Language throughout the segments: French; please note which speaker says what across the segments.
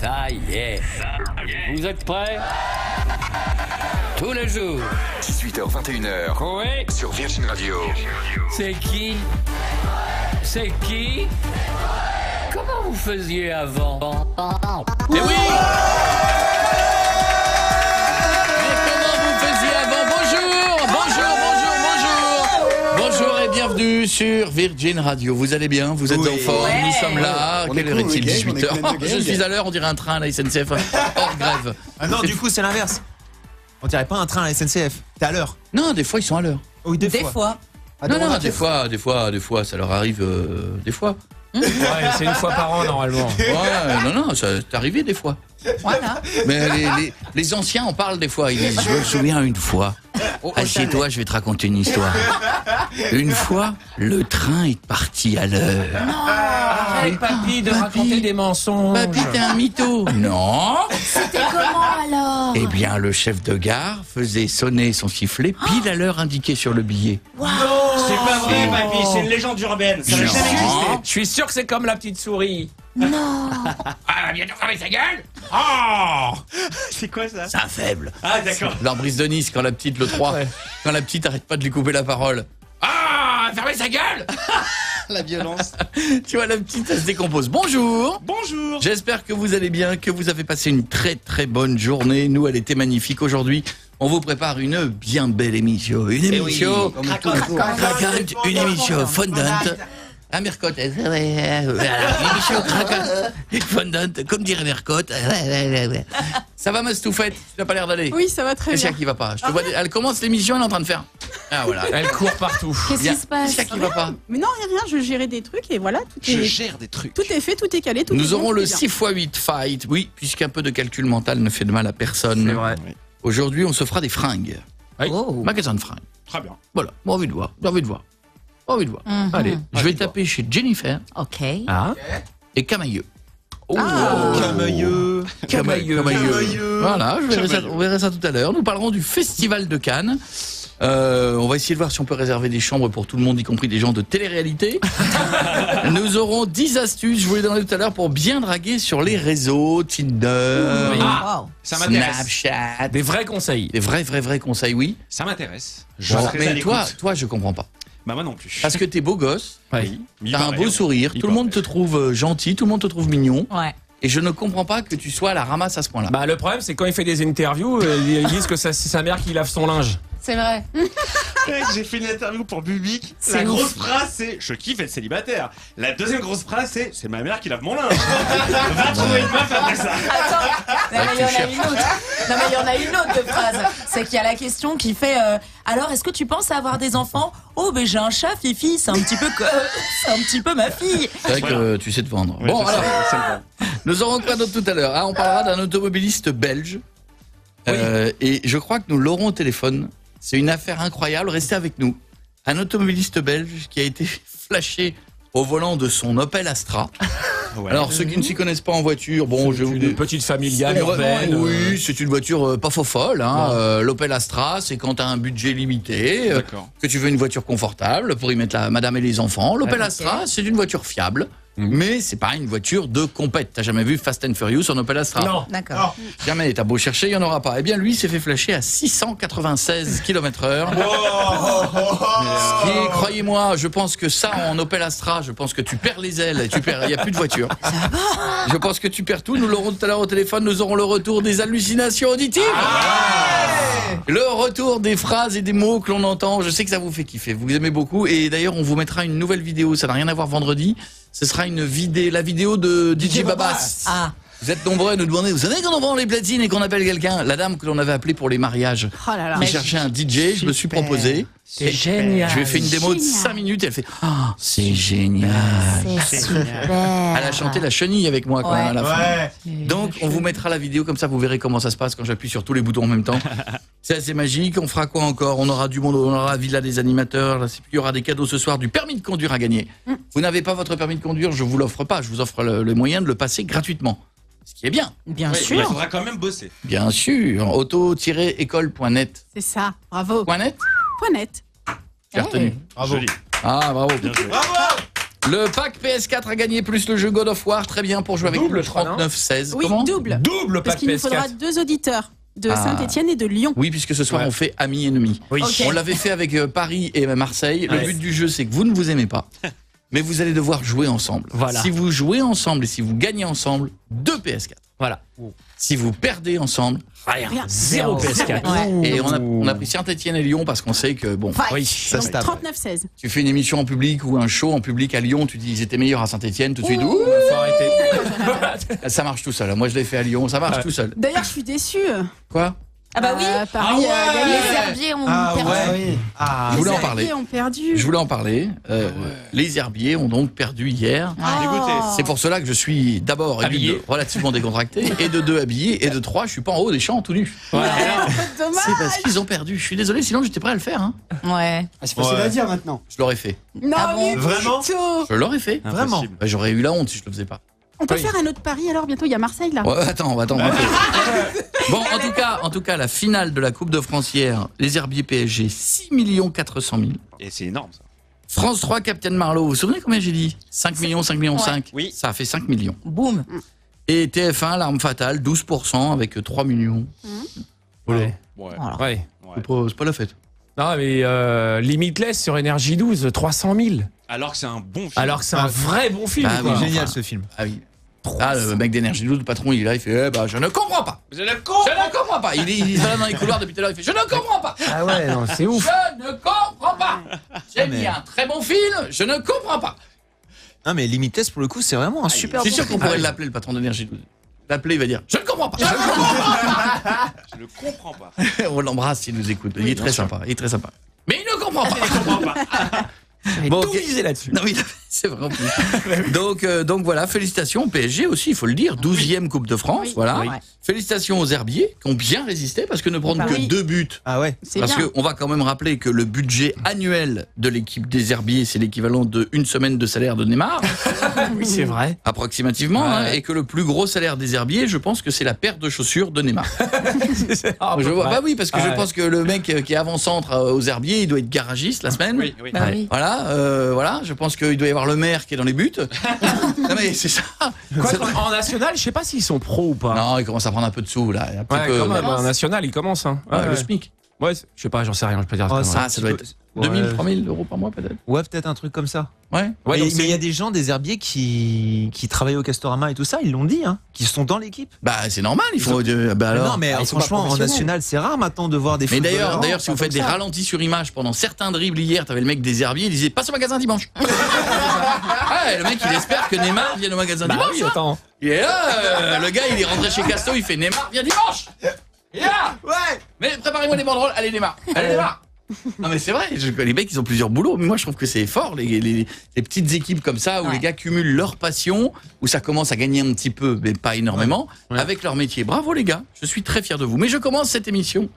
Speaker 1: Ça y est. Vous êtes prêts? Tous les jours.
Speaker 2: 18h, 21h.
Speaker 1: Oui.
Speaker 2: Sur Virgin Radio.
Speaker 1: C'est qui? C'est qui? Comment vous faisiez avant? Eh oui bienvenue sur Virgin Radio. Vous allez bien Vous êtes
Speaker 3: Oui.
Speaker 1: en forme Nous sommes là.
Speaker 3: On
Speaker 1: Quelle heure est-il
Speaker 3: on est gang, on est
Speaker 1: 18h.
Speaker 3: plein de
Speaker 1: Je suis à l'heure, on dirait un train à la SNCF hors grève.
Speaker 3: Ah non, du coup, c'est l'inverse. On dirait pas un train à la SNCF. T'es à l'heure.
Speaker 1: Non, des fois ils sont à l'heure.
Speaker 3: Oui, des,
Speaker 4: Des
Speaker 3: fois.
Speaker 4: fois.
Speaker 1: non, non, des fois, des fois, des fois, ça leur arrive des fois.
Speaker 5: Ouais, c'est une fois par an normalement.
Speaker 1: Ouais, non, non, ça c'est arrivé des fois.
Speaker 4: Voilà.
Speaker 1: Mais les, les- les anciens en parlent des fois. Ils disent Je me souviens une fois. Assieds-toi, je vais te raconter une histoire. Une fois, le train est parti à l'heure.
Speaker 5: Arrête, papy, de raconter des mensonges.
Speaker 1: Papy, t'es un mytho. Non.
Speaker 4: C'était comment alors?
Speaker 1: Eh bien, le chef de gare faisait sonner son sifflet pile à l'heure indiquée sur le billet.
Speaker 6: C'est pas vrai, papy, c'est une légende urbaine. Ça n'a
Speaker 1: Non.
Speaker 6: jamais existé.
Speaker 5: Je suis sûr que c'est comme la petite souris.
Speaker 1: Ah, bientôt fermer sa gueule
Speaker 6: C'est quoi ça
Speaker 1: C'est un faible.
Speaker 6: Ah, d'accord.
Speaker 1: L'embrise de Nice, quand la petite, le 3, quand la petite arrête pas de lui couper la parole. Ah, fermez sa gueule
Speaker 3: La violence.
Speaker 1: Tu vois, la petite, elle se décompose. Bonjour
Speaker 6: Bonjour.
Speaker 1: J'espère que vous allez bien, que vous avez passé une très très bonne journée. Nous, elle était magnifique aujourd'hui. On vous prépare une bien belle émission. Une émission craquante, une émission fondante. À Mercotte. Voilà, Une émission craquante, fondante, comme dirait Mercotte. Ça va, ma stouffette Tu n'as pas l'air d'aller?
Speaker 7: Oui, ça va très bien.
Speaker 1: qui va pas Je te vois, Elle commence l'émission, elle est en train de faire. Ah voilà.
Speaker 5: Elle court partout.
Speaker 4: Qu'est-ce qui se passe?
Speaker 1: A qui va pas
Speaker 7: Mais non, rien, je gérais des trucs et voilà, tout
Speaker 3: Je
Speaker 7: est,
Speaker 3: gère des trucs.
Speaker 7: tout est fait, tout est calé, tout
Speaker 1: Nous aurons le
Speaker 7: est bien.
Speaker 1: 6 x 8 fight. Oui, puisqu'un peu de calcul mental ne fait de mal à personne.
Speaker 5: C'est vrai.
Speaker 1: Aujourd'hui, on se fera des fringues.
Speaker 4: Oh.
Speaker 1: Magasin de fringues.
Speaker 6: Très bien.
Speaker 1: Voilà, j'ai envie de voir, j'ai envie de voir. Envie de voir.
Speaker 4: Mhm.
Speaker 5: Allez.
Speaker 1: Je vais taper chez Jennifer
Speaker 4: Ok.
Speaker 5: Ah.
Speaker 1: et Camailleux.
Speaker 3: Camailleux.
Speaker 5: Camailleux.
Speaker 3: Camailleux.
Speaker 1: Voilà, je verrai ça, on verra ça tout à l'heure. Nous parlerons du Festival de Cannes. Euh, on va essayer de voir si on peut réserver des chambres pour tout le monde, y compris des gens de télé-réalité. Nous aurons 10 astuces, je vous les donnerai tout à l'heure, pour bien draguer sur les réseaux, Tinder,
Speaker 5: Ah.
Speaker 4: Wow.
Speaker 6: Ça m'intéresse.
Speaker 1: Snapchat.
Speaker 5: Des vrais conseils.
Speaker 1: Des vrais, vrais, vrais conseils, oui.
Speaker 6: Ça m'intéresse.
Speaker 1: Mais toi, toi, je comprends pas.
Speaker 6: Bah, moi non plus.
Speaker 1: Parce que t'es beau gosse.
Speaker 6: Il
Speaker 1: t'as un
Speaker 6: paraît,
Speaker 1: beau sourire, tout le monde te trouve euh, gentil, tout le monde te trouve mignon,
Speaker 4: Ouais.
Speaker 1: et je ne comprends pas que tu sois à la ramasse à ce point-là.
Speaker 5: Bah le problème c'est quand il fait des interviews, euh, ils disent que c'est sa mère qui lave son linge.
Speaker 4: C'est vrai.
Speaker 6: Mec, J'ai fait une interview pour Bubic.
Speaker 4: C'est
Speaker 6: La
Speaker 4: ouf.
Speaker 6: grosse phrase, c'est Je kiffe être célibataire. La deuxième grosse phrase, c'est C'est ma mère qui lave mon linge. Va trouver une meuf après ça.
Speaker 4: Attends. Non, mais il y en a une autre. Non, mais il y en a une autre de phrase. C'est qu'il y a la question qui fait euh, Alors, est-ce que tu penses à avoir des enfants? Oh, ben j'ai un chat, Fifi, c'est un petit peu, c'est un petit peu ma fille.
Speaker 1: C'est vrai que
Speaker 6: Voilà.
Speaker 1: tu sais te vendre. Bon,
Speaker 6: sais,
Speaker 1: alors,
Speaker 6: c'est le bon.
Speaker 1: nous aurons quoi d'autre tout à l'heure? Ah, On parlera d'un automobiliste belge. Euh, et je crois que nous l'aurons au téléphone. C'est une affaire incroyable. Restez avec nous. Un automobiliste belge qui a été flashé au volant de son Opel Astra.
Speaker 6: Ouais.
Speaker 1: Alors, ceux qui ne s'y connaissent pas en voiture, bon, je vous
Speaker 5: Une petite familiale urbaine.
Speaker 1: Oui, c'est une voiture euh, pas faux folle. Hein. Euh, L'Opel Astra, c'est quand tu as un budget limité, euh, que tu veux une voiture confortable pour y mettre la madame et les enfants. L'Opel
Speaker 4: ok.
Speaker 1: Astra, c'est une voiture fiable,
Speaker 5: Mhm.
Speaker 1: mais c'est pas une voiture de compète. T'as jamais vu Fast and Furious en Opel Astra
Speaker 5: Non.
Speaker 4: D'accord.
Speaker 1: Jamais. T'as beau chercher, il y en aura pas. Eh bien, lui s'est fait flasher à 696 km/h. Ce qui est, croyez-moi, je pense que ça en Opel Astra, je pense que tu perds les ailes, et tu perds, il y a plus de voiture. Je pense que tu perds tout. Nous l'aurons tout à l'heure au téléphone. Nous aurons le retour des hallucinations auditives. Le retour des phrases et des mots que l'on entend. Je sais que ça vous fait kiffer. Vous aimez beaucoup. Et d'ailleurs, on vous mettra une nouvelle vidéo. Ça n'a rien à voir vendredi. Ce sera une vidéo, la vidéo de DJ Babas.
Speaker 4: Ah,
Speaker 1: Vous êtes nombreux à nous demander, vous savez quand on vend les platines et qu'on appelle quelqu'un La dame que l'on avait appelée pour les mariages.
Speaker 7: Oh là là.
Speaker 1: Qui cherchait un DJ, je me suis proposé.
Speaker 5: C'est génial.
Speaker 1: Je lui ai fait une démo de 5 minutes, elle fait Ah, c'est génial.
Speaker 4: c'est super.
Speaker 1: Elle a chanté la chenille avec moi quand
Speaker 4: Ouais.
Speaker 1: même à la fin.
Speaker 3: Ouais.
Speaker 1: Donc on vous mettra la vidéo comme ça, vous verrez comment ça se passe quand j'appuie sur tous les boutons en même temps. C'est assez magique. On fera quoi encore? On aura du monde, on aura la villa des animateurs. Là, il y aura des cadeaux ce soir, du permis de conduire à gagner. Vous n'avez pas votre permis de conduire, je vous l'offre pas. Je vous offre le, le moyen de le passer gratuitement. Ce qui est bien,
Speaker 4: Bien
Speaker 6: Ouais, mais Il
Speaker 4: sûr.
Speaker 6: faudra quand même bosser.
Speaker 1: bien sûr. Auto-école.net.
Speaker 7: C'est ça. Bravo.
Speaker 1: Point net?
Speaker 7: Net.
Speaker 1: As retenu.
Speaker 3: Bravo.
Speaker 6: Joli.
Speaker 1: Ah, bravo.
Speaker 6: Bien joué.
Speaker 3: Bravo
Speaker 1: Le pack PS4 a gagné plus le jeu God of War, très bien pour jouer avec
Speaker 5: Double,
Speaker 1: le
Speaker 5: je crois, non
Speaker 1: 39-16.
Speaker 7: Oui,
Speaker 1: Comment
Speaker 7: double.
Speaker 5: Double
Speaker 7: Parce
Speaker 5: pack
Speaker 7: qu'il nous faudra
Speaker 5: PS4.
Speaker 7: deux auditeurs de
Speaker 1: Ah.
Speaker 7: Saint-Etienne et de Lyon.
Speaker 1: Oui, puisque ce soir
Speaker 5: Ouais.
Speaker 1: on fait amis-ennemis.
Speaker 5: Oui.
Speaker 4: Ok.
Speaker 1: On l'avait fait avec euh, Paris et Marseille. Le
Speaker 5: Ouais.
Speaker 1: but du jeu, c'est que vous ne vous aimez pas. Mais vous allez devoir jouer ensemble.
Speaker 5: Voilà.
Speaker 1: Si vous jouez ensemble et si vous gagnez ensemble, deux PS4.
Speaker 5: Voilà.
Speaker 1: Si vous perdez ensemble,
Speaker 7: Rien.
Speaker 5: Zéro PS4.
Speaker 4: Ouais.
Speaker 1: et on a, on a pris Saint-Etienne et Lyon parce qu'on sait que, bon.
Speaker 5: Oui.
Speaker 3: Ça se tape.
Speaker 7: 39-16.
Speaker 1: tu fais une émission en public ou un show en public à Lyon, tu dis ils étaient meilleurs à Saint-Etienne, tout de suite, ouh,
Speaker 5: Faut arrêter.
Speaker 1: ça marche tout seul. Moi je l'ai fait à Lyon, ça marche
Speaker 5: Ouais.
Speaker 1: tout seul.
Speaker 7: D'ailleurs, je suis déçue.
Speaker 1: Quoi?
Speaker 4: Ah bah oui.
Speaker 7: Euh, Paris
Speaker 1: Ah
Speaker 7: a
Speaker 1: ouais.
Speaker 7: gagné.
Speaker 4: Les herbiers ont
Speaker 3: Ah
Speaker 4: perdu.
Speaker 3: ouais. Ah,
Speaker 1: Je voulais en
Speaker 7: Les
Speaker 1: parler.
Speaker 7: Herbiers ont perdu.
Speaker 1: Je voulais en parler. Euh, Les herbiers ont donc perdu hier.
Speaker 7: Oh.
Speaker 6: Dégoûté.
Speaker 1: C'est pour cela que je suis d'abord
Speaker 5: Habillé.
Speaker 1: relativement décontracté, et de deux habillé, et de trois, je suis pas en haut des champs tout nu.
Speaker 7: Dommage.
Speaker 1: C'est parce qu'ils ont perdu. Je suis désolé, sinon j'étais prêt à le faire. hein.
Speaker 4: Ouais.
Speaker 8: Ah, c'est facile
Speaker 3: Ouais.
Speaker 8: à dire maintenant.
Speaker 1: Je l'aurais fait.
Speaker 7: Non,
Speaker 4: Ah bon
Speaker 7: mais
Speaker 3: Vraiment
Speaker 7: plutôt.
Speaker 1: Je l'aurais fait.
Speaker 3: Vraiment.
Speaker 1: Bah, J'aurais eu la honte si je le faisais pas.
Speaker 7: On peut
Speaker 5: Oui.
Speaker 7: faire un autre pari alors bientôt. Il y a Marseille là.
Speaker 1: Ouais, attends, on va attendre un peu. Bon, en tout cas, en tout cas, la finale de la Coupe de France hier, les herbiers PSG, 6 400 000.
Speaker 6: Et c'est énorme ça.
Speaker 1: France 3, Captain Marlowe. Vous vous souvenez combien j'ai dit? 5 millions, 5 millions
Speaker 4: Ouais.
Speaker 1: 5
Speaker 6: Oui.
Speaker 1: Ça a fait 5 millions.
Speaker 4: Boum.
Speaker 1: Et TF1, l'arme fatale, 12% avec 3 millions.
Speaker 5: Ouais.
Speaker 6: Ouais.
Speaker 4: Voilà.
Speaker 5: Ouais.
Speaker 6: ouais.
Speaker 1: C'est pas, la fête.
Speaker 5: Non, mais euh, Limitless sur Énergie 12, 300 000.
Speaker 6: Alors que c'est un bon film.
Speaker 5: Alors que c'est un vrai bon film.
Speaker 1: Ah
Speaker 5: quoi.
Speaker 1: oui,
Speaker 3: Génial
Speaker 1: enfin.
Speaker 3: ce film.
Speaker 1: Ah oui. Ah, le mec d'énergie lourde, le patron, il est là, il fait Eh ben, je ne comprends pas. Je ne comprends pas. Il est, il est là dans les couloirs depuis tout à l'heure, il fait Je ne comprends pas.
Speaker 5: Ah ouais, non, c'est ouf.
Speaker 1: Je ne comprends pas. J'ai
Speaker 3: mais-
Speaker 1: mis un très bon film, je ne comprends pas.
Speaker 3: Non mais Limitless pour le coup c'est vraiment un super
Speaker 1: C'est
Speaker 3: bon
Speaker 1: sûr qu'on pourrait l'appeler, le patron d'énergie lourde. L'appeler, il va dire Je ne comprends pas.
Speaker 6: Je ne comprends pas.
Speaker 1: On l'embrasse s'il nous écoute. Il
Speaker 6: Oui,
Speaker 1: est très
Speaker 6: sûr.
Speaker 1: sympa. Il est très sympa. Mais il ne comprend pas.
Speaker 6: Je comprends pas.
Speaker 5: J'avais
Speaker 1: Bon,
Speaker 5: tout visé là-dessus.
Speaker 1: Non, mais il c'est vrai en plus. donc, euh, donc voilà, félicitations au PSG aussi, il faut le dire. 12e Coupe de France,
Speaker 7: Oui.
Speaker 1: voilà.
Speaker 4: Oui.
Speaker 1: Félicitations aux Herbiers qui ont bien résisté parce que ne prendre
Speaker 7: Bah
Speaker 1: que
Speaker 7: oui.
Speaker 1: deux buts.
Speaker 3: Ah ouais.
Speaker 1: Parce qu'on va quand même rappeler que le budget annuel de l'équipe des Herbiers, c'est l'équivalent de une semaine de salaire de Neymar,
Speaker 5: Oui, c'est vrai.
Speaker 1: approximativement,
Speaker 5: Ouais.
Speaker 1: hein, et que le plus gros salaire des Herbiers, je pense que c'est la paire de chaussures de Neymar.
Speaker 5: Ah,
Speaker 1: je vois, bah oui, parce que
Speaker 5: Ah
Speaker 1: je
Speaker 5: ouais.
Speaker 1: pense que le mec euh, qui est avant-centre euh, aux Herbiers, il doit être garagiste la semaine.
Speaker 6: Oui, oui.
Speaker 4: Bah oui.
Speaker 1: Voilà, euh, voilà, je pense qu'il doit y avoir le maire qui est dans les buts. non mais c'est ça.
Speaker 5: Quoi, en national, je sais pas s'ils sont pros ou pas.
Speaker 1: Non, il commence à prendre un peu de sous là. Un petit
Speaker 5: Ouais,
Speaker 1: peu,
Speaker 5: quand même,
Speaker 1: ouais,
Speaker 5: en national, ils commencent. Hein. Ouais,
Speaker 1: le
Speaker 5: ouais.
Speaker 1: SMIC.
Speaker 5: Ouais, je sais pas, j'en sais rien, je peux dire.
Speaker 3: Oh.
Speaker 1: Ah, ça doit être
Speaker 3: Ouais.
Speaker 1: 2000, 3000 euros par mois peut-être.
Speaker 3: Ouais peut-être un truc comme ça.
Speaker 1: Ouais.
Speaker 5: Ouais,
Speaker 3: mais il y a des gens, des herbiers qui, qui travaillent au Castorama et tout ça, ils l'ont dit, hein, qui sont dans l'équipe.
Speaker 1: Bah c'est normal, il faut. euh, bah, alors.
Speaker 3: non mais
Speaker 5: ils
Speaker 3: franchement en national c'est rare maintenant de voir des
Speaker 1: Mais d'ailleurs, d'ailleurs, si vous faites des
Speaker 8: ça.
Speaker 1: ralentis sur image pendant certains dribbles hier, t'avais le mec des herbiers, il disait passe au magasin dimanche. ah, le mec il espère que Neymar vienne au magasin
Speaker 5: Bah
Speaker 1: dimanche.
Speaker 5: oui, attends.
Speaker 1: Il est là, euh, le gars il est rentré chez Casto, il fait Neymar viens dimanche. Il est là.
Speaker 3: Ouais.
Speaker 1: Mais préparez-moi des banderoles, allez Neymar, allez Neymar. Non mais c'est vrai, je- les mecs ils ont plusieurs boulots, mais moi je trouve que c'est fort les, les- les petites équipes comme ça où
Speaker 4: Ouais.
Speaker 1: les gars cumulent leur passion, où ça commence à gagner un petit peu, mais pas énormément,
Speaker 3: Ouais.
Speaker 1: avec leur métier. Bravo les gars, je suis très fier de vous. Mais je commence cette émission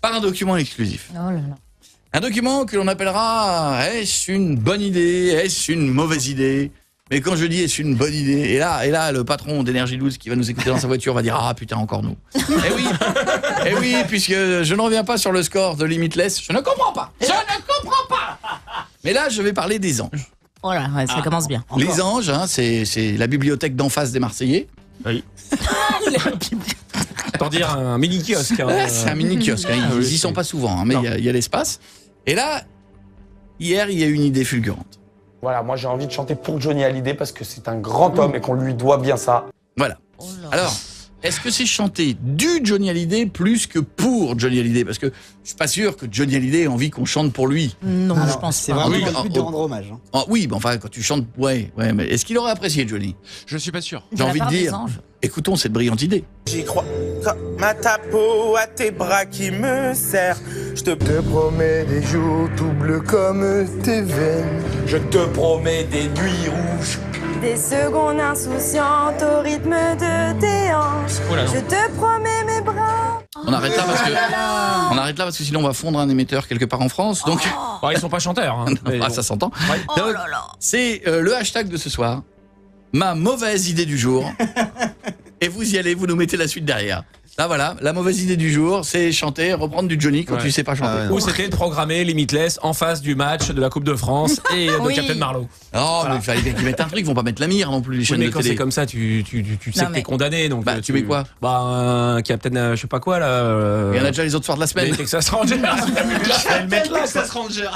Speaker 1: par un document exclusif.
Speaker 4: Oh là là.
Speaker 1: Un document que l'on appellera Est-ce une bonne idée? Est-ce une mauvaise idée? Mais quand je dis est-ce une bonne idée? Et là, et là le patron d'Énergie 12 qui va nous écouter dans sa voiture va dire Ah putain, encore nous. Eh oui Eh oui, puisque je ne reviens pas sur le score de Limitless, je ne comprends pas Je ne comprends pas Mais là, je vais parler des anges.
Speaker 4: Oh là, ouais, ça commence bien.
Speaker 1: Les anges, hein, c'est c'est la bibliothèque d'en face des Marseillais.
Speaker 5: T'en dire un mini kiosque. hein.
Speaker 1: C'est un mini kiosque, hein,
Speaker 5: Ah
Speaker 1: ils
Speaker 5: oui,
Speaker 1: y sont pas souvent, hein, mais il y a- il y a, l'espace. Et là, hier, il y a eu une idée fulgurante.
Speaker 9: Voilà, moi j'ai envie de chanter pour Johnny Hallyday parce que c'est un grand homme et qu'on lui doit bien ça.
Speaker 1: Voilà.
Speaker 4: Oh.
Speaker 1: Alors, est-ce que c'est chanter du Johnny Hallyday plus que pour Johnny Hallyday? Parce que je suis pas sûr que Johnny Hallyday ait envie qu'on chante pour lui.
Speaker 4: Non, je pense
Speaker 8: C'est
Speaker 4: pas.
Speaker 8: vraiment
Speaker 1: Oui,
Speaker 8: le but
Speaker 1: oh,
Speaker 8: de
Speaker 1: oh.
Speaker 8: rendre hommage. hein.
Speaker 1: Ah, oui, mais enfin, quand tu chantes, ouais, ouais, mais est-ce qu'il aurait apprécié Johnny?
Speaker 6: Je suis pas sûr.
Speaker 4: De
Speaker 1: J'ai envie de dire,
Speaker 4: anges.
Speaker 1: Écoutons cette brillante idée.
Speaker 10: J'y crois comme à ta peau, à tes bras qui me serrent. Je te
Speaker 11: te promets des jours tout bleus comme tes veines.
Speaker 9: Je te promets des nuits rouges.
Speaker 12: Des secondes insouciantes au rythme de tes hanches.
Speaker 5: Oh là là.
Speaker 12: Je te promets mes bras.
Speaker 1: On arrête là parce que on arrête là parce que sinon on va fondre un émetteur quelque part en France. Donc
Speaker 5: Bon, ils sont pas chanteurs. hein.
Speaker 1: Ah,
Speaker 5: bon.
Speaker 1: ça s'entend.
Speaker 4: Oh là là.
Speaker 1: C'est euh, le hashtag de ce soir. Ma mauvaise idée du jour. Et vous y allez, vous nous mettez la suite derrière. Là voilà, la mauvaise idée du jour, c'est chanter, reprendre du Johnny quand
Speaker 5: Ouais.
Speaker 1: tu sais pas chanter.
Speaker 5: Ou c'était de programmer Limitless en face du match de la Coupe de France et de
Speaker 4: Oui.
Speaker 5: Captain Marlowe.
Speaker 1: Oh, mais il fallait bien qu'ils mettent un truc, ils vont pas mettre la mire non plus les
Speaker 5: Oui,
Speaker 1: chaînes
Speaker 5: mais
Speaker 1: de
Speaker 5: quand
Speaker 1: télé.
Speaker 5: c'est comme ça, tu, tu, tu, tu sais
Speaker 4: Non,
Speaker 5: que
Speaker 4: mais-
Speaker 5: t'es condamné. Donc
Speaker 1: Bah,
Speaker 5: euh,
Speaker 1: tu mets quoi?
Speaker 5: Bah, un Captain, euh, je sais pas quoi là. euh,
Speaker 1: Il y en a déjà les autres soirs de la semaine.
Speaker 5: les Texas Rangers.
Speaker 6: Fallait le mettre là, ça se ranger.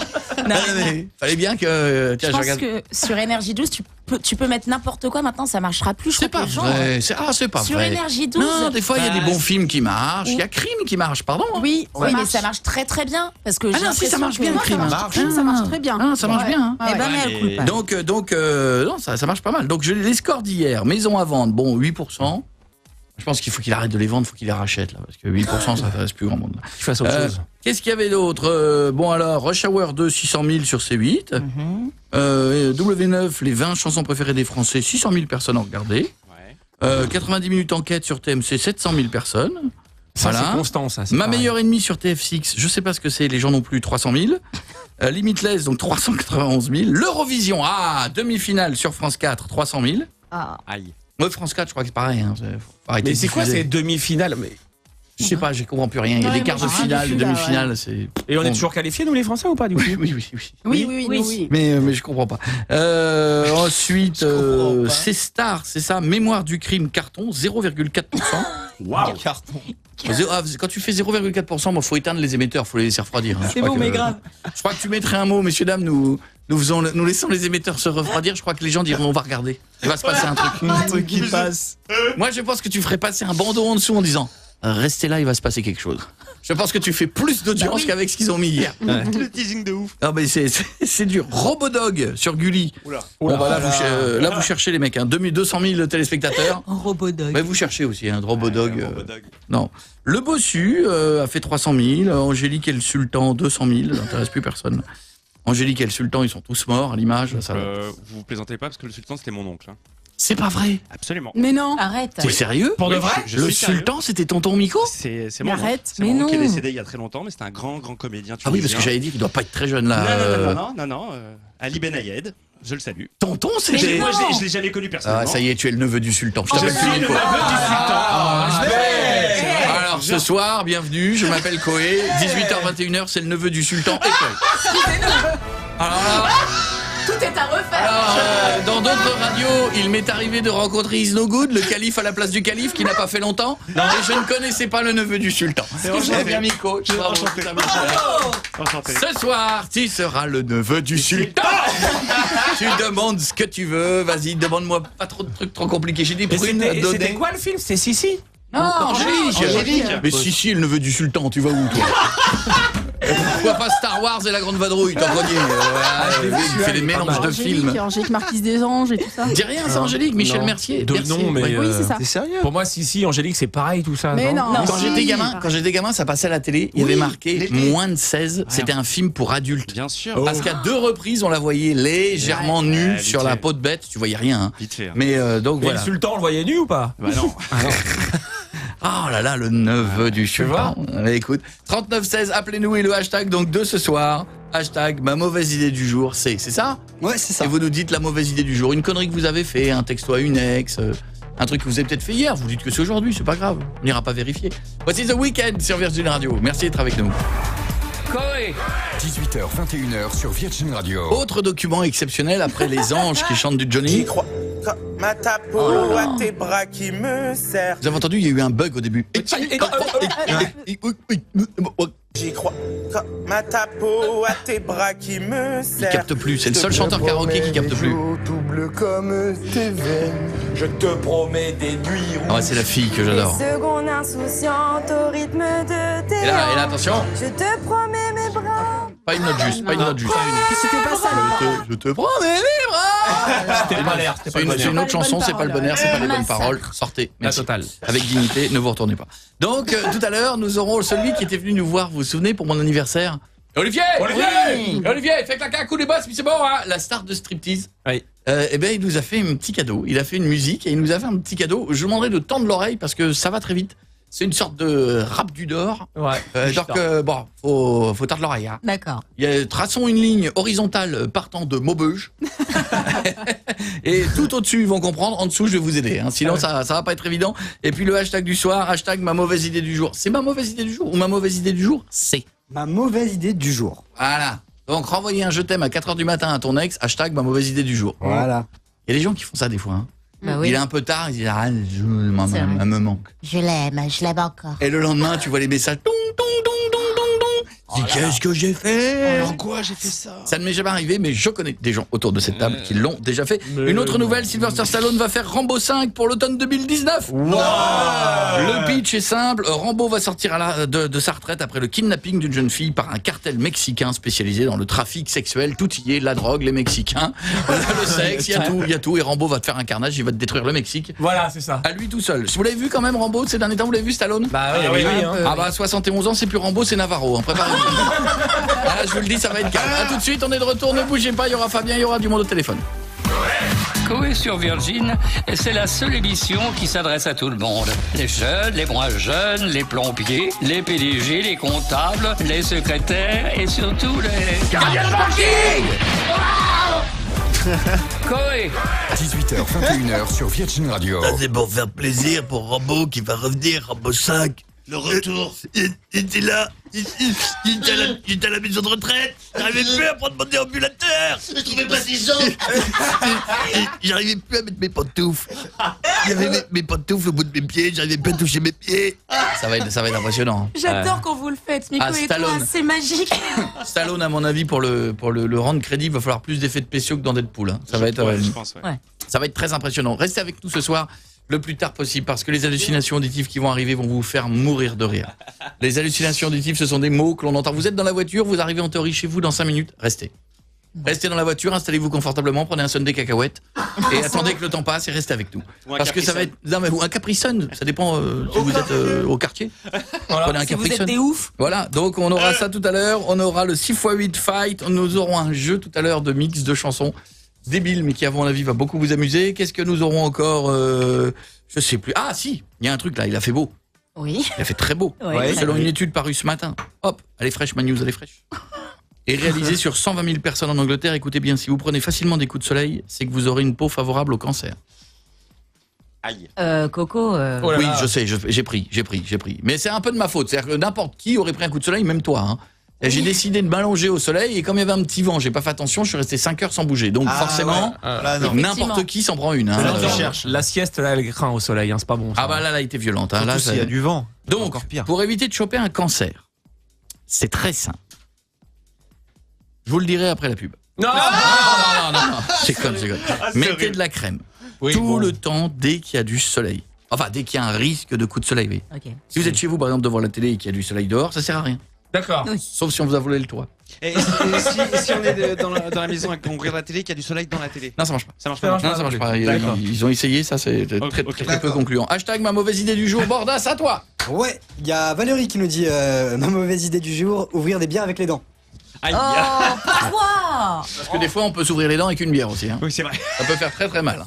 Speaker 4: Non,
Speaker 1: Ah, mais fallait bien que. euh, Tiens,
Speaker 4: Je
Speaker 1: je,
Speaker 4: pense
Speaker 1: regarde.
Speaker 4: que sur Énergie 12, tu peux, tu peux mettre n'importe quoi maintenant, ça marchera plus. Je
Speaker 1: C'est
Speaker 4: crois
Speaker 1: pas
Speaker 4: les gens,
Speaker 1: vrai. C'est- Ah, c'est pas
Speaker 4: Sur
Speaker 1: vrai.
Speaker 4: Énergie 12.
Speaker 1: Non, des fois il y a des
Speaker 6: Bah,
Speaker 1: bons films qui marchent. Il y a Crime qui marche, pardon. hein.
Speaker 7: Oui,
Speaker 4: Oui, mais
Speaker 7: marche.
Speaker 4: ça marche très très bien. Parce que
Speaker 1: Ah non, si, ça marche bien, Crime.
Speaker 4: ça marche
Speaker 7: marche. Ça marche très bien.
Speaker 1: Ah, ça marche
Speaker 7: Ouais.
Speaker 1: bien. hein.
Speaker 7: Ah
Speaker 4: Eh
Speaker 7: ouais.
Speaker 4: ben, mais.
Speaker 1: Donc, euh, donc euh, non, ça, ça marche pas mal. Donc, je, les scores d'hier, maison à vendre, bon, 8%. Je pense qu'il faut qu'il arrête de les vendre, il faut qu'il les rachète, là, parce que 8%, ça intéresse plus grand monde.
Speaker 5: Tu fasses autre
Speaker 1: Euh,
Speaker 5: chose.
Speaker 1: Qu'est-ce qu'il y avait d'autre Euh, Bon, alors, Rush Hour 2, 600 000 sur C8.
Speaker 4: Mhm.
Speaker 1: Euh, W9, les 20 chansons préférées des Français, 600 000 personnes ont regardé.
Speaker 6: Ouais.
Speaker 1: Euh, 90 minutes enquête sur TMC, 700 000 personnes.
Speaker 5: Ça,
Speaker 1: voilà.
Speaker 5: c'est constant, ça.
Speaker 1: Ma
Speaker 5: pareil.
Speaker 1: meilleure ennemie sur TF6, je sais pas ce que c'est, les gens non plus, 300 000. Euh, Limitless, donc 391 000. L'Eurovision, ah, demi-finale sur France 4, 300 000.
Speaker 7: Ah.
Speaker 6: Aïe.
Speaker 1: Ouais, France 4, je crois que c'est pareil. Hein,
Speaker 5: Mais c'est quoi ces demi-finales? Mais-
Speaker 1: Je sais pas, je comprends plus rien. Il y a des quarts de finale, des demi-finales, c'est.
Speaker 5: Et on est toujours qualifiés, nous les Français, ou pas du coup
Speaker 1: Oui, oui, oui. oui.
Speaker 7: Oui, oui, oui.
Speaker 4: Oui.
Speaker 7: oui.
Speaker 1: Mais, euh, mais je comprends pas. Euh, ensuite, euh, c'est Star, c'est ça, Mémoire du crime carton, 0,4%.
Speaker 6: Waouh.
Speaker 3: Carton.
Speaker 1: Ah, quand tu fais 0,4%, il faut éteindre les émetteurs, faut les laisser refroidir. hein.
Speaker 4: C'est bon, mais grave.
Speaker 1: Je crois que tu mettrais un mot, messieurs, dames, nous, nous, faisons, nous laissons les émetteurs se refroidir. Je crois que les gens diront on va regarder. Il va se passer un truc.
Speaker 3: Un truc qui passe.
Speaker 1: Moi, je pense que tu ferais passer un bandeau en dessous en disant restez là, il va se passer quelque chose. Je pense que tu fais plus d'audience qu'avec ce qu'ils ont mis hier.
Speaker 6: Le teasing de ouf.
Speaker 1: Ah, mais c'est- c'est c'est dur. Robodog sur Gulli.
Speaker 6: Oula.
Speaker 1: Bon, bah, là, vous, cher- euh, là, vous cherchez les mecs, hein. 2000 200 000 téléspectateurs.
Speaker 4: Un robot dog.
Speaker 1: Mais vous cherchez aussi, un Robodog.
Speaker 6: Ouais,
Speaker 1: euh,
Speaker 6: Robodog.
Speaker 1: non. Le Bossu euh, a fait 300 000. Angélique et le Sultan, 200 000. Ça n'intéresse plus personne. Angélique et le Sultan, ils sont tous morts à l'image. Ça...
Speaker 6: Euh, vous vous plaisantez pas parce que le sultan c'était mon oncle. hein.
Speaker 1: C'est pas vrai.
Speaker 6: Absolument.
Speaker 7: Mais non.
Speaker 4: Arrête.
Speaker 1: T'es sérieux
Speaker 5: Pour de vrai
Speaker 6: je- je
Speaker 1: Le
Speaker 6: suis.
Speaker 1: Sultan, c'était tonton Miko
Speaker 6: C'est c'est
Speaker 7: Mais
Speaker 6: mon
Speaker 7: arrête,
Speaker 6: C'est
Speaker 4: mais
Speaker 6: mon oncle qui est
Speaker 4: non.
Speaker 6: décédé il y a très longtemps, mais c'était un grand, grand comédien.
Speaker 1: Ah oui, parce que j'avais dit qu'il doit pas être très jeune là.
Speaker 6: Non, non, non,
Speaker 1: Euh,
Speaker 6: non, non, non, non, euh, Ali Benayed, je le salue.
Speaker 1: Tonton, c'était.
Speaker 6: moi, je l'ai- je l'ai jamais connu personnellement.
Speaker 1: Ah, ça y est, tu es le neveu du Sultan. Je
Speaker 6: Je
Speaker 1: t'appelle
Speaker 6: suis
Speaker 1: plus
Speaker 6: le neveu du sultan.
Speaker 1: Alors ce soir, bienvenue, je m'appelle Koé. 18h21h, c'est le neveu du Sultan et Koé. Alors là,
Speaker 4: Tout est à refaire.
Speaker 1: alors, euh, dans d'autres radios, il m'est arrivé de rencontrer Is No Good, le calife à la place du calife, qui n'a pas fait longtemps. Et je ne connaissais pas le neveu du sultan.
Speaker 6: enchanté.
Speaker 1: bien Miko. Bravo,
Speaker 6: enchanté.
Speaker 1: putain, mais-
Speaker 6: Enchanté.
Speaker 1: Ce soir, tu seras le neveu du sultan. tu demandes ce que tu veux. Vas-y, demande-moi pas trop de trucs trop compliqués. J'ai des prunes à
Speaker 5: c'était-
Speaker 1: donner.
Speaker 5: c'était quoi le film? C'était Sissi?
Speaker 1: Non, Angélique.
Speaker 6: Angélique.
Speaker 1: Mais si, si, le neveu du sultan, tu vas où, toi? Pourquoi pas Star Wars et la grande vadrouille euh, ouais, Il fait des mélanges de films.
Speaker 7: Angélique, Angélique Marquise des Anges et tout ça.
Speaker 1: Dis rien, c'est Angélique, Michel
Speaker 5: Non.
Speaker 1: Mercier.
Speaker 5: Nom, mais.
Speaker 7: Oui, c'est
Speaker 5: euh,
Speaker 7: ça.
Speaker 3: Sérieux
Speaker 5: Pour moi, Sissi, Angélique, c'est pareil tout ça.
Speaker 7: Mais non.
Speaker 1: Quand
Speaker 7: Si.
Speaker 1: j'étais gamin, quand j'étais gamin, ça passait à la télé. Il y avait marqué moins de 16. C'était un film pour adultes.
Speaker 6: Bien sûr.
Speaker 5: Oh.
Speaker 1: Parce qu'à deux reprises, on la voyait légèrement nue sur la peau de bête. Tu voyais rien. hein.
Speaker 6: Vite fait. hein.
Speaker 1: Mais euh, donc voilà.
Speaker 5: le sultan, on le voyait nu ou pas?
Speaker 6: Bah non.
Speaker 1: Oh là là, le neveu du. Allez, écoute, 3916, appelez-nous et le hashtag donc de ce soir. Hashtag ma mauvaise idée du jour, c'est c'est ça?
Speaker 3: Ouais, c'est ça.
Speaker 1: Et vous nous dites la mauvaise idée du jour, une connerie que vous avez fait, un texto à une ex, euh, un truc que vous avez peut-être fait hier. Vous dites que c'est aujourd'hui, c'est pas grave. On n'ira pas vérifier. Voici The Weekend sur Virgin Radio. Merci d'être avec nous. Koé
Speaker 2: 18h, 21h sur Virgin Radio.
Speaker 1: Autre document exceptionnel après les anges qui chantent du
Speaker 10: J'y
Speaker 1: Johnny.
Speaker 10: crois comme à ta peau,
Speaker 1: Oh
Speaker 10: à tes bras qui me serrent.
Speaker 1: Vous avez entendu, il y a eu un bug au début.
Speaker 10: J'y crois comme à ta peau, à tes bras qui me
Speaker 1: Il capte plus, c'est le seul chanteur karaoké qui capte plus.
Speaker 11: Tout bleu comme tes veines.
Speaker 10: Je te promets des nuits
Speaker 1: Ah ouais, c'est la fille que j'adore.
Speaker 12: Des secondes insouciantes au rythme de tes
Speaker 1: Et là, et là, attention,
Speaker 12: Je te promets mes bras.
Speaker 1: pas une note juste, pas une note juste.
Speaker 7: C'était pas ça.
Speaker 1: Je te, je te promets les bras
Speaker 5: C'était pas l'air, c'était pas
Speaker 1: C'est
Speaker 5: le
Speaker 1: une, c'est
Speaker 5: bonheur.
Speaker 1: une autre chanson,
Speaker 7: bonnes
Speaker 1: c'est pas le bonheur, c'est pas les bonnes
Speaker 4: Massacre.
Speaker 1: paroles. Sortez,
Speaker 5: La
Speaker 1: merci.
Speaker 5: totale.
Speaker 1: Avec dignité, ne vous retournez pas. Donc, euh, tout à l'heure, nous aurons celui qui était venu nous voir, vous vous souvenez, pour mon anniversaire Olivier
Speaker 5: Olivier
Speaker 1: Oui Olivier, fais claquer un coup des basses, puis c'est bon, hein La star de striptease.
Speaker 5: Oui.
Speaker 1: Euh, eh ben, il nous a fait un petit cadeau. Il a fait une musique et il nous a fait un petit cadeau. Je vous demanderai de tendre l'oreille parce que ça va très vite. C'est une sorte de rap du Nord.
Speaker 5: Ouais.
Speaker 1: Euh, donc, euh, bon, faut, faut l'oreille. hein.
Speaker 4: D'accord.
Speaker 1: Traçons une ligne horizontale partant de Maubeuge. et tout au-dessus, ils vont comprendre. En dessous, je vais vous aider. hein. Sinon, ça, ça va pas être évident. Et puis le hashtag du soir, hashtag ma mauvaise idée du jour. C'est ma mauvaise idée du jour ou ma mauvaise idée du jour? C'est.
Speaker 8: Ma mauvaise idée du jour.
Speaker 1: Voilà. Donc, renvoyer un je t'aime à 4h du matin à ton ex, hashtag ma mauvaise idée du jour.
Speaker 8: Voilà.
Speaker 1: Il y a des gens qui font ça des fois. hein.
Speaker 4: Bah oui.
Speaker 1: Il est un peu tard, il dit ah, je, elle me manque.
Speaker 4: Je l'aime, je l'aime encore.
Speaker 1: Et le lendemain, tu vois les messages. Dong, dong, dong.
Speaker 4: Oh
Speaker 1: Qu'est-ce que j'ai fait
Speaker 6: Pourquoi j'ai fait ça
Speaker 1: Ça ne m'est jamais arrivé, mais je connais des gens autour de cette table qui l'ont déjà fait.
Speaker 5: Mais
Speaker 1: Une autre nouvelle, Sylvester Stallone va faire Rambo 5 pour l'automne 2019. Le pitch est simple. Rambo va sortir à la- de, de sa retraite après le kidnapping d'une jeune fille par un cartel mexicain spécialisé dans le trafic sexuel. Tout y est, la drogue, les Mexicains, le sexe, il y a tout, il y a tout. Et Rambo va te faire un carnage, il va te détruire le Mexique.
Speaker 5: Voilà, c'est ça.
Speaker 1: À lui tout seul. Vous l'avez vu quand même, Rambo, ces derniers temps, vous l'avez vu, Stallone?
Speaker 5: Bah oui, oui, oui, hein.
Speaker 1: Ah bah 71 ans, c'est plus Rambo, c'est Navarro. Hein. Préparez-vous. Ah, là, je vous le dis, ça va être calme. A tout de suite, on est de retour, ne bougez pas, il y aura Fabien, il y aura du monde au téléphone.
Speaker 13: Coé sur Virgin, c'est la seule émission qui s'adresse à tout le monde. Les jeunes, les moins jeunes, les plombiers, les PDG, les comptables, les secrétaires et surtout les... Gardiens de parking Coé
Speaker 2: 18h, 21h sur Virgin Radio.
Speaker 1: c'est pour faire plaisir pour Rambo qui va revenir, Rambo 5.
Speaker 6: Le retour.
Speaker 1: Il était là, il était à, la, il était à la maison de retraite, j'arrivais plus à prendre mon déambulateur.
Speaker 6: Je trouvais pas ces gens.
Speaker 1: J'arrivais plus à mettre mes pantoufles. Il y avait mes, mes pantoufles au bout de mes pieds, j'arrivais plus à toucher mes pieds. Ça va être, ça va être impressionnant.
Speaker 4: J'adore quand vous le faites, Nico
Speaker 1: Ah,
Speaker 4: et toi,
Speaker 1: Stallone.
Speaker 4: c'est magique.
Speaker 1: Stallone, à mon avis, pour le, pour le, le rendre crédit, il va falloir plus d'effets de spéciaux que dans Deadpool. hein. Ça va être, euh,
Speaker 6: je pense, ouais.
Speaker 4: Ouais.
Speaker 1: ça va être très impressionnant. Restez avec nous ce soir le plus tard possible parce que les hallucinations auditives qui vont arriver vont vous faire mourir de rire. Les hallucinations auditives, ce sont des mots que l'on entend. Vous êtes dans la voiture, vous arrivez en théorie chez vous dans 5 minutes. Restez. Restez dans la voiture, installez-vous confortablement, prenez un Sunday cacahuète et attendez que le temps passe et restez avec nous. Parce que ça va être non, mais, ou un Capri Sun, ça dépend euh, si vous êtes euh, au quartier. Prenez un
Speaker 4: Si vous êtes des oufs.
Speaker 1: Voilà, donc on aura ça tout à l'heure. On aura le 6x8 fight. Nous aurons un jeu tout à l'heure de mix de chansons débiles, mais qui, à mon avis, va beaucoup vous amuser. Qu'est-ce que nous aurons encore euh, Je sais plus. Ah, si, il y a un truc là, il a fait beau.
Speaker 4: Oui.
Speaker 1: Il a fait très beau.
Speaker 4: Ouais.
Speaker 1: Selon une étude parue ce matin. Hop, elle est fraîche, ma news, elle est fraîche. Et réalisée sur 120 000 personnes en Angleterre. Écoutez bien, si vous prenez facilement des coups de soleil, c'est que vous aurez une peau favorable au cancer.
Speaker 6: Aïe.
Speaker 4: Euh, Coco. euh,
Speaker 5: Oh là
Speaker 1: oui,
Speaker 5: là.
Speaker 1: je sais, j'ai pris, j'ai pris, j'ai pris. Mais c'est un peu de ma faute. C'est-à-dire que n'importe qui aurait pris un coup de soleil, même toi. hein. Et J'ai décidé de m'allonger au soleil et comme il y avait un petit vent, j'ai pas fait attention, je suis resté 5 heures sans bouger. Donc
Speaker 8: Ah,
Speaker 1: forcément,
Speaker 8: ouais. Non.
Speaker 1: n'importe qui s'en prend une. hein.
Speaker 5: Là,
Speaker 1: Euh.
Speaker 5: La sieste, là, elle craint au soleil, hein, c'est pas bon. ça.
Speaker 1: Ah bah là, là, elle était violente. hein. Là,
Speaker 3: s'il
Speaker 1: ça-
Speaker 3: y a du vent.
Speaker 1: Donc,
Speaker 3: encore pire.
Speaker 1: pour éviter de choper un cancer, c'est très simple. Je vous le dirai après la pub.
Speaker 5: Non,
Speaker 1: Non, non, non, non, non. C'est comme, c'est comme.
Speaker 6: Ah,
Speaker 1: Mettez
Speaker 6: horrible.
Speaker 1: de la crème
Speaker 5: Oui,
Speaker 1: tout
Speaker 5: bon.
Speaker 1: le temps dès qu'il y a du soleil. Enfin, dès qu'il y a un risque de coup de soleil. oui. Si vous êtes chez vous, par exemple, devant la télé et qu'il y a du soleil dehors, ça sert à rien.
Speaker 5: D'accord.
Speaker 1: Sauf si on vous a volé le toit.
Speaker 6: Et, et si, et si on est de- dans, la, dans la maison et qu'on regarde la télé, qu'il y a du soleil dans la télé?
Speaker 1: Non, ça marche pas.
Speaker 6: Ça marche
Speaker 5: Ça
Speaker 6: pas.
Speaker 5: marche
Speaker 1: Non, ça marche pas. Ils, ont essayé, ça c'est très, peu concluant. Hashtag ma mauvaise idée du jour. Bordas, à toi
Speaker 8: Ouais, il y a Valérie qui nous dit euh, ma mauvaise idée du jour, ouvrir des bières avec les dents.
Speaker 6: Aïe.
Speaker 4: Oh, pourquoi
Speaker 1: Parce que des fois, on peut s'ouvrir les dents avec une bière aussi. hein.
Speaker 6: Oui, c'est vrai.
Speaker 1: Ça peut faire très très mal.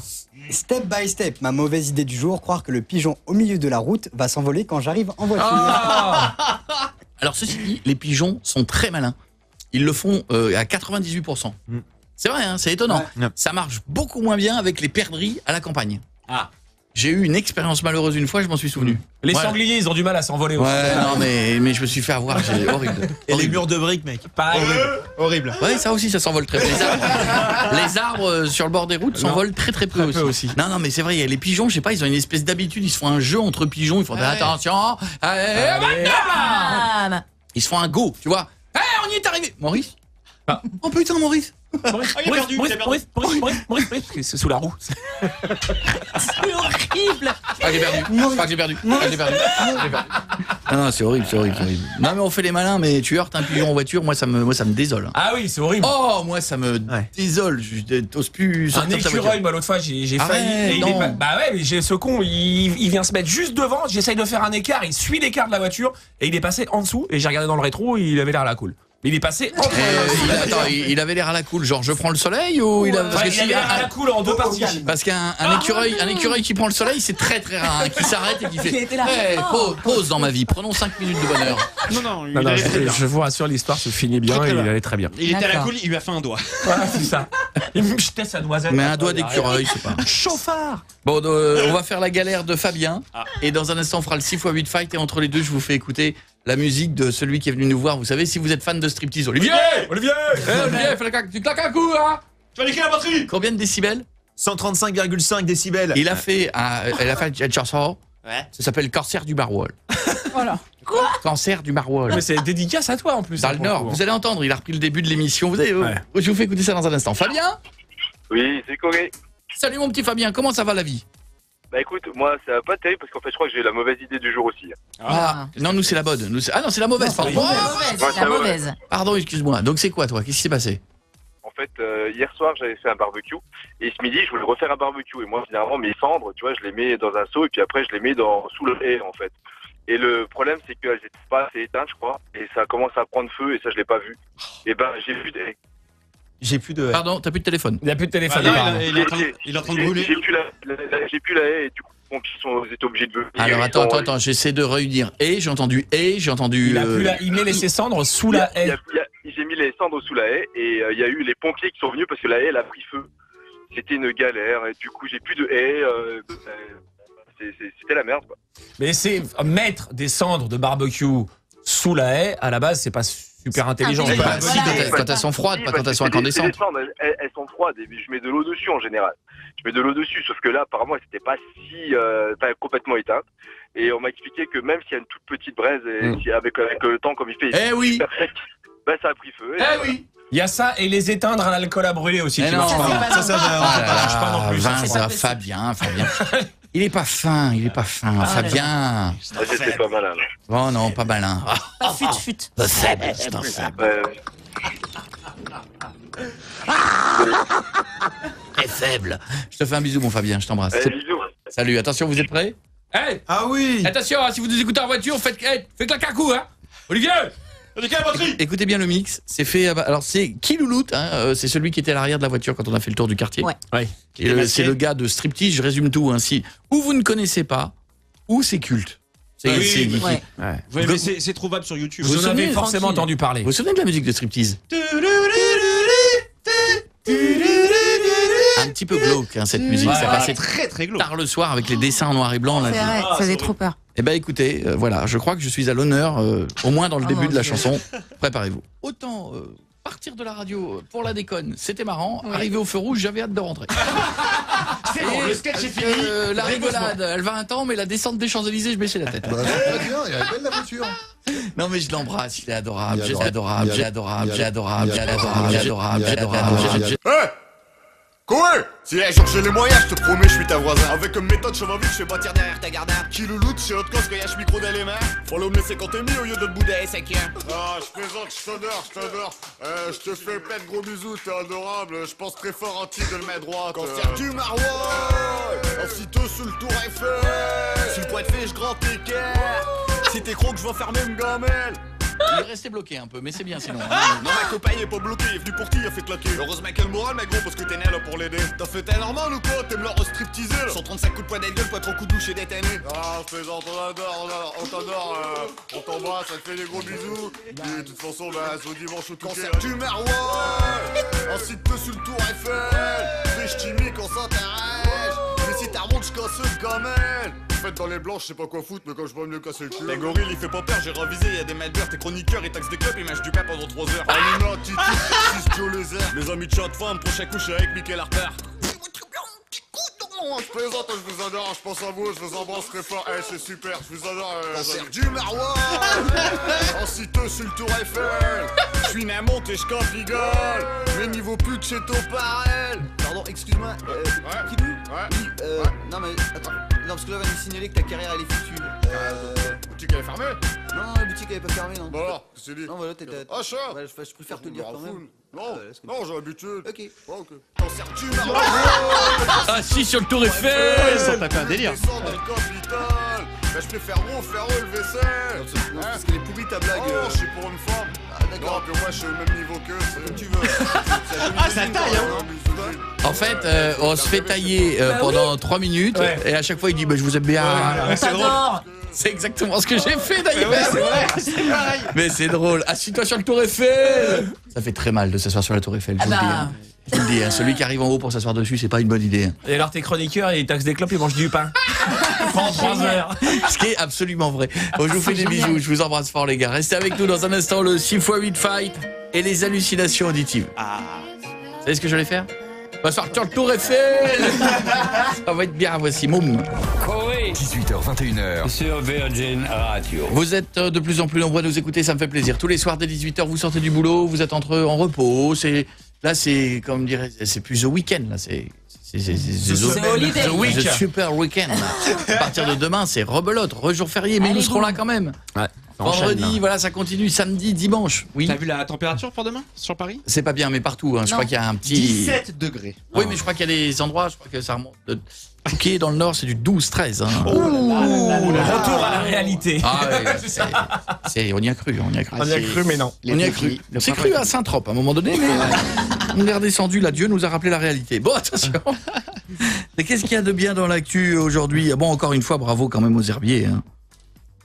Speaker 8: Step by step, ma mauvaise idée du jour, croire que le pigeon au milieu de la route va s'envoler quand j'arrive en voiture.
Speaker 5: Ah
Speaker 1: Alors, ceci dit, les pigeons sont très malins. Ils le font euh, à 98%.
Speaker 3: Mm.
Speaker 1: C'est vrai, hein, c'est étonnant.
Speaker 3: Ouais.
Speaker 1: Ça marche beaucoup moins bien avec les perdrix à la campagne.
Speaker 6: Ah.
Speaker 1: J'ai eu une expérience malheureuse une fois, je m'en suis souvenu.
Speaker 5: Les
Speaker 1: Ouais.
Speaker 5: sangliers, ils ont du mal à s'envoler aussi.
Speaker 1: Ouais, non, mais, mais je me suis fait avoir, c'est horrible.
Speaker 3: Et les
Speaker 1: Horrible.
Speaker 3: murs de briques, mec.
Speaker 5: Pareil.
Speaker 3: Horrible.
Speaker 1: Ouais, ça aussi, ça s'envole très peu. Les arbres, les arbres, euh, sur le bord des routes s'envolent très très peu,
Speaker 5: Très peu
Speaker 1: aussi. Non, non, mais c'est vrai, les pigeons, je sais pas, ils ont une espèce d'habitude, ils se font un jeu entre pigeons, ils font attention, allez,
Speaker 5: Allez.
Speaker 4: Bam
Speaker 1: ils se font un go, tu vois. Eh, on y est arrivé Maurice
Speaker 5: Ah.
Speaker 1: Oh putain, Maurice
Speaker 5: Maurice,
Speaker 6: Ah, il a perdu,
Speaker 5: Maurice. Maurice, Maurice, Maurice, Maurice, Maurice, c'est sous la roue.
Speaker 4: C'est horrible
Speaker 1: que j'ai perdu. Que j'ai perdu. Que j'ai perdu. Perdu. Non, non, c'est horrible, c'est horrible, c'est horrible. Non, mais on fait les malins, mais tu heurtes un pigeon en voiture, moi ça me, moi, ça me désole.
Speaker 5: Ah oui, c'est horrible.
Speaker 1: Oh, moi ça me
Speaker 3: Ouais.
Speaker 1: désole, je t'ose plus
Speaker 5: Un écureuil, moi l'autre fois, j'ai failli. est bah ouais, mais j'ai ce con, il, il vient se mettre juste devant. J'essaye de faire un écart, il suit l'écart de la voiture et il est passé en dessous. Et j'ai regardé dans le rétro, il avait l'air la cool. Mais il est passé entre.
Speaker 1: Euh, il, attends, il, il avait l'air à la cool, genre je prends le soleil ou il a,
Speaker 5: Ouais, il avait l'air à la cool en deux parties.
Speaker 1: Parce qu'un un écureuil, un écureuil qui prend le soleil, c'est très très rare, hein, qui s'arrête et qui
Speaker 4: Il
Speaker 1: fait
Speaker 4: était là.
Speaker 1: Eh,
Speaker 4: Oh.
Speaker 1: pause, pause dans ma vie, prenons 5 minutes de bonheur.
Speaker 6: Non, non, il
Speaker 5: Non, non, je, je vous rassure, l'histoire se finit bien
Speaker 6: Très, très
Speaker 5: et il allait très bien.
Speaker 6: Il était à la cool, il lui a fait un doigt.
Speaker 5: Voilà, c'est ça. Il me jetait sa noisette.
Speaker 1: Mais un doigt d'écureuil, c'est pas.
Speaker 5: Chauffard
Speaker 1: Bon, euh, on va faire la galère de Fabien.
Speaker 6: Ah.
Speaker 1: Et dans un instant, on fera le 6x8 fight. Et entre les deux, je vous fais écouter la musique de celui qui est venu nous voir. Vous savez, si vous êtes fan de striptease, Olivier
Speaker 5: Olivier
Speaker 1: Eh, Olivier, fais la claque- tu claques un coup, hein
Speaker 6: Tu vas niquer la batterie
Speaker 1: Combien de décibels
Speaker 3: 135,5 décibels.
Speaker 1: Il a fait, un, elle a fait une chanson.
Speaker 6: Ouais.
Speaker 1: Ça s'appelle Cancer du Barwol.
Speaker 7: Voilà.
Speaker 1: Cancer du Barwol.
Speaker 5: Mais c'est dédicace à toi en plus.
Speaker 1: Dans
Speaker 5: hein,
Speaker 1: le
Speaker 5: pour
Speaker 1: Nord, vous allez entendre, il a repris le début de l'émission. Vous avez,
Speaker 5: Ouais.
Speaker 1: Je vous fais écouter ça dans un instant. Fabien?
Speaker 14: Oui, c'est Corée.
Speaker 1: Salut mon petit Fabien, comment ça va la vie?
Speaker 14: Bah écoute, moi ça va pas terrible parce qu'en fait je crois que j'ai eu la mauvaise idée du jour aussi.
Speaker 1: ah. Non, nous c'est la bonne. Nous, c'est- ah non, c'est la mauvaise, pardon.
Speaker 4: La
Speaker 1: Oh
Speaker 4: mauvaise,
Speaker 14: Ouais,
Speaker 4: la
Speaker 14: ça va,
Speaker 4: mauvaise.
Speaker 1: Pardon, excuse-moi. Donc c'est quoi toi? Qu'est-ce qui s'est passé?
Speaker 14: En fait, euh, hier soir j'avais fait un barbecue et ce midi je voulais refaire un barbecue et moi finalement mes cendres, tu vois, je les mets dans un seau et puis après je les mets dans sous le haie en fait. Et le problème c'est qu'elles étaient pas assez éteintes je crois et ça commence à prendre feu et ça je l'ai pas vu. Et ben j'ai vu des...
Speaker 3: J'ai plus de.
Speaker 1: Pardon, t'as plus de téléphone.
Speaker 5: Il a plus de téléphone.
Speaker 6: Ah, il, a- il est en train de, il est en train de
Speaker 14: j'ai-
Speaker 6: brûler.
Speaker 14: J'ai plus la, la- la- j'ai plus la haie et du coup les pompiers sont ils étaient obligés de venir.
Speaker 1: Alors attends,
Speaker 14: sont-
Speaker 1: attends, attends, j'essaie de réunir. Et j'ai entendu et j'ai entendu.
Speaker 5: Il, a
Speaker 1: euh,
Speaker 5: plus la- il met ses cendres sous la haie.
Speaker 14: J'ai mis les cendres sous la haie et euh, il y a eu les pompiers qui sont venus parce que la haie elle a pris feu. C'était une galère et du coup j'ai plus de haie. euh, euh, C'était la merde. Quoi.
Speaker 5: Mais c'est mettre des cendres de barbecue sous la haie, à la base, c'est pas super intelligent.
Speaker 1: pas- si, quand elles- quand elles sont froides, pas quand elles sont incandescentes.
Speaker 14: elles, elles- elles sont froides et je mets de l'eau dessus en général. Je mets de l'eau dessus, sauf que là apparemment c'était pas si euh, pas complètement éteinte. Et on m'a expliqué que même s'il y a une toute petite braise et
Speaker 5: Mm.
Speaker 14: si- avec, avec le temps comme il fait,
Speaker 1: Eh oui
Speaker 14: super sec, bah ça a pris feu. Et,
Speaker 1: Eh oui
Speaker 5: Il y a ça et les éteindre à l'alcool à brûler aussi.
Speaker 1: Eh
Speaker 5: qui
Speaker 1: non.
Speaker 5: marche pas.
Speaker 4: Ça,
Speaker 3: Ça,
Speaker 4: c'est
Speaker 3: ça,
Speaker 4: pas
Speaker 3: ça,
Speaker 1: Ah
Speaker 3: ça
Speaker 1: là
Speaker 3: marche pas non plus.
Speaker 1: Fabien, Fabien. Il est pas fin, il est pas fin. Fabien.
Speaker 14: Ah, c'était pas malin. là.
Speaker 1: Oh non, pas malin. Ah,
Speaker 4: Pas fut fut.
Speaker 1: faible, c'est un faible. Très faible. Je te fais un bisou, mon Fabien, je t'embrasse.
Speaker 14: Eh.
Speaker 1: Salut, attention, vous êtes prêts?
Speaker 5: Hey,
Speaker 3: Ah oui
Speaker 1: Attention, hein, si vous nous écoutez en voiture, faites, hey, faites claquer un coup, hein Olivier
Speaker 6: Batterie
Speaker 1: Écoutez bien le mix, c'est fait. Alors c'est Kiloulout, hein, euh, c'est celui qui était à l'arrière de la voiture quand on a fait le tour du quartier.
Speaker 4: Ouais.
Speaker 1: Le- c'est le gars de striptease, je résume tout ainsi. Ou vous ne connaissez pas, ou c'est culte. C'est,
Speaker 6: Oui,
Speaker 1: c'est-
Speaker 6: oui.
Speaker 4: Ouais.
Speaker 6: Ouais, mais c'est c'est trouvable sur YouTube.
Speaker 5: Vous,
Speaker 1: Vous
Speaker 5: en avez forcément entendu parler.
Speaker 1: Vous vous souvenez de la musique de striptease? Un petit peu glauque hein, cette musique, ça
Speaker 5: Ouais.
Speaker 1: passait
Speaker 6: très très glauque.
Speaker 1: tard le soir avec les dessins en noir et blanc. là.
Speaker 4: Vrai, ça faisait trop peur.
Speaker 1: Eh ben écoutez, euh, voilà, je crois que je suis à l'honneur, euh, au moins dans le
Speaker 4: Oh
Speaker 1: début de la chanson. Préparez-vous. Autant euh, partir de la radio pour la déconne, c'était marrant. Arrivé au feu rouge, j'avais hâte de rentrer.
Speaker 6: C'est bon, le sketch est fini.
Speaker 1: Euh, la rigolade, elle va un temps, mais la descente des Champs-Élysées, je baissais la tête.
Speaker 2: Bah, bien, il est belle la voiture.
Speaker 1: Non mais je l'embrasse, il est adorable, j'ai
Speaker 2: adorable.
Speaker 1: j'ai adorable, j'ai adorable, j'ai adorable, j'ai adorable, j'ai adorable,
Speaker 11: Quoi? Si genre j'ai les moyens, je te promets, je suis ta voisin. Avec comme méthode, je vais vite, je fais bâtir derrière ta garde. Qui le loot, chez Hot Cause, je micro dans les mains. Follow me t'es mis au lieu de bouder avec Ah, je plaisante, je t'adore, je t'adore. Euh, je te fais plein de gros bisous, t'es adorable. Je pense très fort en tigre de le main droite. Concert du Marois, aussitôt sous le tour Eiffel. Sur le point de fée, je grand équerre. Si t'es croque, je vais fermer une gamelle.
Speaker 1: Il est resté bloqué un peu, mais c'est bien sinon. hein.
Speaker 11: Non, ma copain il est pas bloqué, il est venu pour qui, il a fait claquer. Heureusement quel moral, mais gros, parce que t'es né là pour l'aider. T'as fait ta normal ou quoi? T'aimes leur stripteaser là 135 coups de poing de gueule, pas trop coups de douche et détané. Ah, je plaisante, on adore, on adore, on t'adore, euh, on t'embrasse, ça te fait des gros bisous. Et de toute façon, bah, c'est au dimanche au Concert du Marois, incite-toi sur le tour Eiffel. Fais chimique, on s'intéresse. Mais si t'as remonte, je casse le fait, dans les blancs, je sais pas quoi foutre, mais quand je peux me le casser le cul. Les gorilles, il fait pas peur, j'ai revisé, y a des malbeurs, tes chroniqueurs, ils taxent des clubs, ils mâchent du pain pendant 3 heures. Illuminati, Six Joe Lézard. Les amis de chat femme, prochain couche avec Michael Harper. Je plaisante, je vous adore, je pense à vous, je vous embrasse très fort. Eh, c'est super, je vous adore. Euh, Concert du Marois, aussitôt sur le tour Eiffel. Je suis né à monter, je rigole. Mais niveau plus que chez Toparel.
Speaker 15: Pardon, excuse-moi, euh, Kidou Oui, euh, non mais attends, non parce que là on va nous signaler que ta carrière elle est foutue. Euh,
Speaker 11: boutique elle est fermée
Speaker 15: Non, la boutique elle est pas fermée, non.
Speaker 11: Bon alors, qu'est-ce que tu dis
Speaker 15: Non, voilà, t'es
Speaker 11: Ah,
Speaker 15: Ouais, je, je préfère te le dire quand même.
Speaker 11: Non,
Speaker 15: Euh,
Speaker 11: non, j'ai l'habitude.
Speaker 15: Ok.
Speaker 11: Bon, ok. Concert du Marois.
Speaker 1: Assis sur le tour Eiffel
Speaker 6: Ils sont tapés un délire.
Speaker 11: Descends dans le Capitole. Bah, je préfère refaire le vaisselle.
Speaker 15: Non, parce que- non, parce qu'elle est pourrie ta blague.
Speaker 11: Oh,
Speaker 15: euh.
Speaker 11: je suis pour une femme.
Speaker 15: Ah,
Speaker 11: d'accord, puis moi je suis au même niveau c'est comme tu veux.
Speaker 6: Ah, ça taille, hein
Speaker 1: En fait, euh, on se fait tailler euh,
Speaker 5: Bah
Speaker 1: pendant 3 minutes
Speaker 5: Ouais.
Speaker 1: et à chaque fois il dit bah, je vous aime bien.
Speaker 5: Ouais,
Speaker 6: c'est
Speaker 5: J'adore.
Speaker 1: C'est exactement ce que j'ai fait d'ailleurs.
Speaker 6: Ouais, c'est vrai, c'est pareil.
Speaker 1: Mais c'est drôle. Assis-toi sur le tour Eiffel. Ça fait très mal de s'asseoir sur la tour Eiffel. Je
Speaker 4: Ah
Speaker 1: vous le dis.
Speaker 4: bah.
Speaker 1: hein. Je vous le dis. hein. Celui qui arrive en haut pour s'asseoir dessus, c'est pas une bonne idée. hein.
Speaker 5: Et alors tes chroniqueurs, ils taxent des clopes, ils mangent du pain. Pendant 3 heures.
Speaker 1: Ce qui est absolument vrai. Bon, je vous fais des bisous. Je vous embrasse fort les gars. Restez avec nous dans un instant le 6x8 fight et les hallucinations auditives.
Speaker 6: Ah.
Speaker 1: Vous savez ce que je vais faire? On va sortir le tour Eiffel. Ça va être bien. Voici Moum.
Speaker 13: Coé
Speaker 16: 18h21h.
Speaker 13: sur Virgin Radio.
Speaker 1: Vous êtes euh, de plus en plus nombreux à nous écouter, ça me fait plaisir. Tous les soirs dès 18h, vous sortez du boulot, vous êtes entre en repos. C'est là, c'est comme dirait, c'est plus the week-end là. C'est c'est week- super week-end. À partir de demain, c'est rebelote, rejour férié, mais
Speaker 4: Allez,
Speaker 1: nous serons là quand même.
Speaker 5: Ouais. ça enchaîne,
Speaker 1: Vendredi,
Speaker 5: là.
Speaker 1: voilà, ça continue. Samedi, dimanche. Oui,
Speaker 6: T'as vu la température pour demain sur Paris?
Speaker 1: C'est pas bien, mais partout. hein. Je crois qu'il y a un petit.
Speaker 6: 17 degrés.
Speaker 1: Oui, mais je crois qu'il y a des endroits. Je crois que ça remonte. De... Touquet, dans le nord, c'est du 12-13. hein.
Speaker 5: Ouh, retour à la réalité.
Speaker 1: Ah ouais, c'est- c'est- on y a cru, on y a cru.
Speaker 5: On y a cru, mais non.
Speaker 1: On y a cru. C'est cru à Saint-Trope à un moment donné, mais euh, on est redescendu. Là, Dieu nous a rappelé la réalité. Bon, attention. Mais qu'est-ce qu'il y a de bien dans l'actu aujourd'hui? Bon, encore une fois, bravo quand même aux herbiers. hein.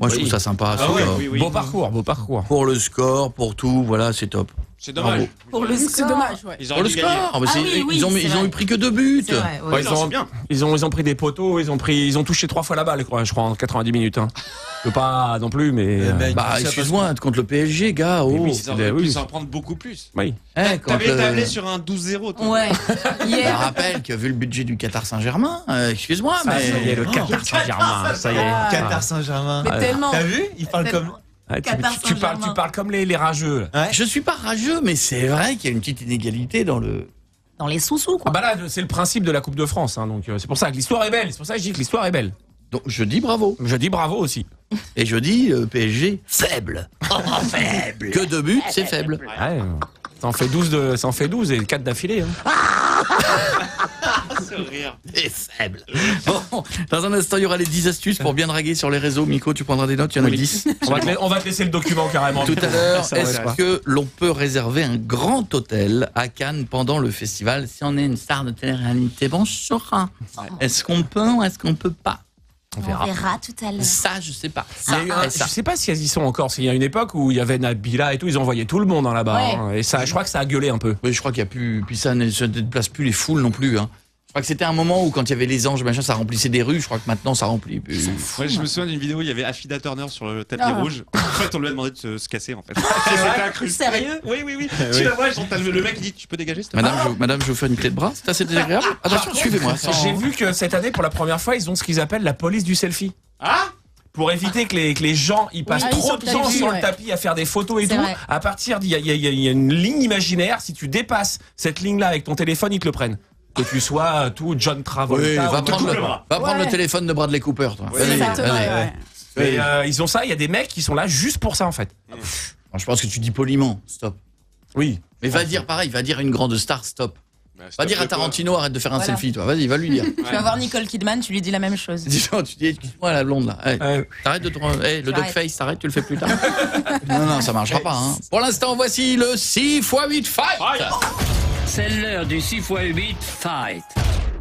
Speaker 1: Moi, je
Speaker 5: Oui.
Speaker 1: trouve ça sympa.
Speaker 6: Ah
Speaker 1: c'est
Speaker 6: ouais,
Speaker 1: top.
Speaker 6: oui, oui.
Speaker 5: Beau parcours, beau parcours.
Speaker 1: Pour le score, pour tout, voilà, c'est top.
Speaker 6: C'est dommage.
Speaker 4: Pour le
Speaker 7: C'est
Speaker 4: score.
Speaker 7: dommage, ouais.
Speaker 6: Ils auraient dû gagner.
Speaker 1: bah,
Speaker 4: Ah
Speaker 1: c'est-
Speaker 4: oui, oui,
Speaker 1: ils ont,
Speaker 4: c'est
Speaker 1: ils ont
Speaker 4: vrai.
Speaker 1: eu pris que deux buts.
Speaker 4: C'est vrai, ouais.
Speaker 5: Ouais, ils,
Speaker 6: non,
Speaker 5: ont,
Speaker 6: c'est bien.
Speaker 5: ils, ont, ils ont pris des poteaux, ils ont, pris, ils ont touché trois fois la balle, quoi, je crois, en 90 minutes. Hein. Je peux pas non plus, mais. euh,
Speaker 3: mec,
Speaker 1: Bah,
Speaker 3: ça
Speaker 1: excuse-moi, contre le PSG, gars. Oh.
Speaker 6: Oui, ils auraient
Speaker 5: oui.
Speaker 6: pu s'en prendre beaucoup plus.
Speaker 5: oui.
Speaker 1: Eh, quand
Speaker 6: T'avais tablé sur un 12-0. toi.
Speaker 4: Ouais.
Speaker 1: Je
Speaker 4: Hier.
Speaker 1: rappelle que vu le budget du Qatar Saint-Germain, euh, excuse-moi,
Speaker 5: Ah,
Speaker 1: mais.
Speaker 5: ça y est, le Qatar Saint-Germain, ça y est.
Speaker 4: Ah.
Speaker 3: Qatar Saint-Germain.
Speaker 4: Mais tellement.
Speaker 3: T'as vu? Il parle comme.
Speaker 5: Ah, tu,
Speaker 4: Qatar
Speaker 5: tu- tu parles, tu parles comme les, les rageux.
Speaker 3: Ouais.
Speaker 1: Je suis pas rageux, mais c'est vrai qu'il y a une petite inégalité dans le.
Speaker 4: Dans les sous-sous,
Speaker 5: Ah
Speaker 4: quoi.
Speaker 5: bah là, c'est le principe de la Coupe de France, hein, donc euh, c'est pour ça que l'histoire est belle. C'est pour ça que je dis que l'histoire est belle.
Speaker 1: Donc je dis bravo.
Speaker 5: Je dis bravo aussi.
Speaker 1: Et je dis euh, PSG faible. faible. Que deux buts, c'est faible.
Speaker 5: Ouais, ça en fait 12 de, ça en fait 12 et 4 d'affilée. hein.
Speaker 6: Ce rire.
Speaker 1: Et faible. Bon, dans un instant, il y aura les 10 astuces pour bien draguer sur les réseaux. Miko, tu prendras des notes, il y en a 10.
Speaker 5: On va, on va te laisser le document carrément.
Speaker 1: Tout à l'heure, est-ce que l'on peut réserver un grand hôtel à Cannes pendant le festival? Si on est une star de télé-réalité Bonjour. Est-ce qu'on peut ou est-ce qu'on peut pas?
Speaker 5: On verra.
Speaker 4: tout à l'heure.
Speaker 1: Ça, je sais pas. Ça,
Speaker 5: un- je sais pas si elles y sont encore. Il y a une époque où il y avait Nabila et tout, ils envoyaient tout le monde là-bas.
Speaker 4: Ouais.
Speaker 5: hein. et ça, je crois que ça a gueulé un peu.
Speaker 1: Oui, je crois qu'il y a plus. Puis ça ne se déplace plus les foules non plus. Hein. Je crois que c'était un moment où quand il y avait les anges, machin, ça remplissait des rues. Je crois que maintenant ça remplit plus.
Speaker 6: Ouais, je me souviens d'une vidéo où il y avait Affida Turner sur le tapis
Speaker 7: Ah.
Speaker 6: rouge. En fait, on lui a demandé de se, se casser en fait. C'était incrusté.
Speaker 4: Sérieux
Speaker 6: Oui, oui, oui. Tu la vois, le le mec dit Tu peux dégager s'il te plaît
Speaker 1: Madame, je, madame, je vous fais une clé de bras. C'est assez désagréable. Attention, suivez-moi. sans-
Speaker 5: J'ai vu que cette année, pour la première fois, ils ont ce qu'ils appellent la police du selfie.
Speaker 6: Ah
Speaker 5: Pour éviter que les, que les gens ils passent
Speaker 7: Ah, ils
Speaker 5: trop
Speaker 7: sont
Speaker 5: de temps
Speaker 7: tapis,
Speaker 5: sur
Speaker 7: ouais.
Speaker 5: le tapis à faire des photos et
Speaker 4: C'est
Speaker 5: tout,
Speaker 4: vrai.
Speaker 5: à partir d'il y a, il y a- il y a- il y a une ligne imaginaire, si tu dépasses cette ligne-là avec ton téléphone, ils te le prennent. Que tu sois euh, tout John Travolta.
Speaker 1: Oui, va
Speaker 5: ou-
Speaker 1: prendre, le, va prendre
Speaker 7: Ouais.
Speaker 1: le téléphone de Bradley Cooper, toi.
Speaker 5: Euh, ils ont ça, il y a des mecs qui sont là juste pour ça en fait.
Speaker 1: Bon, Je pense que tu dis poliment. Stop.
Speaker 5: Oui.
Speaker 1: Mais va dire pareil, va dire à une grande star, stop. Va dire à Tarantino, arrête de faire un
Speaker 4: Voilà.
Speaker 1: selfie, toi. Vas-y, va lui dire.
Speaker 4: Tu vas voir Nicole Kidman, tu lui dis la même chose.
Speaker 1: Dis tu dis, excuse-moi, la blonde là. Hey,
Speaker 5: Euh,
Speaker 1: T'arrêtes de te. Hey, le dog
Speaker 4: J'arrête.
Speaker 1: face, t'arrêtes, tu le fais plus tard. non, non, ça marchera pas. Hein. Pour l'instant, voici le 6x8 fight.
Speaker 13: C'est l'heure du 6x8 fight.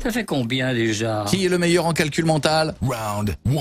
Speaker 13: Ça fait combien déjà?
Speaker 1: Qui est le meilleur en calcul mental?
Speaker 16: Round 1.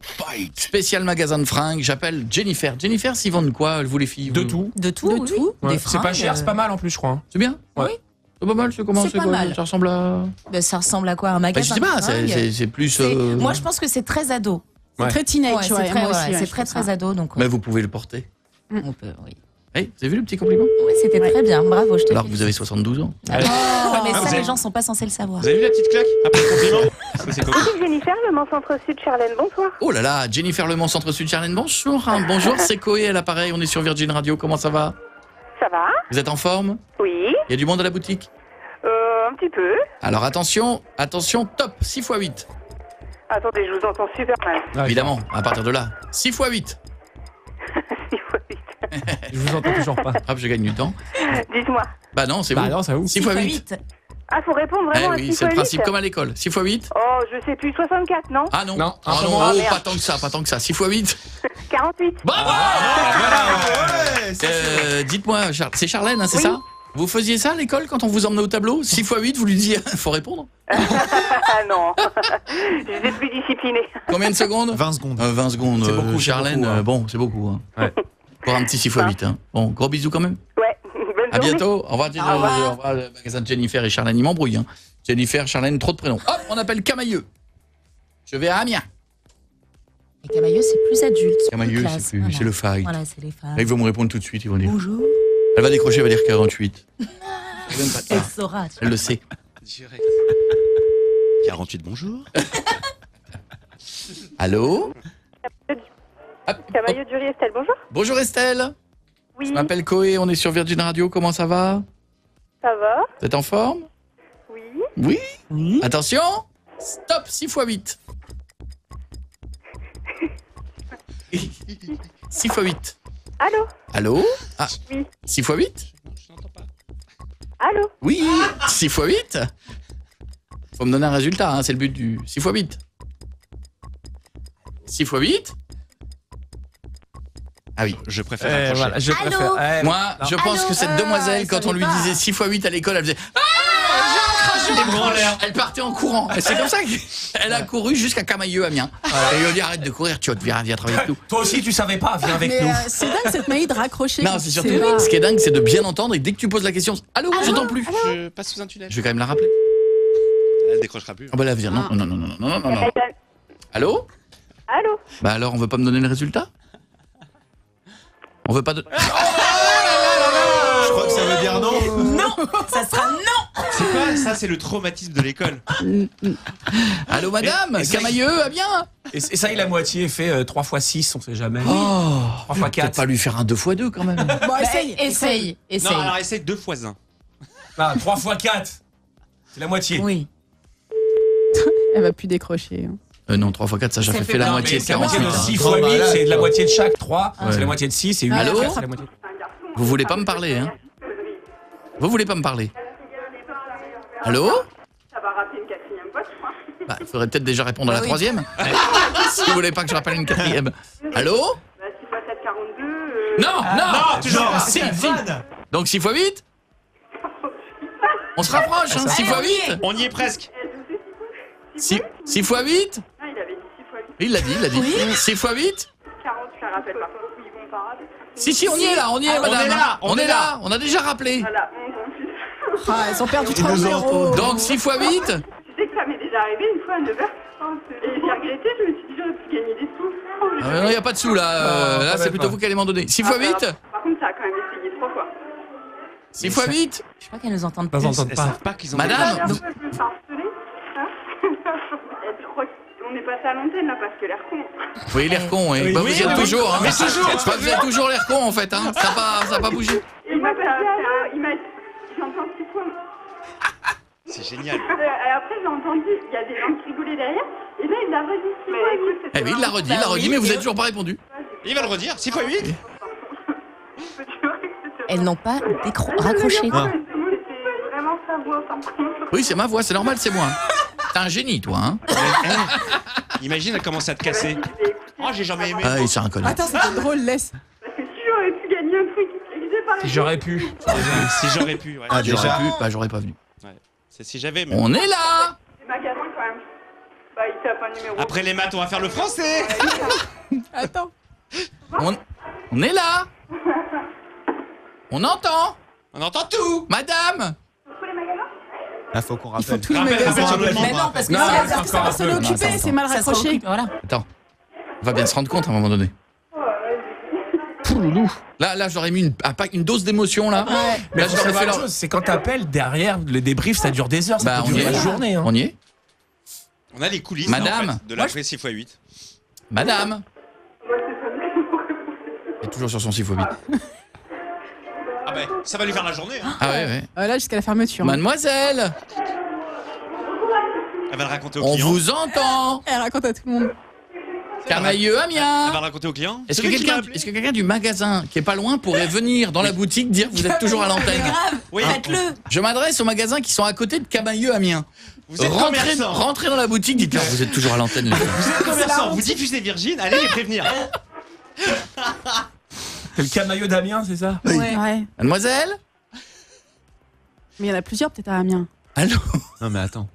Speaker 16: Fight.
Speaker 1: Spécial magasin de fringues, j'appelle Jennifer. Jennifer, s'ils vendent quoi, vous les filles
Speaker 5: de tout.
Speaker 4: De tout,
Speaker 7: De
Speaker 4: oui.
Speaker 7: tout.
Speaker 5: Ouais.
Speaker 4: Des
Speaker 5: C'est pas cher,
Speaker 4: euh,
Speaker 5: c'est pas mal en plus, je crois. hein.
Speaker 1: C'est bien?
Speaker 5: Ouais.
Speaker 1: C'est pas mal, c'est comment
Speaker 4: C'est
Speaker 1: c'est
Speaker 4: pas
Speaker 1: quoi
Speaker 4: mal.
Speaker 1: Ça ressemble à.
Speaker 4: Ben, ça ressemble à quoi Un magasin
Speaker 1: je sais pas, c'est- plus. Euh,
Speaker 4: Moi, je pense que c'est très ado.
Speaker 5: Ouais.
Speaker 7: Très teenage,
Speaker 4: Ouais, c'est
Speaker 7: ouais,
Speaker 4: très, c'est très ado. Donc,
Speaker 1: Mais vous pouvez le porter.
Speaker 4: on peut, oui.
Speaker 1: Hey, vous avez vu le petit compliment?
Speaker 4: Ouais, c'était très bien. Bravo, je te
Speaker 1: Alors que vous avez 72 ans.
Speaker 4: félicite. Oh, mais
Speaker 6: Ah, vous
Speaker 4: ça,
Speaker 6: avez-
Speaker 4: les gens sont pas censés le savoir.
Speaker 6: Vous avez vu la petite claque après le compliment? C'est.
Speaker 12: Jennifer, le Mans Centre Sud, Charlène, bonsoir.
Speaker 1: Oh là là, Jennifer Le Mans, Centre Sud Charlène, bonjour. hein, bonjour, c'est Coé à l'appareil, on est sur Virgin Radio, comment ça va?
Speaker 12: Ça va
Speaker 1: Vous êtes en forme?
Speaker 12: Oui.
Speaker 1: Il y a du monde à la boutique?
Speaker 12: Euh, un petit peu.
Speaker 1: Alors attention, attention, top, 6 x 8.
Speaker 12: Attendez, je vous entends super mal.
Speaker 1: Évidemment, à partir de là. 6 x 8.
Speaker 5: Je vous entends toujours pas.
Speaker 1: Hop, je gagne du temps.
Speaker 12: Dites-moi.
Speaker 1: Bah non, c'est
Speaker 5: Bah
Speaker 1: vous.
Speaker 5: non, ça ouf.
Speaker 1: 6 x 8.
Speaker 12: Ah, faut répondre
Speaker 1: Eh
Speaker 12: vraiment à
Speaker 1: oui,
Speaker 12: 6
Speaker 1: c'est le principe
Speaker 12: 8.
Speaker 1: comme à l'école. 6 x 8
Speaker 12: Oh, je sais plus, 64, non?
Speaker 1: Ah non,
Speaker 5: Non,
Speaker 1: Ah non, oh,
Speaker 12: merde.
Speaker 1: pas tant que ça, pas tant que ça. 6 x 8
Speaker 12: 48.
Speaker 1: Euh, Dites-moi, Char- c'est Charlène, hein, c'est
Speaker 12: Oui.
Speaker 1: ça? Vous faisiez ça à l'école quand on vous emmenait au tableau? 6 x 8, vous lui disiez, faut répondre
Speaker 12: Ah non, j'étais plus disciplinée.
Speaker 1: Combien de secondes?
Speaker 3: 20 secondes.
Speaker 1: 20 secondes,
Speaker 3: C'est
Speaker 1: euh,
Speaker 3: beaucoup, c'est
Speaker 1: Charlène,
Speaker 3: beaucoup, hein.
Speaker 1: euh, bon, c'est beaucoup. Hein. Pour un petit 6 x 8. Hein. Bon, gros bisous quand même.
Speaker 12: Ouais, bonne
Speaker 1: À bientôt. Au revoir,
Speaker 12: Au revoir.
Speaker 1: au revoir, le magasin de Jennifer et Charlène, ils m'embrouillent. Hein. Jennifer, Charlène, trop de prénoms. Hop, on appelle Camailleux. Je vais à Amiens.
Speaker 4: Et Camailleux, c'est plus adulte.
Speaker 1: Camailleux, c'est plus-
Speaker 4: voilà.
Speaker 1: c'est le fight.
Speaker 4: Voilà, c'est les femmes.
Speaker 1: Là, ils vont me répondre tout de suite, ils vont dire.
Speaker 4: Bonjour.
Speaker 1: Elle va décrocher, elle va dire 48. Elle sait même pas
Speaker 4: Elle
Speaker 1: ça.
Speaker 4: saura. tu
Speaker 1: Elle le sait.
Speaker 6: Direct. 48, bonjour.
Speaker 1: Allô?
Speaker 12: Camailleux du Estelle, bonjour.
Speaker 1: Bonjour Estelle.
Speaker 12: Oui,
Speaker 1: Je m'appelle Coé, on est sur Virgin Radio, comment ça va?
Speaker 12: Ça va
Speaker 1: Vous êtes en forme?
Speaker 12: Oui.
Speaker 1: Oui? Attention Stop 6 x 8. 6 x 8.
Speaker 12: Allô?
Speaker 1: Allô? Ah.
Speaker 12: Oui.
Speaker 1: 6 x 8
Speaker 12: Allô?
Speaker 1: Oui 6 x 8 Faut me donner un résultat, hein, c'est le but du 6 x 8. 6 x 8 ah oui,
Speaker 6: je préfère
Speaker 5: eh, eh,
Speaker 1: Moi, je pense que cette
Speaker 4: eh,
Speaker 1: demoiselle, quand on lui disait 6 x 8 à l'école, elle faisait... Ah, elle partait en courant. C'est comme ça qu'elle a couru jusqu'à Camailleux, Amiens. Et lui dit arrête de courir, tu viens, viens travailler avec nous.
Speaker 5: Toi aussi, tu savais pas, viens avec nous.
Speaker 7: Euh, c'est dingue cette maille de raccrocher.
Speaker 1: Non, c'est surtout ce qui est dingue, c'est de bien entendre et dès que tu poses la question, allô, j'entends plus.
Speaker 6: Je passe sous un tunnel.
Speaker 1: Je vais quand même la rappeler.
Speaker 6: Elle décrochera plus.
Speaker 1: Ah bah là, viens, non, non, non, non, non, non, non.
Speaker 12: Ah.
Speaker 1: Allô
Speaker 12: Allô
Speaker 1: Bah alors, on veut pas me donner le résultat? On veut pas de...
Speaker 3: Je crois que ça veut dire non.
Speaker 4: Non Ça sera non
Speaker 6: C'est quoi Ça, c'est le traumatisme de l'école.
Speaker 1: Allô, madame
Speaker 5: Et- et ça,
Speaker 1: Camailleux, ah bien
Speaker 5: Et, et ça, il a moitié fait euh, 3 x 6, on sait jamais.
Speaker 1: Oh
Speaker 5: 3 x
Speaker 1: Peut-être
Speaker 5: 4.
Speaker 1: pas lui faire un 2 x 2 quand même.
Speaker 7: Bon,
Speaker 4: Bah,
Speaker 7: essaye.
Speaker 4: Essaye, essaye.
Speaker 6: Non, alors essaye 2 x 1.
Speaker 5: Ah, 3 x 4. C'est la moitié.
Speaker 4: Oui.
Speaker 7: Elle va plus décrocher. hein.
Speaker 1: Euh, non, 3 x 4, ça, ça fait,
Speaker 4: fait
Speaker 1: la moitié de
Speaker 5: C'est la moitié
Speaker 1: 48.
Speaker 5: de
Speaker 1: hein.
Speaker 5: 6 x
Speaker 3: Grand
Speaker 5: 8,
Speaker 3: malade,
Speaker 5: c'est de la moitié de chaque. 3,
Speaker 1: Ouais.
Speaker 5: c'est la moitié de 6 et 8.
Speaker 1: Allô
Speaker 5: c'est la moitié.
Speaker 1: Vous voulez pas me parler, hein Vous voulez pas me parler Allô
Speaker 12: Ça va rater une quatrième fois, je crois.
Speaker 1: Bah, il faudrait peut-être déjà répondre à la
Speaker 4: Ah oui.
Speaker 1: troisième. si vous voulez pas que je rappelle une quatrième. Allô
Speaker 12: Bah, 6 x 7, 42. euh,
Speaker 1: Non, non,
Speaker 6: non, toujours
Speaker 1: non, si, si. Donc 6 x 8 On se rapproche, hein, 6 x 8
Speaker 6: On y est presque.
Speaker 1: 6, 6 x 8
Speaker 12: Ah, il avait dit 6 x 8.
Speaker 1: Il l'a dit, il l'a dit. 6 x 8
Speaker 12: 40, je la rappelle pas. Oui, vont pas rappeler.
Speaker 1: Si, si, on y est là, on y est,
Speaker 6: Ah, on
Speaker 1: madame.
Speaker 6: est là, on
Speaker 1: on
Speaker 6: est
Speaker 1: est
Speaker 6: là.
Speaker 1: là, on a déjà rappelé.
Speaker 12: Voilà, 11 en plus.
Speaker 7: Ah, ils ont perdu
Speaker 3: Ils nous
Speaker 7: 30
Speaker 3: ont
Speaker 7: euros.
Speaker 3: entendu.
Speaker 1: Donc 6 x 8
Speaker 12: Tu sais que ça m'est déjà arrivé une fois à 9h. Et j'ai regretté, je me suis dit, j'aurais pu gagner des sous. Oh,
Speaker 1: Ah, Non, il n'y a pas de sous là. euh, là, c'est plutôt
Speaker 5: pas.
Speaker 1: vous qui allez m'en donner. 6 x
Speaker 12: Ah,
Speaker 1: 8
Speaker 12: alors, Par contre, ça a quand même essayé trois fois.
Speaker 1: 6 x 8
Speaker 4: Je crois qu'elles nous entendent
Speaker 5: entendent
Speaker 6: Elles
Speaker 5: pas.
Speaker 6: savent pas qu'ils ont
Speaker 1: Madame
Speaker 12: Fois, hein. Qu'on est passé à l'antenne là parce que l'air con.
Speaker 1: Oui, l'air con, oui. Bah,
Speaker 6: Oui,
Speaker 1: vous y êtes
Speaker 6: oui,
Speaker 1: toujours, hein.
Speaker 6: mais toujours,
Speaker 1: Bah, vous êtes toujours l'air con en fait, hein. Ça n'a pas, ça pas bougé.
Speaker 12: Il m'a j'entends six fois.
Speaker 6: C'est génial.
Speaker 12: Euh, et après, j'ai entendu, il y a des gens qui rigolaient derrière. Et là, il l'a redit six fois. Écoute,
Speaker 1: Eh oui, il l'a redit, il l'a redit, mais vous avez toujours pas répondu.
Speaker 6: Il va le redire. 6 x 8
Speaker 4: Elles n'ont pas décro- raccroché.
Speaker 1: Ah.
Speaker 12: C'était vraiment sa voix, par contre.
Speaker 1: Oui, c'est ma voix, c'est normal, c'est moi. T'es un génie, toi, hein.
Speaker 6: Imagine, elle commence à te casser. Oh, j'ai jamais aimé.
Speaker 1: Ah, c'est un connard.
Speaker 7: Attends, c'était drôle, laisse.
Speaker 12: Que si j'aurais pu gagner un truc utilisé par
Speaker 5: Si j'aurais pu.
Speaker 6: Si j'aurais pu, ouais.
Speaker 1: Ah, j'aurais
Speaker 3: déjà.
Speaker 1: pu, bah j'aurais pas venu.
Speaker 6: C'est si j'avais. mais-
Speaker 1: On est là
Speaker 12: quand même. Bah, il tape un numéro.
Speaker 6: Après les maths, on va faire le français.
Speaker 7: Attends.
Speaker 1: on, on est là On entend
Speaker 6: On entend tout.
Speaker 1: Madame
Speaker 3: Là, faut qu'on
Speaker 7: Il faut
Speaker 3: rappelle.
Speaker 7: tous les
Speaker 6: Rappelle,
Speaker 7: magasins.
Speaker 6: rappelle,
Speaker 4: Mais non, parce que
Speaker 5: Non,
Speaker 4: ça, ça
Speaker 7: occupé,
Speaker 1: entend.
Speaker 7: c'est mal raccroché.
Speaker 4: Voilà.
Speaker 1: Attends. On va bien se rendre compte à un moment donné. Pouloulou. Là, là, j'aurais mis une, une dose d'émotion, là.
Speaker 5: Mais
Speaker 1: Là, j'aurais fait
Speaker 5: une
Speaker 1: leur-
Speaker 5: chose, c'est quand t'appelles derrière le débrief, ça dure des heures, ça
Speaker 1: Bah,
Speaker 5: peut
Speaker 1: on y
Speaker 5: durer
Speaker 1: est.
Speaker 5: la journée. Hein.
Speaker 1: On y est
Speaker 6: On a les coulisses
Speaker 1: Madame.
Speaker 6: en fait, de l'après 6 x 8.
Speaker 1: Madame Elle est toujours sur son 6 x 8.
Speaker 6: Ah bah, ça va lui faire la journée. Hein.
Speaker 1: Ah ouais, ouais.
Speaker 7: Euh, Là, jusqu'à la fermeture.
Speaker 1: Mademoiselle
Speaker 6: Elle va le raconter au
Speaker 1: On
Speaker 6: client.
Speaker 1: vous entend
Speaker 7: Elle raconte à tout le monde.
Speaker 1: Camailleux,
Speaker 6: Elle
Speaker 1: Amiens
Speaker 6: va le raconter au client.
Speaker 1: Est-ce
Speaker 6: C'est
Speaker 1: que
Speaker 6: lui qui m'a
Speaker 1: quelqu'un
Speaker 6: appelé.
Speaker 1: est-ce que quelqu'un du magasin qui est pas loin pourrait venir dans la boutique dire vous êtes toujours à l'antenne
Speaker 4: Grave,
Speaker 6: Oui.
Speaker 4: faites-le.
Speaker 1: Je m'adresse aux magasins qui sont à côté de Camailleux Amiens.
Speaker 6: Vous êtes
Speaker 1: rentrez,
Speaker 6: commerçant.
Speaker 1: rentrez dans la boutique, dites-leur vous êtes toujours à l'antenne. les gars.
Speaker 6: Vous êtes commerçant. Vous diffusez Virgin, allez les prévenir.
Speaker 5: C'est le camailleux d'Amiens, c'est ça
Speaker 7: Ouais. ouais.
Speaker 1: Mademoiselle
Speaker 7: Mais il y en a plusieurs peut-être à Amiens.
Speaker 1: Allô
Speaker 3: Non mais attends.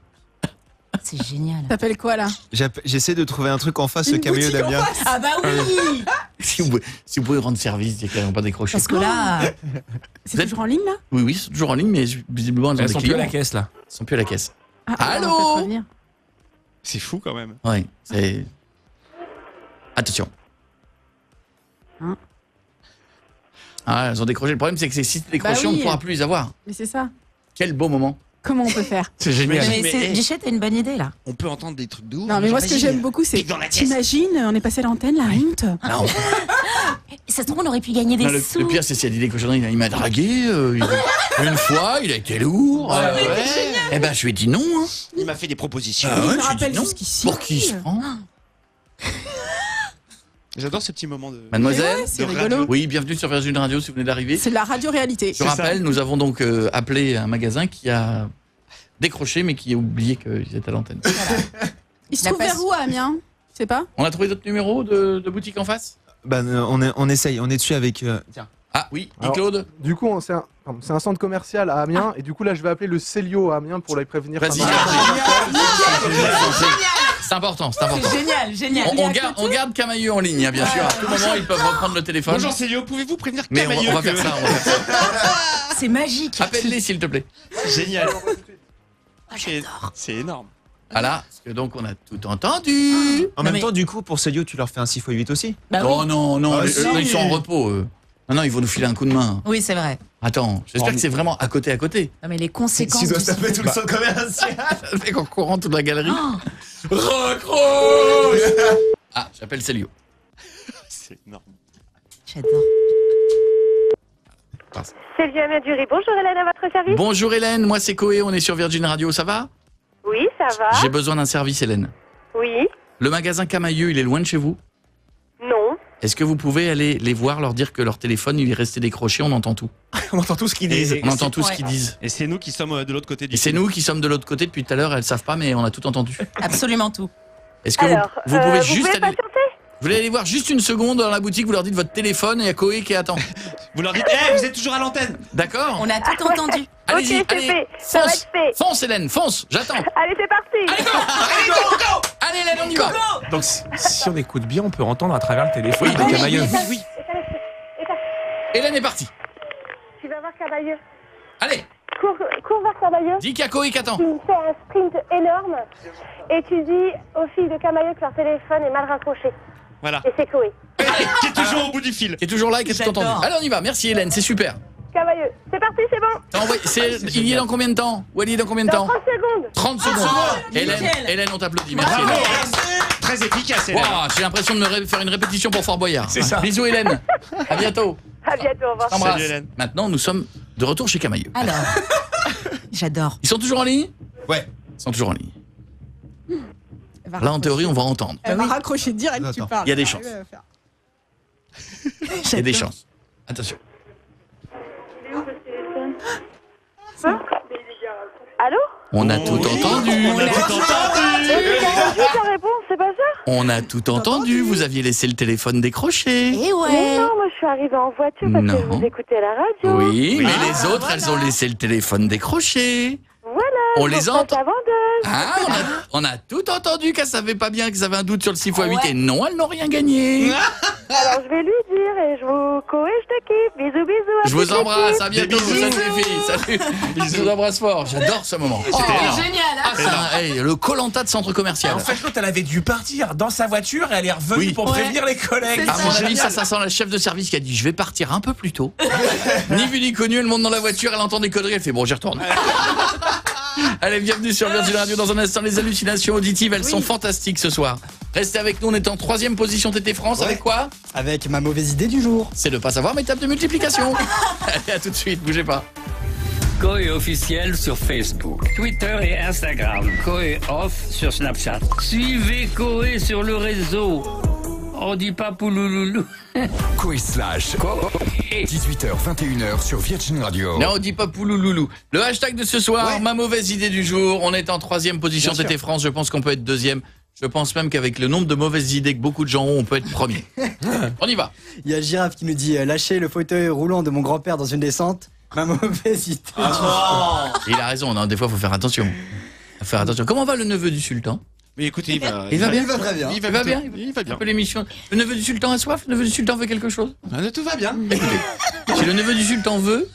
Speaker 4: C'est génial.
Speaker 7: T'appelles quoi là
Speaker 3: J'app- J'essaie de trouver un truc en face,
Speaker 7: Une
Speaker 3: le camion
Speaker 7: boutique en
Speaker 3: d'Amiens.
Speaker 7: face.
Speaker 4: Ah bah oui
Speaker 1: si vous, pouvez- si vous pouvez rendre service, c'est qu'elles n'ont pas décroché.
Speaker 4: Parce que là,
Speaker 7: C'est
Speaker 1: Vous êtes-
Speaker 7: toujours en ligne là
Speaker 1: Oui, oui, ils sont toujours en ligne, mais visiblement, elles ont
Speaker 5: Elles
Speaker 1: des
Speaker 5: sont plus à
Speaker 1: clients.
Speaker 5: la caisse là.
Speaker 1: Elles sont plus à la caisse.
Speaker 7: Ah,
Speaker 1: Allô
Speaker 7: on va peut-être revenir.
Speaker 6: C'est fou quand même.
Speaker 1: Oui, c'est. Attention.
Speaker 7: Hein
Speaker 1: Ah, elles ont décroché. Le problème, c'est que si c'est décroché,
Speaker 7: Bah
Speaker 1: on ne
Speaker 7: oui.
Speaker 1: pourra plus les avoir.
Speaker 7: Mais c'est ça.
Speaker 1: Quel beau moment.
Speaker 7: Comment on peut faire
Speaker 1: C'est génial.
Speaker 4: mais,
Speaker 6: Mais- mais-
Speaker 4: Guichet, t'as une bonne idée là.
Speaker 6: On peut entendre des trucs de ouf.
Speaker 7: Non mais moi ce que j'aime beaucoup c'est t'imagines on est passé à l'antenne la honte.
Speaker 1: Non,
Speaker 4: Ça se trouve, on aurait pu gagner des
Speaker 1: non, le,
Speaker 4: sous.
Speaker 1: le pire, c'est si elle dit des cochonneries. Il m'a dragué. euh, il- une fois, il a été lourd. euh, ouais. Eh ben, je lui ai dit non. hein.
Speaker 6: Il m'a fait des propositions.
Speaker 1: Ah
Speaker 7: Il
Speaker 1: ouais,
Speaker 7: me
Speaker 1: lui ai
Speaker 7: rappelle jusqu'ici.
Speaker 1: Pour qui il se prend
Speaker 6: J'adore ces petits moments de.
Speaker 1: Mademoiselle
Speaker 7: ouais, c'est rigolo.
Speaker 6: radio.
Speaker 1: Oui, bienvenue sur Virgin Radio si vous venez d'arriver.
Speaker 7: C'est de la radio-réalité.
Speaker 1: Je rappelle, nous avons donc euh, appelé un magasin qui a décroché mais qui a oublié qu'ils étaient à l'antenne.
Speaker 7: Il se trouve vers où à Amiens? Je sais pas.
Speaker 1: On a trouvé d'autres numéros de, de boutique en face?
Speaker 3: Euh, on, est- on essaye, on est dessus avec. euh, Tiens.
Speaker 1: Ah oui, et
Speaker 2: Alors,
Speaker 1: Claude
Speaker 2: Du coup, on- c'est un, pardon, c'est un centre commercial à Amiens, et du coup, là, je vais appeler le Célio à Amiens pour les prévenir.
Speaker 1: Vas-y, c'est important, c'est important.
Speaker 4: C'est génial, génial.
Speaker 1: On, on garde, on garde Camailleux en ligne, hein, bien sûr. À tout moment, ils peuvent reprendre le téléphone.
Speaker 6: Bonjour Célio, pouvez-vous prévenir
Speaker 1: Mais on, va-
Speaker 6: Camailleux
Speaker 1: on va
Speaker 6: que-
Speaker 1: faire ça. on va faire ça.
Speaker 4: C'est magique.
Speaker 1: Appelle-les, s'il te plaît.
Speaker 6: Génial.
Speaker 4: Oh,
Speaker 6: C'est-
Speaker 4: j'adore.
Speaker 6: C'est énorme.
Speaker 1: Voilà, parce que donc on a tout entendu.
Speaker 3: En
Speaker 4: Non,
Speaker 3: même
Speaker 4: mais-
Speaker 3: temps, du coup, pour Célio, tu leur fais un 6x8 aussi
Speaker 4: Bah
Speaker 1: non,
Speaker 4: oui.
Speaker 1: non, non,
Speaker 3: Ah,
Speaker 1: les-
Speaker 3: si.
Speaker 1: eux, ils sont en repos. eux. Non, non, ils vont nous filer un coup de main.
Speaker 4: Oui, c'est vrai.
Speaker 1: Attends, j'espère que c'est vraiment à côté à côté.
Speaker 4: Non, mais les conséquences.
Speaker 3: Doivent
Speaker 4: du-
Speaker 3: taper tout le
Speaker 1: Bah.
Speaker 3: centre commercial.
Speaker 1: Le mec en courant toute la galerie.
Speaker 4: Oh,
Speaker 1: Raccroche Ah, j'appelle Célio.
Speaker 6: C'est énorme.
Speaker 4: J'adore.
Speaker 12: Sylvia Maduri, bonjour Hélène, à votre service
Speaker 1: Bonjour Hélène, moi c'est Coé, on est sur Virgin Radio, ça va?
Speaker 12: Oui, ça va
Speaker 1: J'ai besoin d'un service Hélène.
Speaker 12: Oui
Speaker 1: Le magasin Camailleux, il est loin de chez vous? Est-ce que vous pouvez aller les voir, leur dire que leur téléphone il est resté décroché, on entend tout
Speaker 5: On entend tout ce qu'ils disent.
Speaker 6: et-
Speaker 1: On entend tout ce qu'ils disent.
Speaker 6: Et c'est nous qui sommes euh, de l'autre côté du
Speaker 1: Et c'est nous qui sommes de l'autre côté depuis tout à l'heure, elles savent pas mais on a tout entendu.
Speaker 4: Absolument tout.
Speaker 1: Est-ce que
Speaker 12: Alors,
Speaker 1: vous, vous
Speaker 12: euh,
Speaker 1: pouvez
Speaker 12: vous
Speaker 1: juste
Speaker 12: pouvez
Speaker 1: aller,
Speaker 12: patienter
Speaker 1: vous voulez aller voir juste une seconde dans la boutique, vous leur dites votre téléphone et il y a Coé qui attend.
Speaker 6: Vous leur dites, hé, vous êtes toujours à l'antenne
Speaker 1: D'accord
Speaker 4: On a tout entendu.
Speaker 1: Allez-y,
Speaker 12: Ok, c'est
Speaker 1: allez,
Speaker 12: fait. Ça va
Speaker 1: fonce,
Speaker 12: être fait.
Speaker 1: fonce Hélène, fonce, j'attends.
Speaker 12: Allez, c'est parti
Speaker 1: Allez go, allez go, go Allez Hélène, on y va.
Speaker 5: Donc si- si on écoute bien, on peut entendre à travers le téléphone
Speaker 1: Oui,
Speaker 5: de
Speaker 1: oui,
Speaker 5: Camailleux.
Speaker 1: oui, oui. Hélène est partie.
Speaker 12: Tu vas voir Cavailleux.
Speaker 1: Allez,
Speaker 12: Cours, cours vers Cavailleux.
Speaker 1: dis qu'il y a Coé qui attend.
Speaker 12: Tu fais un sprint énorme et tu dis aux filles de Camailleux que leur téléphone est mal raccroché.
Speaker 6: Voilà.
Speaker 12: Et c'est Chloé.
Speaker 6: Allez, qui est toujours au bout du fil.
Speaker 1: Qui est toujours là et qui a tout entendu. Allez, on y va. Merci Hélène, c'est super.
Speaker 12: Cavailleux. C'est parti, c'est bon.
Speaker 1: C'est- il y est dans combien de temps? Wally, dans combien de
Speaker 12: Dans
Speaker 1: temps
Speaker 12: 30 secondes.
Speaker 1: 30 secondes. Hélène, on t'applaudit. Merci
Speaker 6: Bravo.
Speaker 1: Hélène.
Speaker 6: Très efficace, Hélène.
Speaker 1: Wow, J'ai l'impression de me faire une répétition pour Fort Boyard.
Speaker 5: C'est ça.
Speaker 1: Bisous Hélène. À bientôt.
Speaker 12: À bientôt, au revoir.
Speaker 6: Salut, Hélène.
Speaker 1: Maintenant, nous sommes de retour chez Camailleux.
Speaker 4: Alors. J'adore.
Speaker 1: Ils sont toujours en ligne?
Speaker 3: Ouais.
Speaker 1: Ils sont toujours en ligne. Là, en théorie, on va entendre.
Speaker 7: Elle va raccrocher direct, tu parles.
Speaker 1: Il y a des chances. Il y a des chances. Attention.
Speaker 12: Allô?
Speaker 1: On a tout entendu.
Speaker 6: On a tout entendu.
Speaker 12: C'est pas ça?
Speaker 1: On a tout entendu. Vous aviez laissé le téléphone décroché.
Speaker 4: Eh
Speaker 12: Mais
Speaker 4: ouais.
Speaker 12: non, moi je suis arrivée en voiture parce
Speaker 1: Non.
Speaker 12: que vous écoutais à la radio.
Speaker 1: Oui, mais
Speaker 12: Ah,
Speaker 1: les autres, elles ont laissé le téléphone décroché.
Speaker 12: Voilà.
Speaker 1: On les entend. Ah, on a, on a tout entendu qu'elles savaient pas bien, qu'elles avaient un doute sur le 6x8 et non, elles n'ont rien gagné.
Speaker 12: Alors je vais lui dire et je vous Coé, je te kiffe. Bisous, bisous.
Speaker 1: Je vous embrasse, à bientôt, ça suffit. Salut. Je vous embrasse fort, j'adore ce moment.
Speaker 4: Oh,
Speaker 1: énorme.
Speaker 4: génial.
Speaker 1: Ah,
Speaker 4: hein.
Speaker 1: hey, le Colanta de centre commercial.
Speaker 5: En fait, l'autre, elle avait dû partir dans sa voiture et elle est revenue
Speaker 1: Oui.
Speaker 5: pour
Speaker 4: Ouais.
Speaker 5: prévenir les collègues.
Speaker 1: À
Speaker 4: ça.
Speaker 1: mon avis,
Speaker 5: génial.
Speaker 1: ça, ça sent la chef de service qui a dit Je vais partir un peu plus tôt. ni vu ni connu, elle monte dans la voiture, elle entend des conneries, elle fait Bon, j'y retourne. Allez, bienvenue sur Virgin Radio. Dans un instant, les hallucinations auditives, elles sont fantastiques ce soir. Restez avec nous, on est en troisième position TT France.
Speaker 8: Ouais.
Speaker 1: Avec quoi?
Speaker 8: Avec ma mauvaise idée du jour.
Speaker 1: C'est de pas savoir mes tables de multiplication. Allez, à tout de suite, bougez pas.
Speaker 13: Coé officiel sur Facebook, Twitter et Instagram. Coé off sur Snapchat. Suivez Coé sur le réseau. On dit pas poulouloulou.
Speaker 16: Coé slash 18h, 21h sur Virgin Radio.
Speaker 1: Non, on dit pas poulouloulou. Le hashtag de ce soir, ma mauvaise idée du jour. On est en troisième position. TT France. Je pense qu'on peut être deuxième. Je pense même qu'avec le nombre de mauvaises idées que beaucoup de gens ont, on peut être premier. on y va.
Speaker 8: Il y a Girafe qui nous dit euh, lâcher le fauteuil roulant de mon grand-père dans une descente. Ma mauvaise idée.
Speaker 1: Ah Il a raison, non, des fois, il faut faire attention. Faut faire attention. Comment va le neveu du sultan?
Speaker 6: Mais écoutez, il va,
Speaker 1: Il va bien
Speaker 6: Il va très bien.
Speaker 1: Il va bien
Speaker 6: Il va bien.
Speaker 1: Un peu l'émission. Le neveu du sultan a soif? Le neveu du sultan veut quelque chose?
Speaker 6: Tout va bien.
Speaker 1: Si le neveu du sultan veut,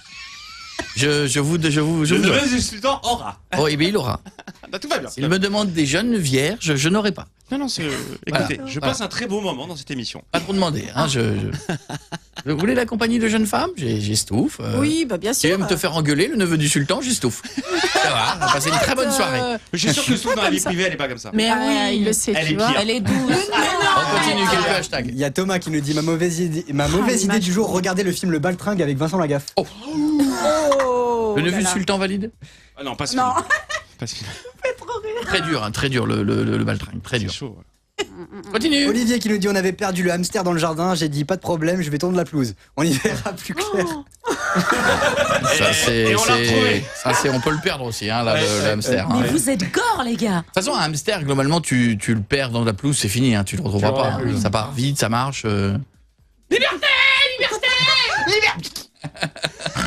Speaker 1: je, je vous... Je vous, je
Speaker 6: Le
Speaker 1: vous
Speaker 6: neveu du sultan aura.
Speaker 1: Oh, eh bien, il aura.
Speaker 6: Bah, tout va bien.
Speaker 1: S'il me demande des jeunes vierges, je n'aurai pas.
Speaker 6: Non, non, c'est. euh,
Speaker 1: Voilà.
Speaker 6: Écoutez, je
Speaker 1: Voilà.
Speaker 6: passe un très beau moment dans cette émission.
Speaker 1: Pas trop demander. Hein, je, je- Vous voulez la compagnie de jeunes femmes? J'ai Stouff. euh,
Speaker 7: Oui, bah bien
Speaker 1: Si
Speaker 7: sûr.
Speaker 1: elle me te faire engueuler, le neveu du sultan, j'ai Stouff. Ça va, on va passer une très bonne soirée.
Speaker 7: Euh,
Speaker 6: Je suis sûr que Stouff dans la vie privée, elle est pas comme ça.
Speaker 4: Mais
Speaker 7: Ah,
Speaker 4: oui,
Speaker 7: il le sait,
Speaker 6: Elle
Speaker 7: tu
Speaker 6: est
Speaker 7: vois.
Speaker 6: pire.
Speaker 4: Elle est douce.
Speaker 1: On continue, quelques hashtags.
Speaker 8: Il y a Thomas qui nous dit ma mauvaise idée, ma mauvaise idée du jour. Regardez le film Le Baltringue avec Vincent Lagaffe.
Speaker 1: Oh,
Speaker 7: Oh
Speaker 1: le neveu du sultan valide
Speaker 6: Ah non, pas ce
Speaker 7: Non.
Speaker 6: film. Pas ce film.
Speaker 1: Très dur, hein, très dur le, le, le, le baltringue, très dur.
Speaker 6: chaud.
Speaker 1: Continue.
Speaker 8: Olivier qui nous dit on avait perdu le hamster dans le jardin. J'ai dit pas de problème, je vais tondre la pelouse. On y verra plus clair.
Speaker 1: Ça, c'est,
Speaker 6: on
Speaker 1: peut le perdre aussi, hein, là,
Speaker 6: Ouais,
Speaker 1: le,
Speaker 6: ouais.
Speaker 1: le hamster. hein.
Speaker 4: Mais vous êtes gore, les gars.
Speaker 1: De toute façon, un hamster, globalement, tu, tu le perds dans la pelouse, c'est fini, hein, tu le retrouveras pas. hein. Ça part vite, ça marche. euh. Liberté Liberté Liberté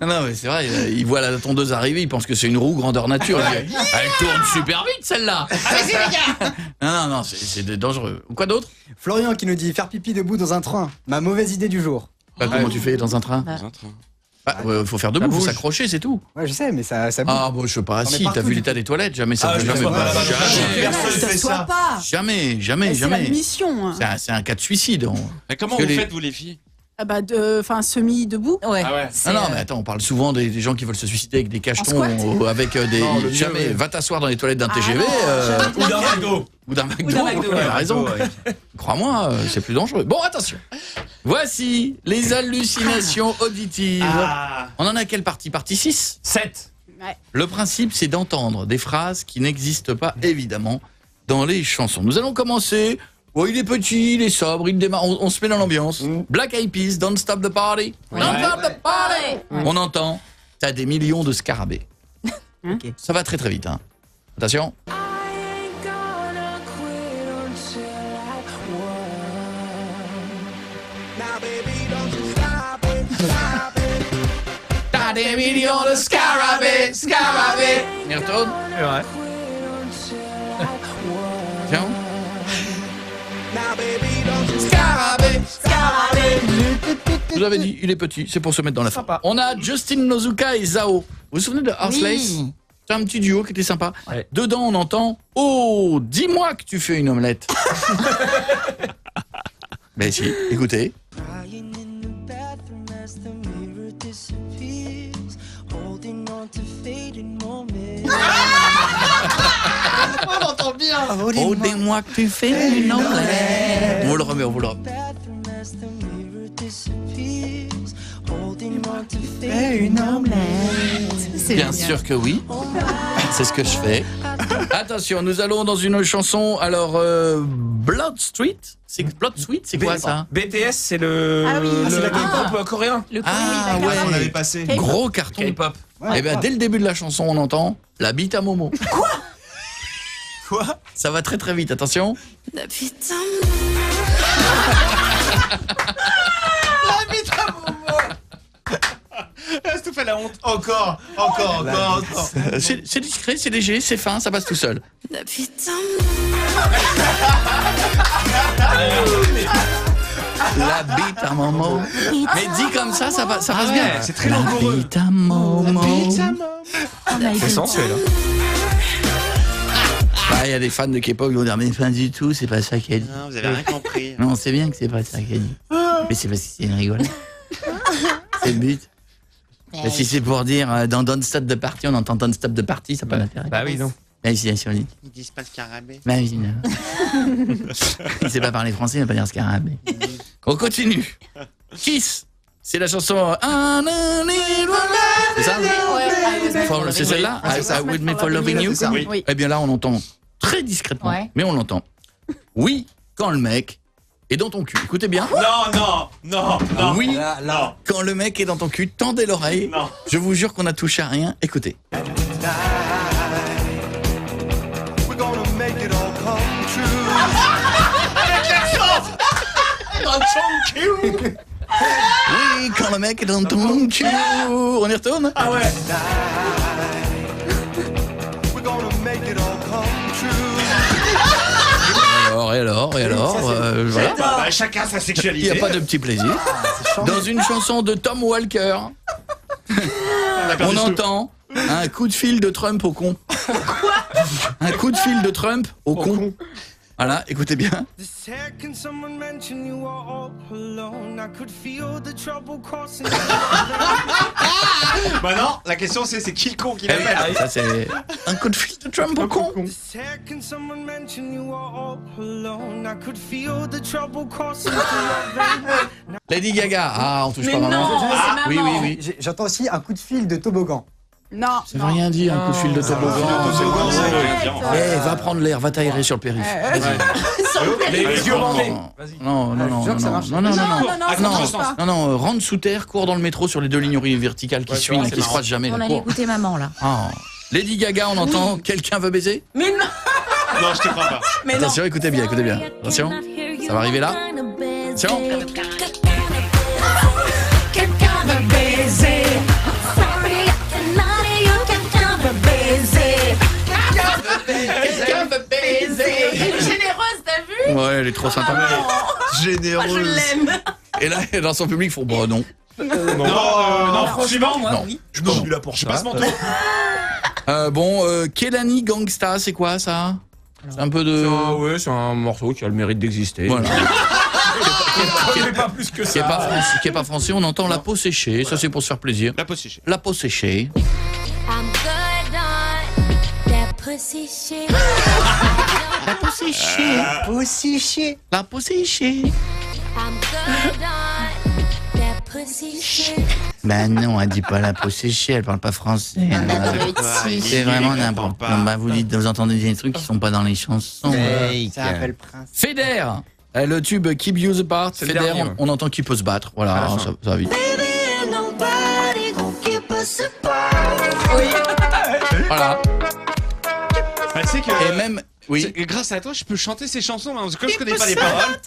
Speaker 1: Non, non, mais c'est vrai, euh, il voit la tondeuse arriver, il pense que c'est une roue grandeur nature. il Elle tourne super vite, celle-là Allez-y, les gars Non, non, non, c'est, dangereux. Quoi d'autre?
Speaker 8: Florian qui nous dit faire pipi debout dans un train. Ma mauvaise idée du jour.
Speaker 1: Bah, Comment tu fais dans un train
Speaker 6: Dans un train.
Speaker 1: Bah, ouais, faut faire debout, faut s'accrocher, c'est tout.
Speaker 8: Ouais, je sais, mais ça, ça bouge.
Speaker 1: Ah, bon, je sais pas, si, t'as vu l'état des toilettes, jamais ça
Speaker 5: Ah,
Speaker 1: jamais.
Speaker 5: vois pas,
Speaker 1: pas-
Speaker 5: bah,
Speaker 1: jamais.
Speaker 5: Personne
Speaker 7: Je
Speaker 5: fait
Speaker 7: te sois
Speaker 5: ça.
Speaker 7: pas.
Speaker 1: Jamais, jamais,
Speaker 7: C'est la
Speaker 1: jamais.
Speaker 7: mission. hein.
Speaker 1: C'est un, c'est un cas de suicide. on-
Speaker 6: Mais comment
Speaker 1: Parce
Speaker 6: vous
Speaker 1: les-
Speaker 6: faites, vous, les filles?
Speaker 7: Ah bah, de- enfin, semi debout.
Speaker 4: Ouais.
Speaker 6: Ah ouais.
Speaker 4: c'est,
Speaker 1: Non, non,
Speaker 4: euh,
Speaker 1: mais attends, on parle souvent des, des gens qui veulent se suicider avec des cachetons ou avec euh, des.
Speaker 5: Non, le mieux,
Speaker 1: jamais. Va t'asseoir dans les toilettes d'un
Speaker 7: Ah
Speaker 1: TGV
Speaker 7: non,
Speaker 1: euh,
Speaker 5: Ou d'un. McDo.
Speaker 1: ou d'un McDo.
Speaker 4: McDo,
Speaker 1: ouais, raison. Crois-moi, euh, c'est plus dangereux. Bon, attention. Voici les hallucinations auditives.
Speaker 6: Ah.
Speaker 1: On en a quelle partie? Partie 6
Speaker 5: 7.
Speaker 7: Ouais.
Speaker 1: Le principe, c'est d'entendre des phrases qui n'existent pas, évidemment, dans les chansons. Nous allons commencer. Oh, il est petit, il est sobre, il démarre. On, on se met dans l'ambiance. Black Eyed Peas, Don't Stop the Party. Don't Stop the Party. On entend. T'as des millions de scarabées. Ça va très très vite. Hein. Attention. T'as des millions de scarabées, scarabées. On y retourne. Tiens. Vous avais dit, il est petit, c'est pour se mettre dans la
Speaker 3: Sympa.
Speaker 1: On a Justin Nozuka et Zao. Vous vous souvenez de House
Speaker 4: Oui.
Speaker 1: Lace C'est un petit duo qui était sympa.
Speaker 3: Ouais.
Speaker 1: Dedans, on entend Oh, dis-moi que tu fais une omelette. Mais si, écoutez.
Speaker 8: On entend bien.
Speaker 1: Oh, dis-moi que tu fais une omelette. On vous le remet, on vous le remet. Bien
Speaker 4: génial.
Speaker 1: sûr que oui. C'est ce que je fais. Attention, nous allons dans une chanson. Alors, euh, Blood Street? C'est Blood Sweet C'est quoi ça?
Speaker 5: BTS, c'est le,
Speaker 7: Ah oui,
Speaker 5: le
Speaker 7: c'est la
Speaker 5: K-pop coréen.
Speaker 7: Le
Speaker 1: Ah ouais.
Speaker 5: On l'avait passé.
Speaker 1: Gros carton.
Speaker 5: K-pop.
Speaker 1: Eh bien, dès le début de la chanson, on entend la bite à Momo. Quoi?
Speaker 5: Quoi?
Speaker 1: Ça va très très vite, attention.
Speaker 6: Ah, ça fait la honte.
Speaker 5: Encore, encore, encore, encore.
Speaker 1: Euh, C'est discret, c'est léger, c'est fin, ça passe tout seul. La bite à Momo. Mais dit comme ça, ça, va, ça passe bien.
Speaker 5: c'est très
Speaker 1: La
Speaker 5: langoureux.
Speaker 1: bite à Momo.
Speaker 5: C'est sensuel. hein.
Speaker 1: Ah, Il y a des fans de K-pop qui vont dire mais pas du tout, c'est pas ça qu'elle dit.
Speaker 6: Non, vous avez rien compris.
Speaker 1: Non, on sait bien que c'est pas ça qu'elle dit. Mais c'est parce que c'est une rigolade. c'est le but. Mais si c'est pour dire euh, dans Don't Stop de Party, on entend Don't Stop de Party, ça n'a pas d'intérêt.
Speaker 5: Bah oui, non.
Speaker 1: Bah, si, si, on dit.
Speaker 6: Ils disent pas scarabée.
Speaker 1: Bah oui, non. il sait pas parler français, il va pas dire scarabée. On continue. Kiss. C'est la chanson Ah. C'est ça C'est celle-là? I, I With Me For Loving You.
Speaker 7: Oui.
Speaker 1: Eh bien là, on l'entend très discrètement,
Speaker 4: Ouais.
Speaker 1: mais on l'entend. Oui, quand le mec et dans ton cul. Écoutez bien.
Speaker 6: Non, non, non, non.
Speaker 1: Oui,
Speaker 8: là,
Speaker 1: quand le mec est dans ton cul, tendez l'oreille. Je vous jure qu'on a touché à rien. Écoutez. Oui, quand le mec est dans ton cul. On y retourne
Speaker 5: Ah ouais.
Speaker 1: Alors, et alors, et alors euh, voilà.
Speaker 6: Bah, chacun sa
Speaker 1: Il
Speaker 6: sexualité.
Speaker 1: n'y a pas de petit plaisir. Dans une chanson de Tom Walker, on entend un coup de fil de Trump au con. Un coup de fil de Trump au con. Voilà, écoutez bien.
Speaker 10: The second someone mentioned you were all alone, I could feel the trouble crossing.
Speaker 6: Bah non, la question c'est c'est qui le con qui
Speaker 1: Eh oui,
Speaker 6: l'appelle
Speaker 1: ça c'est un coup de fil de Trump au con. Lady Gaga. Ah, on touche
Speaker 10: Mais
Speaker 1: pas
Speaker 10: non, c'est
Speaker 1: Ah, oui, oui, oui.
Speaker 8: J'entends aussi un coup de fil de toboggan.
Speaker 7: Non.
Speaker 1: Ça veut rien dire, un coup de fil de toboggan. Eh, va prendre l'air, va t'aérer sur le périph'.
Speaker 7: Euh,
Speaker 1: Vas-y.
Speaker 5: Les, les yeux bandés.
Speaker 1: Non, non, non, non,
Speaker 8: ça
Speaker 1: non, non, non, non,
Speaker 7: Non,
Speaker 1: non,
Speaker 7: non, non, ça
Speaker 1: non,
Speaker 7: marche pas.
Speaker 1: non, non, euh, rentre sous terre, cours dans le métro sur les deux lignes verticales qui suivent, qui se croisent jamais.
Speaker 4: On allait écouter maman là.
Speaker 1: Ah. Lady Gaga, on entend quelqu'un veut baiser?
Speaker 4: Mais non
Speaker 6: Non, je te crois pas.
Speaker 4: Mais non
Speaker 1: Attention, écoutez bien, écoutez bien. Attention, ça va arriver là. Attention. Ouais, elle est trop sympa.
Speaker 4: Ah, je
Speaker 1: Généreuse.
Speaker 4: l'aime.
Speaker 1: Et là, dans son public, ils font bon, non.
Speaker 5: Non,
Speaker 6: Non, euh, non,
Speaker 4: Franchement, moi,
Speaker 1: Non.
Speaker 4: oui.
Speaker 5: je me suis là pour
Speaker 6: Je
Speaker 5: ça.
Speaker 6: passe mon tour.
Speaker 1: Euh, bon, euh, Kelani Gangsta, c'est quoi ça? C'est un peu de.
Speaker 5: Un- ouais, c'est un morceau qui a le mérite d'exister.
Speaker 1: Voilà.
Speaker 5: Je connais pas plus que
Speaker 1: Qui est,
Speaker 5: ça.
Speaker 1: pas français, qui est pas français, on entend la peau séchée. Ça, c'est pour se faire plaisir.
Speaker 6: La pause séchée.
Speaker 1: La peau séchée.
Speaker 17: I'm good on that pussy shit.
Speaker 1: La peau séchée.
Speaker 8: La peau séchée.
Speaker 1: La peau séchée.
Speaker 17: I'm good on that pussy shit.
Speaker 1: Ben non, elle dit pas la peau séchée, elle parle pas français. C'est vraiment n'importe quoi. Bah, vous dites, vous entendez des trucs qui sont pas dans les chansons.
Speaker 8: Ça s'appelle Prince.
Speaker 1: Feder Euh, Le tube Keep You Apart, Feder, on, entend qu'il peut se battre.
Speaker 5: La
Speaker 1: Voilà,
Speaker 5: fin.
Speaker 1: ça, ça va vite.
Speaker 17: Nobody gon' keep us apart.
Speaker 4: Oui.
Speaker 1: Voilà.
Speaker 6: Tu sais que.
Speaker 1: Et même, oui,
Speaker 6: Grâce à toi, je peux chanter ces chansons, hein, parce que comme je connais pas les paroles.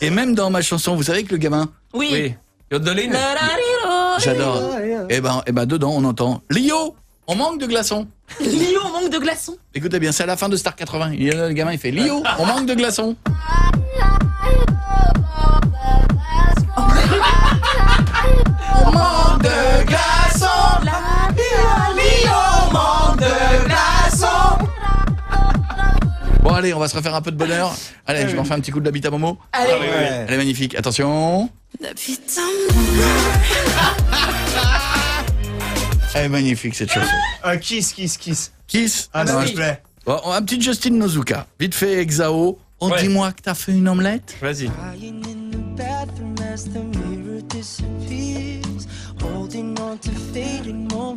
Speaker 1: et même dans ma chanson, vous savez que le gamin,
Speaker 4: Oui.
Speaker 5: Oui. Yodeline
Speaker 1: j'adore. Et ben, et ben, dedans, on entend Lio, on manque de glaçons.
Speaker 4: Lio manque de glaçons.
Speaker 1: Écoutez bien, c'est à la fin de Star 80. Il y a le gamin, il fait Lio, on manque de glaçons. allez, on va se refaire un peu de bonheur. Allez, je vais en faire un petit coup de la bite à Momo.
Speaker 4: Allez.
Speaker 8: Ouais.
Speaker 1: Elle est magnifique. Attention. Elle est magnifique cette chanson.
Speaker 9: Un kiss, kiss, kiss.
Speaker 1: Kiss?
Speaker 9: Ah,
Speaker 1: Non,
Speaker 9: s'il
Speaker 1: je-
Speaker 9: te plaît.
Speaker 1: Bon, un petit Justin Nozuka. Vite fait, Exao. Oh,
Speaker 5: Ouais.
Speaker 1: dis-moi que t'as fait une omelette?
Speaker 5: Vas-y.
Speaker 10: On.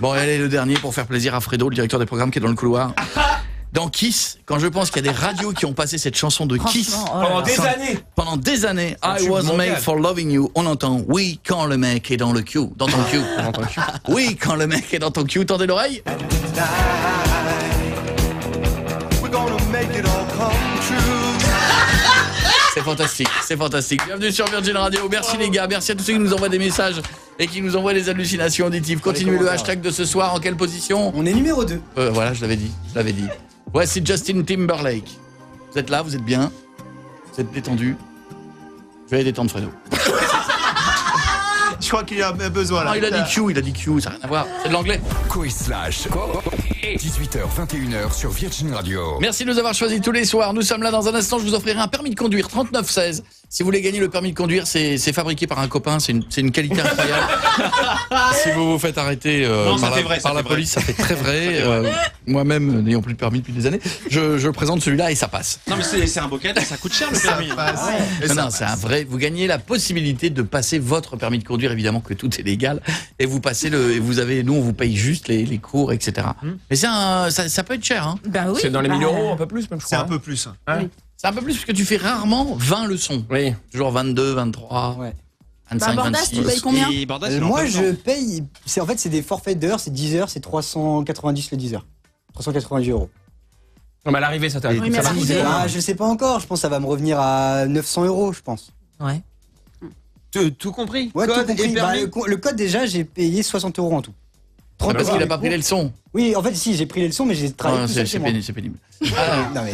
Speaker 1: Bon, allez, le dernier pour faire plaisir à Fredo, le directeur des programmes qui est dans le couloir. Dans Kiss, quand je pense qu'il y a des radios qui ont passé cette chanson de Kiss
Speaker 4: oh
Speaker 5: Pendant des
Speaker 1: Sans-
Speaker 5: années.
Speaker 1: pendant des années, I was
Speaker 5: mondial.
Speaker 1: made for loving you, on entend oui quand le mec est dans le cul, dans ton cul. Oui quand le mec est dans ton cul, tendez l'oreille.
Speaker 10: We're gonna make it all come true.
Speaker 1: C'est fantastique, c'est fantastique. Bienvenue sur Virgin Radio. Merci les gars, merci à tous ceux qui nous envoient des messages et qui nous envoient des hallucinations auditives. Continuez le hashtag de ce soir. En quelle position
Speaker 8: On est numéro 2.
Speaker 1: Euh, Voilà, je l'avais dit, je l'avais dit. Voici Justin Timberlake. Vous êtes là, vous êtes bien, vous êtes détendu. Je vais détendre Fredo.
Speaker 9: Je crois qu'il a besoin là.
Speaker 1: Non, il a dit Q, il a dit Q, ça n'a rien à voir. C'est de l'anglais.
Speaker 16: Quiz Slash. 18h, 21h sur Virgin Radio.
Speaker 1: Merci de nous avoir choisis tous les soirs. Nous sommes là dans un instant. Je vous offrirai un permis de conduire 3916. Si vous voulez gagner le permis de conduire, c'est fabriqué par un copain. C'est une, qualité incroyable. si vous vous faites arrêter euh,
Speaker 6: Non,
Speaker 1: par, la,
Speaker 6: vrai,
Speaker 1: par
Speaker 6: vrai.
Speaker 1: police, ça fait très vrai. Euh, Moi-même, n'ayant plus de permis depuis des années, je, je présente celui-là et ça passe.
Speaker 6: Non, mais c'est un cadeau, ça coûte cher le permis.
Speaker 1: Non, non, c'est un vrai. Vous gagnez la possibilité de passer votre permis de conduire, évidemment que tout est légal, et vous passez le. Et vous avez, nous, on vous paye juste les, les cours, etc. Mais c'est un, ça, ça peut être cher. Hein.
Speaker 4: Bah oui.
Speaker 5: C'est dans les
Speaker 4: bah,
Speaker 5: 1000 euros, un peu plus, même, je
Speaker 9: C'est
Speaker 5: crois.
Speaker 9: un peu plus. hein.
Speaker 5: hein.
Speaker 1: C'est un peu plus parce que tu fais rarement 20 leçons.
Speaker 5: Oui.
Speaker 1: Toujours 22, 23,
Speaker 8: Ouais.
Speaker 1: 25,
Speaker 7: Bah, Bordas,
Speaker 1: 26.
Speaker 7: tu payes combien
Speaker 6: Et Bordas,
Speaker 8: Euh, moi, je paye. C'est en fait, c'est des forfaits d'heures, c'est 10 heures, c'est 390 le 10 heures. 390 euros.
Speaker 5: Non, mais à l'arrivée, ça t'a
Speaker 8: Oui,
Speaker 5: ça va coûter.
Speaker 8: Ah, je sais pas encore, je pense que ça va me revenir à 900 euros, je pense.
Speaker 4: Ouais.
Speaker 3: Tout, compris
Speaker 8: Ouais,
Speaker 3: Code
Speaker 8: tout compris.
Speaker 3: et
Speaker 8: Bah,
Speaker 3: permis
Speaker 8: le, co- le code, déjà, j'ai payé 60 euros en tout.
Speaker 1: Ah, parce qu'il a pas pris les leçons.
Speaker 8: Oui, en fait, si, j'ai pris les leçons, mais j'ai travaillé
Speaker 1: Ah,
Speaker 8: tout
Speaker 1: c'est
Speaker 8: seul
Speaker 1: c'est
Speaker 8: chez moi.
Speaker 1: pénible. c'est pénible. Ah,
Speaker 8: Non, mais-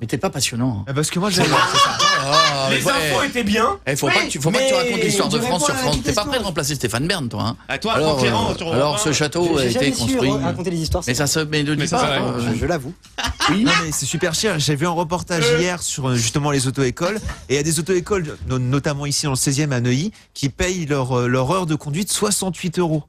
Speaker 1: mais t'es pas passionnant.
Speaker 3: Parce que moi, j'avais.
Speaker 1: Ah, mais
Speaker 5: Les
Speaker 1: ouais.
Speaker 5: infos étaient bien.
Speaker 1: Eh, faut
Speaker 5: Oui,
Speaker 1: pas que tu, faut pas que tu
Speaker 5: mais
Speaker 1: racontes l'histoire de France sur France. T'es pas prêt de remplacer Stéphane Bern, toi. Hein
Speaker 6: À toi,
Speaker 1: alors,
Speaker 6: Franck Ferrand,
Speaker 1: euh, alors ce château a été construit.
Speaker 8: raconter les histoires.
Speaker 1: Mais ça se, mais ne dis
Speaker 6: Mais ça,
Speaker 1: pas. euh,
Speaker 8: Je, l'avoue.
Speaker 1: Oui.
Speaker 3: Non mais c'est super cher. J'ai vu un reportage hier sur euh, justement les auto-écoles et il y a des auto-écoles, no- notamment ici dans le 16e à Neuilly, qui payent leur, euh, leur heure de conduite 68 euros.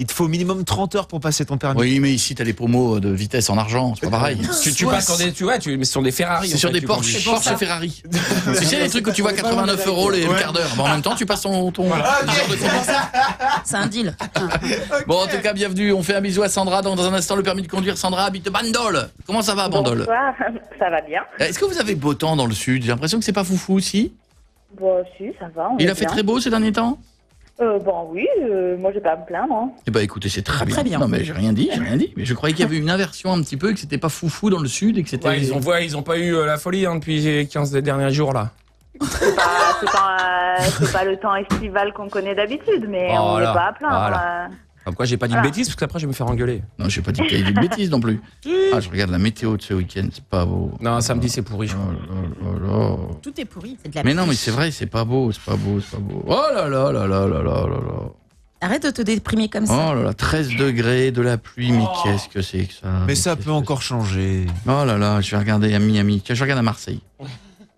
Speaker 3: Il te faut au minimum 30 heures pour passer ton permis.
Speaker 1: Oui, mais ici t'as les promos de vitesse en argent, c'est pas pareil.
Speaker 5: Tu, tu passes sur des, tu vois, tu, mais ce sont des Ferrari.
Speaker 1: C'est sur
Speaker 5: fait,
Speaker 1: des Porsche. Porsche et Ferrari. tu sais les trucs que tu vois 89 euros les, le quart d'heure. Bon, en même temps, tu passes ton, ton de conduite.
Speaker 4: C'est un deal.
Speaker 1: Bon, en tout cas, bienvenue. On fait un bisou à Sandra. Dans un instant, le permis de conduire. Sandra habite Bandol. Comment ça va, Bandol
Speaker 12: Bonsoir, ça va bien.
Speaker 1: Est-ce que vous avez beau temps dans le sud? J'ai l'impression que c'est pas foufou aussi.
Speaker 12: Bon, si, ça va. on
Speaker 1: Il a fait
Speaker 12: bien.
Speaker 1: très beau ces derniers temps?
Speaker 12: Euh, bon, oui, euh, moi j'ai pas à me plaindre. Hein.
Speaker 1: Eh ben écoutez, c'est très bien.
Speaker 4: Très bien.
Speaker 1: Non mais j'ai rien dit, j'ai rien dit. Mais je croyais qu'il y avait une inversion un petit peu, et que c'était pas foufou dans le sud et que c'était.
Speaker 5: Ouais, ils ont, ouais, ils ont pas eu euh, la folie hein, depuis les 15 des derniers jours là.
Speaker 12: C'est pas, c'est pas, euh, c'est pas le temps estival qu'on connaît d'habitude, mais on n'est
Speaker 5: Voilà,
Speaker 12: pas à plaindre.
Speaker 5: voilà.
Speaker 12: euh.
Speaker 5: Comme j'ai pas dit de bêtises, parce que après, je vais me faire engueuler.
Speaker 1: Non, j'ai pas dit de bêtises non plus. Ah, je regarde la météo de ce week-end, c'est pas beau.
Speaker 5: Non, samedi, c'est pourri.
Speaker 1: Oh, là, là, là.
Speaker 7: Tout est pourri,
Speaker 4: c'est de la
Speaker 1: Mais non, mais c'est vrai, c'est pas beau, c'est pas beau, c'est pas beau. Oh là là là là là là là
Speaker 4: Arrête de te déprimer comme ça.
Speaker 1: Oh là là, 13 degrés, de la pluie, mais
Speaker 5: oh.
Speaker 1: qu'est-ce que c'est que ça
Speaker 3: Mais, ça peut encore changer.
Speaker 1: Oh là là, je vais regarder à Miami. Je regarde à Marseille.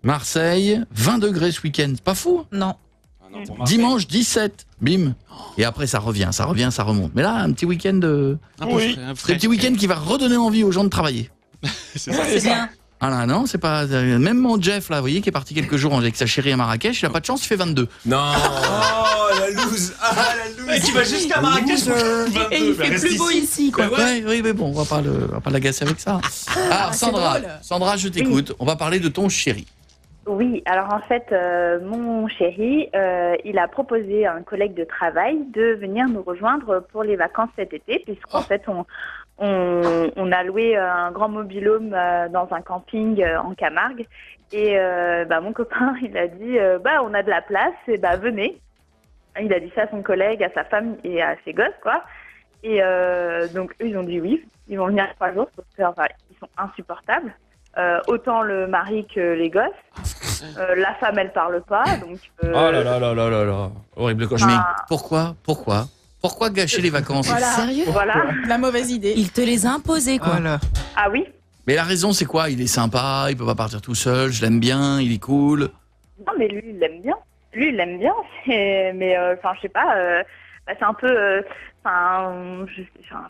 Speaker 1: Marseille, 20 degrés ce week-end, c'est pas fou hein
Speaker 4: Non.
Speaker 1: Dimanche 17, bim. Et après ça revient, ça revient, ça remonte. Mais là, un petit week-end de...
Speaker 6: Un peu
Speaker 1: Oui.
Speaker 6: un
Speaker 1: C'est un petit week-end qui va redonner envie aux gens de travailler.
Speaker 6: C'est ça.
Speaker 4: C'est bien.
Speaker 1: Ah là, non, c'est pas... Même mon Jeff, là, vous voyez, qui est parti quelques jours avec sa chérie à Marrakech, il a pas de chance, il fait 22.
Speaker 5: Non.
Speaker 3: Oh la loose Ah la loose
Speaker 6: tu vas jusqu'à Marrakech 22,
Speaker 4: Et il fait plus beau
Speaker 6: ici.
Speaker 4: quoi.
Speaker 1: Ouais, oui, mais bon, on va pas le- on va pas l'agacer avec ça. Ah,
Speaker 7: c'est
Speaker 1: Sandra. Sandra, je t'écoute. On va parler de ton chéri.
Speaker 12: Oui, alors en fait, euh, mon chéri, euh, il a proposé à un collègue de travail de venir nous rejoindre pour les vacances cet été, puisqu'en fait, on, on, on a loué un grand mobilhome euh, dans un camping euh, en Camargue. Et bah, mon copain, il a dit, bah, on a de la place, et bah, venez. Il a dit ça à son collègue, à sa femme et à ses gosses, quoi. Et donc, eux, ils ont dit oui, ils vont venir trois jours, parce que, enfin, ils sont insupportables. Euh, autant le mari que les gosses. Euh, la femme, elle parle pas, donc. euh,
Speaker 5: Oh là là là là là là. Horrible
Speaker 1: Mais
Speaker 5: cauchemar.
Speaker 1: pourquoi Pourquoi Pourquoi gâcher les vacances?
Speaker 7: Voilà.
Speaker 4: Sérieux?
Speaker 12: Voilà.
Speaker 7: La mauvaise idée.
Speaker 4: Il te les a imposés, quoi.
Speaker 3: Voilà.
Speaker 12: Ah oui
Speaker 1: Mais la raison, c'est quoi? Il est sympa, il peut pas partir tout seul, je l'aime bien, il est cool.
Speaker 12: Non, mais lui, il l'aime bien. Lui, il l'aime bien, mais euh, enfin, je sais pas, euh, bah, c'est un peu. euh, Enfin, je- enfin,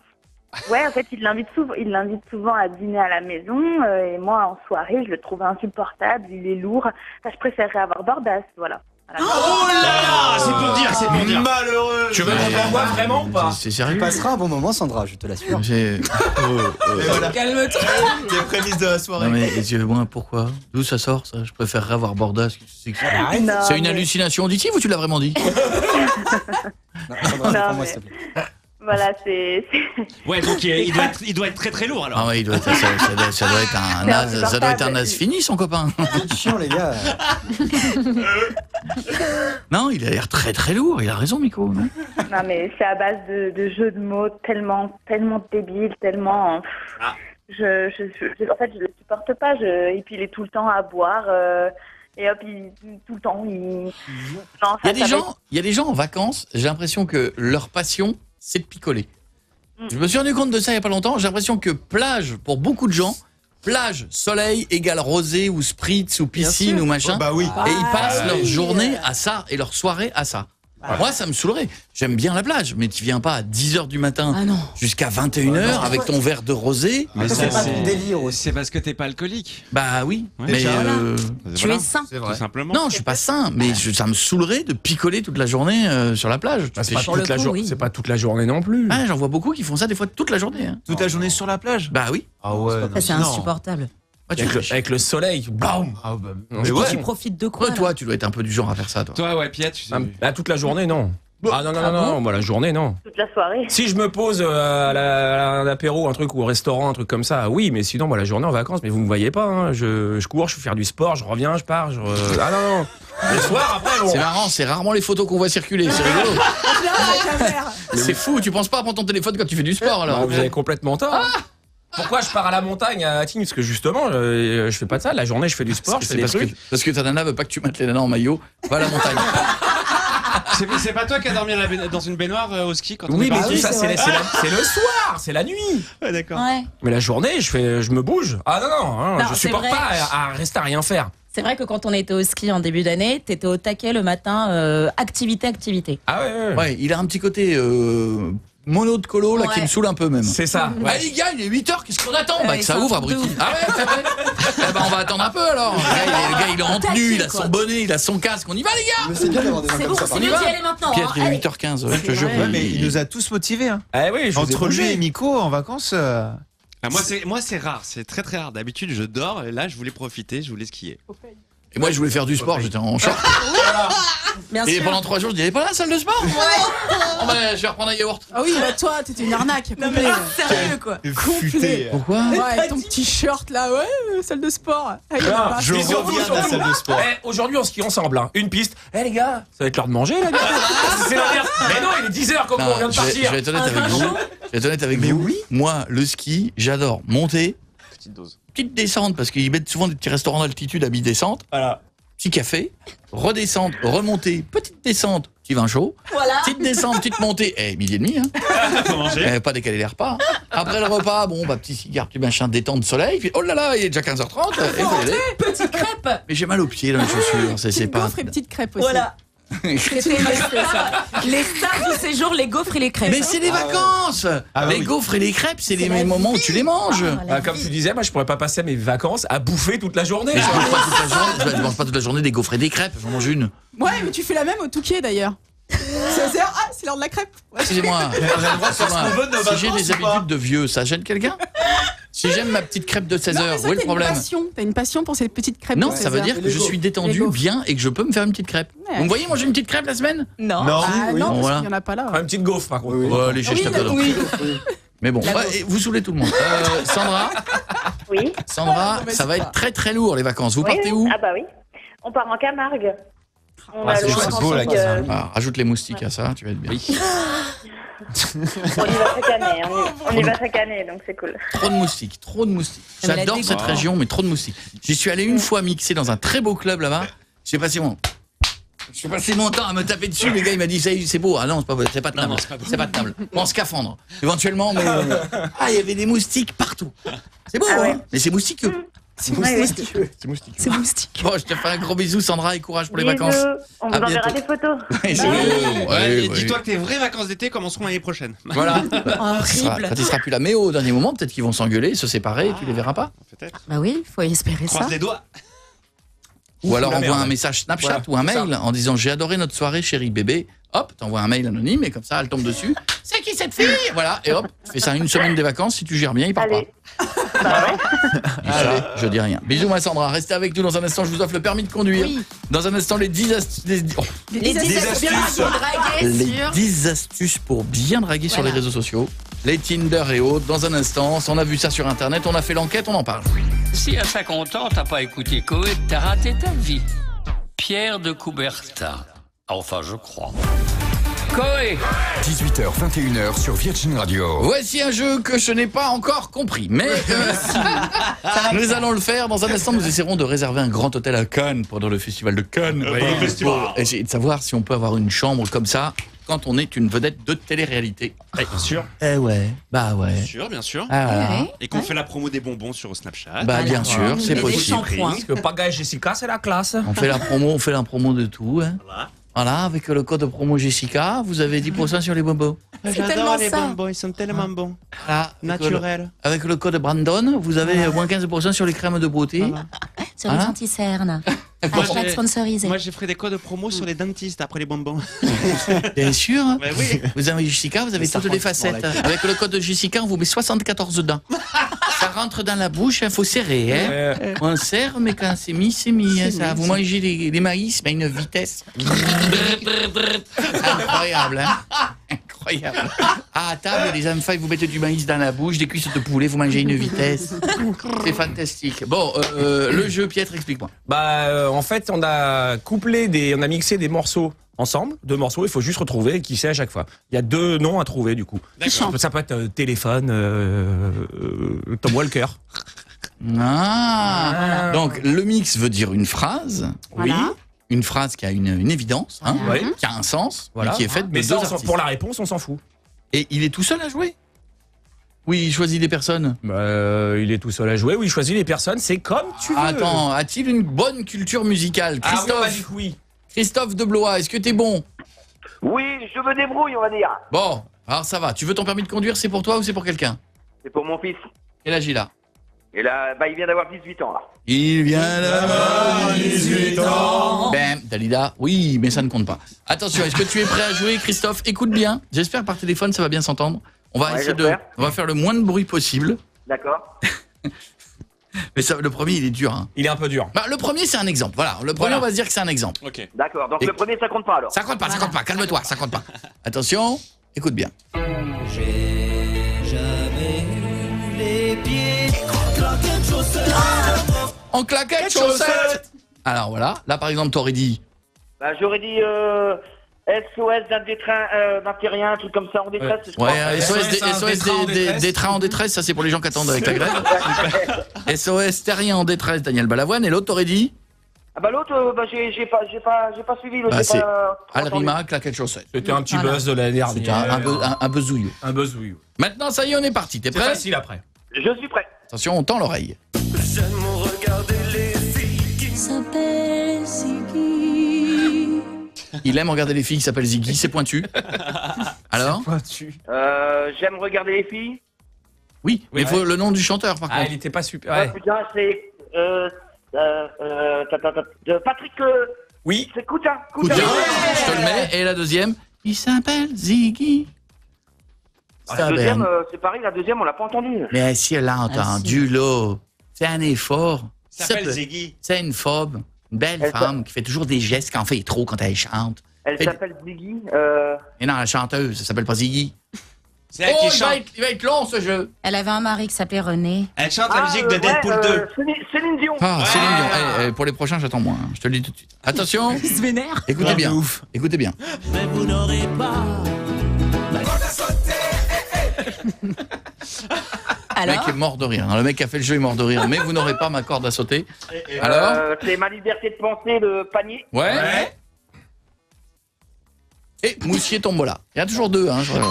Speaker 12: ouais, en fait, il l'invite souvent, il l'invite souvent à dîner à la maison, euh, et moi, en soirée, je le trouve insupportable, il est lourd. Enfin, je préférerais avoir Bordas, voilà.
Speaker 6: Oh là là C'est pour dire, c'est pour dire.
Speaker 3: Malheureux
Speaker 5: Tu veux qu'on t'envoie vraiment ou pas
Speaker 1: C'est c'est
Speaker 8: Tu
Speaker 1: sérieux
Speaker 8: passeras un bon moment, Sandra, je te l'assure.
Speaker 1: J'ai- Oh, oh.
Speaker 4: Calme-toi.
Speaker 3: Les prémices de la soirée.
Speaker 1: Non mais et tu- moi, pourquoi? D'où ça sort ça? Je préférerais avoir Bordas. C'est c'est- une hallucination auditive ou tu l'as vraiment dit?
Speaker 8: Non, Sandra, s'il te plaît.
Speaker 12: Voilà, c'est.
Speaker 6: Ouais, donc il, il doit être, il doit être très très lourd alors.
Speaker 1: Ah ouais, il doit être, ça, ça doit, ça doit être un naze, ça doit être un naze fini son copain.
Speaker 8: C'est chiant, les gars.
Speaker 1: Non, il a l'air très très lourd. Il a raison, Miko. non?
Speaker 12: Non, mais c'est à base de, de jeux de mots tellement, tellement débiles, tellement.
Speaker 6: Ah.
Speaker 12: je, je, je- en fait, je le supporte pas. Je, et puis, il est tout le temps à boire. euh, et hop, il, tout le temps, il. Non,
Speaker 1: Il y a des gens, il y a des gens en vacances. J'ai l'impression que leur passion, c'est de picoler.
Speaker 12: Mm.
Speaker 1: Je me suis rendu compte de ça il y a pas longtemps. J'ai l'impression que plage, pour beaucoup de gens, plage, soleil égale rosé ou spritz ou piscine ou machin.
Speaker 3: Oh, bah oui.
Speaker 1: Et ils passent
Speaker 7: Ah,
Speaker 1: leur
Speaker 7: oui.
Speaker 1: journée à ça et leur soirée à ça. Moi, ça me saoulerait. J'aime bien la plage, mais tu viens pas à 10h du matin
Speaker 4: Ah non.
Speaker 1: jusqu'à 21h avec ton verre de rosé.
Speaker 8: Mais c'est pas ton délire aussi.
Speaker 18: C'est parce que t'es pas alcoolique.
Speaker 1: Bah oui,
Speaker 6: Ouais.
Speaker 1: mais
Speaker 18: Déjà,
Speaker 1: euh,
Speaker 4: Tu es sain.
Speaker 3: C'est
Speaker 6: Tout
Speaker 3: vrai.
Speaker 6: simplement.
Speaker 1: non, je suis pas sain, mais je- ça me saoulerait de picoler toute la journée euh, sur la plage.
Speaker 5: Bah, c'est pas,
Speaker 4: oui.
Speaker 5: pas toute la journée non plus.
Speaker 1: Ah, j'en vois beaucoup qui font ça des fois toute la journée. hein.
Speaker 3: Toute la journée sur la plage
Speaker 1: Bah oui.
Speaker 3: Ah ouais.
Speaker 4: C'est insupportable.
Speaker 1: Ah,
Speaker 5: avec, le,
Speaker 1: chier.
Speaker 5: avec le soleil, bam
Speaker 3: Ah bah.
Speaker 5: Mais
Speaker 3: Mais
Speaker 5: ouais.
Speaker 4: Tu profites de quoi
Speaker 1: Toi, tu dois être un peu du genre à faire ça, toi.
Speaker 18: Toi, ouais, Piet, tu sais.
Speaker 5: Ah, Là, toute la journée, non. Ah non, non, non, non, moi la journée, non.
Speaker 12: Toute la soirée.
Speaker 5: Si je me pose euh, à, la- à un apéro, un truc ou au restaurant, un truc comme ça, oui, mais sinon, moi la journée en vacances, mais vous me voyez pas, hein, je, je cours, je fais faire du sport, je reviens, je pars, je. re- Ah non, non. Le soir, après, bon.
Speaker 1: C'est marrant, c'est rarement les photos qu'on voit circuler, c'est rigolo. C'est fou, tu penses pas à prendre ton téléphone quand tu fais du sport alors
Speaker 5: Bah, vous avez complètement tort. Pourquoi je pars à la montagne à Tignes Parce que justement, je, je fais pas de ça. La journée, je fais du sport, je fais des
Speaker 1: parce que,
Speaker 5: trucs.
Speaker 1: parce que ta nana veut pas que tu mettes les nanas en maillot. Va à la montagne.
Speaker 6: C'est pas toi qui as dormi dans une baignoire euh, au ski quand on
Speaker 5: Oui,
Speaker 6: est
Speaker 5: mais tout ça, c'est le soir, c'est la nuit.
Speaker 6: Ouais, d'accord.
Speaker 4: Ouais.
Speaker 5: Mais la journée, je fais, je me bouge. Ah non, non, hein,
Speaker 4: Non,
Speaker 5: je supporte
Speaker 4: vrai.
Speaker 5: pas à, à rester à rien faire.
Speaker 4: C'est vrai que quand on était au ski en début d'année, t'étais au taquet le matin, euh, activité, activité.
Speaker 5: Ah ouais, ouais.
Speaker 1: Ouais, il a un petit côté euh, mono de colo là qui
Speaker 4: Ouais.
Speaker 1: me saule un peu même.
Speaker 5: C'est ça.
Speaker 1: Ah les gars, il est 8h, qu'est-ce qu'on attend Bah
Speaker 4: Ouais,
Speaker 1: que ça ouvre, abruti. Ah ouais, c'est vrai Eh ben on va attendre un peu alors. Le gars, il est, le gars, il est en tenue, il a son bonnet, il a son casque. On y va les gars
Speaker 8: Mais c'est bien d'avoir des gens
Speaker 4: C'est
Speaker 8: comme
Speaker 4: bon,
Speaker 8: ça.
Speaker 4: c'est mieux d'y aller maintenant.
Speaker 1: Pierre, il est
Speaker 4: Allez.
Speaker 1: 8h15, ouais, je te jure.
Speaker 3: Ouais, mais il nous a tous motivés. Hein.
Speaker 5: Ah oui, je
Speaker 3: Entre lui et Miko en vacances. euh,
Speaker 6: Ah, moi, c'est moi, c'est rare, c'est très très rare. D'habitude, je dors et là, je voulais profiter, je voulais skier.
Speaker 1: Et moi je voulais faire du sport, j'étais en short.
Speaker 4: Bien
Speaker 1: Et
Speaker 4: sûr.
Speaker 1: pendant 3 jours, je dis, elle est pas là la salle de sport Bon, bah, Je vais reprendre un yaourt.
Speaker 7: Ah oui, bah toi, t'étais une arnaque. complet.
Speaker 4: Sérieux quoi.
Speaker 7: Complet.
Speaker 1: Pourquoi
Speaker 7: Ouais, avec ton petit shirt là, ouais, euh, salle de sport. Ah, il y en a
Speaker 5: Ah,
Speaker 7: pas.
Speaker 3: Je
Speaker 5: Mais surtout,
Speaker 3: reviens de la salle de sport.
Speaker 5: eh, Aujourd'hui, on skie ensemble. hein. Une piste. Eh les gars, ça va être l'heure de manger là. bientôt. C'est la merde. Mais non, il est 10h comme
Speaker 1: Non,
Speaker 5: on vient de
Speaker 1: je, vais,
Speaker 5: partir.
Speaker 1: je vais être honnête avec vous. Je vais être honnête avec vous. Moi, le ski, j'adore monter,
Speaker 6: Petite dose.
Speaker 1: Petite descente, parce qu'ils mettent souvent des petits restaurants d'altitude à mi-descente,
Speaker 5: Voilà.
Speaker 1: petit café, redescente, remontée, petite descente, petit vin chaud,
Speaker 4: Voilà.
Speaker 1: petite descente, petite montée, eh, midi et demi, hein. Eh, pas décaler les repas. Après le repas, bon, bah, petit cigare, petit machin, détente, soleil, puis oh là là, il est déjà 15h30, et faut y aller.
Speaker 4: Petite crêpe.
Speaker 1: Mais j'ai mal aux pieds dans les chaussures, c'est pas.
Speaker 7: gaufre et petite crêpe aussi.
Speaker 4: Voilà. C'était les stars. Les stars du séjour, les gaufres et les crêpes.
Speaker 1: Mais c'est les vacances
Speaker 3: Ah bah
Speaker 1: Les
Speaker 3: oui.
Speaker 1: gaufres et les crêpes, c'est les moments où tu les manges.
Speaker 4: Ah,
Speaker 5: Bah, comme
Speaker 4: vie.
Speaker 5: tu disais, moi je pourrais pas passer mes vacances à bouffer toute la journée.
Speaker 1: Mais je mange pas toute la journée, je mange pas toute la journée des gaufres et des crêpes, j'en mange une.
Speaker 7: Ouais, mais tu fais la même au Touquet d'ailleurs. C'est l'heure ah, c'est l'heure de la crêpe.
Speaker 1: Excusez-moi, si j'ai des habitudes de vieux, ça gêne quelqu'un? Si j'aime ma petite crêpe de 16
Speaker 7: Non, mais
Speaker 1: heures, où est le
Speaker 7: t'as une
Speaker 1: problème?
Speaker 7: passion. T'as une passion pour ces petites crêpes.
Speaker 1: Non,
Speaker 7: de
Speaker 1: ça veut
Speaker 7: 16
Speaker 1: dire que je suis détendu bien et que je peux me faire une petite crêpe.
Speaker 7: Ouais.
Speaker 1: Vous me voyez manger une petite crêpe la semaine?
Speaker 4: Non.
Speaker 3: Non.
Speaker 7: Ah
Speaker 8: oui.
Speaker 7: non,
Speaker 1: Bon,
Speaker 7: parce
Speaker 1: voilà.
Speaker 7: qu'il y en a pas là.
Speaker 5: Une petite gaufre par contre.
Speaker 1: Ouais, allez, je. Mais bon, vous saoulez tout le monde. Euh, Sandra,
Speaker 12: Oui.
Speaker 1: Sandra, ça va être très très lourd les vacances. Vous
Speaker 12: Oui,
Speaker 1: partez où?
Speaker 12: Ah bah oui. On part en Camargue. On
Speaker 3: Ah,
Speaker 12: a
Speaker 3: c'est beau, la Camargue.
Speaker 1: Ah, Rajoute les moustiques à ça, tu vas être bien.
Speaker 12: On y va chaque année. On y, on y va chaque année, donc c'est cool.
Speaker 1: Trop de moustiques, trop de moustiques. J'adore cette région, mais trop de moustiques. J'y suis allé une fois mixé dans un très beau club là-bas. J'ai passé mon. J'ai passé mon temps à me taper dessus. Le gars, il m'a dit c'est c'est beau. Ah non, c'est pas, c'est pas tenable.
Speaker 6: non, c'est pas
Speaker 1: pas tenable. Bon, en scaphandre, éventuellement, mais. Ah, il y avait des moustiques partout. C'est beau,
Speaker 12: Ah ouais.
Speaker 1: hein Mais c'est moustiqueux.
Speaker 7: C'est
Speaker 12: Ouais, ouais.
Speaker 7: moustique.
Speaker 4: C'est moustique.
Speaker 1: Bon, je te fais un gros bisou, Sandra, et courage pour les
Speaker 12: Bisous.
Speaker 1: vacances.
Speaker 12: On vous enverra des photos.
Speaker 1: Ouais, c'est-
Speaker 6: ouais. dis-toi que tes vraies vacances d'été commenceront l'année prochaine.
Speaker 1: Voilà.
Speaker 4: Horrible.
Speaker 1: Quand il sera plus là, mais au dernier moment, peut-être qu'ils vont s'engueuler, se séparer, et tu les verras pas.
Speaker 6: Peut-être.
Speaker 4: Bah oui, faut espérer ça.
Speaker 6: Croise les doigts.
Speaker 1: Ou alors envoie un message Snapchat
Speaker 5: Voilà,
Speaker 1: ou un
Speaker 5: c'est
Speaker 1: mail en disant j'ai adoré notre soirée chérie bébé. Hop, t'envoies un mail anonyme et comme ça elle tombe dessus. C'est qui cette fille? Voilà, et hop, tu fais ça une semaine des vacances, si tu gères bien, il part
Speaker 12: Allez.
Speaker 1: pas.
Speaker 12: Bah ouais.
Speaker 1: Dis ça, je dis rien. Bisous ma Sandra, restez avec nous dans un instant, je vous offre le permis de conduire.
Speaker 4: Oui.
Speaker 1: Dans un instant les 10 astuces les, oh,
Speaker 7: Les
Speaker 4: Les
Speaker 7: dix
Speaker 4: 10
Speaker 7: astuces.
Speaker 4: astuces pour draguer
Speaker 1: les
Speaker 4: sur.
Speaker 1: 10 astuces pour bien draguer sur les réseaux sociaux. Les Tinder et autres, dans un instant, on a vu ça sur internet, on a fait l'enquête, on en parle.
Speaker 13: Si à 50 ans, t'as pas écouté Coé, t'as raté ta vie. Pierre de Coubertin. Enfin, je crois. Coé
Speaker 16: 18h, 21h sur Virgin Radio.
Speaker 1: Voici un jeu que je n'ai pas encore compris, mais euh, nous allons le faire. Dans un instant, nous essaierons de réserver un grand hôtel à Cannes pendant le festival de Cannes.
Speaker 6: pendant le festival.
Speaker 1: Pour essayer de savoir si on peut avoir une chambre comme ça quand on est une vedette de télé-réalité.
Speaker 6: Bien sûr.
Speaker 1: Eh ouais, bah ouais.
Speaker 6: Bien sûr, bien sûr.
Speaker 1: Ah.
Speaker 6: Et qu'on fait la promo des bonbons sur Snapchat.
Speaker 1: Bah bien sûr, c'est possible.
Speaker 5: Parce que Pagaille Jessica, c'est la classe.
Speaker 1: On fait la promo, on fait la promo de tout. hein.
Speaker 6: Voilà.
Speaker 1: Voilà, avec le code promo Jessica, vous avez 10% sur les bonbons.
Speaker 4: C'est tellement ça.
Speaker 6: bonbons, ils sont tellement bons.
Speaker 1: Voilà, avec le-
Speaker 6: Naturels.
Speaker 1: Avec le code Brandon, vous avez moins 15% sur les crèmes de beauté.
Speaker 4: Sur les
Speaker 1: Hein
Speaker 4: anti-cernes.
Speaker 6: Moi,
Speaker 4: Hashtag
Speaker 6: j'ai-
Speaker 4: sponsorisé.
Speaker 6: Moi, j'ai fait des codes promo sur les dentistes après les bonbons.
Speaker 1: Bien sûr.
Speaker 6: Bah oui.
Speaker 1: Vous avez Jessica, vous avez toutes les facettes. Avec le code Jessica, on vous met 74 dents. Ça rentre dans la bouche, il faut serrer. Hein. On serre, mais quand c'est mis, c'est mis. hein, ça. Vous mangez les, les maïs, mais à une vitesse. Incroyable, hein Incroyable. Ah, à table, les enfants, ils vous mettez du maïs dans la bouche, des cuisses de poulet, vous mangez à une vitesse. C'est fantastique. Bon, euh, le jeu, Pietre, explique-moi.
Speaker 5: Bah, euh, en fait, on a couplé des, on a mixé des morceaux ensemble, deux morceaux. Il faut juste retrouver qui c'est à chaque fois. Il y a deux noms à trouver du coup.
Speaker 1: D'accord.
Speaker 5: Ça peut être euh, téléphone, euh, euh, Tom Walker.
Speaker 1: Ah. Donc, le mix veut dire une phrase.
Speaker 5: Oui.
Speaker 1: Une phrase qui a une, une évidence, hein, qui a un sens,
Speaker 5: Voilà.
Speaker 1: qui est faite de
Speaker 5: Mais
Speaker 1: deux
Speaker 5: ça, on s'en-
Speaker 1: artistes.
Speaker 5: pour la réponse, on s'en fout.
Speaker 1: Et il est tout seul à jouer? Oui, il choisit des personnes.
Speaker 5: Bah, euh, il est tout seul à jouer. Oui, il choisit les personnes. C'est comme tu veux.
Speaker 1: Attends, a-t-il une bonne culture musicale?
Speaker 5: Ah oui,
Speaker 1: Christophe
Speaker 5: oui.
Speaker 1: Christophe de Blois, est-ce que t'es bon?
Speaker 19: Oui, je me débrouille, on va dire.
Speaker 1: Bon, alors ça va. Tu veux ton permis de conduire, c'est pour toi ou c'est pour quelqu'un?
Speaker 19: C'est pour mon fils.
Speaker 1: Quel âge il a?
Speaker 19: Et là, bah, il vient d'avoir 18 ans, là.
Speaker 1: Il vient d'avoir 18 ans. Ben, Dalida, oui, mais ça ne compte pas. Attention, est-ce que tu es prêt à jouer, Christophe? Écoute bien. J'espère par téléphone, ça va bien s'entendre. On va
Speaker 19: Ouais,
Speaker 1: essayer de, on va faire le moins de bruit possible.
Speaker 19: D'accord
Speaker 1: Mais ça, le premier, il est dur. hein.
Speaker 5: Il est un peu dur.
Speaker 1: Bah, le premier, c'est un exemple. Voilà, le premier,
Speaker 5: Voilà.
Speaker 1: on va se dire que c'est un exemple.
Speaker 6: Ok.
Speaker 19: D'accord, donc
Speaker 1: Et-
Speaker 19: le premier, ça compte pas, alors.
Speaker 1: Ça compte pas, ça compte pas. Calme-toi, ça compte pas. Attention, écoute bien.
Speaker 15: J'ai jamais eu les pieds. En claquettes chaussettes.
Speaker 1: Alors voilà, là par exemple, t'aurais dit.
Speaker 19: Bah, j'aurais dit euh, SOS d'un détrain, euh, un truc comme ça en détresse, je crois.
Speaker 1: Ouais, euh, SOS, des,
Speaker 5: SOS, trains en
Speaker 1: des-
Speaker 5: détresse.
Speaker 1: des trains en détresse, ça c'est pour les gens qui attendent avec la grève. SOS terrien en détresse, Daniel Balavoine. Et l'autre t'aurais dit
Speaker 19: Ah bah l'autre, euh, bah, j'ai j'ai pas, j'ai pas, j'ai pas suivi,
Speaker 1: Bah, c'est
Speaker 19: entendu.
Speaker 1: Alrima, claquettes chaussettes.
Speaker 5: C'était un petit
Speaker 1: Voilà.
Speaker 5: buzz de l'année dernière.
Speaker 1: C'était un, un, un, un buzzouillou.
Speaker 5: Un buzz, oui.
Speaker 1: Maintenant, ça y est, on est parti. T'es
Speaker 5: C'est
Speaker 1: prêt
Speaker 5: facile après.
Speaker 19: Je suis prêt.
Speaker 1: Attention, on tend l'oreille.
Speaker 15: J'aime regarder les filles qui
Speaker 17: S'appelle Ziggy.
Speaker 1: Il aime regarder les filles qui s'appellent Ziggy, c'est pointu. Alors
Speaker 19: Euh, j'aime regarder les filles.
Speaker 1: Oui, mais il faut le nom du chanteur par
Speaker 5: Ah,
Speaker 1: contre.
Speaker 5: il était pas super.
Speaker 19: Ah,
Speaker 5: Ouais.
Speaker 19: putain, c'est euh, euh, ta, ta, ta, de Patrick. euh,
Speaker 5: Oui.
Speaker 19: C'est Kouta.
Speaker 1: Écoute, je te le mets. Et la deuxième Il s'appelle Ziggy.
Speaker 19: La
Speaker 1: Ça,
Speaker 19: deuxième, euh, c'est pareil, la deuxième, on l'a pas entendue.
Speaker 1: Mais si elle a entendu, l'eau, c'est un effort.
Speaker 6: Ça s'appelle Ziggy.
Speaker 1: C'est une phobe, une belle
Speaker 19: Elle
Speaker 1: femme qui fait toujours des gestes, qui en fait trop quand elle chante.
Speaker 19: Elle s'appelle Ziggy. Euh,
Speaker 1: Et non, la chanteuse, ça s'appelle pas Ziggy.
Speaker 6: C'est elle
Speaker 1: Oh,
Speaker 6: qui
Speaker 1: il va,
Speaker 6: chante.
Speaker 1: être, il va être long ce jeu.
Speaker 4: Elle avait un mari qui s'appelait René.
Speaker 6: Elle chante la
Speaker 19: ah,
Speaker 6: musique
Speaker 19: euh,
Speaker 6: de
Speaker 19: ouais,
Speaker 6: Deadpool
Speaker 19: euh,
Speaker 6: 2.
Speaker 19: Céline, Céline Dion.
Speaker 1: Ah, Céline Dion. Eh, eh, pour les prochains, j'attends moins. hein. Je te le dis tout de suite. Attention,
Speaker 4: Il se vénère.
Speaker 1: écoutez bien. Écoutez bien.
Speaker 15: Mais vous n'aurez pas.
Speaker 1: Le mec est mort de rire. hein. Le mec qui a fait le jeu est mort de rire. Mais vous n'aurez pas ma corde à sauter. Alors
Speaker 19: Euh, c'est ma liberté de penser, le panier.
Speaker 1: Ouais. Et Moussier Tombola. Il y en a toujours deux. Hein. Je, euh,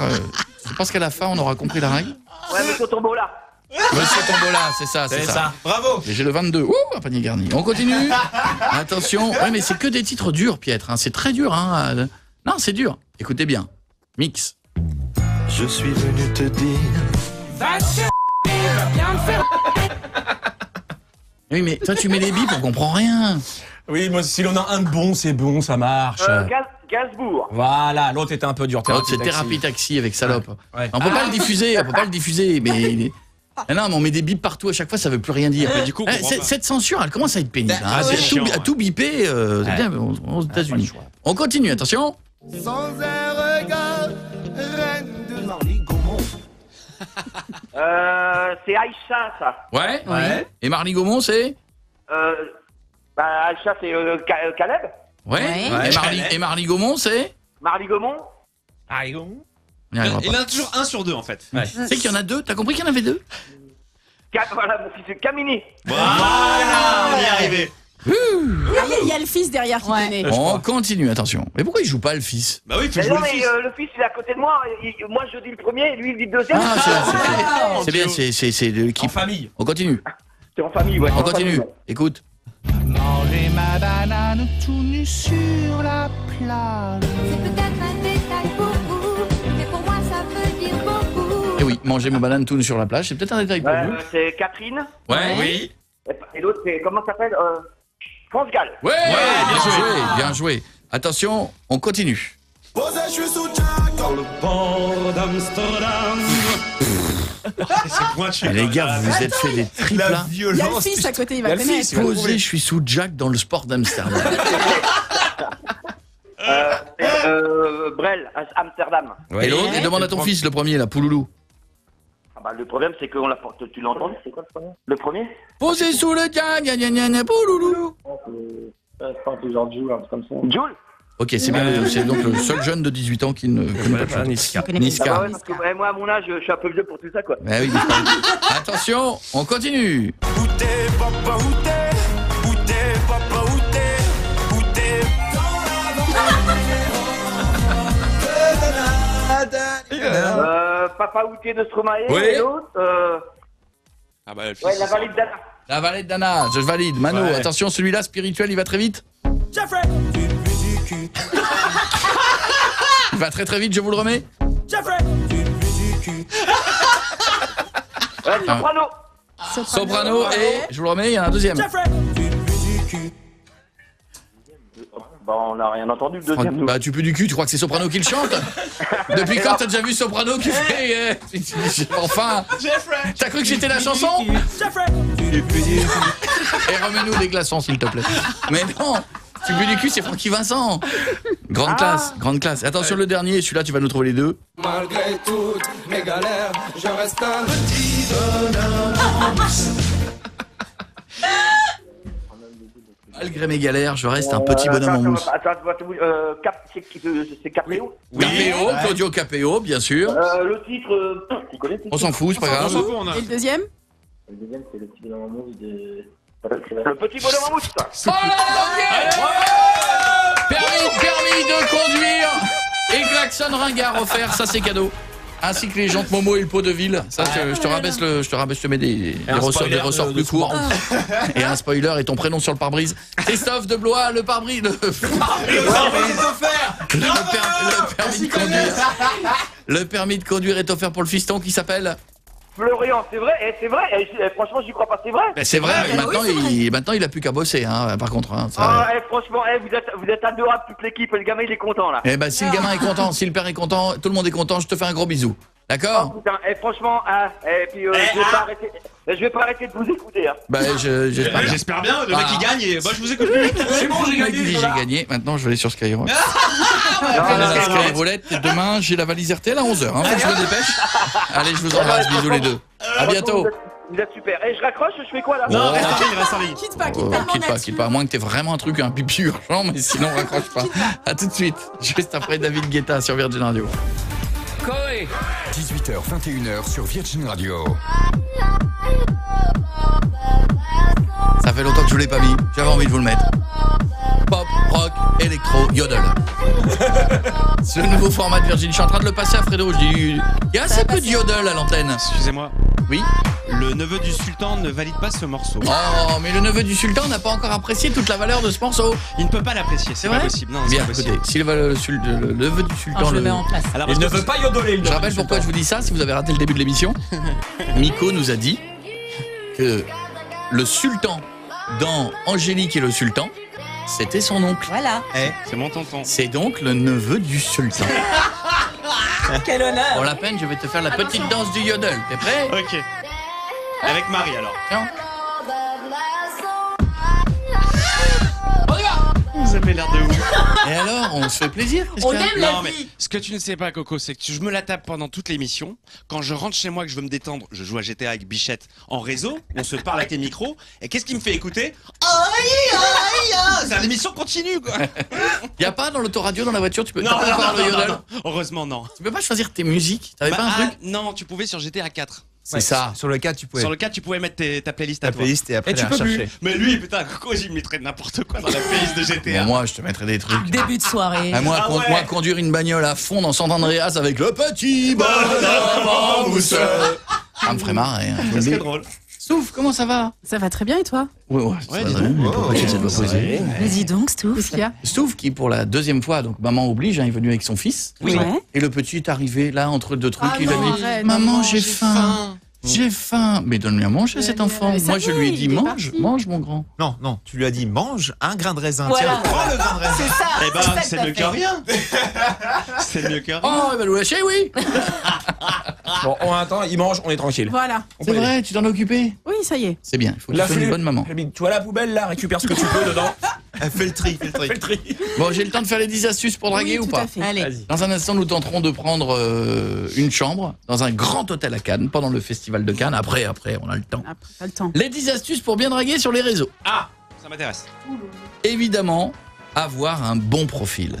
Speaker 1: euh, je pense qu'à la fin, on aura compris la règle.
Speaker 19: Ouais, monsieur Tombola.
Speaker 1: Monsieur Tombola, c'est ça, c'est
Speaker 5: C'est
Speaker 1: ça.
Speaker 5: ça.
Speaker 6: Bravo.
Speaker 1: J'ai le 22. Ouh, un panier garni. On continue. Attention. Ouais, mais c'est que des titres durs, Pietre. hein. C'est très dur. Hein. Non, c'est dur. Écoutez bien. Mix.
Speaker 15: Je suis venu te dire. Va bien me faire.
Speaker 1: Oui, mais toi, tu mets les bips, on comprend rien.
Speaker 5: Oui, moi, si l'on a un de bon, c'est bon, ça marche.
Speaker 19: Euh, Gaz, Gainsbourg.
Speaker 5: Voilà, l'autre était un peu dur.
Speaker 1: L'autre, c'est thérapie taxi avec salope.
Speaker 5: Ouais.
Speaker 1: On peut pas le diffuser, on peut pas le diffuser, mais. Ah non, mais on met des bips partout à chaque fois, ça veut plus rien dire.
Speaker 6: Mais du coup,
Speaker 1: Eh, cette censure, elle commence à être pénible. hein.
Speaker 5: Ah, chiant,
Speaker 1: tout, à tout biper, euh,
Speaker 5: Ouais.
Speaker 1: bien aux, aux États-Unis. On continue, attention.
Speaker 15: Sans un regard, reine de Marly Gaumont.
Speaker 19: Euh, c'est Aïcha, ça.
Speaker 1: Ouais.
Speaker 4: Ouais.
Speaker 1: Et Marly Gaumont, c'est
Speaker 19: Euh, bah, Aïcha, c'est euh, Ca- euh, Caleb.
Speaker 1: ouais.
Speaker 4: Ouais.
Speaker 1: Et, Marly, et Marly Gaumont, c'est
Speaker 19: Marly Gaumont.
Speaker 5: Ah,
Speaker 1: On arrivera
Speaker 6: Il y
Speaker 1: pas.
Speaker 6: en a toujours un sur deux en fait.
Speaker 5: Ouais.
Speaker 1: C'est qu'il y en a deux? T'as compris qu'il y en avait deux?
Speaker 19: Ca- voilà, mon fils, c'est Camini.
Speaker 6: Voilà, on y est arrivé.
Speaker 7: Ah, Il y, a- il y a le fils derrière qui
Speaker 4: Ouais.
Speaker 7: connaît.
Speaker 1: On continue, attention. Mais pourquoi il joue pas le fils?
Speaker 6: Bah oui,
Speaker 19: Mais
Speaker 6: jouer
Speaker 19: non,
Speaker 6: le
Speaker 19: mais
Speaker 6: fils.
Speaker 19: euh, le fils, il est à côté de moi. Il- moi, je dis le premier, et lui, il dit le deuxième.
Speaker 1: Ah,
Speaker 19: Ah,
Speaker 1: c'est bien, c'est c'est- c'est de
Speaker 5: En
Speaker 1: l'équipe.
Speaker 5: famille.
Speaker 1: On continue.
Speaker 19: C'est en famille, ouais.
Speaker 1: On
Speaker 19: en
Speaker 1: continue.
Speaker 19: famille.
Speaker 1: Écoute.
Speaker 15: Manger ma banane tout nu sur la plage.
Speaker 17: C'est peut-être un détail pour vous, mais pour moi ça veut dire beaucoup.
Speaker 1: Et Eh oui, manger ma banane tout nu sur la plage, c'est peut-être un détail pour vous.
Speaker 19: c'est Catherine.
Speaker 1: Ouais.
Speaker 5: Oui.
Speaker 19: Et, et l'autre, c'est, comment ça s'appelle euh, France Gall.
Speaker 1: Ouais, bien joué, bien joué. Attention, on continue.
Speaker 15: Posé, je suis sous Jack dans le port d'Amsterdam.
Speaker 1: Les gars, vous vous êtes fait des triples là.
Speaker 7: Il y a le fils à côté, il va connaître.
Speaker 1: Posé, je suis sous Jack dans le sport d'Amsterdam.
Speaker 18: Euh, euh, Brel, à Amsterdam.
Speaker 1: Et l'autre, et demande à ton fils, le premier là, Pouloulou.
Speaker 18: Ah bah, le problème, c'est qu'on l'a porté. Tu l'entends C'est quoi le premier Le premier
Speaker 1: Posé sous le Jack, gna gna gna gna, Pouloulou.
Speaker 18: C'est pas un peu genre Jules, un truc comme ça. Jules
Speaker 1: Ok, c'est bien, c'est donc le seul jeune de 18 ans qui ne connaît pas de Niska.
Speaker 18: Ah bah
Speaker 1: Niska.
Speaker 18: ouais, parce que ouais, moi, à mon âge, je suis un peu vieux pour tout ça, quoi.
Speaker 1: Ah oui, Niska. Attention, on continue.
Speaker 10: Où t'es, papa, où t'es? Où t'es, papa, où t'es Où
Speaker 18: Euh, Papa Outé de Stromae
Speaker 1: Oui.
Speaker 18: et l'autre, euh,
Speaker 6: Ah bah,
Speaker 18: ouais, la valide d'Anna.
Speaker 1: La vallée de Dana, je valide. Mano,
Speaker 6: Ouais.
Speaker 1: attention, celui-là, spirituel, il va très vite.
Speaker 10: Jeffrey
Speaker 1: Il va très très vite, je vous le remets.
Speaker 10: Jeffrey
Speaker 18: Ouais, Soprano.
Speaker 1: Soprano et, je vous le remets, il y en a un deuxième.
Speaker 10: Jeffrey
Speaker 18: Bah, on n'a rien entendu, le deuxième. nous.
Speaker 1: Bah, tu peux du cul, tu crois que c'est Soprano qui le chante Depuis quand t'as déjà vu Soprano qui fait. euh, Enfin T'as cru que j'étais la chanson
Speaker 10: Jeffrey
Speaker 1: Et remets-nous des glaçons, s'il te plaît. Mais non Tu peux du cul, c'est Francky Vincent Grande classe, grande classe. Attention, le dernier, celui-là, tu vas nous trouver les deux.
Speaker 10: Malgré toutes mes galères, je reste un petit bonhomme.
Speaker 1: Malgré mes galères, je reste un petit bonhomme en mousse.
Speaker 18: Euh, c'est euh, c'est Capéo
Speaker 1: Capéo, Claudio Capéo, bien sûr.
Speaker 18: Euh, le titre, euh, tu connais
Speaker 1: On s'en fout, c'est pas grave.
Speaker 7: Et le deuxième
Speaker 18: Le deuxième, c'est le petit bonhomme en mousse de... Le petit bonhomme en mousse
Speaker 1: Oh ok Permis, permis de conduire et klaxon ringard offert, ça c'est cadeau. Ainsi que les jantes Momo et le pot de ville. Ça, je, je te rabaisse le, je te rabaisse, je te mets des, ressorts, des
Speaker 5: spoiler
Speaker 1: ressorts
Speaker 5: de-
Speaker 1: plus
Speaker 5: de
Speaker 1: courts. Et un spoiler et ton prénom sur le pare-brise. Christophe de Blois, le pare-brise. Le, per- le permis de conduire. Le permis de conduire est offert pour le fiston qui s'appelle.
Speaker 18: Florian, c'est vrai, eh, c'est vrai, eh, eh, franchement, j'y crois pas, c'est vrai.
Speaker 1: Ben, c'est vrai, mais maintenant, il, maintenant il a plus qu'à bosser, hein, par contre. hein, ça-
Speaker 18: Ah, eh, franchement, eh, vous êtes, vous êtes adorable toute l'équipe, le gamin il est content là.
Speaker 1: Eh ben, si le gamin est content, si le père est content, tout le monde est content, je te fais un gros bisou. D'accord?
Speaker 18: Eh, franchement, ah, et puis euh, je vais pas arrêter, je vais pas arrêter de vous écouter. Hein.
Speaker 1: Bah, je- j'espère bien.
Speaker 6: J'espère bien, le mec
Speaker 1: Ah.
Speaker 6: il gagne et bah je vous écoute plus.
Speaker 1: C'est bon, j'ai gagné. J'ai gagné. Maintenant, je vais aller sur Skyrock. La Sky Roulette. Et demain, j'ai la valise RTL à 11h. Hein, faut que je me dépêche. Allez, je vous embrasse. Bisous les deux. À bientôt.
Speaker 18: Vous êtes, vous êtes super. Et je raccroche, je fais quoi là?
Speaker 1: Non, reste en
Speaker 6: ligne, reste en ligne.
Speaker 7: Quitte pas, quitte
Speaker 1: Oh,
Speaker 7: pas.
Speaker 1: quitte pas, quitte pas. À moins que t'aies vraiment un truc, un pipi urgent, mais sinon, raccroche pas. À tout de suite. Juste après David Guetta sur Virgin Radio.
Speaker 16: Coé 18h, 21h sur Virgin Radio.
Speaker 1: Ça fait longtemps que je vous l'ai pas mis. J'avais envie de vous le mettre. Pop, rock, électro, yodel. C'est le nouveau format de Virgin. Je suis en train de le passer à Fredo. Je dis, il y a assez peu de yodel à l'antenne.
Speaker 6: Excusez-moi.
Speaker 1: Oui
Speaker 6: Le neveu du sultan ne valide pas ce morceau.
Speaker 1: Oh, mais le neveu du sultan n'a pas encore apprécié toute la valeur de ce morceau.
Speaker 6: Il ne peut pas l'apprécier, c'est pas
Speaker 1: vrai
Speaker 6: possible. Non,
Speaker 1: Bien,
Speaker 6: pas possible.
Speaker 1: écoutez, si le, le sul- le neveu du sultan...
Speaker 4: Je le
Speaker 1: le-
Speaker 4: mets en place.
Speaker 6: Alors,
Speaker 5: Il ne veut pas yodeler, le
Speaker 1: Je rappelle pourquoi je vous dis ça, si vous avez raté le début de l'émission. Miko nous a dit que le sultan dans Angélique et le sultan, c'était son oncle.
Speaker 4: Voilà.
Speaker 6: C'est mon tonton.
Speaker 1: C'est donc le neveu du sultan.
Speaker 4: Quel honneur.
Speaker 1: Pour la peine, je vais te faire la petite danse du yodel. T'es prêt
Speaker 6: Ok. Avec Marie alors.
Speaker 1: Tiens.
Speaker 6: Vous avez l'air de ouf.
Speaker 1: Et alors, on se fait plaisir
Speaker 4: On aime la
Speaker 6: Non mais
Speaker 4: vie.
Speaker 6: ce que tu ne sais pas Coco, c'est que je me la tape pendant toute l'émission. Quand je rentre chez moi que je veux me détendre, je joue à GTA avec Bichette en réseau, on se parle avec les micros et qu'est-ce qui me fait écouter Aïe aïe aïe C'est l'émission continue quoi.
Speaker 1: Y a pas dans l'autoradio dans la voiture, tu peux
Speaker 6: Non,
Speaker 1: t'as pas
Speaker 6: non, non, non, non, non. Heureusement non.
Speaker 1: Tu peux pas choisir tes musiques T'avais
Speaker 6: Bah,
Speaker 1: pas un
Speaker 6: ah,
Speaker 1: truc
Speaker 6: Non, tu pouvais sur GTA 4.
Speaker 1: C'est ça.
Speaker 3: Sur le cas, tu pouvais.
Speaker 6: Sur le 4, tu pouvais mettre tes- ta playlist à
Speaker 3: ta
Speaker 6: toi.
Speaker 3: playlist et après
Speaker 5: Et tu
Speaker 3: la
Speaker 5: peux plus.
Speaker 6: Mais lui, putain, Coco, j'y mettrais n'importe quoi dans la playlist de GTA.
Speaker 1: Bon, moi, je te mettrai des trucs.
Speaker 4: Début de soirée.
Speaker 1: Ah, moi,
Speaker 6: Ah
Speaker 1: con-
Speaker 6: ouais.
Speaker 1: moi, conduire une bagnole à fond dans Sant Andreas avec le petit bonhomme en mousse. Ça me ferait marrer. hein,
Speaker 6: Ça serait drôle.
Speaker 1: Souf, comment ça va
Speaker 7: Ça va très bien et toi
Speaker 1: Ouais, ouais.
Speaker 6: Ouais, dis
Speaker 1: va,
Speaker 6: donc.
Speaker 1: mais
Speaker 4: dis donc, Stouff.
Speaker 7: Qu'est-ce qu'il y a
Speaker 1: Stouff qui, pour la deuxième fois, donc maman oblige, hein, est venu avec son fils.
Speaker 7: Ouais.
Speaker 1: Et le petit est arrivé là entre deux trucs.
Speaker 7: Ah
Speaker 1: il a
Speaker 7: non,
Speaker 1: dit
Speaker 7: arrête,
Speaker 1: Maman, j'ai faim. J'ai faim. Mais donne-lui à manger, cet enfant. Moi, je lui ai dit Mange, mange, mon grand.
Speaker 3: Non, non, tu lui as dit mange un grain de raisin.
Speaker 4: Voilà.
Speaker 3: Tiens, prends le grain de raisin.
Speaker 4: C'est ça.
Speaker 6: Eh
Speaker 4: c'est ça
Speaker 6: ben, c'est mieux que rien. C'est mieux que rien.
Speaker 1: Oh, il va nous lâcher, oui.
Speaker 5: Bon, on attend, il mange, on est tranquille.
Speaker 7: Voilà.
Speaker 1: C'est vrai, tu t'en es occupé
Speaker 7: Oui, ça y est.
Speaker 1: C'est bien, il faut que
Speaker 5: La
Speaker 1: tu sois une bonne maman.
Speaker 5: Tu vois la poubelle là, récupère ce que tu peux dedans.
Speaker 3: Fais le tri, fais le tri.
Speaker 5: Fais le tri.
Speaker 1: Bon, j'ai le temps de faire les 10 astuces pour draguer
Speaker 7: Oui,
Speaker 1: ou
Speaker 7: tout
Speaker 1: pas
Speaker 7: à fait.
Speaker 4: Allez.
Speaker 1: Dans un instant, nous tenterons de prendre euh, une chambre dans un grand hôtel à Cannes pendant le festival de Cannes. Après, après, on a le temps.
Speaker 7: Après, pas le temps.
Speaker 1: Les 10 astuces pour bien draguer sur les réseaux.
Speaker 6: Ah, ça m'intéresse.
Speaker 1: Évidemment, avoir un bon profil.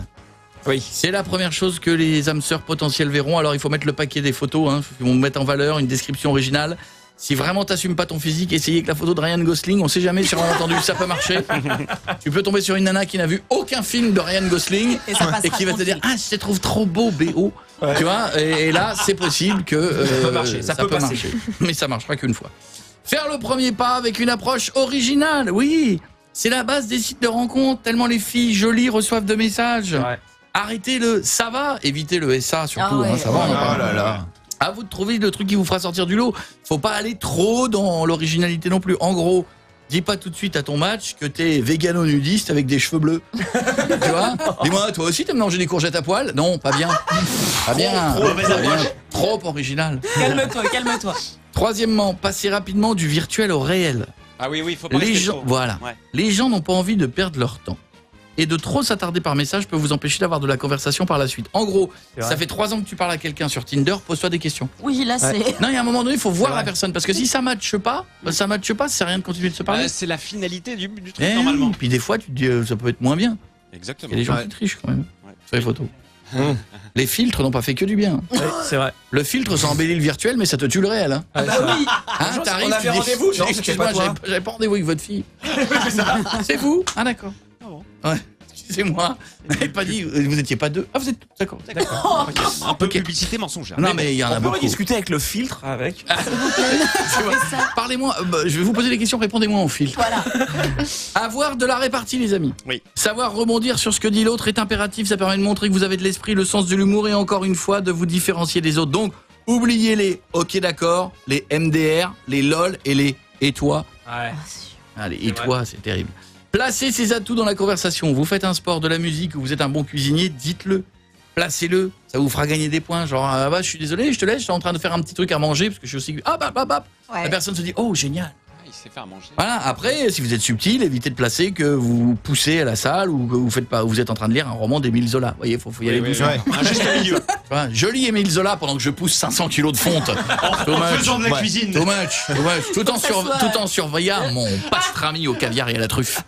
Speaker 5: Oui.
Speaker 1: C'est la première chose que les âmes sœurs potentielles verront. Alors, il faut mettre le paquet des photos. Hein. Ils vont mettre en valeur une description originale. Si vraiment t'assumes pas ton physique, essayez avec la photo de Ryan Gosling. On sait jamais sur un entendu, ça peut marcher. tu peux tomber sur une nana qui n'a vu aucun film de Ryan Gosling
Speaker 4: Et ça passera
Speaker 1: qui va te dire ah je te trouve trop beau BO. Tu vois et, et là c'est possible que euh,
Speaker 5: peut marcher, ça peut passer.
Speaker 1: marcher. Mais ça marchera qu'une fois. Faire le premier pas avec une approche originale, oui. C'est la base des sites de rencontres, tellement les filles jolies reçoivent de messages.
Speaker 5: Ouais.
Speaker 1: Arrêtez le ça va, évitez le SA surtout,
Speaker 4: Ah ouais.
Speaker 1: hein, ça va.
Speaker 3: Oh
Speaker 1: parle.
Speaker 3: là là.
Speaker 1: À vous de trouver le truc qui vous fera sortir du lot. Faut pas aller trop dans l'originalité non plus. En gros, dis pas tout de suite à ton match que t'es végano-nudiste avec des cheveux bleus. tu vois Dis-moi, toi aussi t'aimes manger des courgettes à poil Non, pas bien. Pas bien.
Speaker 6: trop mauvaise
Speaker 1: Pas bien.
Speaker 6: approche.
Speaker 1: Trop original.
Speaker 4: Calme-toi, calme-toi.
Speaker 1: Troisièmement, passez rapidement du virtuel au réel.
Speaker 6: Ah oui, oui, faut pas
Speaker 1: Les gens,
Speaker 6: trop.
Speaker 1: voilà.
Speaker 6: Ouais.
Speaker 1: Les gens n'ont pas envie de perdre leur temps. Et de trop s'attarder par message peut vous empêcher d'avoir de la conversation par la suite. En gros,
Speaker 5: C'est
Speaker 1: ça fait trois ans que tu parles à quelqu'un sur Tinder, pose-toi des questions.
Speaker 4: Oui, là, c'est.
Speaker 1: Non, il y a un moment donné, il faut voir la personne. Parce que si ça matche pas, bah, ça matche pas, à rien de continuer de se parler.
Speaker 6: Euh, c'est la finalité du, du truc,
Speaker 1: Eh
Speaker 6: normalement.
Speaker 1: oui, Puis des fois, tu te dis, euh, ça peut être moins bien. Il y
Speaker 6: Exactement.
Speaker 1: a des gens
Speaker 3: Ouais.
Speaker 1: qui trichent quand même
Speaker 6: Ouais.
Speaker 1: sur les photos. Les filtres n'ont pas fait que du bien.
Speaker 5: Ouais, c'est vrai.
Speaker 1: Le filtre, ça embellit le virtuel, mais ça te tue le réel. Hein.
Speaker 5: Ouais, c'est vrai.
Speaker 1: Hein,
Speaker 5: on avait rendez-vous Non, pas
Speaker 1: j'avais- j'avais pas rendez-vous avec votre fille. C'est vous? Ah d'accord. Ouais. Excusez-moi. Vous n'avez pas dit, vous étiez pas deux. Ah vous êtes d'accord. D'accord.
Speaker 6: Un peu de publicité mensongère.
Speaker 1: Non mais il y en a
Speaker 5: On peut
Speaker 1: beaucoup.
Speaker 5: rediscuter avec le filtre avec.
Speaker 1: Vrai. Parlez-moi, euh, bah, je vais vous poser des questions, répondez-moi en fil.
Speaker 4: Voilà.
Speaker 1: Avoir de la répartie, les amis.
Speaker 6: Oui.
Speaker 1: Savoir rebondir sur ce que dit l'autre est impératif. Ça permet de montrer que vous avez de l'esprit, le sens de l'humour et encore une fois de vous différencier des autres. Donc, oubliez les OK d'accord, les MDR, les LOL et les et toi.
Speaker 5: Ouais.
Speaker 1: Allez, et toi, c'est terrible. Placez ces atouts dans la conversation. Vous faites un sport, de la musique ou vous êtes un bon cuisinier, dites-le. Placez-le, ça vous fera gagner des points. Genre, ah bah, je suis désolé, je te laisse, je suis en train de faire un petit truc à manger parce que je suis aussi. Ah bah, bah, bah.
Speaker 4: Ouais.
Speaker 1: La personne se dit, oh, génial.
Speaker 6: Ah, il faire manger.
Speaker 1: Voilà, après, si vous êtes subtil, évitez de placer que vous poussez à la salle ou que vous faites pas, vous êtes en train de lire un roman d'Émile Zola. Vous voyez, faut, faut y aller
Speaker 6: Oui, oui,
Speaker 1: doucement.
Speaker 6: oui. Un juste milieu.
Speaker 1: Voilà, joli Émile Zola pendant que je pousse 500 kilos de fonte. Too
Speaker 6: En
Speaker 1: much.
Speaker 6: faisant de la
Speaker 3: Ouais.
Speaker 6: cuisine.
Speaker 1: Too much, too much. Tout en, sur- tout en surveillant mon pastrami au caviar et à la truffe.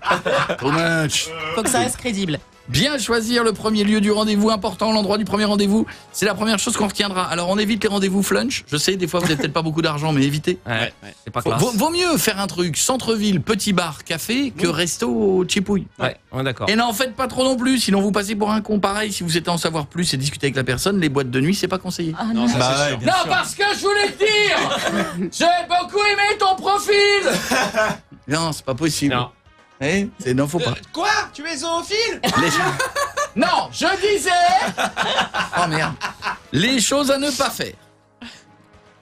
Speaker 1: Too much.
Speaker 4: Faut que ça reste crédible.
Speaker 1: Bien choisir le premier lieu du rendez-vous, important, l'endroit du premier rendez-vous. C'est la première chose qu'on retiendra. Alors on évite les rendez-vous flunch. Je sais, des fois vous n'avez peut-être pas beaucoup d'argent, mais évitez.
Speaker 5: Ouais, c'est pas
Speaker 1: Vaut,
Speaker 5: classe.
Speaker 1: vaut- vaut mieux faire un truc centre-ville, petit bar, café, que resto chipouille.
Speaker 5: Ouais, on est d'accord.
Speaker 1: Et n'en faites pas trop non plus, sinon vous passez pour un con. Pareil, si vous souhaitez en savoir plus et discuter avec la personne, les boîtes de nuit, c'est pas conseillé.
Speaker 4: Ah
Speaker 6: Non,
Speaker 4: non.
Speaker 6: ça
Speaker 3: Bah
Speaker 6: sûr.
Speaker 1: Non,
Speaker 3: sûr.
Speaker 1: parce que je voulais te dire J'ai beaucoup aimé ton profil Non, c'est pas possible.
Speaker 5: Non.
Speaker 1: Eh, c'est non, faut pas.
Speaker 6: Euh, Quoi? Tu es zoophile?
Speaker 1: Les- Non, je disais Oh merde. Les choses à ne pas faire.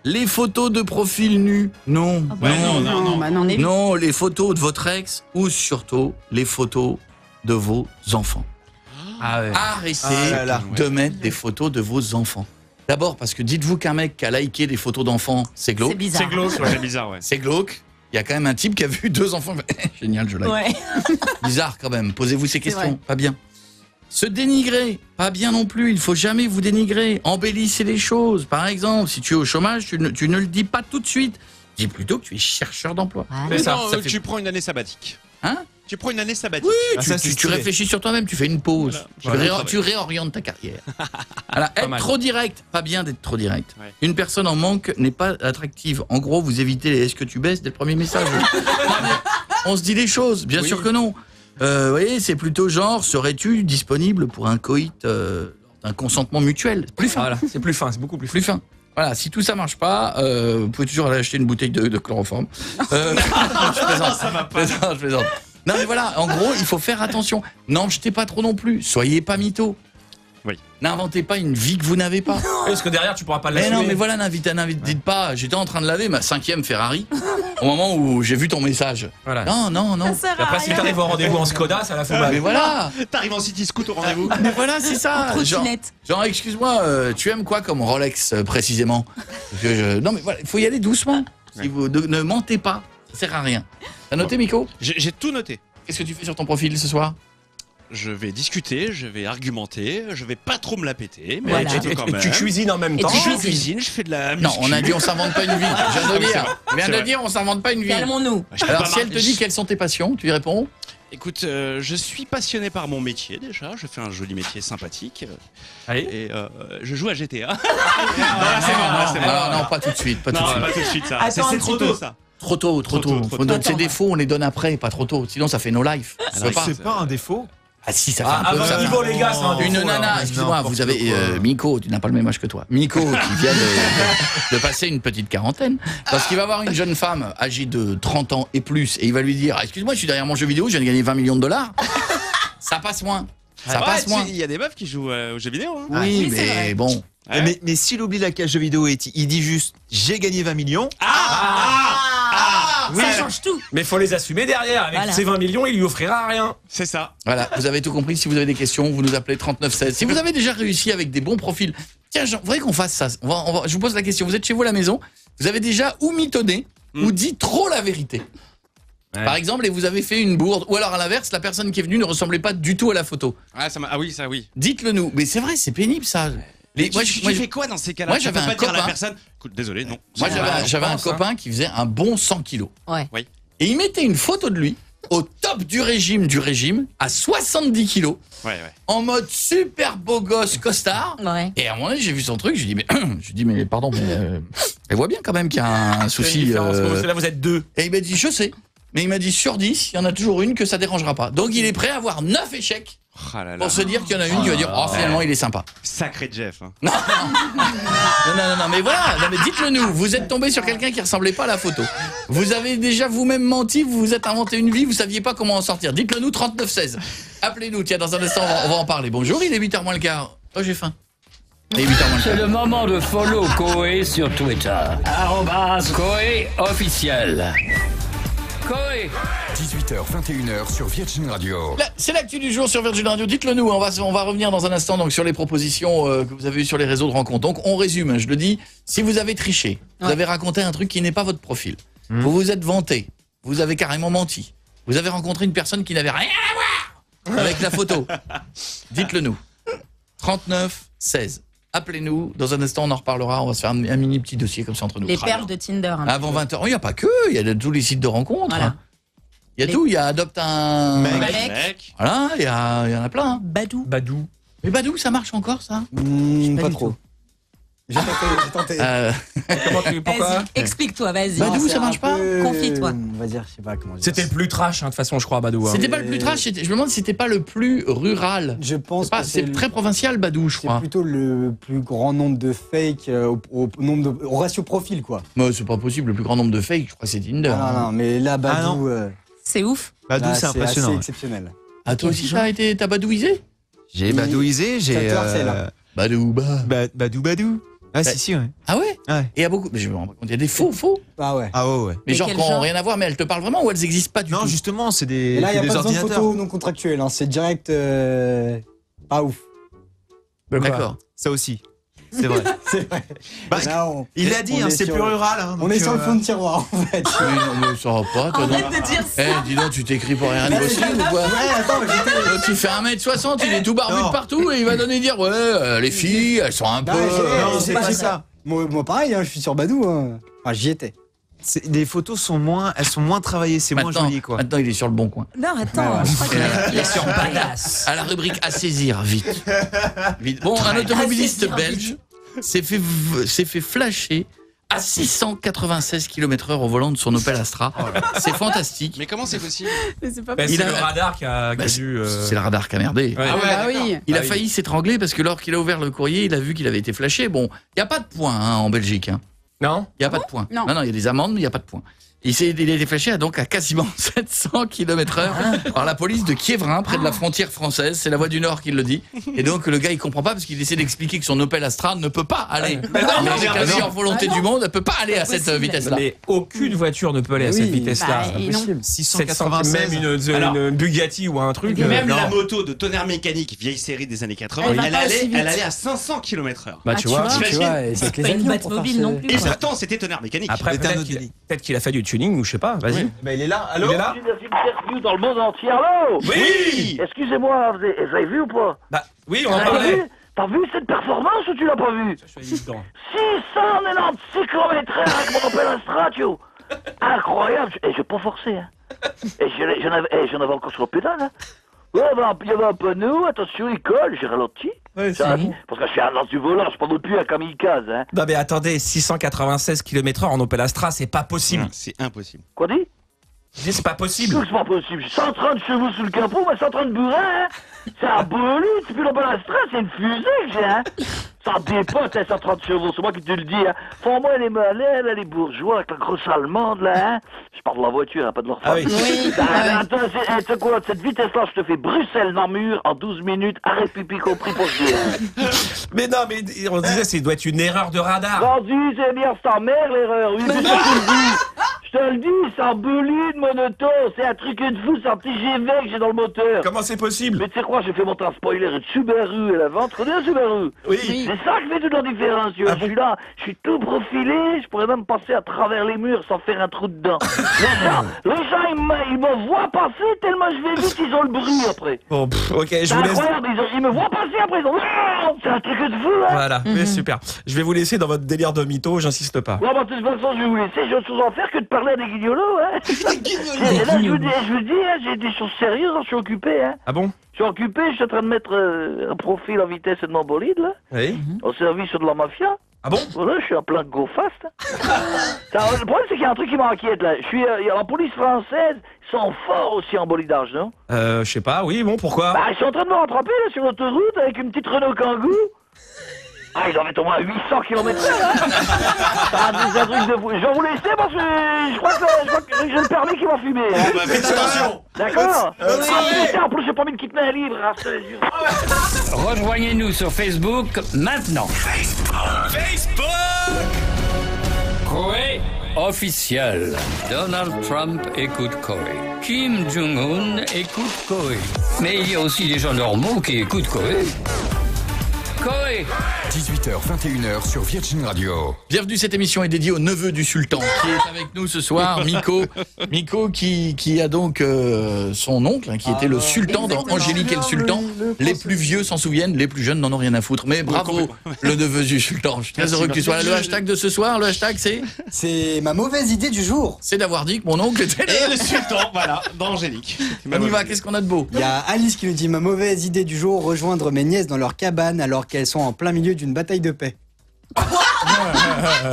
Speaker 1: Les photos de profil nu, non.
Speaker 4: Ah
Speaker 6: Ouais,
Speaker 1: non,
Speaker 6: non, non, non.
Speaker 7: bah non.
Speaker 1: Non, les photos de votre ex ou surtout les photos de vos enfants.
Speaker 5: Ah ouais.
Speaker 1: Arrêtez
Speaker 3: Ah là là.
Speaker 1: de mettre des photos de vos enfants. D'abord parce que dites-vous qu'un mec qui a liké des photos d'enfants, c'est
Speaker 4: C'est
Speaker 1: glauque.
Speaker 4: bizarre.
Speaker 6: C'est glauque, ouais, c'est bizarre, ouais.
Speaker 1: C'est glauque. Il y a quand même un type qui a vu deux enfants. Génial, je.
Speaker 4: Ouais.
Speaker 1: Bizarre quand même. Posez-vous ces questions.
Speaker 4: vrai.
Speaker 1: Pas bien. Se dénigrer, pas bien non plus. Il faut jamais vous dénigrer. Embellissez les choses. Par exemple, si tu es au chômage, tu ne, tu ne le dis pas tout de suite. Dis plutôt que tu es chercheur d'emploi.
Speaker 4: Voilà.
Speaker 5: C'est ça,
Speaker 6: Non,
Speaker 1: ça
Speaker 6: euh,
Speaker 1: fait-
Speaker 6: tu prends une année sabbatique.
Speaker 1: Hein?
Speaker 6: Tu prends une année sabbatique.
Speaker 1: Oui,
Speaker 3: Ah,
Speaker 1: tu,
Speaker 3: ça,
Speaker 1: réfléchis sur toi-même, tu fais une pause.
Speaker 6: Voilà.
Speaker 1: Tu,
Speaker 6: Voilà,
Speaker 1: réorientes ta carrière. voilà, être trop direct, pas bien d'être trop direct.
Speaker 6: Ouais.
Speaker 1: Une personne en manque n'est pas attractive. En gros, vous évitez les est-ce que tu baisses dès le premier message. On se dit les choses, bien
Speaker 6: Oui.
Speaker 1: sûr que non. Euh, vous voyez, c'est plutôt genre, serais-tu disponible pour un coït euh, d'un consentement mutuel? Plus fin.
Speaker 5: Voilà, c'est plus fin, c'est beaucoup plus fin.
Speaker 1: Plus fin. Voilà, si tout ça marche pas, euh, vous pouvez toujours aller acheter une bouteille de, de chloroforme. Euh, je plaisante, je plaisante, je plaisante. Non mais voilà, en gros, il faut faire attention. N'en jetez pas trop non plus. Soyez pas mytho.
Speaker 6: Oui.
Speaker 1: N'inventez pas une vie que vous n'avez pas.
Speaker 5: Parce que derrière, tu pourras pas
Speaker 1: Mais
Speaker 5: l'assumer.
Speaker 1: non, mais voilà, n'invite, n'invite, dites pas. J'étais en train de laver ma cinquième Ferrari au moment où j'ai vu ton message.
Speaker 5: Voilà.
Speaker 1: Non, non, non.
Speaker 4: Ça
Speaker 5: Après, si t'arrives au rendez-vous en Skoda, ça la fout mal.
Speaker 1: Mais voilà.
Speaker 6: T'arrives en City Scoot au rendez-vous.
Speaker 1: Mais voilà, c'est ça.
Speaker 4: En
Speaker 1: Genre,
Speaker 4: trottinette.
Speaker 1: genre, excuse-moi, euh, tu aimes quoi comme Rolex euh, précisément? Parce que je- Non, mais voilà, il faut y aller doucement. Si vous ne, ne mentez pas, sert à rien. T'as noté, Miko?
Speaker 6: J'ai tout noté.
Speaker 1: Qu'est-ce que tu fais sur ton profil ce soir?
Speaker 6: Je vais discuter, je vais argumenter, je vais pas trop me la péter, mais
Speaker 4: Voilà.
Speaker 6: quand même.
Speaker 5: tu cuisines en même
Speaker 4: Et
Speaker 5: temps.
Speaker 4: tu
Speaker 6: Je cuisine, je fais de la
Speaker 1: Non,
Speaker 6: muscu.
Speaker 1: on a dit on s'invente pas une vie. Je viens de
Speaker 6: Ah
Speaker 1: dire. Je viens de dire on s'invente pas une vie.
Speaker 4: Calmons-nous.
Speaker 1: Alors si elle te dit quelles sont tes passions, tu lui réponds
Speaker 6: Écoute, euh, je suis passionné par mon métier déjà. Je fais un joli métier sympathique.
Speaker 5: Allez.
Speaker 6: Et euh, je joue à GTA.
Speaker 1: Non,
Speaker 6: c'est bon, là, c'est bon.
Speaker 1: non, non, pas tout de suite, pas tout de
Speaker 6: Non,
Speaker 1: suite.
Speaker 6: pas tout de suite ça. C'est trop tôt ça.
Speaker 1: Trop tôt, trop
Speaker 6: Trop
Speaker 1: tôt.
Speaker 6: tôt,
Speaker 1: Faut-
Speaker 6: tôt.
Speaker 1: Ces défauts, on les donne après, pas trop tôt. Sinon, ça fait no life. Pas.
Speaker 3: C'est pas un défaut.
Speaker 1: Ah si, ça fait
Speaker 5: Ah,
Speaker 1: un
Speaker 5: à
Speaker 1: peu.
Speaker 5: votre
Speaker 1: ça
Speaker 5: niveau, les gars, c'est un
Speaker 1: Une nana, excuse-moi, vous avez euh, Miko, tu n'as pas le même âge que toi. Miko qui vient de, de passer une petite quarantaine, parce qu'il va voir une jeune femme âgée de 30 ans et plus, et il va lui dire, Ah, excuse-moi, je suis derrière mon jeu vidéo, je viens de gagner 20 millions de dollars. Ça passe moins. Ça
Speaker 6: Ouais,
Speaker 1: passe moins.
Speaker 6: Il y a des meufs qui jouent euh, aux jeux vidéo. hein.
Speaker 1: Oui, mais bon.
Speaker 6: Ouais.
Speaker 3: Mais, mais s'il oublie la cage de vidéo et il dit juste j'ai gagné 20 millions,
Speaker 6: Ah,
Speaker 4: Ça change tout.
Speaker 5: Mais faut les assumer derrière. Avec
Speaker 4: Voilà.
Speaker 5: ces 20 millions, il lui offrira rien.
Speaker 6: C'est ça.
Speaker 1: Voilà, vous avez tout compris. Si vous avez des questions, vous nous appelez 3916. Si vous avez déjà réussi avec des bons profils, tiens, je voudrais qu'on fasse ça. On va, on va- je vous pose la question. Vous êtes chez vous à la maison, vous avez déjà ou mitonné ou dit trop la vérité.
Speaker 5: Ouais.
Speaker 1: Par exemple, et vous avez fait une bourde. Ou alors à l'inverse, la personne qui est venue ne ressemblait pas du tout à la photo.
Speaker 6: Ah, ça m'a- ah oui, ça oui.
Speaker 1: Dites-le nous. Mais c'est vrai, c'est pénible ça. Les- moi,
Speaker 6: tu-
Speaker 1: moi,
Speaker 6: fais quoi dans ces cas-là
Speaker 1: moi, j'avais
Speaker 6: pas dire à la
Speaker 1: copain.
Speaker 6: personne. Écoute, désolé, non.
Speaker 1: moi, j'avais un-
Speaker 5: hein.
Speaker 1: copain qui faisait un bon 100 kilos.
Speaker 4: Ouais.
Speaker 6: Oui.
Speaker 1: Et il mettait une photo de lui au top du régime du régime à 70 kilos
Speaker 6: Ouais, ouais.
Speaker 1: en mode super beau gosse costard.
Speaker 4: Ouais.
Speaker 1: Et à un moment donné, j'ai vu son truc, je lui dis mais je dis mais pardon mais euh, elle voit bien quand même qu'il y a un
Speaker 5: C'est une
Speaker 1: souci. euh,
Speaker 5: parce que Là, vous êtes deux.
Speaker 1: Et il m'a dit je sais. Mais il m'a dit sur 10, il y en a toujours une que ça dérangera pas. Donc il est prêt à avoir 9 échecs
Speaker 6: Là là.
Speaker 1: pour se dire qu'il y en a une qui va dire oh finalement il est sympa.
Speaker 6: Sacré Jeff. hein.
Speaker 1: Non, non, non, non, mais voilà, non, mais dites-le nous, vous êtes tombé sur quelqu'un qui ressemblait pas à la photo. Vous avez déjà vous-même menti, vous vous êtes inventé une vie, vous saviez pas comment en sortir. Dites-le nous 3916. Appelez-nous, tiens, dans un instant, on va, on va en parler. Bonjour, il est 8h moins le quart. Oh, j'ai faim. Il est 8h moins le
Speaker 13: C'est le moment de follow Koé sur Twitter. Arrobas Koé officiel. Koé
Speaker 16: 18h, 21h sur Virgin Radio.
Speaker 1: C'est l'actu du jour sur Virgin Radio. Dites-le nous. On va, on va revenir dans un instant donc sur les propositions euh, que vous avez eues sur les réseaux de rencontres. Donc on résume. hein, Je le dis. Si vous avez triché, vous avez raconté un truc qui n'est pas votre profil. Vous vous êtes vanté. Vous avez carrément menti. Vous avez rencontré une personne qui n'avait rien à voir avec la photo. Dites-le nous. 39 16. Appelez-nous. Dans un instant, on en reparlera. On va se faire un, un mini petit dossier comme ça entre nous.
Speaker 4: Les perles de Tinder.
Speaker 1: Avant
Speaker 4: petit
Speaker 1: 20h. Il n'y a pas que. Il y a de- tous les sites de rencontres.
Speaker 4: Voilà.
Speaker 1: Il y a
Speaker 4: Les-
Speaker 1: tout. Il y a Adopte un.
Speaker 3: Mec.
Speaker 1: Voilà, il y, a- il y en a plein. hein.
Speaker 4: Badou.
Speaker 5: Badou.
Speaker 1: Mais Badou, ça marche encore, ça?
Speaker 8: Hmm,
Speaker 4: Pas
Speaker 8: pas trop. J'ai tenté, j'ai tenté.
Speaker 1: euh,
Speaker 5: Comment tu, pourquoi?
Speaker 4: Vas-y, explique-toi, vas-y.
Speaker 1: Badou,
Speaker 8: Non,
Speaker 1: ça
Speaker 8: c'est
Speaker 1: marche pas?
Speaker 8: peu-
Speaker 4: Confie-toi.
Speaker 8: On va dire, je sais pas comment dire.
Speaker 5: C'était le plus trash, hein, de toute façon, je crois, Badou. hein.
Speaker 1: C'était pas le plus trash, je me demande si c'était pas le plus rural.
Speaker 8: Je pense
Speaker 1: C'est pas-
Speaker 8: que
Speaker 1: C'est
Speaker 8: le-
Speaker 1: très provincial, Badou, je
Speaker 8: C'est
Speaker 1: crois.
Speaker 8: plutôt le plus grand nombre de fakes euh, au, au nombre de, au ratio profil quoi.
Speaker 1: Mais c'est pas possible, le plus grand nombre de fakes, je crois c'est Tinder.
Speaker 8: Ah, non, non, mais là, Badou,
Speaker 3: Ah, non.
Speaker 8: euh,
Speaker 4: C'est ouf.
Speaker 3: Badou
Speaker 8: là,
Speaker 3: c'est impressionnant.
Speaker 8: exceptionnel.
Speaker 1: Ah, toi aussi, ça a été, t'as badouisé?
Speaker 3: J'ai badouisé, j'ai. Euh,
Speaker 8: hein.
Speaker 1: Badou, bah.
Speaker 3: ba- Badou Badou. Ah
Speaker 1: Ouais.
Speaker 3: si si ouais.
Speaker 1: Ah ouais?
Speaker 3: Ouais.
Speaker 1: Et il y a beaucoup, mais je me rends pas compte, il y a des faux, faux.
Speaker 8: Ah ouais.
Speaker 3: Ah ouais ouais.
Speaker 1: Mais,
Speaker 4: Mais
Speaker 1: genre
Speaker 4: quel
Speaker 1: qui ont
Speaker 4: genre
Speaker 1: rien à voir, mais elles te parlent vraiment ou elles existent pas du
Speaker 3: Non
Speaker 1: tout?
Speaker 3: justement c'est des,
Speaker 8: Et là, il
Speaker 3: c'est
Speaker 8: n'y a
Speaker 3: des
Speaker 8: pas besoin de
Speaker 3: ordinateurs.
Speaker 8: photos non contractuelles, hein, c'est direct. euh, pas ouf.
Speaker 1: D'accord.
Speaker 3: Ça aussi. C'est vrai.
Speaker 8: C'est vrai.
Speaker 3: Bah,
Speaker 8: Là, on-
Speaker 3: Il l'a dit, hein,
Speaker 8: est
Speaker 3: c'est plus rural. hein,
Speaker 8: On est sur le
Speaker 3: euh,
Speaker 8: fond de tiroir en fait.
Speaker 1: Mais non, mais ça va pas, toi,
Speaker 4: Arrête de dire
Speaker 1: Eh,
Speaker 4: ça.
Speaker 1: dis donc, tu t'écris pour rien bosser ou quoi
Speaker 8: Ouais, attends,
Speaker 1: il fait 1m60, il est tout barbu de partout et il va donner dire Ouais, euh, les filles, elles sont un peu.
Speaker 8: Non, j'ai-
Speaker 3: Non, c'est pas ça.
Speaker 8: Moi, moi, pareil, hein, je suis sur Badou. Hein. Enfin, j'y étais.
Speaker 3: Les photos sont moins, elles sont moins travaillées, c'est moins joli quoi.
Speaker 1: maintenant, il est sur le bon coin.
Speaker 4: Non, attends,
Speaker 8: Ouais,
Speaker 4: je crois qu'il est- il est sur Badass.
Speaker 1: À la rubrique à saisir, vite. Vite. Bon, un automobiliste belge s'est fait, fait flasher à 696 km/h au volant de son Opel Astra. C'est fantastique.
Speaker 6: Mais comment c'est possible
Speaker 7: Mais c'est pas
Speaker 5: Bah,
Speaker 1: Il a-
Speaker 5: le radar qui a, qui a
Speaker 1: Bah,
Speaker 5: dû. euh,
Speaker 1: C'est le radar qui a merdé.
Speaker 5: ouais.
Speaker 7: Ah bah oui.
Speaker 1: Il
Speaker 5: Ah
Speaker 1: a
Speaker 5: oui.
Speaker 1: failli s'étrangler parce que lorsqu'il a ouvert le courrier, il a vu qu'il avait été flashé. Bon, il n'y a pas de points hein, en Belgique. hein.
Speaker 5: Non
Speaker 1: Il n'y a pas de points.
Speaker 7: Non.
Speaker 1: non, il y a des amendes, mais il n'y a pas de points. Il, il a été flashé à donc à quasiment 700 km heure par la police de Kievrin, près de la frontière française. C'est la voix du Nord qui le dit. Et donc le gars il comprend pas parce qu'il essaie d'expliquer que son Opel Astra ne peut pas aller.
Speaker 5: Mais non,
Speaker 1: Mais avec la meilleure volonté du monde, elle peut pas aller à cette euh, vitesse-là.
Speaker 5: Mais aucune voiture ne peut aller à cette vitesse-là.
Speaker 1: Bah, et non.
Speaker 5: 796. Même une,
Speaker 6: Alors-
Speaker 5: une Bugatti ou un truc. euh,
Speaker 6: Même
Speaker 5: non.
Speaker 6: la moto de tonnerre mécanique, vieille série des années 80,
Speaker 5: Elle
Speaker 6: elle, allait, elle allait à 500 km heure.
Speaker 5: Bah, tu vois.
Speaker 6: T'imagines
Speaker 5: Tu vois, et c'est Pas une Batmobile non plus,
Speaker 6: Et pourtant, c'était tonnerre mécanique.
Speaker 5: Après, peut-être qu'il a fait du tuning ou je sais pas. Vas-y.
Speaker 18: Bah, il est là.
Speaker 5: Il est là
Speaker 18: Une interview dans le monde entier. Allô
Speaker 5: Oui
Speaker 18: Excusez-moi, vous avez, vous avez vu ou pas?
Speaker 5: Bah, oui, on en parlait.
Speaker 18: vu? T'as vu cette performance ou tu l'as pas vu? 696 km avec mon Opel Astra, tu vois. Incroyable. Et j'ai pas forcé, hein. Et j'en ai- j'en avais, et j'en avais encore sur le pédale, hein. Ouais, bah, il y avait un panneau, attention, il colle, j'ai ralenti. J'ai ralenti, Parce que je suis un lance du volant, je non plus un kamikaze, hein.
Speaker 5: Non mais attendez, 696 km/h en Opel Astra, c'est pas possible.
Speaker 6: C'est impossible.
Speaker 18: Quoi dit?
Speaker 5: Je dis, C'est pas possible.
Speaker 18: C'est pas possible. J'ai 130 chevaux sous le capot, mais 130 bourrins, hein. C'est un bolide, c'est plus Astra, c'est une fusée que j'ai, hein. Ça dépote, hein, 130 chevaux, c'est moi qui te le dis, hein. Fais-moi les malais, là, les bourgeois, avec la grosse allemande, là, hein. Je parle de la voiture, hein, pas de leur femme.
Speaker 5: Ah oui. Oui.
Speaker 18: Ah, Attends, c'est- eh, sais quoi, cette vitesse-là, je te fais Bruxelles-Namur en 12 minutes, arrêt pipi compris pour dire. hein.
Speaker 5: Mais non, mais on disait, ça doit être une erreur de radar.
Speaker 18: Vendu, c'est bien, c'est ta mère l'erreur. Oui, mais te le dis. Je te le dis, c'est un bolide monoto. C'est un truc de fou, c'est un petit GV que j'ai dans le moteur.
Speaker 5: Comment c'est possible
Speaker 18: Mais tu sais quoi, j'ai fait monter un spoiler et de Subaru et la connais un Subaru
Speaker 5: Oui.
Speaker 18: C'est ça qui fait toute la différence. tu vois. je suis là, je suis tout profilé, je pourrais même passer à travers les murs sans faire un trou dedans. les gens, les gens ils, me, voient passer tellement je vais vite, ils ont le bruit après.
Speaker 5: Bon, pff, ok, je vous laisse.
Speaker 18: incroyable, ils, ont- ils me voient passer après, ils ont... C'est un truc de fou, hein
Speaker 5: Voilà, mais super. Je vais vous laisser dans votre délire de mytho, j'insiste pas.
Speaker 18: Bon, bah, de toute façon, je vais vous laisser. J'ai autre chose à faire que de parler à des guignolos, hein. Et là, je vous dis, je vous dis hein, j'ai des choses sérieuses, hein, je suis occupé, hein.
Speaker 5: Ah bon?
Speaker 18: Je suis occupé, je suis en train de mettre euh, un profil en vitesse et de mon bolide, là,
Speaker 5: Oui.
Speaker 18: au service de la mafia.
Speaker 5: Ah bon?
Speaker 18: Voilà, je suis en plein go fast. Ça, le problème, c'est qu'il y a un truc qui m'inquiète, là. Je suis, euh, il y a la police française, ils sont forts aussi en bolidage, non?
Speaker 5: Euh, je sais pas, oui, bon, pourquoi?
Speaker 18: Bah, ils sont en train de me rattraper, là, sur l'autoroute, avec une petite Renault Kangoo. Ah, ils doivent être au moins à 800 km h Ça c'est un truc de fou. Je vais vous laisser parce que je crois que, je crois que j'ai le permis qui va fumer. Hein.
Speaker 6: Bah, faites attention.
Speaker 18: D'accord
Speaker 6: Euh,
Speaker 18: Ah, putain, En plus, j'ai pas mis de kit main libre. hein.
Speaker 13: Rejoignez-nous sur Facebook maintenant. Koé officiel. Donald Trump écoute Koé. Kim Jong-un écoute Koé. Mais il y a aussi des gens normaux qui écoutent Koé. Koé
Speaker 16: 18h, 21h sur Virgin Radio.
Speaker 1: Bienvenue, cette émission est dédiée au neveu du sultan qui est avec nous ce soir, Miko. Miko qui, qui a donc euh, son oncle, hein, qui était le sultan dans Angélique et le sultan. Les plus vieux s'en souviennent, les plus jeunes n'en ont rien à foutre. Mais bravo, le neveu du sultan. Je suis très heureux que tu sois là. Le hashtag de ce soir, le hashtag c'est
Speaker 8: C'est ma mauvaise idée du jour.
Speaker 1: C'est d'avoir dit que mon oncle était
Speaker 6: Et le sultan, voilà, d'Angélique.
Speaker 1: On y va, qu'est-ce qu'on a de beau?
Speaker 8: Il y a Alice qui nous dit ma mauvaise idée du jour rejoindre mes nièces dans leur cabane alors qu'elles sont en plein milieu d'une bataille de paix.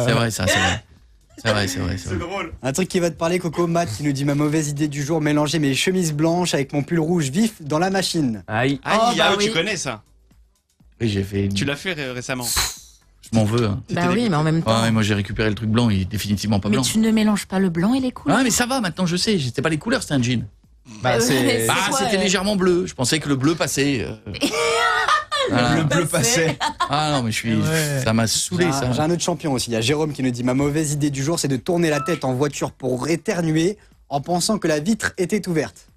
Speaker 1: C'est vrai, ça, c'est vrai. C'est vrai, c'est vrai. c'est
Speaker 6: drôle.
Speaker 8: Un truc qui va te parler, Coco Matt qui nous dit ma mauvaise idée du jour mélanger mes chemises blanches avec mon pull rouge vif dans la machine.
Speaker 5: Aïe.
Speaker 6: Ah,
Speaker 4: Oh,
Speaker 6: il y a-
Speaker 4: bah
Speaker 6: tu
Speaker 4: oui.
Speaker 6: connais ça
Speaker 1: Oui, j'ai fait.
Speaker 6: Tu l'as fait ré- récemment.
Speaker 1: Je m'en veux. hein.
Speaker 4: Bah oui, mais en même temps.
Speaker 1: Ouais, moi j'ai récupéré le truc blanc, il est définitivement pas
Speaker 4: Mais
Speaker 1: blanc.
Speaker 4: tu ne mélanges pas le blanc et les couleurs.
Speaker 1: Ah mais ça va, maintenant je sais, c'était pas les couleurs, c'était un jean.
Speaker 5: Bah.
Speaker 1: Bah,
Speaker 4: quoi,
Speaker 1: c'était
Speaker 4: euh
Speaker 1: légèrement bleu, je pensais que le bleu passait. euh. Voilà.
Speaker 5: Le bleu passait.
Speaker 1: Ah non, mais je suis ça m'a saoulé
Speaker 8: J'ai
Speaker 1: ça.
Speaker 8: j'ai un autre champion aussi. Il y a Jérôme qui nous dit ma mauvaise idée du jour c'est de tourner la tête en voiture pour éternuer en pensant que la vitre était ouverte.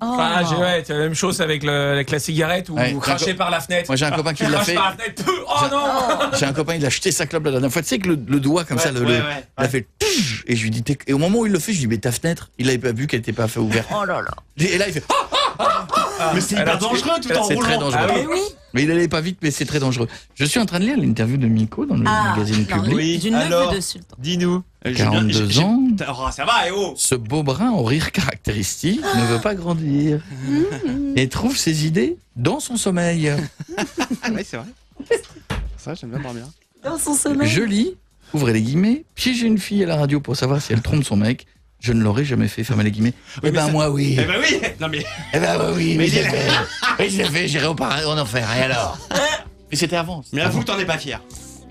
Speaker 4: Oh.
Speaker 5: Ah, j'ai- ouais, c'est la même chose avec, le- avec la cigarette ou
Speaker 1: Ouais, co-
Speaker 5: par la fenêtre.
Speaker 1: Moi j'ai un copain qui l'a fait.
Speaker 5: par la fenêtre. Oh non
Speaker 1: J'ai un copain, il a jeté sa clope la dernière fois. Tu sais que le, le doigt comme
Speaker 6: Ouais,
Speaker 1: ça, le,
Speaker 6: ouais,
Speaker 1: le-
Speaker 6: ouais.
Speaker 1: il a fait et je lui dis et au moment où il le fait, je lui dis mais ta fenêtre, il avait pas vu qu'elle était pas fait ouverte.
Speaker 4: Oh là là.
Speaker 1: Et là il fait Ah
Speaker 6: Mais c'est hyper dangereux tout en
Speaker 1: c'est très
Speaker 6: roulant.
Speaker 1: dangereux.
Speaker 5: Ah oui
Speaker 4: Oui.
Speaker 1: Mais il allait pas vite, mais c'est très dangereux. Je suis en train de lire l'interview de Miko dans le
Speaker 4: Ah,
Speaker 1: magazine
Speaker 4: non,
Speaker 1: public.
Speaker 5: Oui,
Speaker 4: du neveu
Speaker 5: alors
Speaker 4: de sultan.
Speaker 3: Dis-nous.
Speaker 6: Euh, j'ai
Speaker 1: 42
Speaker 6: bien- j'ai-
Speaker 1: ans.
Speaker 6: Oh, ça va, eh oh
Speaker 1: Ce beau brun au rire caractéristique ne veut pas grandir et trouve ses idées dans son sommeil.
Speaker 6: Ah ouais, c'est vrai. Ça, j'aime bien dormir.
Speaker 4: Dans son sommeil.
Speaker 1: Je lis, ouvrez les guillemets, piéger une fille à la radio pour savoir si elle trompe son mec. Je ne l'aurais jamais fait, fermez les guillemets. eh ben
Speaker 6: ça-
Speaker 1: moi oui.
Speaker 6: Eh ben oui Non mais...
Speaker 1: Eh ben oui, oui,
Speaker 6: Mais est-
Speaker 1: fait. Oui, je l'ai fait, j'irai au paradis en enfer, et alors Mais c'était avant. c'était
Speaker 6: Mais avoue que t'en es pas fier.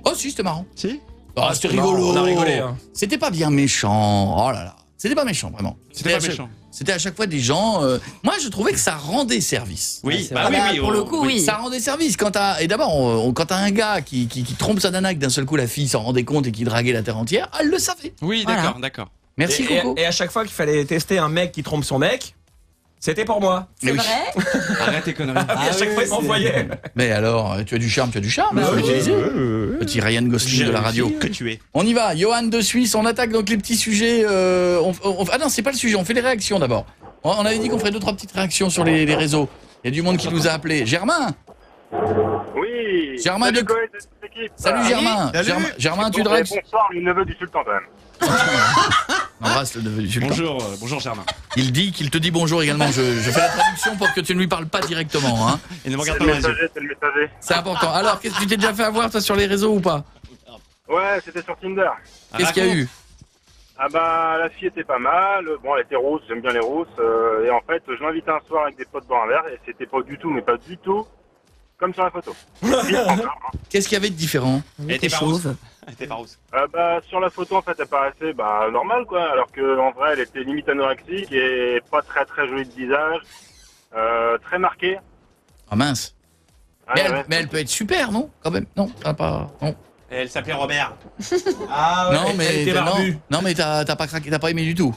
Speaker 1: Oh si, c'était marrant.
Speaker 6: Si
Speaker 1: Oh, c'était
Speaker 5: Non,
Speaker 1: rigolo.
Speaker 5: on a rigolé, hein.
Speaker 1: C'était pas bien méchant. Oh là là. C'était pas méchant, vraiment.
Speaker 6: C'était pas méchant.
Speaker 1: C'était à chaque fois des gens. euh, Moi, je trouvais que ça rendait service.
Speaker 6: Oui,
Speaker 4: Ah bah, pour le coup, oui.
Speaker 1: Ça rendait service. Quand t'as- et d'abord, on- on- quand t'as un gars qui, qui, qui trompe sa nana, que d'un seul coup la fille s'en rendait compte et qui draguait la terre entière, elle le savait.
Speaker 6: Oui,
Speaker 4: Voilà.
Speaker 6: d'accord, d'accord.
Speaker 1: Merci,
Speaker 5: et, et-
Speaker 1: Coco.
Speaker 5: et à chaque fois qu'il fallait tester un mec qui trompe son mec, c'était pour moi.
Speaker 1: Mais
Speaker 4: C'est
Speaker 1: oui.
Speaker 4: vrai
Speaker 6: Arrête tes conneries.
Speaker 5: Ah oui, à chaque fois, il m'envoyait.
Speaker 1: Mais alors, euh, tu as du charme, tu as du charme, faut l'utiliser. Petit Ryan Gosling de la radio.
Speaker 6: Que tu es.
Speaker 1: On y va, Johan de Suisse, on attaque donc les petits sujets. euh, on- on- ah non, c'est pas le sujet, on fait les réactions d'abord. On, on avait dit qu'on ferait deux, trois petites réactions sur les, les réseaux. Il y a du monde qui nous a appelé. Germain
Speaker 14: Oui.
Speaker 1: Germain
Speaker 14: Salut,
Speaker 1: de-. Salut
Speaker 14: Ah,
Speaker 1: Germain
Speaker 3: Salut.
Speaker 1: Germain, Germain, tu
Speaker 14: bon,
Speaker 1: dragues
Speaker 14: Bonsoir, le neveu du sultan, quand même.
Speaker 1: Embrasse le.
Speaker 6: Bonjour, euh, bonjour Germain.
Speaker 1: Il dit qu'il te dit bonjour également. Je, je fais la traduction pour que tu ne lui parles pas directement. Hein.
Speaker 6: Et ne me
Speaker 14: C'est
Speaker 6: regarde
Speaker 14: le
Speaker 6: pas dans les yeux.
Speaker 14: messager, c'est le messager.
Speaker 1: C'est important. Alors, qu'est-ce que tu t'es déjà fait avoir toi sur les réseaux ou pas?
Speaker 14: Ouais, c'était sur Tinder.
Speaker 1: Qu'est-ce qu'il y a eu?
Speaker 14: Ah bah, la fille était pas mal. Bon, elle était rousse, j'aime bien les rousses. euh, et en fait, je l'invitais un soir avec des potes boire un verre et c'était pas du tout, mais pas du tout, comme sur la photo. Hein.
Speaker 1: Qu'est-ce qu'il y avait de différent?
Speaker 6: Elle était pas. Elle était pas rousse.
Speaker 14: Euh, bah, sur la photo, en fait, elle paraissait bah, normale, quoi. Alors qu'en vrai, elle était limite anorexique et pas très très jolie de visage. Euh, très marquée.
Speaker 1: Ah mince.
Speaker 14: Ah,
Speaker 1: Mais
Speaker 14: ouais.
Speaker 1: elle, mais elle peut être super, non? Quand même. Non, pas. Non.
Speaker 6: Et elle s'appelait Robert.
Speaker 5: Ah
Speaker 1: non,
Speaker 5: elle
Speaker 1: mais non, non, mais t'as t'as pas craqué, t'as pas aimé du tout.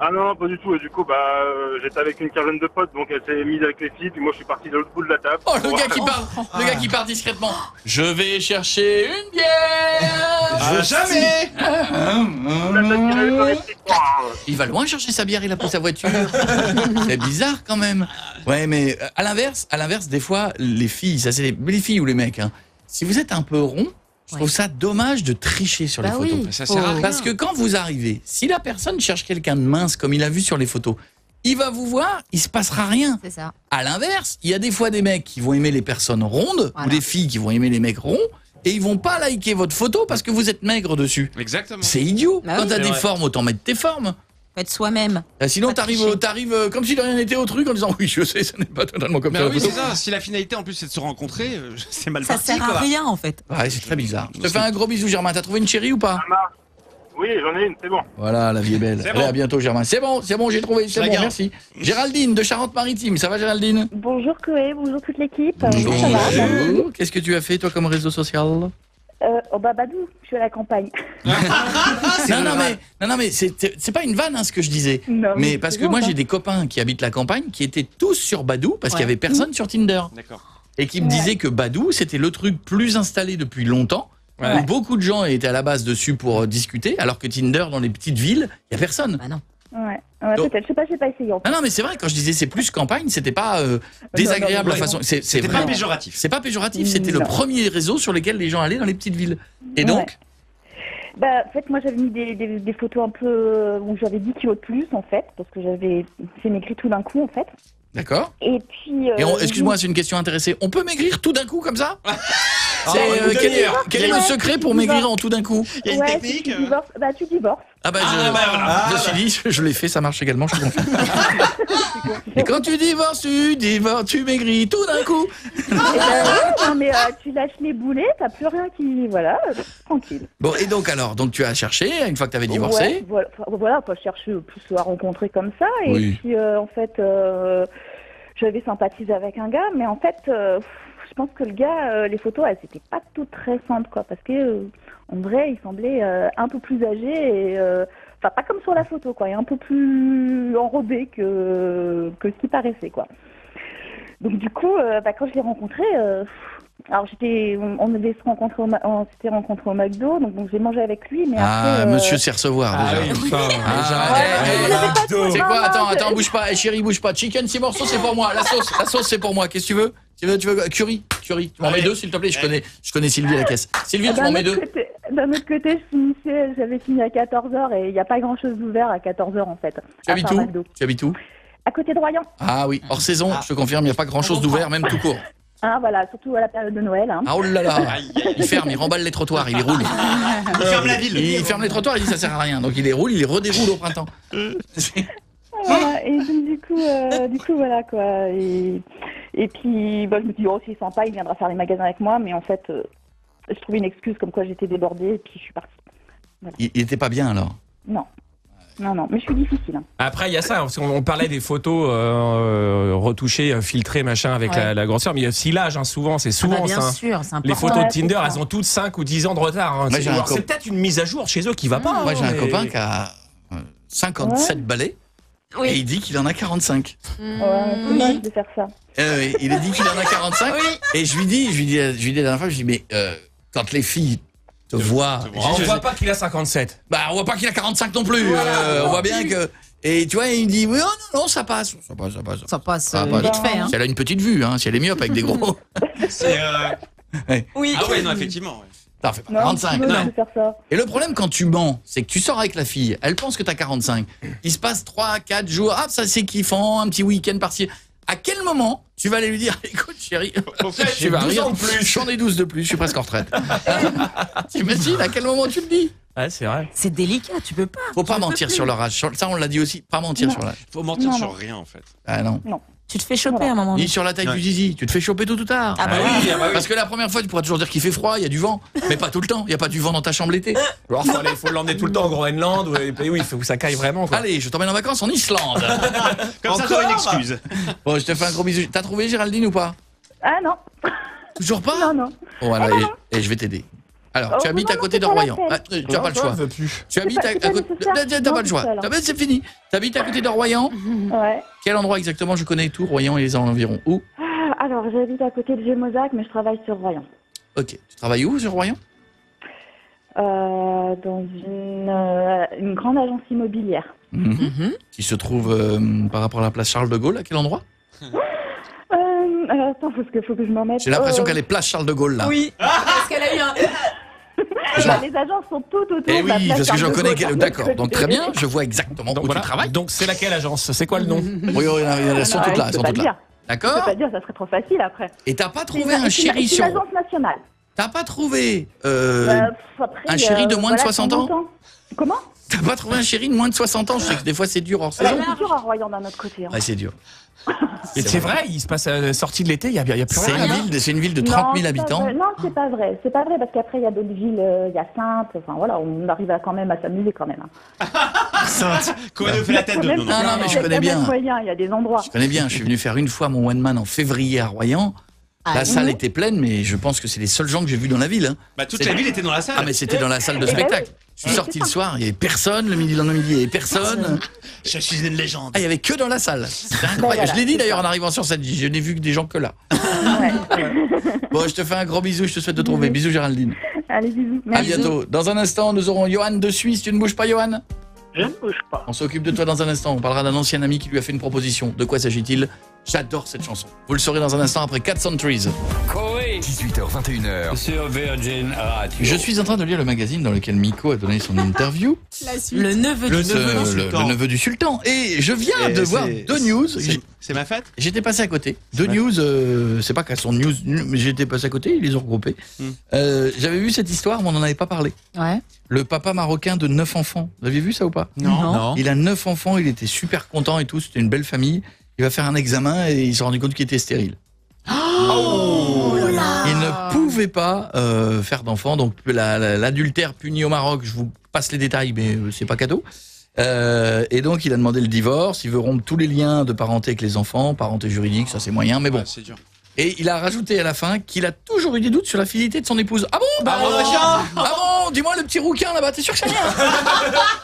Speaker 14: Ah non, non, pas du tout. Et du coup, bah, euh, j'étais avec une quinzaine de potes, donc elle s'est mise avec les filles, puis moi je suis parti de l'autre bout de la table.
Speaker 1: Oh, le gars qui part, le gars qui part discrètement. Je vais chercher une bière.
Speaker 6: Ah, jamais
Speaker 1: Il va loin chercher sa bière, il a pris sa voiture. c'est bizarre quand même. Ouais, mais euh, à l'inverse, à l'inverse, des fois, les filles, ça c'est les, les filles ou les mecs. Hein, si vous êtes un peu rond, je trouve ça dommage de tricher sur
Speaker 4: Bah
Speaker 1: les photos.
Speaker 4: oui.
Speaker 6: Ça sert à rien.
Speaker 1: Parce que quand vous arrivez, si la personne cherche quelqu'un de mince comme il a vu sur les photos, il va vous voir, il se passera rien.
Speaker 4: C'est ça.
Speaker 1: À l'inverse, il y a des fois des mecs qui vont aimer les personnes rondes
Speaker 4: Voilà.
Speaker 1: ou des filles qui vont aimer les mecs ronds et ils vont pas liker votre photo parce que vous êtes maigre dessus.
Speaker 6: Exactement.
Speaker 1: C'est idiot.
Speaker 4: Bah
Speaker 1: Quand
Speaker 4: oui.
Speaker 1: t'as
Speaker 5: C'est
Speaker 1: des
Speaker 5: vrai.
Speaker 1: formes, autant mettre tes formes.
Speaker 4: Faut être soi-même.
Speaker 1: Euh, Sinon, t'arrives, t'arrives euh, comme si de rien n'était au truc en disant oui, je sais, ça n'est pas totalement comme
Speaker 6: Mais
Speaker 1: ça.
Speaker 6: oui, c'est ça. Si la finalité en plus c'est de se rencontrer, euh, c'est mal
Speaker 4: Ça
Speaker 6: parti.
Speaker 4: sert à rien en fait.
Speaker 1: Ouais, c'est très bizarre. Je te fais un gros bisou, Germain. T'as trouvé une chérie ou pas
Speaker 14: Oui, j'en ai une, c'est bon.
Speaker 1: Voilà, la vie est belle. Allez,
Speaker 6: bon.
Speaker 1: à bientôt, Germain. C'est bon, c'est bon, j'ai trouvé. C'est bon,
Speaker 6: garde.
Speaker 1: merci. Géraldine de Charente-Maritime. Ça va, Géraldine?
Speaker 12: Bonjour Chloé, bonjour toute l'équipe.
Speaker 1: Bonjour.
Speaker 12: Ça
Speaker 1: Bonjour. Qu'est-ce que tu as fait, toi, comme réseau social?
Speaker 12: Euh, Oh bah Badou, je suis à la campagne.
Speaker 1: non, non, mais, non, non, mais c'est c'est pas une vanne, hein, ce que je disais.
Speaker 12: Non,
Speaker 1: Mais parce que moi, j'ai des copains qui habitent la campagne qui étaient tous sur Badou parce qu'il y
Speaker 4: Ouais.
Speaker 1: avait personne sur Tinder.
Speaker 6: D'accord.
Speaker 1: Et qui me
Speaker 12: Ouais.
Speaker 1: disaient que Badou, c'était le truc plus installé depuis longtemps.
Speaker 5: Ouais.
Speaker 1: Où beaucoup de gens étaient à la base dessus pour euh, discuter, alors que Tinder, dans les petites villes, il y a personne.
Speaker 4: Bah non.
Speaker 12: Ouais, ouais
Speaker 1: Donc-
Speaker 12: peut-être, je sais pas, j'ai pas essayé. en fait.
Speaker 1: Non, non, mais c'est vrai, quand je disais c'est plus campagne, c'était pas euh, désagréable
Speaker 12: non,
Speaker 1: la
Speaker 12: non,
Speaker 1: façon.
Speaker 6: C'était pas
Speaker 1: vraiment-
Speaker 6: péjoratif.
Speaker 1: C'est pas péjoratif, c'était le premier réseau sur lequel les gens allaient dans les petites villes. Et donc,
Speaker 12: Ouais. Bah, en fait, moi, j'avais mis des, des, des photos un peu euh, où j'avais 10 kilos de plus, en fait, parce que j'avais fait maigrir tout d'un coup, en fait.
Speaker 1: d'accord.
Speaker 12: Et puis. euh,
Speaker 1: excuse-moi, c'est une question intéressée. On peut maigrir tout d'un coup comme ça? C'est,
Speaker 5: Ah,
Speaker 1: euh,
Speaker 5: une
Speaker 1: quel est,
Speaker 5: demi-heure.
Speaker 1: quel est le secret pour maigrir en tout d'un coup
Speaker 6: Il y a une
Speaker 12: ouais,
Speaker 6: technique,
Speaker 12: tu
Speaker 6: euh.
Speaker 12: divorces, bah, tu divorces.
Speaker 1: Ah bah je,
Speaker 6: Ah, bah, voilà.
Speaker 1: je suis dit, je l'ai fait, ça marche également, je suis confiant. Et quand tu divorces, tu divorces, tu maigris tout d'un coup.
Speaker 12: Et ben, ouais, non, mais euh, tu lâches les boulets, t'as plus rien qui. Voilà, euh, tranquille.
Speaker 1: Bon, et donc alors, donc tu as cherché, une fois que tu avais divorcé.
Speaker 12: Ouais, voilà, voilà, enfin, je cherche plus à rencontrer comme ça. Et
Speaker 1: Oui.
Speaker 12: puis, euh, en fait, euh, j'avais sympathisé avec un gars, mais en fait, euh, je pense que le gars, euh, les photos, elles étaient pas toutes récentes, quoi, parce que, euh, en vrai, il semblait euh, un peu plus âgé Enfin, pas comme sur la photo, quoi, et un peu plus enrobé que, que ce qui paraissait, quoi. Donc, du coup, bah, quand je l'ai rencontré, alors j'étais, on, on devait se rencontrer au, Ma- on s'était rencontré au McDo, donc, donc j'ai mangé avec lui, mais
Speaker 1: Ah,
Speaker 12: après. euh,
Speaker 1: monsieur sait recevoir
Speaker 5: Ah
Speaker 1: déjà.
Speaker 5: oui.
Speaker 1: Ah,
Speaker 12: Ouais, trop-
Speaker 1: C'est quoi Attends,
Speaker 12: je-
Speaker 1: attends, bouge pas. Eh, chérie, bouge pas. Chicken, six morceaux, c'est pour moi. La sauce, la sauce, c'est pour moi. Qu'est-ce que tu veux? Tu veux, tu veux curry, curry. Tu m'en mets deux, s'il te plaît? Je connais, je connais Sylvie à la caisse. Sylvie, tu m'en mets deux.
Speaker 12: D'un autre côté, je finissais, j'avais fini à 14h et il n'y a pas grand chose d'ouvert à 14h en fait.
Speaker 1: Tu habites où? Tu habites où?
Speaker 12: À côté de Royan.
Speaker 1: Ah oui, hors saison, je te confirme, il n'y a pas grand chose d'ouvert, même tout court.
Speaker 12: Hein, voilà, surtout à la période de Noël. Hein.
Speaker 1: Ah oh là là. Il ferme, il remballe les trottoirs, il les roule.
Speaker 6: Il ferme la ville.
Speaker 1: Il ferme les trottoirs, il dit ça sert à rien. Donc il les roule, il les redéroule au printemps.
Speaker 12: Voilà, et donc, du coup, euh, du coup, voilà quoi. Et, et puis, bah, je me dis, oh, c'est sympa, il viendra faire les magasins avec moi, mais en fait, euh, je trouvais une excuse comme quoi j'étais débordée et puis je suis partie.
Speaker 1: Il, il était pas bien alors?
Speaker 12: Non. Non, non, mais je suis difficile. hein.
Speaker 5: Après, il y a ça. parce qu'on- On parlait des photos euh, euh, retouchées, euh, filtrées, machin, avec
Speaker 4: Ouais.
Speaker 5: la, la grosseur. Mais il y a aussi l'âge, hein, souvent. C'est souvent
Speaker 4: Ah bah, bien
Speaker 5: ça.
Speaker 4: sûr, c'est
Speaker 5: Les photos
Speaker 12: Ouais,
Speaker 5: de Tinder, elles ont toutes 5 ou 10 ans de retard. hein. C'est
Speaker 1: co-
Speaker 5: peut-être une mise à jour chez eux qui va pas.
Speaker 1: Moi, j'ai
Speaker 5: hein,
Speaker 1: un
Speaker 5: mais-
Speaker 1: copain qui a euh, 57 balais
Speaker 4: Oui.
Speaker 1: et il dit qu'il en a 45.
Speaker 12: Ouais, de faire ça.
Speaker 1: Euh, oui, il a dit qu'il en a 45 et je lui dis, je lui dis, je lui dis la dernière fois, je lui dis mais euh, quand les filles te voient,
Speaker 5: On voit pas qu'il a 57.
Speaker 1: bah on voit pas qu'il a 45 non plus.
Speaker 4: Voilà.
Speaker 1: euh, on voit bien que et tu vois, il me dit oui, oh, non non, ça passe, ça passe, ça passe.
Speaker 4: Ça passe
Speaker 1: Ça
Speaker 4: euh,
Speaker 1: passe.
Speaker 4: vite fait. Hein.
Speaker 1: Si elle a une petite vue, hein, si elle est myope avec des gros.
Speaker 6: C'est. euh,
Speaker 4: Oui.
Speaker 6: Ah ouais, non, effectivement. ouais.
Speaker 1: T'en fais pas
Speaker 12: Non,
Speaker 1: 45.
Speaker 12: c'est dommage
Speaker 1: non.
Speaker 12: de faire ça.
Speaker 1: Et le problème quand tu mens, c'est que tu sors avec la fille, elle pense que t'as 45. Il se passe 3, 4 jours, ah ça c'est kiffant, un petit week-end par-ci. À quel moment tu vas aller lui dire, écoute chérie,
Speaker 6: fait,
Speaker 1: tu vas
Speaker 5: 12
Speaker 1: rire,
Speaker 5: ans de plus.
Speaker 1: j'en ai 12 de plus, je suis presque en retraite. T'imagines à quel moment tu le dis
Speaker 5: Ouais, c'est vrai.
Speaker 4: C'est délicat, tu peux pas.
Speaker 1: Faut pas mentir sur leur âge. Ça on l'a dit aussi, pas mentir
Speaker 12: Non.
Speaker 1: sur l'âge.
Speaker 6: Faut mentir
Speaker 12: Non,
Speaker 6: sur
Speaker 12: non.
Speaker 6: rien en fait.
Speaker 1: Ah non.
Speaker 4: Tu te fais choper à un moment
Speaker 1: Ni
Speaker 4: donné.
Speaker 1: sur la taille
Speaker 3: Ouais.
Speaker 1: du zizi, tu te fais choper tôt ou tard.
Speaker 4: Ah bah
Speaker 5: oui, ah bah oui.
Speaker 1: Parce que la première fois, tu pourras toujours dire qu'il fait froid, il y a du vent, mais pas tout le temps. Il y a pas du vent dans ta chambre l'été.
Speaker 5: Alors, faut, aller- faut l'emmener tout le temps au Groenland ou les pays où il faut où ça caille vraiment. Quoi.
Speaker 1: Allez, je t'emmène en vacances en Islande.
Speaker 6: Comme ça, t'auras une excuse.
Speaker 1: Bon, je te fais un gros bisou. T'as trouvé Géraldine ou pas?
Speaker 12: Ah non,
Speaker 1: Toujours pas?
Speaker 12: Non, non.
Speaker 1: Bon, voilà, et, et je vais t'aider. Alors,
Speaker 12: Oh,
Speaker 1: tu habites
Speaker 12: non,
Speaker 1: à côté de Royan. Ah, tu n'as pas le choix. Tu habites
Speaker 12: pas-
Speaker 1: à, côté. T'as pas le choix. C'est fini. T'habites à côté de Royan.
Speaker 12: Ouais.
Speaker 1: Quel endroit exactement Je connais tout, Royan et les environs. Où
Speaker 12: Ah, Alors, j'habite à côté de Gémozac, mais je travaille sur Royan.
Speaker 1: Ok. Tu travailles où sur Royan
Speaker 12: Euh, dans une, euh, une grande agence immobilière.
Speaker 1: Mhm.
Speaker 4: Mhm.
Speaker 1: Qui se trouve euh, par rapport à la place Charles de Gaulle. À quel endroit?
Speaker 12: Euh, alors, attends, parce qu'il faut que je me remette.
Speaker 1: J'ai l'impression qu'elle est place Charles de Gaulle là.
Speaker 4: Oui, parce qu'elle a eu un.
Speaker 12: Bah, les agences sont toutes autour
Speaker 1: Eh
Speaker 12: de la
Speaker 1: oui,
Speaker 12: place
Speaker 1: parce que j'en connais. D'accord. Donc très bien. Je vois exactement
Speaker 5: Donc
Speaker 1: où
Speaker 5: voilà.
Speaker 1: tu travailles.
Speaker 5: Donc c'est laquelle agence? C'est quoi le nom?
Speaker 1: Oui, oui, oui, elles sont
Speaker 12: Ah,
Speaker 1: toutes là.
Speaker 12: je
Speaker 1: Elles sont
Speaker 12: pas
Speaker 1: toutes
Speaker 12: le
Speaker 1: là.
Speaker 12: dire. Je peux
Speaker 1: D'accord?
Speaker 12: pas dire, ça serait trop facile après.
Speaker 1: Et t'as pas trouvé un chéri
Speaker 12: c'est
Speaker 1: sur.
Speaker 12: une agence nationale.
Speaker 1: T'as pas trouvé euh,
Speaker 12: Euh, pff, après,
Speaker 1: un chéri de
Speaker 12: euh,
Speaker 1: moins de
Speaker 12: voilà,
Speaker 1: 60 ans.
Speaker 12: Comment?
Speaker 1: T'as pas trouvé un chéri de moins de 60 ans? Je sais que des fois c'est dur hors
Speaker 12: Bah,
Speaker 1: saison.
Speaker 12: C'est toujours à Royan d'un autre côté. hein.
Speaker 1: Ouais, c'est dur.
Speaker 5: Et c'est vrai, il se passe à la sortie de l'été, il y a, a plus
Speaker 1: C'est
Speaker 5: rien.
Speaker 1: une, ville de- c'est une ville de
Speaker 12: Non,
Speaker 1: 30 000
Speaker 12: c'est pas
Speaker 1: habitants.
Speaker 12: vrai. Non, c'est pas vrai. C'est pas vrai parce qu'après, il y a d'autres villes, euh, il y a Sainte. Enfin voilà, on arrive à quand même à s'amuser quand même. hein.
Speaker 6: Quoi ne fait la tête de non, non.
Speaker 1: Non, non, mais je connais bien.
Speaker 12: Il y a des endroits.
Speaker 1: Je connais bien, je suis venu faire une fois mon one man en février à Royan.
Speaker 4: Ah,
Speaker 1: La salle était pleine, mais je pense que c'est les seuls gens que j'ai vus dans la ville. hein.
Speaker 6: Bah, toute la ville était dans la salle.
Speaker 1: Ah, mais c'était dans la salle de
Speaker 12: Eh ben
Speaker 1: spectacle. Je suis sorti le soir, il y avait personne, le midi, le lendemain midi, il y avait personne.
Speaker 6: Je suis une légende.
Speaker 1: Ah, il y avait que dans la salle. C'est incroyable. Je l'ai dit d'ailleurs en arrivant sur scène, je n'ai vu que des gens que là.
Speaker 12: Ouais.
Speaker 1: Bon, je te fais un gros bisou, je te souhaite de trouver. Bisous Géraldine.
Speaker 12: Allez, bisous.
Speaker 1: À bientôt. Dans un instant, nous aurons Johan de Suisse. Tu ne bouges pas, Johan?
Speaker 18: Je ne bouge pas.
Speaker 1: On s'occupe de toi dans un instant. On parlera d'un ancien ami qui lui a fait une proposition. De quoi s'agit-il? J'adore cette chanson. Vous le saurez dans un instant après 4 Centuries.
Speaker 13: Coé
Speaker 16: 18h, 21h.
Speaker 13: sur Virgin Radio.
Speaker 1: Je suis en train de lire le magazine dans lequel Miko a donné son interview.
Speaker 4: Le neveu
Speaker 3: Le
Speaker 4: du
Speaker 3: neveu
Speaker 1: Euh,
Speaker 3: du
Speaker 1: le,
Speaker 3: sultan.
Speaker 1: le neveu du sultan. Et je viens
Speaker 6: Et
Speaker 1: de voir deux news.
Speaker 6: c'est- ma fête
Speaker 1: J'étais passé à côté. Deux news, euh, c'est pas qu'elles sont news, mais j'étais passé à côté, ils les ont regroupées.
Speaker 6: Hmm.
Speaker 1: Euh, J'avais vu cette histoire, mais on n'en avait pas parlé.
Speaker 4: Ouais.
Speaker 1: Le papa marocain de neuf enfants. Vous avez vu ça ou pas
Speaker 3: Non.
Speaker 1: Il a neuf enfants, il était super content et tout, c'était une belle famille. Il va faire un examen et il s'est rendu compte qu'il était stérile.
Speaker 4: Oh
Speaker 1: Pouvait pas euh, faire d'enfants, donc la- la- l'adultère puni au Maroc, je vous passe les détails, mais euh, c'est pas cadeau. Euh, et donc il a demandé le divorce, il veut rompre tous les liens de parenté avec les enfants, parenté juridique, ça c'est moyen, mais bon.
Speaker 6: Ouais, c'est dur.
Speaker 1: Et il a rajouté à la fin qu'il a toujours eu des doutes sur la fidélité de son épouse. Ah bon?
Speaker 6: Bah,
Speaker 1: bon,
Speaker 6: machin
Speaker 1: Ah bon? Dis-moi le petit rouquin là-bas, t'es sûr que c'est le mien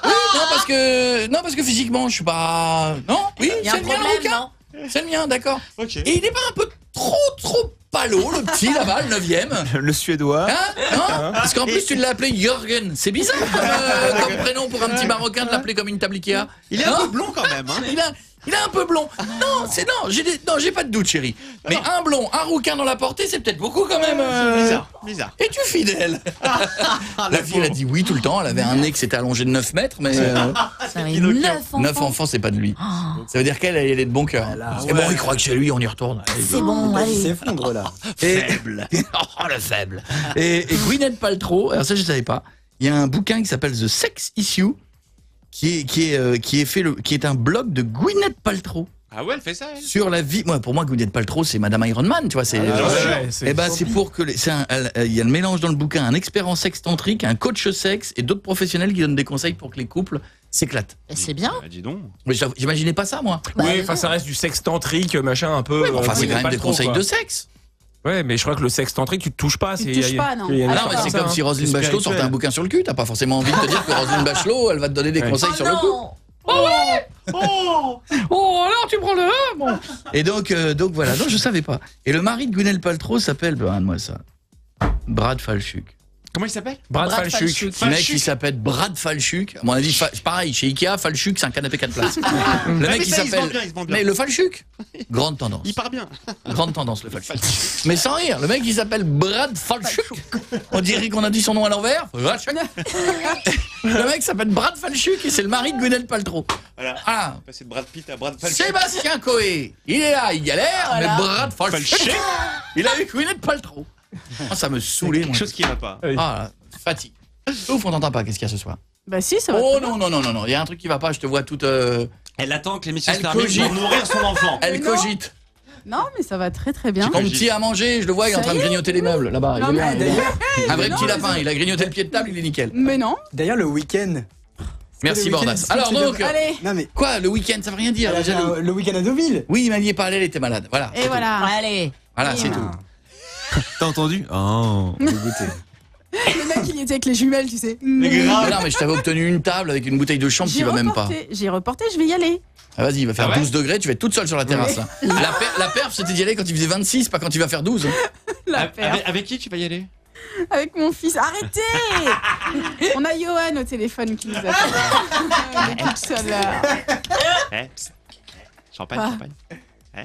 Speaker 1: Oui, non parce que non parce que physiquement je suis pas non? Oui c'est le mien le rouquin? c'est le mien d'accord
Speaker 6: Ok.
Speaker 1: et il est pas un peu trop trop palo le petit là-bas le neuvième
Speaker 3: Le suédois.
Speaker 1: Hein Non Parce qu'en plus tu l'as appelé Jürgen. C'est bizarre comme, euh, comme prénom pour un petit Marocain de l'appeler comme une tabliquea.
Speaker 6: Il est un peu blond quand même. Hein.
Speaker 1: il a, il a un peu blond. Non, c'est non, j'ai des- non, j'ai pas de doute, chéri. Mais un blond, un rouquin dans la portée, c'est peut-être beaucoup quand même. euh.
Speaker 6: Bizarre, bizarre.
Speaker 1: Es-tu fidèle La fille, elle a dit oui tout le temps. Elle avait un nez qui s'était allongé de 9 mètres, mais euh,
Speaker 4: Ça avait neuf enfants.
Speaker 1: 9 enfants, c'est pas de lui.
Speaker 4: Oh,
Speaker 1: Ça veut dire qu'elle, elle est de bon cœur. C'est bon, il croit que chez lui, on y retourne.
Speaker 4: C'est bon,
Speaker 8: Il
Speaker 4: allez.
Speaker 8: s'effondre là.
Speaker 1: Et... oh, le faible. Et, et Gwyneth Paltrow, alors ça je savais pas. Il y a un bouquin qui s'appelle The Sex Issue, qui est qui est euh, qui est fait le, qui est un blog de Gwyneth Paltrow.
Speaker 6: Ah ouais, elle fait ça, elle
Speaker 1: sur la vie. Moi, pour moi, Gwyneth Paltrow, c'est Madame Iron Man, tu vois. C'est.
Speaker 6: Ah,
Speaker 1: euh,
Speaker 6: ouais,
Speaker 5: ouais, c'est-
Speaker 1: eh ben, c'est pour que elle- il y a le mélange dans le bouquin, un expert en sexe tantrique, un coach sexe et d'autres professionnels qui donnent des conseils pour que les couples s'éclatent.
Speaker 4: C'est bien.
Speaker 6: Ah, dis donc.
Speaker 1: Mais j'imaginais pas ça, moi.
Speaker 5: oui, enfin, ça reste du sexe tantrique, machin, un peu.
Speaker 1: Mais enfin,
Speaker 5: euh,
Speaker 1: c'est quand même des
Speaker 5: trop,
Speaker 1: conseils
Speaker 5: quoi.
Speaker 1: de sexe.
Speaker 5: Ouais, mais je crois que le sexe tantrique, tu te touches pas.
Speaker 7: Tu
Speaker 5: c'est-
Speaker 7: te touches pas, non.
Speaker 1: Ah non, mais
Speaker 5: affaire
Speaker 1: c'est comme
Speaker 5: hein.
Speaker 1: si Roselyne Bachelot sortait un bouquin sur le cul. T'as pas forcément envie de te dire que Roselyne Bachelot, elle va te donner des
Speaker 5: Ouais.
Speaker 1: conseils sur le coup. Oh ouais Oh Oh alors tu prends le un, bon. Et donc euh, donc voilà, non je savais pas. Et le mari de Gwyneth Paltrow s'appelle ben moi ça. Brad Falchuk.
Speaker 6: Comment il s'appelle?
Speaker 5: Brad
Speaker 4: Brad
Speaker 5: Falchuk.
Speaker 4: Falchuk.
Speaker 1: Le mec qui s'appelle Brad Falchuk. À mon avis fa- pareil chez Ikea Falchuk c'est un canapé 4 places. le
Speaker 6: Ah,
Speaker 1: mec
Speaker 6: mais
Speaker 1: qui s'appelle. Mais le Falchuk? Grande tendance.
Speaker 6: Il part bien.
Speaker 1: Grande tendance le Falchuk. Mais sans rire, le mec il s'appelle Brad Falchuk. On dirait qu'on a dit son nom à l'envers. Le mec s'appelle Brad Falchuk et c'est le mari de Gwyneth Paltrow.
Speaker 6: Voilà.
Speaker 1: Ah,
Speaker 6: Passer de Brad Pitt à Brad Falchuk.
Speaker 1: Sébastien Coé, il est là, il galère,
Speaker 4: Voilà.
Speaker 1: mais Brad Falchuk,
Speaker 6: Falchuk.
Speaker 1: il a eu Gwyneth Paltrow. Ah, ça me saoulait, moi.
Speaker 6: Quelque chose qui va pas.
Speaker 1: Ah, là, fatigue. Ouf, on t'entend pas, qu'est-ce qu'il y a ce soir?
Speaker 7: Bah si, ça va.
Speaker 1: Oh non, non, non, non, non, il y a un truc qui va pas, je te vois toute... euh,
Speaker 6: Elle attend que l'émission se
Speaker 1: Elle
Speaker 6: termine
Speaker 1: cogite.
Speaker 6: pour nourrir son enfant.
Speaker 1: Elle
Speaker 7: non.
Speaker 1: cogite.
Speaker 7: Non, mais ça va très très bien.
Speaker 1: Quand petit à manger, je le vois, il est en
Speaker 7: Ça
Speaker 1: train de
Speaker 7: y est.
Speaker 1: grignoter les meubles, là-bas. il
Speaker 7: Non,
Speaker 1: est
Speaker 7: mais
Speaker 1: bien, il est bien. Un vrai
Speaker 7: non,
Speaker 1: petit
Speaker 7: mais
Speaker 1: lapin, il a grignoté le pied de table, il est nickel.
Speaker 7: Mais non.
Speaker 8: D'ailleurs, le week-end.
Speaker 1: Merci
Speaker 8: le week-end,
Speaker 1: Bordas. Alors
Speaker 8: tu
Speaker 1: donc,
Speaker 8: devrais-
Speaker 7: Allez.
Speaker 8: Non mais.
Speaker 1: quoi, le week-end, ça veut rien dire. jaloux.
Speaker 8: un- le week-end à Deauville.
Speaker 1: Oui, il m'a dit pas aller, elle était malade. Voilà.
Speaker 7: Et
Speaker 1: tout.
Speaker 7: voilà.
Speaker 4: Allez.
Speaker 1: Voilà, c'est tout.
Speaker 3: T'as entendu? Oh, dégoûté.
Speaker 7: Le mec, il était avec les jumelles, tu sais.
Speaker 1: Mais non, mais je t'avais obtenu une table avec une bouteille de chambre, tu
Speaker 7: J'ai
Speaker 1: vas même pas.
Speaker 7: reporté, j'ai reporté, je vais y aller.
Speaker 1: Ah, vas-y, il va faire
Speaker 6: Ah ouais
Speaker 1: 12 degrés, tu vas être toute seule sur la terrasse. là. La, per- la perf, c'était d'y aller quand il faisait 26, pas quand il va faire 12. hein.
Speaker 7: La
Speaker 6: Avec,
Speaker 7: paire.
Speaker 6: avec- qui tu vas y aller?
Speaker 7: Avec mon fils. Arrêtez On a Johan au téléphone qui nous attend. Il est tout.
Speaker 6: Eh, psst. Champagne,
Speaker 7: Ah.
Speaker 6: champagne.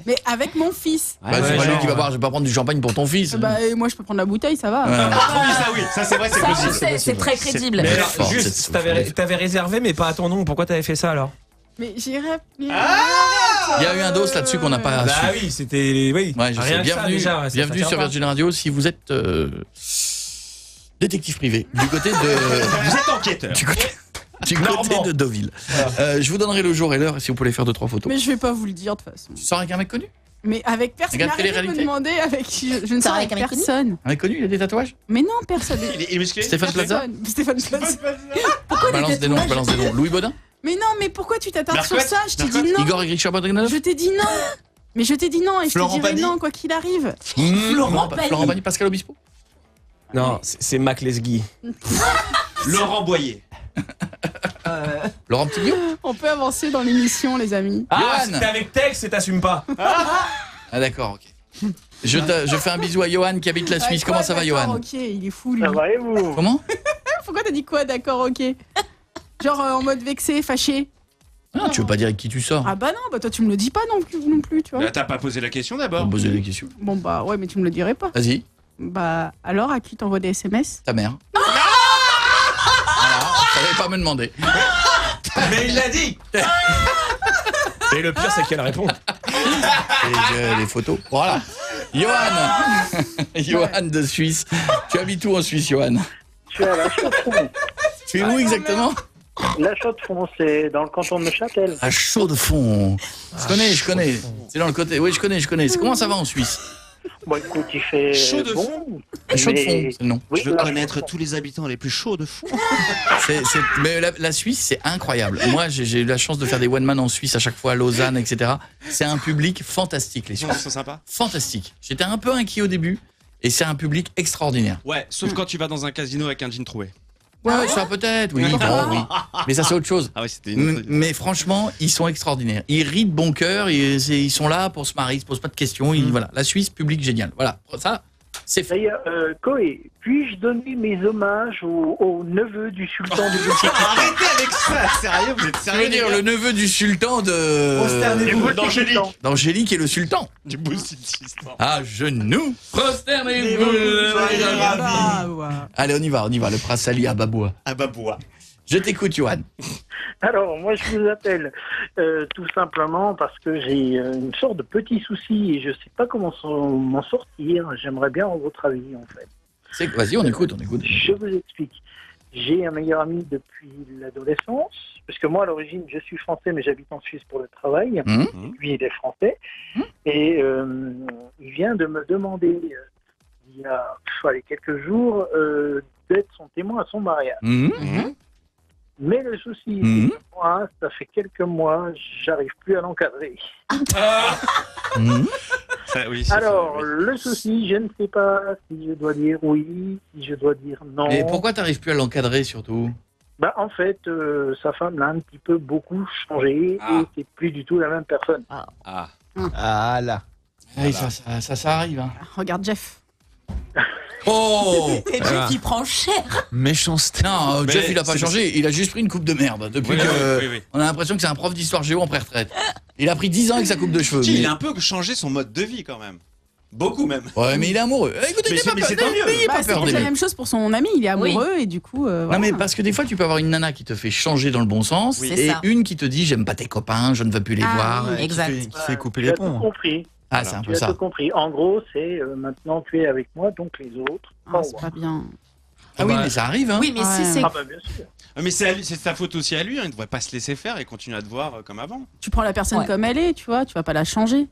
Speaker 7: Mais avec mon fils.
Speaker 1: bah, c'est pas lui qui va boire, je vais pas prendre du champagne pour ton fils.
Speaker 7: Bah, et moi, je peux prendre la bouteille, ça va.
Speaker 1: Ouais.
Speaker 6: Ah oui, ça oui, ça c'est vrai, c'est possible.
Speaker 4: c'est- très crédible.
Speaker 5: Mais alors, juste, t'avais réservé, mais pas à ton nom. Pourquoi t'avais fait ça alors?
Speaker 7: Mais j'irai.
Speaker 1: Il y a eu un dos là-dessus qu'on n'a pas
Speaker 5: Bah
Speaker 1: su.
Speaker 5: oui, c'était. Oui,
Speaker 1: Ouais, je sais.
Speaker 5: Rien que ça,
Speaker 1: Bienvenue,
Speaker 5: déjà, ça-
Speaker 1: bienvenue sur
Speaker 5: pas.
Speaker 1: Virgin Radio si vous êtes euh, détective privé du côté de
Speaker 6: Vous êtes enquêteur.
Speaker 1: du côté, du côté de Deauville. Euh, je vous donnerai le jour et l'heure si vous pouvez faire deux trois photos.
Speaker 7: Mais je vais pas vous le dire de toute façon.
Speaker 1: Tu sors avec un mec connu?
Speaker 7: Mais avec personne.
Speaker 1: Regarde
Speaker 7: Arrêtez de me demander avec qui je, je ne
Speaker 4: Sors avec
Speaker 7: avec personne.
Speaker 1: Un mec connu, il a des tatouages?
Speaker 7: Mais non, personne.
Speaker 6: Il est, il est musclé?
Speaker 1: Stéphane Plaza?
Speaker 7: Stéphane Plaza.
Speaker 1: Balance des noms, balance des noms. Louis Baudin
Speaker 7: Mais non, mais pourquoi tu t'attardes sur ça? Je t'ai dit non.
Speaker 1: Igor Egrichard Badrinov
Speaker 7: Je t'ai dit non. Mais je t'ai dit non et je
Speaker 3: Florent
Speaker 7: te dirai non quoi qu'il arrive.
Speaker 1: Florent
Speaker 4: Pagny.
Speaker 1: Florent Pagny, Pascal Obispo?
Speaker 5: Non, c'est c'est Mac Lesguy.
Speaker 6: Laurent Boyer.
Speaker 1: Laurent
Speaker 7: On peut avancer dans l'émission, les amis.
Speaker 5: Ah,
Speaker 1: Johan.
Speaker 5: c'était avec Tex et t'assumes pas.
Speaker 1: Ah d'accord, ok. Je, je fais un bisou à Johan qui habite la Suisse. Comment ça va Johan
Speaker 7: Ok, il est fou lui.
Speaker 18: Ça va et vous?
Speaker 1: Comment?
Speaker 7: Pourquoi t'as dit quoi? D'accord, ok. Genre euh, en mode vexé, fâché.
Speaker 1: ah, Tu veux pas dire avec qui tu sors
Speaker 7: Ah bah non, bah toi tu me le dis pas non plus, non plus tu vois.
Speaker 6: Bah, T'as pas posé la question d'abord
Speaker 1: poser des questions.
Speaker 7: Bon bah ouais, mais tu me le dirais pas.
Speaker 1: Vas-y,
Speaker 7: Bah alors à qui t'envoies des SMS
Speaker 1: ta mère. Fallait pas me demander.
Speaker 5: Mais il l'a dit Et le pire, c'est qu'elle répond.
Speaker 1: Et j'ai les photos. Voilà. Johan Johan de Suisse. Tu habites où en Suisse, Johan?
Speaker 18: Je suis à la Chaux-de-Fonds.
Speaker 1: Tu es où exactement?
Speaker 18: La Chaux-de-Fonds, c'est dans le canton de Neuchâtel.
Speaker 1: À chaud de fond. Je connais, je connais. C'est dans le côté. Oui, je connais, je connais. Comment ça va en Suisse?
Speaker 18: Bon, écoute, il fait
Speaker 6: Chaud de
Speaker 18: bon.
Speaker 1: Chaud de
Speaker 18: mais-
Speaker 1: fond, c'est le nom.
Speaker 18: Oui,
Speaker 6: Je veux
Speaker 18: la
Speaker 6: connaître tous les habitants les plus chauds de fond.
Speaker 1: Mais la, la Suisse, c'est incroyable. Moi, j'ai eu la chance de faire des one man en Suisse à chaque fois, à Lausanne, etc. C'est un public fantastique, les Suisses.
Speaker 6: ils sont sympas
Speaker 1: Fantastique. J'étais un peu inquiet au début, et c'est un public extraordinaire.
Speaker 6: Ouais, sauf quand tu vas dans un casino avec un jean troué.
Speaker 1: Ouais, ça peut-être, oui, bon, oui. Mais ça, c'est autre chose.
Speaker 6: Ah ouais, une
Speaker 1: Mais franchement, ils sont extraordinaires. Ils rient de bon cœur, ils, sont là pour se marier, ils se posent pas de questions. ils- voilà. La Suisse, public génial. Voilà, ça, c'est fait.
Speaker 18: D'ailleurs, euh, Koé, puis-je donner mes hommages au, au neveu du sultan du Boutchikistan
Speaker 6: Arrêtez avec ça, sérieux, vous êtes
Speaker 1: Tu veux
Speaker 6: sérieux
Speaker 1: dire le neveu du sultan de.
Speaker 6: D'Angélique.
Speaker 1: D'Angélique et le sultan.
Speaker 6: Du Boutchikistan.
Speaker 1: À genoux, prosternez-vous. Allez, on y va, on y va. Le prince Ali à Baboua.
Speaker 6: Bah bois.
Speaker 1: Je t'écoute, Johan.
Speaker 18: Alors, moi, je vous appelle euh, tout simplement parce que j'ai euh, une sorte de petit souci et je sais pas comment s'en- m'en sortir. J'aimerais bien votre avis, en fait.
Speaker 1: C'est- Vas-y, on écoute, on écoute.
Speaker 18: Je vous explique.
Speaker 20: J'ai un meilleur ami depuis l'adolescence, parce que moi, à l'origine, je suis français, mais j'habite en Suisse pour le travail.
Speaker 1: Mhm.
Speaker 20: Lui, il est français. Et euh, il vient de me demander, euh, il y a allez, quelques jours, euh, d'être son témoin à son mariage.
Speaker 1: Mhm.
Speaker 20: Mais le souci, que moi, ça fait quelques mois, j'arrive plus à l'encadrer.
Speaker 6: Oui, c'est
Speaker 20: Alors, le souci, je ne sais pas si je dois dire oui, si je dois dire non.
Speaker 1: Mais pourquoi t'arrives plus à l'encadrer surtout
Speaker 20: bah, En fait, euh, sa femme l'a un petit peu beaucoup changé
Speaker 1: Ah.
Speaker 20: et c'est plus du tout la même personne.
Speaker 6: Ah.
Speaker 3: Ah là.
Speaker 1: Oui, ça, ça, ça, ça arrive. hein.
Speaker 7: Regarde Jeff.
Speaker 1: Oh
Speaker 4: Et Jeff, il prend cher.
Speaker 3: Méchanceté.
Speaker 1: Non, euh,
Speaker 6: Mais
Speaker 1: Jeff, il a pas
Speaker 6: c'est-
Speaker 1: changé. Il a juste pris une coupe de merde. Depuis
Speaker 6: Oui,
Speaker 1: que.
Speaker 6: oui, oui, oui.
Speaker 1: On a l'impression que c'est un prof d'histoire géo en pré-retraite. Il a pris 10 ans avec sa coupe de cheveux. Mais-
Speaker 6: Il a un peu changé son mode de vie quand même. Beaucoup même.
Speaker 1: Ouais, mais il est amoureux. Eh, Écoutez,
Speaker 6: Mais c'est-
Speaker 1: pas
Speaker 6: mais
Speaker 1: peur-
Speaker 6: c'est tant mieux.
Speaker 1: n'ayez
Speaker 7: Bah,
Speaker 1: pas
Speaker 7: c'est
Speaker 1: peur
Speaker 7: peut-être la même chose pour son ami, il est amoureux et du coup. euh,
Speaker 1: Non mais parce que des fois tu peux avoir une nana qui te fait changer dans le bon sens
Speaker 4: Oui,
Speaker 1: et
Speaker 4: c'est ça.
Speaker 1: une qui te dit j'aime pas tes copains, je ne veux plus les
Speaker 7: Ah,
Speaker 1: voir.
Speaker 7: oui,
Speaker 4: Exact.
Speaker 3: Qui fait, qui fait couper les ponts.
Speaker 20: compris.
Speaker 1: Ah c'est un
Speaker 20: Tu
Speaker 1: peu
Speaker 20: as
Speaker 1: ça.
Speaker 20: tout compris. En gros, c'est euh, maintenant tu es avec moi, donc les autres.
Speaker 7: Ah, c'est pas bien.
Speaker 1: Ah oui
Speaker 5: bah,
Speaker 1: mais ça arrive hein.
Speaker 4: Oui, mais si c'est.
Speaker 20: Ah bah bien sûr.
Speaker 6: Ah, Mais c'est sa faute aussi à lui. hein. Il ne devrait pas se laisser faire et continuer à te voir euh, comme avant.
Speaker 7: Tu prends la personne
Speaker 4: Ouais.
Speaker 7: comme elle est, tu vois, tu vas pas la changer.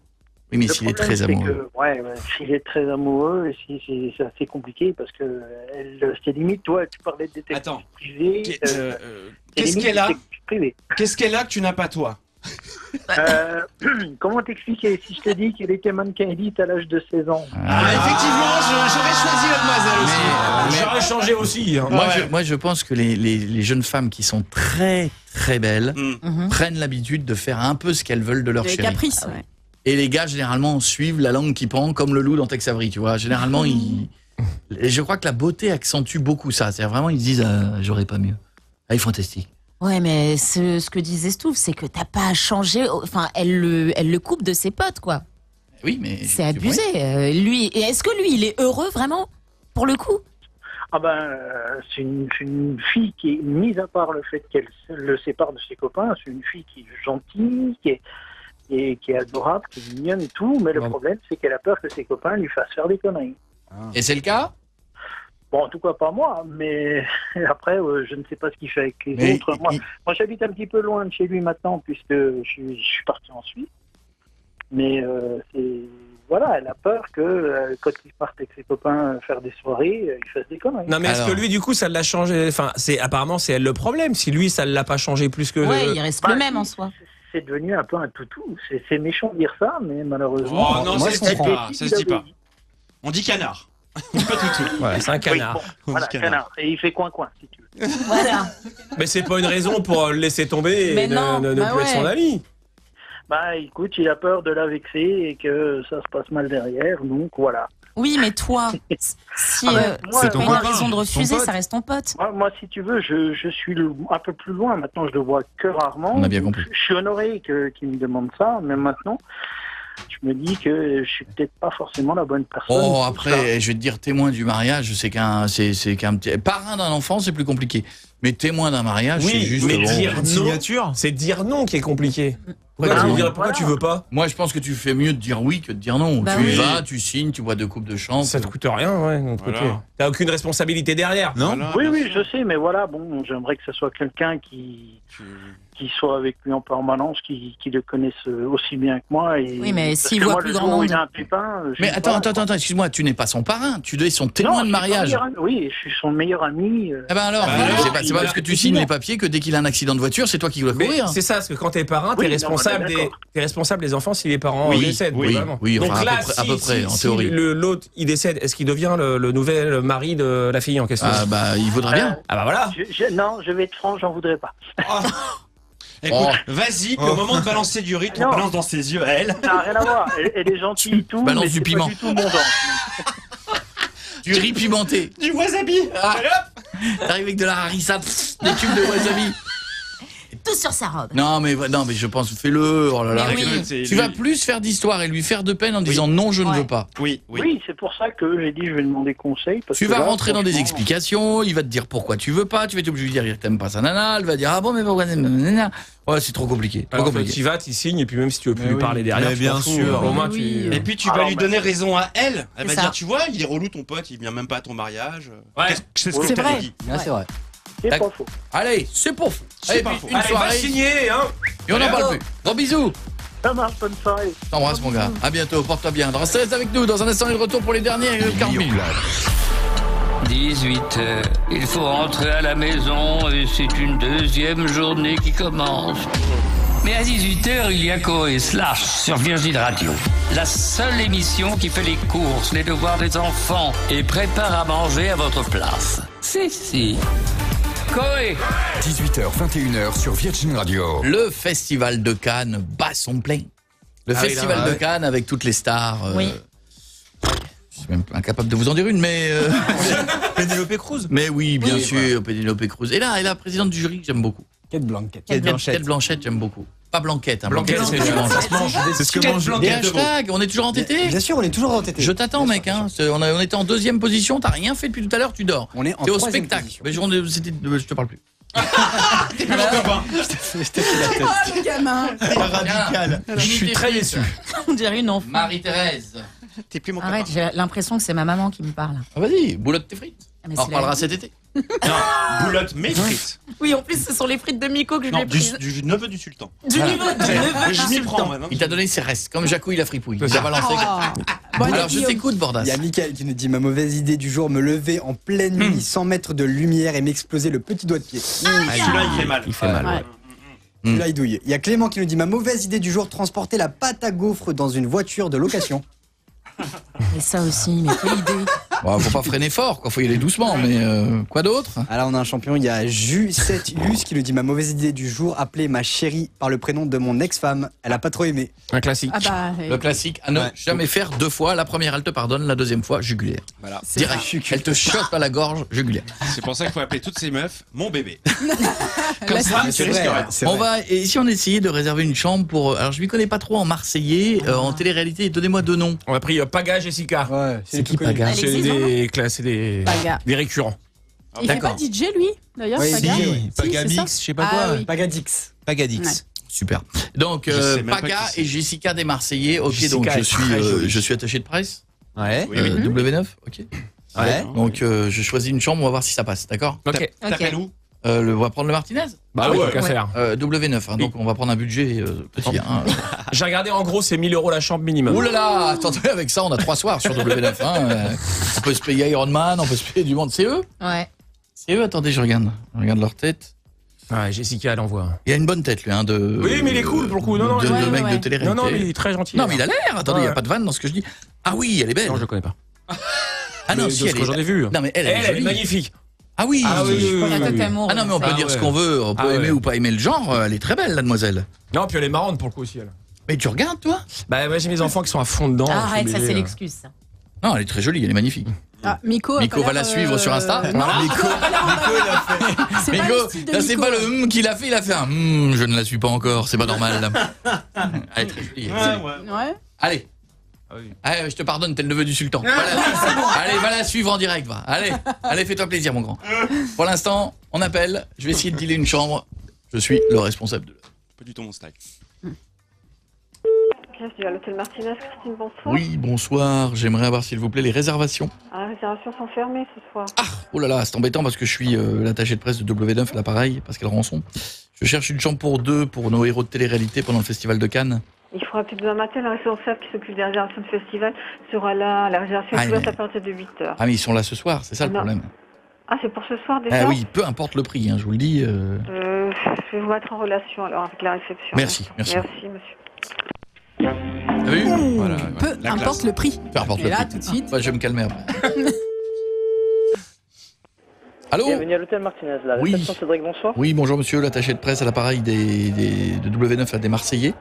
Speaker 1: Oui mais s'il est très amoureux.
Speaker 20: que, ouais, s'il est très amoureux, c'est assez compliqué parce que elle, c'est limite, toi, tu parlais de détective
Speaker 6: Attends.
Speaker 20: privé. Euh,
Speaker 6: euh, euh, Qu'est-ce qu'elle a. Qu'est-ce qu'elle a que tu n'as pas toi?
Speaker 20: Euh, comment t'expliquer si je te dis qu'elle était mannequin élite à l'âge de 16 ans
Speaker 6: Ah, effectivement, je- j'aurais choisi mademoiselle aussi.
Speaker 1: Mais- mais-
Speaker 5: J'aurais changé aussi. hein.
Speaker 1: Moi,
Speaker 6: Ouais.
Speaker 1: je, moi je pense que les, les- les jeunes femmes qui sont très très belles
Speaker 6: Hmm.
Speaker 4: Mhm.
Speaker 1: prennent l'habitude de faire un peu ce qu'elles veulent de leur
Speaker 7: Les
Speaker 1: chéri.
Speaker 7: caprices, ouais.
Speaker 1: Et les gars généralement suivent la langue qui pend comme le loup dans Tex Avery, tu vois. Généralement ils et je crois que la beauté accentue beaucoup ça. C'est vraiment ils se disent euh, j'aurais pas mieux. Ah, il est fantastique.
Speaker 4: Ouais, mais ce, ce que disait Stouff, c'est que t'as pas changé. Enfin, elle le, elle le coupe de ses potes, quoi.
Speaker 1: Oui mais
Speaker 4: C'est abusé. Euh, lui, et est-ce que lui, il est heureux vraiment pour le coup?
Speaker 20: Ah ben, euh, c'est une, fille qui est, mise à part le fait qu'elle se- le sépare de ses copains, c'est une fille qui est gentille, qui est, qui est, qui est adorable, qui est mignonne et tout, mais le
Speaker 5: Bon.
Speaker 20: problème, c'est qu'elle a peur que ses copains lui fassent faire des conneries.
Speaker 1: Et c'est le cas?
Speaker 20: Bon, en tout cas pas moi, mais après, euh, je ne sais pas ce qu'il fait avec les
Speaker 1: Mais
Speaker 20: autres. Moi,
Speaker 1: il-
Speaker 20: moi j'habite un petit peu loin de chez lui maintenant, puisque je suis, je suis parti en Suisse. Mais euh, voilà, elle a peur que euh, quand il parte avec ses copains faire des soirées, euh, il fasse des conneries.
Speaker 5: Non mais est-ce que lui du coup ça l'a changé? Enfin c'est apparemment c'est elle le problème. Si lui ça l'a pas changé plus que.
Speaker 4: Ouais, il reste
Speaker 20: Bah,
Speaker 4: le même en soi.
Speaker 20: C'est devenu un peu un toutou. C'est méchant de dire ça, mais malheureusement.
Speaker 6: Oh non,
Speaker 20: moi,
Speaker 6: ça se
Speaker 20: je
Speaker 6: dit
Speaker 20: comprends.
Speaker 6: pas. Ça se dit pas. On dit canard. Pas tout tout.
Speaker 5: Voilà, c'est un
Speaker 20: Oui,
Speaker 5: canard.
Speaker 20: bon, voilà,
Speaker 6: canard.
Speaker 20: canard. Et il fait coin-coin, si tu veux.
Speaker 4: Voilà.
Speaker 5: Mais c'est pas une raison pour le laisser tomber et
Speaker 4: Mais
Speaker 5: ne,
Speaker 4: non,
Speaker 5: ne- ne
Speaker 7: bah
Speaker 5: plus être son ami.
Speaker 20: Bah écoute, il a peur de la vexer et que ça se passe mal derrière, donc voilà.
Speaker 4: Oui, mais toi, si
Speaker 20: Ah ben,
Speaker 4: euh, c'est pas
Speaker 20: moi,
Speaker 4: une raison de
Speaker 20: ton
Speaker 4: refuser,
Speaker 20: pote.
Speaker 4: ça reste ton pote.
Speaker 20: Moi, moi, si tu veux, je, je suis le- un peu plus loin. Maintenant, je le vois que rarement.
Speaker 1: On a bien compris.
Speaker 20: Je, je suis honoré qu'il me demande ça, mais maintenant, je me dis que je suis peut-être pas forcément la bonne personne.
Speaker 1: Oh, après, je vais te dire témoin du mariage, c'est qu'un, c'est, c'est qu'un petit, parrain d'un enfant, c'est plus compliqué. Mais témoin d'un mariage, c'est juste.
Speaker 5: mais
Speaker 1: bon,
Speaker 5: dire
Speaker 1: une
Speaker 5: non,
Speaker 1: signature.
Speaker 5: c'est dire non qui est compliqué. Pourquoi,
Speaker 1: Bah,
Speaker 5: tu, pourquoi tu veux pas
Speaker 1: Moi, je pense que tu fais mieux de dire oui que de dire non.
Speaker 5: Bah
Speaker 1: tu y
Speaker 5: oui.
Speaker 1: vas, tu signes, tu bois deux coupes de champ.
Speaker 5: Ça te coûte rien, ouais,
Speaker 1: Voilà.
Speaker 5: T'as aucune responsabilité derrière, non
Speaker 20: Oui, oui, je sais, mais voilà, bon, j'aimerais que ce soit quelqu'un qui, qui soit avec lui en permanence, qui, qui le connaisse euh, aussi bien que moi. Et,
Speaker 4: Oui, mais s'il voit
Speaker 20: moi,
Speaker 4: plus grand monde.
Speaker 20: il a un pépin,
Speaker 1: Mais attends,
Speaker 20: pas.
Speaker 1: attends, attends, excuse-moi, tu n'es pas son parrain, tu es son témoin de mariage.
Speaker 20: meilleur. Oui, je suis son meilleur ami. euh.
Speaker 1: Eh ben alors,
Speaker 20: Ah,
Speaker 1: c'est pas, parce que tu signes les papiers que dès qu'il a un accident de voiture, c'est toi qui dois courir.
Speaker 5: c'est ça, parce que quand t'es parrain, t'es
Speaker 1: Oui,
Speaker 5: responsable des, t'es responsable des enfants si les parents
Speaker 1: Oui,
Speaker 5: décèdent.
Speaker 1: oui, oui,
Speaker 5: Donc
Speaker 1: enfin, à
Speaker 5: là,
Speaker 1: peu près- à
Speaker 5: si-
Speaker 1: peu près,
Speaker 5: si-
Speaker 1: en théorie.
Speaker 5: le- l'autre il décède, est-ce qu'il devient le, nouvel mari de la fille en question?
Speaker 1: Ah bah, il vaudrait bien.
Speaker 5: Ah bah voilà.
Speaker 20: Non, je vais être franc, j'en voudrais pas.
Speaker 6: Écoute,
Speaker 1: Oh.
Speaker 6: vas-y,
Speaker 1: Oh.
Speaker 6: qu'au moment de balancer du riz, on balance dans ses yeux à elle.
Speaker 20: Ça n'a rien à voir. Elle, elle est gentille et tout,
Speaker 1: Balances
Speaker 20: mais
Speaker 1: du piment.
Speaker 20: pas du tout mon genre.
Speaker 1: Du riz pimenté.
Speaker 6: Du wasabi.
Speaker 1: Ah. T'arrives avec de la harissa, pff, des tubes de wasabi.
Speaker 4: Tout sur sa robe.
Speaker 1: Non mais non mais je pense fais-le. Oh là là.
Speaker 4: Mais oui.
Speaker 1: Tu-
Speaker 6: lui.
Speaker 1: vas plus faire d'histoire et lui faire de peine en disant non je ne veux pas.
Speaker 6: Oui,
Speaker 20: Oui, c'est pour ça que j'ai dit je vais demander conseil. Parce
Speaker 1: Tu
Speaker 20: que
Speaker 1: vas
Speaker 20: là,
Speaker 1: rentrer dans des explications, il va te dire pourquoi tu veux pas, tu vas être obligé de dire t'aimes pas sa nana, elle va dire ah bon mais pourquoi nanana. Ouais c'est trop compliqué. Trop
Speaker 5: Alors que
Speaker 1: compliqué.
Speaker 5: tu vas, tu signes, et puis même si tu veux plus
Speaker 1: Mais
Speaker 5: lui
Speaker 1: oui.
Speaker 5: parler derrière,
Speaker 3: Mais bien sûr.
Speaker 5: Au moins,
Speaker 7: Oui.
Speaker 5: tu.
Speaker 6: Et puis tu vas lui
Speaker 20: mais-
Speaker 6: donner raison à elle. Elle va
Speaker 4: ça.
Speaker 6: dire, tu vois, il est relou ton pote, il vient même pas à ton mariage.
Speaker 5: Ouais.
Speaker 6: C'est
Speaker 7: vrai.
Speaker 8: c'est vrai.
Speaker 20: C'est pas faux.
Speaker 1: Allez, c'est pour fou.
Speaker 5: C'est
Speaker 1: Allez,
Speaker 5: pas
Speaker 1: puis
Speaker 5: faux.
Speaker 1: une
Speaker 5: Allez,
Speaker 1: soirée.
Speaker 5: va signer, hein.
Speaker 1: Et on n'en parle plus. Gros bisous.
Speaker 20: Ça marche, bonne soirée.
Speaker 1: T'embrasse mon gars. À bientôt. Porte-toi bien. Reste avec nous. Dans un instant, le retour pour les derniers euh, 40 minutes.
Speaker 13: 18 heures. Il faut rentrer à la maison et c'est une deuxième journée qui commence. Mais à 18h, il y a Coé Slash sur Virgin Radio. La seule émission qui fait les courses, les devoirs des enfants et prépare à manger à votre place. Si, si. Coé
Speaker 16: 18h, 21h sur Virgin Radio.
Speaker 1: Le festival de Cannes bat son plein. Le
Speaker 3: Ah oui,
Speaker 1: festival
Speaker 3: là,
Speaker 1: de
Speaker 3: ouais.
Speaker 1: Cannes avec toutes les stars. euh,
Speaker 4: Oui.
Speaker 1: Je suis même incapable de vous en dire une, mais. euh,
Speaker 3: Penelope Cruz.
Speaker 1: mais oui, bien
Speaker 3: Oui,
Speaker 1: sûr, Penelope Cruz. Et là, et la présidente du jury, que j'aime beaucoup.
Speaker 8: Kate Blanquette.
Speaker 1: Kate
Speaker 3: Blanchett.
Speaker 1: Kate Blanchett, j'aime beaucoup. Pas Blanquette, hein.
Speaker 5: Blanquette, c'est.
Speaker 3: C'est ce que mange.
Speaker 5: Blanquette
Speaker 1: hashtags, on est toujours entêté
Speaker 8: Bien sûr, on est toujours entêté.
Speaker 1: Je t'attends, mec. Hein. On, a- on était en deuxième position, t'as rien fait depuis tout à l'heure, tu dors.
Speaker 8: On est en
Speaker 1: T'es au spectacle. Mais je, on est- c'était- euh, je te parle plus.
Speaker 8: Je t'ai fait la tête.
Speaker 7: Oh, le gamin
Speaker 1: Radical.
Speaker 5: Je suis très déçu.
Speaker 4: On dirait une enfant.
Speaker 1: Marie-Thérèse.
Speaker 6: T'es plus mon
Speaker 4: Arrête,
Speaker 6: copain.
Speaker 4: j'ai l'impression que c'est ma maman qui me parle.
Speaker 1: Ah, Vas-y, boulotte tes frites.
Speaker 4: Ah,
Speaker 1: On reparlera cet été.
Speaker 6: Non, boulotte, mes frites.
Speaker 4: Oui, en plus, ce sont les frites de Miko que je
Speaker 6: Non,
Speaker 4: ai
Speaker 6: du,
Speaker 4: prises.
Speaker 6: du neveu du sultan.
Speaker 4: Du
Speaker 1: Voilà.
Speaker 4: niveau, du neveu du
Speaker 6: Je m'y
Speaker 4: sultan.
Speaker 6: prends maintenant.
Speaker 1: Il t'a donné ses restes, comme Jacouille la fripouille. Il a balancé.
Speaker 7: Oh. Bon, allez,
Speaker 1: Alors je
Speaker 7: Guillaume.
Speaker 1: t'écoute, Bordas.
Speaker 8: Il y a Michael qui nous dit ma mauvaise idée du jour, me lever en pleine nuit sans mettre de lumière et m'exploser le petit doigt de pied.
Speaker 6: Celui-là, il fait mal.
Speaker 5: Il fait mal.
Speaker 7: Ouais.
Speaker 5: ouais.
Speaker 8: Celui-là, il douille. Il y a Clément qui nous dit ma mauvaise idée du jour, transporter la pâte à gaufres dans une voiture de location.
Speaker 4: Et ça aussi, mais quelle idée.
Speaker 1: Bon, faut pas freiner fort, quoi. Faut y aller doucement. Mais euh, quoi d'autre?
Speaker 8: Alors on a un champion, il y a Ju7Lus qui nous dit ma mauvaise idée du jour, appeler ma chérie par le prénom de mon ex-femme. Elle a pas trop aimé.
Speaker 5: Un classique.
Speaker 7: Ah bah,
Speaker 1: Le classique, à ne
Speaker 3: Ouais.
Speaker 1: jamais faire deux fois. La première, elle te pardonne. La deuxième fois, jugulaire.
Speaker 6: Voilà.
Speaker 7: c'est
Speaker 1: Direct. Elle te chope à la gorge, jugulaire.
Speaker 6: C'est pour ça qu'il faut appeler toutes ces meufs mon bébé. Comme
Speaker 7: Là,
Speaker 6: ça, tu
Speaker 8: c'est
Speaker 6: risques rien.
Speaker 1: On va, et si on essayait de réserver une chambre pour. Alors, je m'y connais pas trop en marseillais, euh, en télé-réalité. Donnez-moi deux noms.
Speaker 5: On a pris euh, Paga Jessica.
Speaker 8: Ouais,
Speaker 1: C'est qui,
Speaker 8: plus connus.
Speaker 1: Paga?
Speaker 4: Elle
Speaker 5: C'est
Speaker 4: existe,
Speaker 5: des, des,
Speaker 7: Paga.
Speaker 5: des récurrents.
Speaker 7: Il fait pas. DJ lui, d'ailleurs
Speaker 8: Oui,
Speaker 7: Paga
Speaker 3: Si,
Speaker 8: oui.
Speaker 7: Ça
Speaker 3: je sais pas
Speaker 7: Ah
Speaker 3: quoi.
Speaker 7: oui.
Speaker 8: Pagadix.
Speaker 3: Pagadix.
Speaker 1: Super. Donc, euh, Paga et Jessica des Marseillais. Ok,
Speaker 5: Jessica
Speaker 1: donc je suis, euh, je suis attaché de presse.
Speaker 3: Ouais.
Speaker 6: Oui, oui.
Speaker 1: Euh, W9, ok.
Speaker 3: Ouais.
Speaker 1: Donc, euh, je choisis une chambre, on va voir si ça passe, d'accord
Speaker 5: Ok.
Speaker 6: T'appelles où?
Speaker 1: Euh, le, On va prendre le Martinez
Speaker 5: Bah oui,
Speaker 6: ouais.
Speaker 5: tant qu'à faire.
Speaker 1: Euh, W9, hein, donc on va prendre un budget euh, petit. Hein.
Speaker 5: J'ai regardé en gros, c'est 1000 euros la chambre minimum.
Speaker 1: Ouh là là, attendez, avec ça, on a trois soirs sur W9. Hein. Euh, On peut se payer Iron Man, on peut se payer du monde. C'est eux
Speaker 4: Ouais.
Speaker 1: C'est eux, attendez, je regarde. Je regarde leur tête.
Speaker 5: Ouais, Jessica, elle envoie.
Speaker 1: Il a une bonne tête, lui, hein, de.
Speaker 5: Oui, mais il est cool pour le coup. Non, non,
Speaker 1: de,
Speaker 7: ouais,
Speaker 1: de
Speaker 7: ouais,
Speaker 1: mec
Speaker 7: ouais.
Speaker 1: de télé
Speaker 5: non, non, mais il est très gentil.
Speaker 1: Non, mais il a l'air. Attendez, il n'y a
Speaker 5: Ouais.
Speaker 1: pas de vanne dans ce que je dis. Ah oui, elle est belle.
Speaker 5: Non, je le connais pas.
Speaker 1: Ah non,
Speaker 5: Mais
Speaker 1: si,
Speaker 5: ce
Speaker 1: elle
Speaker 5: que
Speaker 1: est.
Speaker 5: j'en ai vu.
Speaker 1: Non, mais elle, elle, est
Speaker 5: Elle, elle est
Speaker 1: jolie.
Speaker 5: magnifique.
Speaker 1: Ah oui.
Speaker 5: Ah oui,
Speaker 4: amour.
Speaker 1: Ah non, mais on peut
Speaker 5: Ah
Speaker 1: dire ce
Speaker 5: ouais.
Speaker 1: qu'on veut, on peut
Speaker 5: Ah
Speaker 1: aimer
Speaker 5: ouais.
Speaker 1: ou pas aimer le genre, euh, elle est très belle, la demoiselle.
Speaker 5: Non, puis elle est marrante pour le coup aussi, elle.
Speaker 1: Mais tu regardes, toi?
Speaker 5: Bah, moi j'ai mes enfants qui sont à fond dedans.
Speaker 4: Ah, Arrête, ça c'est
Speaker 5: euh.
Speaker 4: l'excuse. ça.
Speaker 1: Non, elle est très jolie, elle est magnifique.
Speaker 7: Ah, Miko,
Speaker 1: va la suivre sur Insta.
Speaker 7: euh, Non,
Speaker 1: Voilà.
Speaker 7: Miko, c'est pas
Speaker 1: Miko,
Speaker 7: de
Speaker 1: là, c'est pas le hum qu'il a fait, il a fait un hum, je ne la suis pas encore, c'est pas normal. elle est très jolie.
Speaker 7: Ouais.
Speaker 1: Allez. Allez, je te pardonne, t'es le neveu du sultan. Va la- Allez, va la suivre en direct, va. Allez, allez, fais-toi plaisir, mon grand. Pour l'instant, on appelle. Je vais essayer de dealer une chambre. Je suis le responsable de l'heure.
Speaker 6: Pas du tout mon style.
Speaker 21: Bienvenue à l'hôtel Martinez, Christine, bonsoir.
Speaker 1: Oui, bonsoir. J'aimerais avoir, s'il vous plaît, les réservations.
Speaker 21: Ah, les réservations sont fermées ce soir.
Speaker 1: Oh là là, c'est embêtant parce que je suis euh, l'attaché de presse de W9 à l'appareil, Pascal Rançon. Je cherche une chambre pour deux pour nos héros de télé-réalité pendant le festival de Cannes.
Speaker 21: Il faudra plus demain matin, la responsable qui s'occupe des réservations de festival sera là. La réservation
Speaker 1: Ah,
Speaker 21: est ouverte
Speaker 1: mais-
Speaker 21: à partir de 8 heures.
Speaker 1: Ah mais ils sont là ce soir, c'est ça le
Speaker 21: Non.
Speaker 1: problème.
Speaker 21: Ah, c'est pour ce soir déjà
Speaker 1: Ah oui, peu importe le prix, hein, je vous le dis. euh,
Speaker 21: Euh, je vais vous mettre en relation alors avec la réception.
Speaker 1: Merci, merci.
Speaker 21: Merci, monsieur.
Speaker 1: T'as vu Voilà, voilà.
Speaker 7: Peu
Speaker 1: La
Speaker 7: importe
Speaker 1: classe.
Speaker 7: le prix.
Speaker 1: Peu importe
Speaker 7: Et
Speaker 1: le
Speaker 7: là,
Speaker 1: prix.
Speaker 7: tout de suite.
Speaker 1: Je vais me calmer après. Allô
Speaker 20: Bienvenue à l'hôtel Martinez, la
Speaker 1: Oui.
Speaker 20: réception Cédric, bonsoir.
Speaker 1: Oui, bonjour monsieur, l'attaché de presse à l'appareil des, des- de W9 à des Marseillais.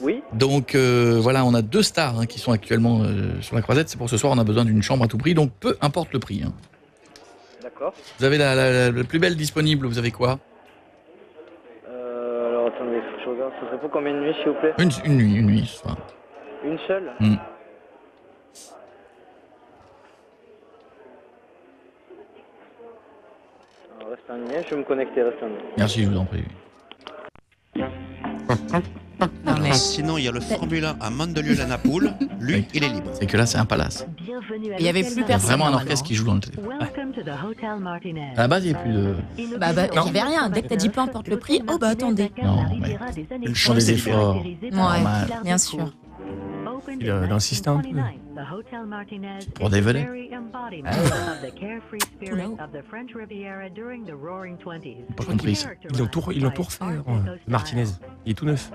Speaker 20: Oui.
Speaker 1: Donc euh, voilà, on a deux stars hein, qui sont actuellement euh, sur la croisette. C'est pour ce soir, on a besoin d'une chambre à tout prix, donc peu importe le prix. hein.
Speaker 20: D'accord.
Speaker 1: Vous avez la, la- la- la plus belle disponible, vous avez quoi?
Speaker 20: Euh, alors attendez, faut que je regarde. Ça serait pour combien de nuits, s'il vous plaît?
Speaker 1: Une, une nuit, une nuit ce soir.
Speaker 20: Une seule?
Speaker 1: Hmm.
Speaker 20: Alors, Reste un lien, je vais me connecter, reste un lien.
Speaker 1: Merci, je vous en prie.
Speaker 6: Alors, Sinon, il y a le Formula à Mandelieu la Napoule. Lui, il est libre.
Speaker 1: C'est que là, c'est un palace.
Speaker 4: Il y avait plus
Speaker 1: Il y a
Speaker 4: personne.
Speaker 1: vraiment un orchestre qui joue dans le télé. À la base, il n'y a plus de.
Speaker 4: Bah, bah, il y avait rien. Dès que t'as dit peu importe le prix, oh bah attendez.
Speaker 1: Non, mais. Ils font des efforts.
Speaker 4: Ouais,
Speaker 1: Normal.
Speaker 4: bien sûr.
Speaker 5: Il a insisté un peu.
Speaker 1: Pour.
Speaker 5: Pas compris ça. Ils l'ont tout, ils l'ont tout refait, euh, Martinez. Il est tout neuf.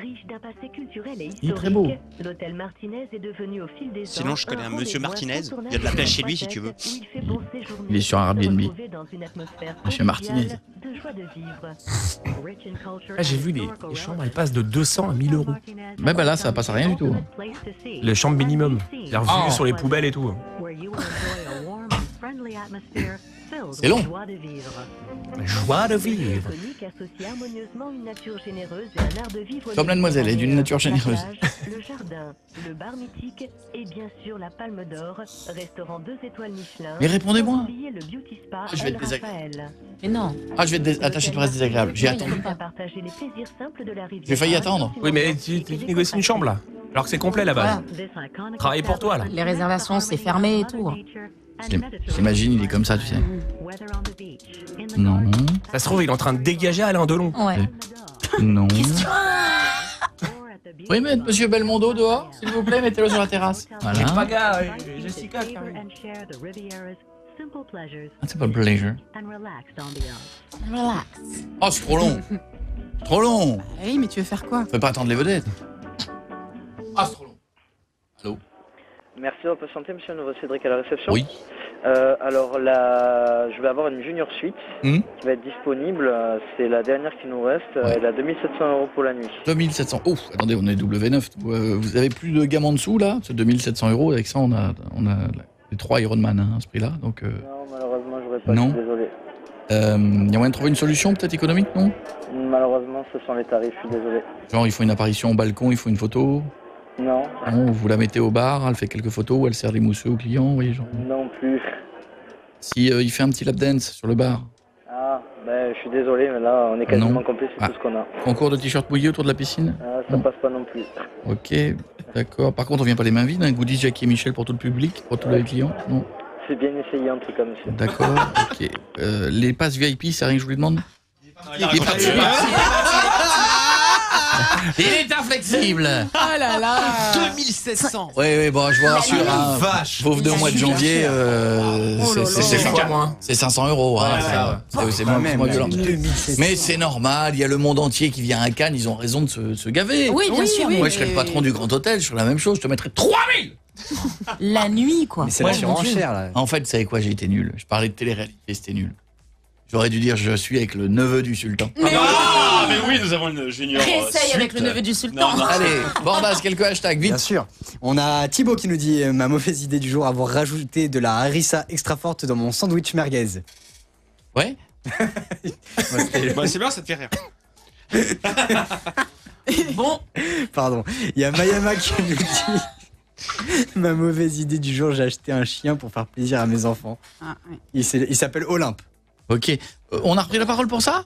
Speaker 22: Riche d'un passé culturel et
Speaker 5: Il est très beau.
Speaker 22: historique, l'hôtel Martinez est devenu au fil des ans
Speaker 6: Sinon, je connais un monsieur Martinez. Il y a de la pêche chez lui si tu veux.
Speaker 22: il
Speaker 1: est sur Airbnb. Monsieur Martinez.
Speaker 5: Là, j'ai vu les, les chambres, elles passent de 200 à 1000 euros.
Speaker 1: Mais bah là, ça passe à rien du tout.
Speaker 5: Les chambres minimum. C'est-à-dire vu
Speaker 1: Ah.
Speaker 5: sur les poubelles et tout.
Speaker 1: C'est long.
Speaker 22: Joie de vivre.
Speaker 5: Joie de vivre.
Speaker 1: Comme la demoiselle est d'une nature généreuse.
Speaker 22: La le jardin, le bar mythique et bien sûr la Palme d'Or, restaurant 2 étoiles Michelin.
Speaker 1: Mais répondez-moi.
Speaker 22: Spa
Speaker 1: je vais être désagréable.
Speaker 4: Mais non.
Speaker 1: Ah, je vais être attaché de presse désagréable. J'ai attendu.
Speaker 22: La.
Speaker 1: J'ai failli attendre.
Speaker 5: Oui, mais tu, tu négocies une chambre là. Alors que c'est complet là-bas. Travaille pour toi là.
Speaker 4: Les réservations, c'est fermé et tout.
Speaker 1: Je J'imagine, il est comme ça, tu sais. Non.
Speaker 5: Ça se trouve, il est en train de dégager Alain Delon.
Speaker 4: Ouais.
Speaker 1: Non. Oui, mettre Monsieur Belmondo dehors, s'il vous plaît, mettez-le sur la terrasse. Voilà.
Speaker 5: Paga et Jessica.
Speaker 1: Ah, c'est pas pleasure.
Speaker 4: Relax.
Speaker 1: Oh, c'est trop long. trop long.
Speaker 7: Ah Oui, mais tu veux faire quoi?
Speaker 1: Faut pas attendre les vedettes. Ah, long. Allô
Speaker 23: Merci de patienter, monsieur Nouveau Cédric à la réception.
Speaker 1: Oui.
Speaker 23: Euh, alors je vais avoir une Junior Suite
Speaker 1: Hmm
Speaker 23: qui va être disponible. Euh, C'est la dernière qui nous reste. Euh, Elle a 2700 euros pour la nuit.
Speaker 1: 2700. Ouf, attendez, on est W9. Euh, Vous avez plus de gamme en dessous là C'est 2700 euros. Avec ça, on a, on a les trois Ironman hein, à ce prix-là. Donc, euh,
Speaker 23: Non, malheureusement, j'aurais pas.
Speaker 1: Non.
Speaker 23: Je suis désolé.
Speaker 1: euh, y a moyen de trouver une solution peut-être économique, non?
Speaker 23: Malheureusement, ce sont les tarifs. Je suis désolé.
Speaker 1: Genre, il faut une apparition au balcon, il faut une photo.
Speaker 23: Non,
Speaker 1: Non, vous la mettez au bar, elle fait quelques photos, elle sert les mousseux aux clients, oui, genre.
Speaker 23: non plus.
Speaker 1: Si euh, il fait un petit lap dance sur le bar,
Speaker 23: Ah, ben, je suis désolé, mais là, on est quasiment
Speaker 1: Non.
Speaker 23: complet. C'est
Speaker 1: Ah.
Speaker 23: tout ce qu'on a.
Speaker 1: concours de t-shirt mouillé autour de la piscine
Speaker 23: Ah, ça passe pas non plus.
Speaker 1: Ok, d'accord. Par contre, on vient pas les mains vides, un goodies Jackie et Michel pour tout le public, pour tous les clients Non
Speaker 23: C'est bien essayé en tout cas, monsieur.
Speaker 1: D'accord, ok. Euh, les passes VIP, c'est rien que je vous les demande
Speaker 23: Il est parti.
Speaker 1: Il est inflexible
Speaker 7: Oh là là
Speaker 3: 2700
Speaker 1: Oui, oui, bon, je vous rassure,
Speaker 3: la
Speaker 1: hein,
Speaker 3: vache.
Speaker 1: pauvre de mois de janvier, euh,
Speaker 3: Oh là
Speaker 1: c'est-
Speaker 3: là.
Speaker 1: c'est-
Speaker 3: C'est
Speaker 1: c'est
Speaker 3: moins.
Speaker 1: c'est 500 euros. hein,
Speaker 3: Ouais,
Speaker 1: c'est- c'est- c'est moins, c'est moins violent.
Speaker 3: 2700.
Speaker 1: Mais c'est normal, il y a le monde entier qui vient à Cannes, ils ont raison de se, se gaver.
Speaker 4: Oui, bien sûr,
Speaker 1: Moi,
Speaker 4: mais-
Speaker 1: je serais le patron du grand hôtel, je ferais la même chose, je te mettrais 3000
Speaker 4: La nuit, quoi.
Speaker 1: Ouais, mon Dieu. En fait, vous savez quoi, j'ai été nul. Je parlais de télé-réalité, c'était nul. J'aurais dû dire je suis avec le neveu du sultan.
Speaker 6: Ah, mais oui, nous avons une junior. euh,
Speaker 4: Réessaye avec le neveu du sultan.
Speaker 6: Non, non.
Speaker 1: Allez, Bordas, quelques hashtags, vite.
Speaker 8: Bien sûr. On a Thibaut qui nous dit euh, ma mauvaise idée du jour avoir rajouté de la harissa extra forte dans mon sandwich merguez.
Speaker 1: Ouais
Speaker 6: Bah, c'est bien, ça te fait rire.
Speaker 4: bon.
Speaker 8: Pardon. Il y a Mayama qui nous dit ma mauvaise idée du jour, j'ai acheté un chien pour faire plaisir à mes enfants.
Speaker 7: Ah,
Speaker 8: il s'appelle Olympe.
Speaker 1: Ok. Euh, on a repris la parole pour ça?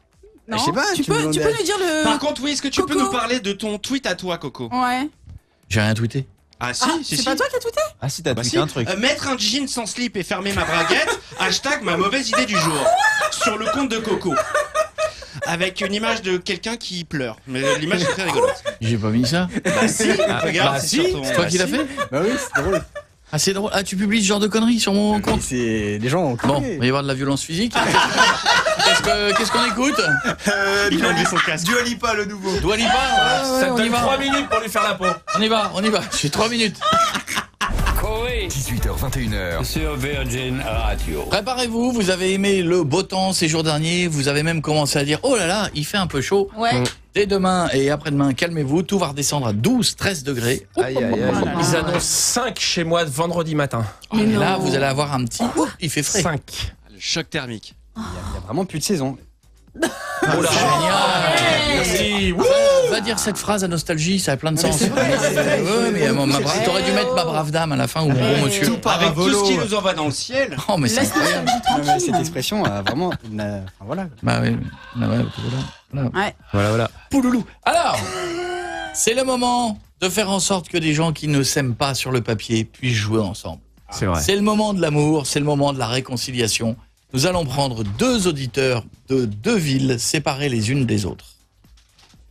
Speaker 8: Je sais pas,
Speaker 7: tu
Speaker 8: tu me
Speaker 7: peux, tu
Speaker 8: demandais-
Speaker 7: peux nous dire le.
Speaker 6: Par contre, oui, est-ce que tu peux nous parler de ton tweet à toi, Coco
Speaker 7: Ouais.
Speaker 1: J'ai rien tweeté.
Speaker 6: Ah, si,
Speaker 7: Ah,
Speaker 6: si,
Speaker 7: c'est
Speaker 6: si.
Speaker 7: pas toi qui as tweeté
Speaker 3: Ah si, t'as
Speaker 6: Bah
Speaker 3: tweeté
Speaker 6: si.
Speaker 3: un truc.
Speaker 6: Euh, mettre un jean sans slip et fermer ma braguette, hashtag ma mauvaise idée du jour. Sur le compte de Coco. Avec une image de quelqu'un qui pleure. Mais l'image est très rigolote.
Speaker 1: J'ai pas mis ça.
Speaker 6: Bah si, regarde,
Speaker 1: bah
Speaker 6: c'est
Speaker 1: si,
Speaker 6: sur ton-
Speaker 1: c'est toi
Speaker 6: bah
Speaker 1: qui l'as
Speaker 6: si.
Speaker 1: fait
Speaker 8: Bah oui, c'est drôle.
Speaker 1: Ah, c'est drôle. Ah, tu publies ce genre de conneries sur mon compte
Speaker 8: C'est des gens ont
Speaker 1: Bon, il va y avoir de la violence physique. Qu'est-ce que- qu'est-ce qu'on écoute
Speaker 6: Il a enlevé son casque.
Speaker 3: Dua Lipa, le nouveau.
Speaker 1: Dua Lipa ouais,
Speaker 5: Ça te
Speaker 1: on y
Speaker 5: donne
Speaker 1: va.
Speaker 5: 3 minutes pour lui faire la peau.
Speaker 1: On y va, on y va. J'ai 3 minutes.
Speaker 13: Coé
Speaker 16: 18h21h.
Speaker 13: sur Virgin Radio.
Speaker 1: Préparez-vous, vous avez aimé le beau temps ces jours derniers, vous avez même commencé à dire oh là là, il fait un peu chaud.
Speaker 4: Ouais.
Speaker 1: Dès demain et après-demain, calmez-vous, tout va redescendre à 12, 13 degrés.
Speaker 3: Aïe, aïe, aïe.
Speaker 5: Ils annoncent 5 chez moi vendredi matin.
Speaker 1: Et là, vous allez avoir un petit oh, il fait frais.
Speaker 5: 5.
Speaker 6: Le choc thermique.
Speaker 8: Il y a vraiment plus de saison.
Speaker 1: Oh là, génial.
Speaker 5: Merci.
Speaker 1: Va, va dire cette phrase à nostalgie, ça a plein de sens. Ouais, mais ma brave- t'aurais dû mettre ma brave dame à la fin ou mon bon monsieur.
Speaker 6: Avec tout ce qui nous envoie dans le ciel.
Speaker 1: Oh mais c'est incroyable.
Speaker 8: Cette expression a vraiment. voilà.
Speaker 1: Bah oui, bah ouais, voilà. Voilà.
Speaker 7: Ouais.
Speaker 5: Voilà, voilà.
Speaker 1: Pouloulou. Alors, C'est le moment de faire en sorte que des gens qui ne s'aiment pas sur le papier puissent jouer ensemble.
Speaker 5: C'est vrai.
Speaker 1: C'est le moment de l'amour, c'est le moment de la réconciliation. Nous allons prendre deux auditeurs de deux villes séparées les unes des autres.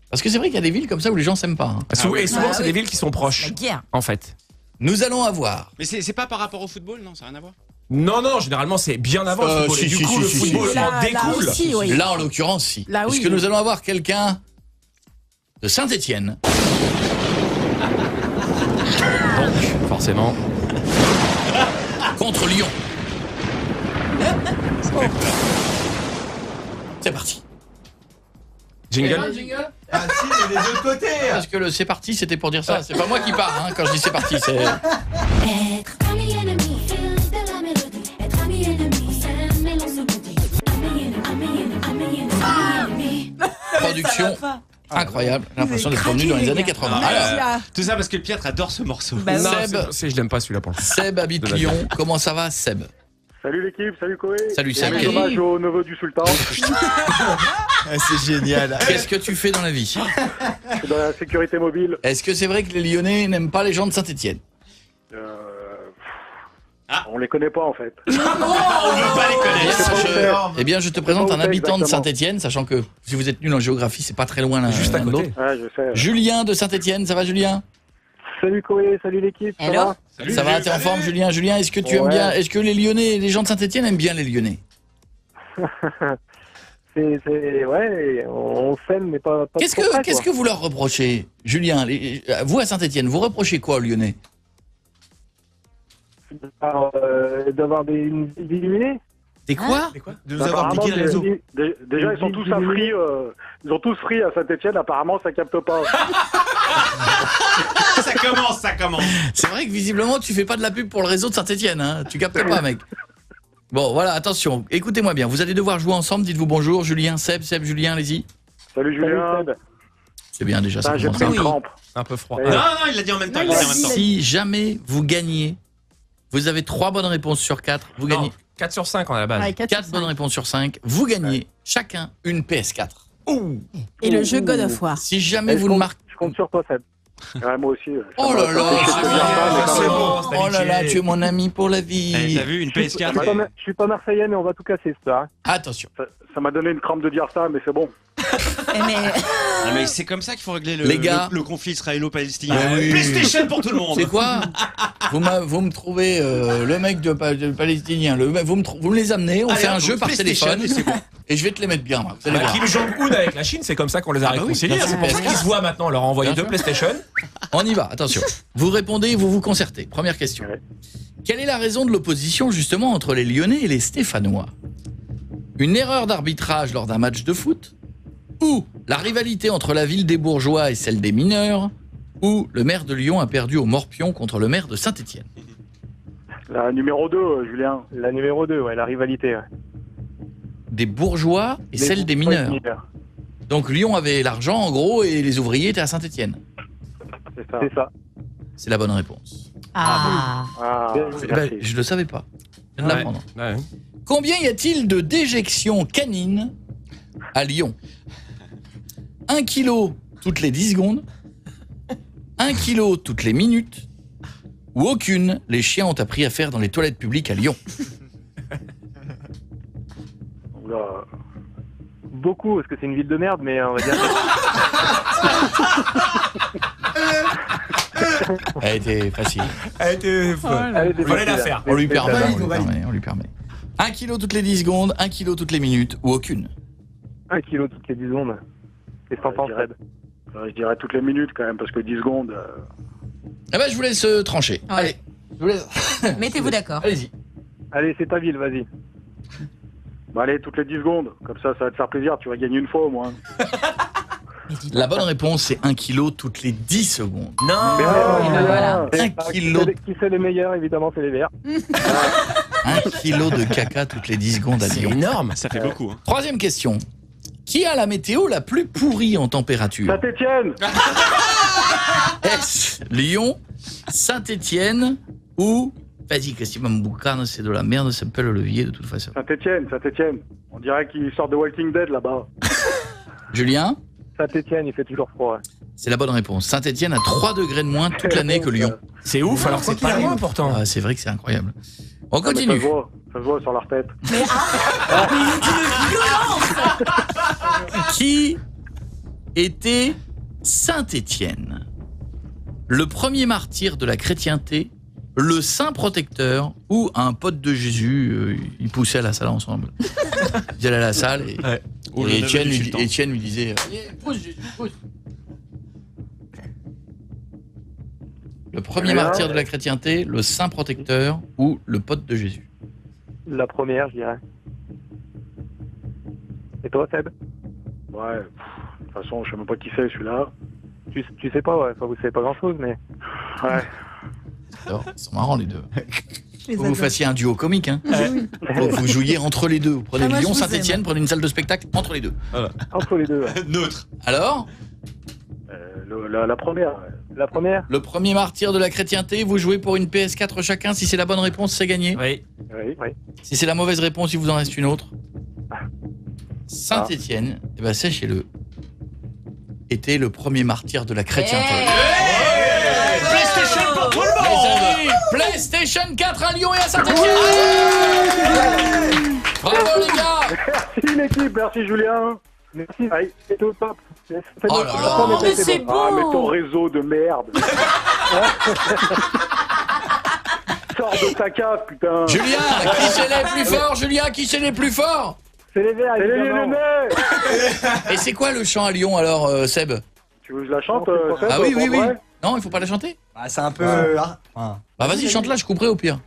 Speaker 1: Parce que c'est vrai qu'il y a des villes comme ça où les gens s'aiment pas. hein.
Speaker 5: Sou- Et souvent,
Speaker 4: Ah
Speaker 5: c'est
Speaker 4: oui.
Speaker 5: des villes qui sont proches,
Speaker 4: La guerre.
Speaker 5: en fait.
Speaker 1: Nous allons avoir
Speaker 6: Mais c'est c'est pas par rapport au football, non Ça n'a rien à voir?
Speaker 5: Non, non, généralement, c'est bien avant
Speaker 1: Euh,
Speaker 5: le football.
Speaker 1: si,
Speaker 5: et du
Speaker 1: si,
Speaker 5: coup,
Speaker 1: si,
Speaker 5: le football
Speaker 1: si.
Speaker 5: en
Speaker 7: Là- là
Speaker 5: découle.
Speaker 7: aussi, oui.
Speaker 1: Là, en l'occurrence, si.
Speaker 7: Là, oui.
Speaker 1: Puisque nous allons avoir quelqu'un de Saint-Étienne?
Speaker 5: Donc, forcément.
Speaker 1: contre Lyon. C'est parti.
Speaker 5: Jingle
Speaker 3: Ah si, mais des deux côtés
Speaker 1: Parce que le c'est parti, c'était pour dire ça. C'est pas moi qui pars hein, quand je dis c'est parti. C'est production incroyable. J'ai l'impression d'être revenu dans les années 80.
Speaker 6: Ah,
Speaker 1: Alors,
Speaker 6: Tout ça parce que Pietre adore ce morceau.
Speaker 4: Bah.
Speaker 5: Non,
Speaker 1: Seb.
Speaker 5: je l'aime pas celui-là pour le coup.
Speaker 1: Seb habite Lyon. Comment ça va, Seb?
Speaker 24: Salut l'équipe, salut Koé.
Speaker 1: Salut, Seb.
Speaker 24: un hommage au neveu du sultan.
Speaker 3: Ah, C'est génial.
Speaker 1: Qu'est-ce que tu fais dans la vie?
Speaker 24: Je suis dans la sécurité mobile.
Speaker 1: Est-ce que c'est vrai que les Lyonnais n'aiment pas les gens de Saint-Etienne
Speaker 24: Euh, On les connaît pas en fait.
Speaker 6: On veut pas les
Speaker 1: eh bien,
Speaker 6: connaître.
Speaker 1: eh bien, je te présente un habitant de
Speaker 24: exactement.
Speaker 1: Saint-Etienne, sachant que si vous êtes nul en géographie, c'est pas très loin l'un
Speaker 5: Juste à côté.
Speaker 1: l'autre.
Speaker 24: Ouais, je sais.
Speaker 1: Julien de Saint-Etienne, ça va Julien?
Speaker 24: Salut Koé, salut l'équipe. Ça va?
Speaker 1: Ça va, t'es en forme Julien? Julien, est-ce que tu aimes bien Est-ce que les Lyonnais, les gens de Saint-Etienne aiment bien les Lyonnais?
Speaker 24: C'est, ouais, on s'aime mais pas. pas
Speaker 1: Qu'est-ce
Speaker 24: trop
Speaker 1: que qu'est-ce vous leur reprochez? Julien, les- vous à Saint-Etienne, vous reprochez quoi aux Lyonnais?
Speaker 24: Euh, D'avoir des une ville illuminée
Speaker 1: Des quoi
Speaker 3: De nous avoir piqué le
Speaker 24: des-
Speaker 3: réseau.
Speaker 24: des- des- Déjà, ils sont tous à free. euh, ils ont tous free à Saint-Etienne. Apparemment, ça capte pas.
Speaker 6: ça commence, ça commence.
Speaker 1: C'est vrai que visiblement tu fais pas de la pub pour le réseau de Saint-Etienne, hein tu captes pas mec. Bon voilà, attention, écoutez-moi bien, vous allez devoir jouer ensemble, dites-vous bonjour, Julien, Seb, Seb, Julien, allez-y.
Speaker 24: Salut Julien.
Speaker 1: C'est bien déjà, ça
Speaker 24: Ah, j'ai pris une crampe.
Speaker 5: Un peu froid.
Speaker 6: Non, non, il l'a dit en même temps. Il l'a dit en même temps.
Speaker 1: Si jamais vous gagnez, vous avez trois bonnes réponses sur quatre, vous gagnez
Speaker 5: 4 sur 5 à la base.
Speaker 7: Ouais, quatre
Speaker 1: quatre
Speaker 7: sur
Speaker 1: bonnes
Speaker 7: cinq.
Speaker 1: réponses sur cinq, vous gagnez chacun une PS4.
Speaker 7: Et le jeu God of War.
Speaker 1: Si jamais
Speaker 24: je
Speaker 1: vous le marquez...
Speaker 24: Je compte sur toi, Seb. Ouais, moi aussi. ça
Speaker 1: Oh là
Speaker 24: ça
Speaker 1: là, c'est
Speaker 24: ça,
Speaker 1: bon, oh tu es mon ami pour la
Speaker 6: Eh,
Speaker 1: vie.
Speaker 6: T'as vu une
Speaker 24: Je suis pas
Speaker 6: PS4
Speaker 24: je suis pas marseillais, mais on va tout casser, ce soir.
Speaker 1: Attention,
Speaker 24: Ça- Ça m'a donné une crampe de dire ça, mais c'est bon.
Speaker 4: Eh, mais
Speaker 6: Non, mais c'est comme ça qu'il faut régler le,
Speaker 1: Les gars.
Speaker 6: le, le conflit israélo-palestinien.
Speaker 1: Ah oui.
Speaker 6: PlayStation pour tout le monde.
Speaker 1: c'est quoi vous, me trouvez euh, le mec de, de palestinien, le, vous, me trou- vous me les amenez, on
Speaker 6: Allez,
Speaker 1: fait un jeu par
Speaker 6: PlayStation,
Speaker 1: téléphone
Speaker 6: et c'est bon.
Speaker 1: et je vais te les mettre bien. moi, vous allez
Speaker 5: Bah,
Speaker 1: voir.
Speaker 5: Kim Jong-un avec la Chine, c'est comme ça qu'on les a
Speaker 1: Ah bah oui,
Speaker 5: c'est pour ça qu'ils se voient maintenant. On leur a envoyé deux. PlayStation.
Speaker 1: On y va, attention. Vous répondez, vous vous concertez. Première question.
Speaker 24: Ouais.
Speaker 1: Quelle est la raison de l'opposition justement entre les Lyonnais et les Stéphanois? Une erreur d'arbitrage lors d'un match de foot? Ou la rivalité entre la ville des bourgeois et celle des mineurs? Ou le maire de Lyon a perdu au Morpion contre le maire de Saint-Étienne?
Speaker 24: La numéro 2, Julien. La numéro 2, ouais, la rivalité. ouais.
Speaker 1: Des bourgeois et
Speaker 24: Les
Speaker 1: celle des
Speaker 24: bourgeois
Speaker 1: mineurs.
Speaker 24: mineurs.
Speaker 1: Donc Lyon avait l'argent en gros et les ouvriers étaient à Saint-Étienne.
Speaker 24: C'est ça. C'est ça.
Speaker 1: C'est la bonne réponse.
Speaker 4: ah,
Speaker 24: Ah,
Speaker 1: Eh ben, je ne le savais pas. Je viens de
Speaker 5: Ouais.
Speaker 1: l'apprendre.
Speaker 5: Ouais.
Speaker 1: Combien y a-t-il de déjections canines à Lyon? 1 kilo toutes les 10 secondes 1 kilo toutes les minutes Ou aucune, les chiens ont appris à faire dans les toilettes publiques à Lyon.
Speaker 24: Beaucoup, parce que c'est une ville de merde, mais on va dire.
Speaker 1: Elle était facile.
Speaker 5: Elle était. Fallait la faire.
Speaker 1: On lui permet, on lui permet, on lui permet. 1 kilo toutes les 10 secondes, 1 kilo toutes les minutes ou aucune
Speaker 24: Un kilo toutes les 10 secondes. Qu'est-ce que t'en penses, Fred Je dirais toutes les minutes quand même, parce que 10 secondes. euh,
Speaker 1: Eh ben je vous laisse euh, trancher.
Speaker 4: Ouais.
Speaker 1: Allez, je vous laisse.
Speaker 4: mettez-vous d'accord.
Speaker 1: Allez-y.
Speaker 24: Allez, c'est ta ville, vas-y. Bah allez, toutes les 10 secondes. Comme ça, ça va te faire plaisir. Tu vas gagner une fois au moins.
Speaker 1: La bonne réponse c'est 1 kilo toutes les 10 secondes.
Speaker 5: Non
Speaker 24: Mais
Speaker 4: et ben voilà.
Speaker 24: Et,
Speaker 1: Un
Speaker 24: ah, qui
Speaker 1: kilo.
Speaker 24: c'est- Qui c'est les meilleurs Évidemment, c'est les verts.
Speaker 1: 1 kilo de caca toutes les 10 secondes à
Speaker 5: C'est
Speaker 1: Lyon.
Speaker 5: énorme.
Speaker 6: Ça fait beaucoup. Hein.
Speaker 1: Troisième question. Qui a la météo la plus pourrie en température
Speaker 24: Saint-Etienne
Speaker 1: Est-ce Lyon, Saint-Étienne ou... Vas-y, Christian Boucan, c'est de la merde, ça s'appelle le levier de toute façon.
Speaker 24: Saint-Etienne, Saint-Etienne. On dirait qu'ils sortent de Walking Dead là-bas.
Speaker 1: Julien
Speaker 25: Saint-Etienne, il fait toujours froid. ouais.
Speaker 1: C'est la bonne réponse. Saint-Etienne a 3 degrés de moins toute l'année que Lyon.
Speaker 5: C'est ouf, alors que c'est pas loin pourtant.
Speaker 1: Ah, c'est vrai que c'est incroyable. On
Speaker 25: Ah,
Speaker 1: continue.
Speaker 25: Ça se voit, ça se voit sur leur tête.
Speaker 1: Qui était Saint-Étienne Le premier martyr de la chrétienté, le saint protecteur ou un pote de Jésus euh, Ils poussaient à la salle ensemble. Ils allaient à la salle et,
Speaker 6: le
Speaker 1: et
Speaker 6: du
Speaker 1: lui. Étienne lui disait euh, pousse, Jésus, pousse. Le premier martyr de la chrétienté, le saint protecteur ou le pote de Jésus
Speaker 25: La première, je dirais. Et toi, Seb?
Speaker 24: Ouais, pff, de toute façon, je sais même pas qui c'est celui-là.
Speaker 25: tu, tu sais pas, ouais. Enfin, vous savez pas grand-chose, mais...
Speaker 24: Ouais.
Speaker 1: Alors, Ils sont marrants les deux.
Speaker 7: Les
Speaker 1: Faut que vous fassiez un duo comique. Hein. Faut que vous jouiez entre les deux. Vous prenez
Speaker 7: Ah,
Speaker 1: Lyon, Saint-Etienne, prenez une salle de spectacle entre les deux.
Speaker 25: Entre les deux, ouais.
Speaker 6: Neutre.
Speaker 1: Alors,
Speaker 24: Euh, le- la, la première.
Speaker 25: La première
Speaker 1: le premier martyr de la chrétienté, vous jouez pour une PS4 chacun. Si c'est la bonne réponse, c'est gagné.
Speaker 5: Oui.
Speaker 25: Oui, oui.
Speaker 1: Si c'est la mauvaise réponse, il vous en reste une autre. Saint-Etienne, eh ben, sachez-le, était le premier martyr de la chrétienté.
Speaker 6: PlayStation
Speaker 1: PlayStation 4 à Lyon et à Saint-Etienne Bravo les gars
Speaker 24: Merci l'équipe, merci Julien. Merci. C'était au top.
Speaker 1: Oh là là.
Speaker 4: Oh, mais
Speaker 24: c'était
Speaker 4: c'est
Speaker 24: bon. Ah, mais ton réseau de merde. Sors de ta cave, putain.
Speaker 1: Julien, qui c'est les plus forts Julien, qui c'est les plus forts?
Speaker 25: C'est les verts,
Speaker 24: C'est les.
Speaker 1: Et c'est quoi le chant à Lyon alors, euh, Seb?
Speaker 24: Tu veux que je la chante euh, Seb,
Speaker 1: Ah oui, oui, oui. Non, il faut pas la chanter?
Speaker 8: Bah, c'est un peu.
Speaker 24: Ouais.
Speaker 8: Ah,
Speaker 1: Bah vas-y, chante-la, je couperai au pire.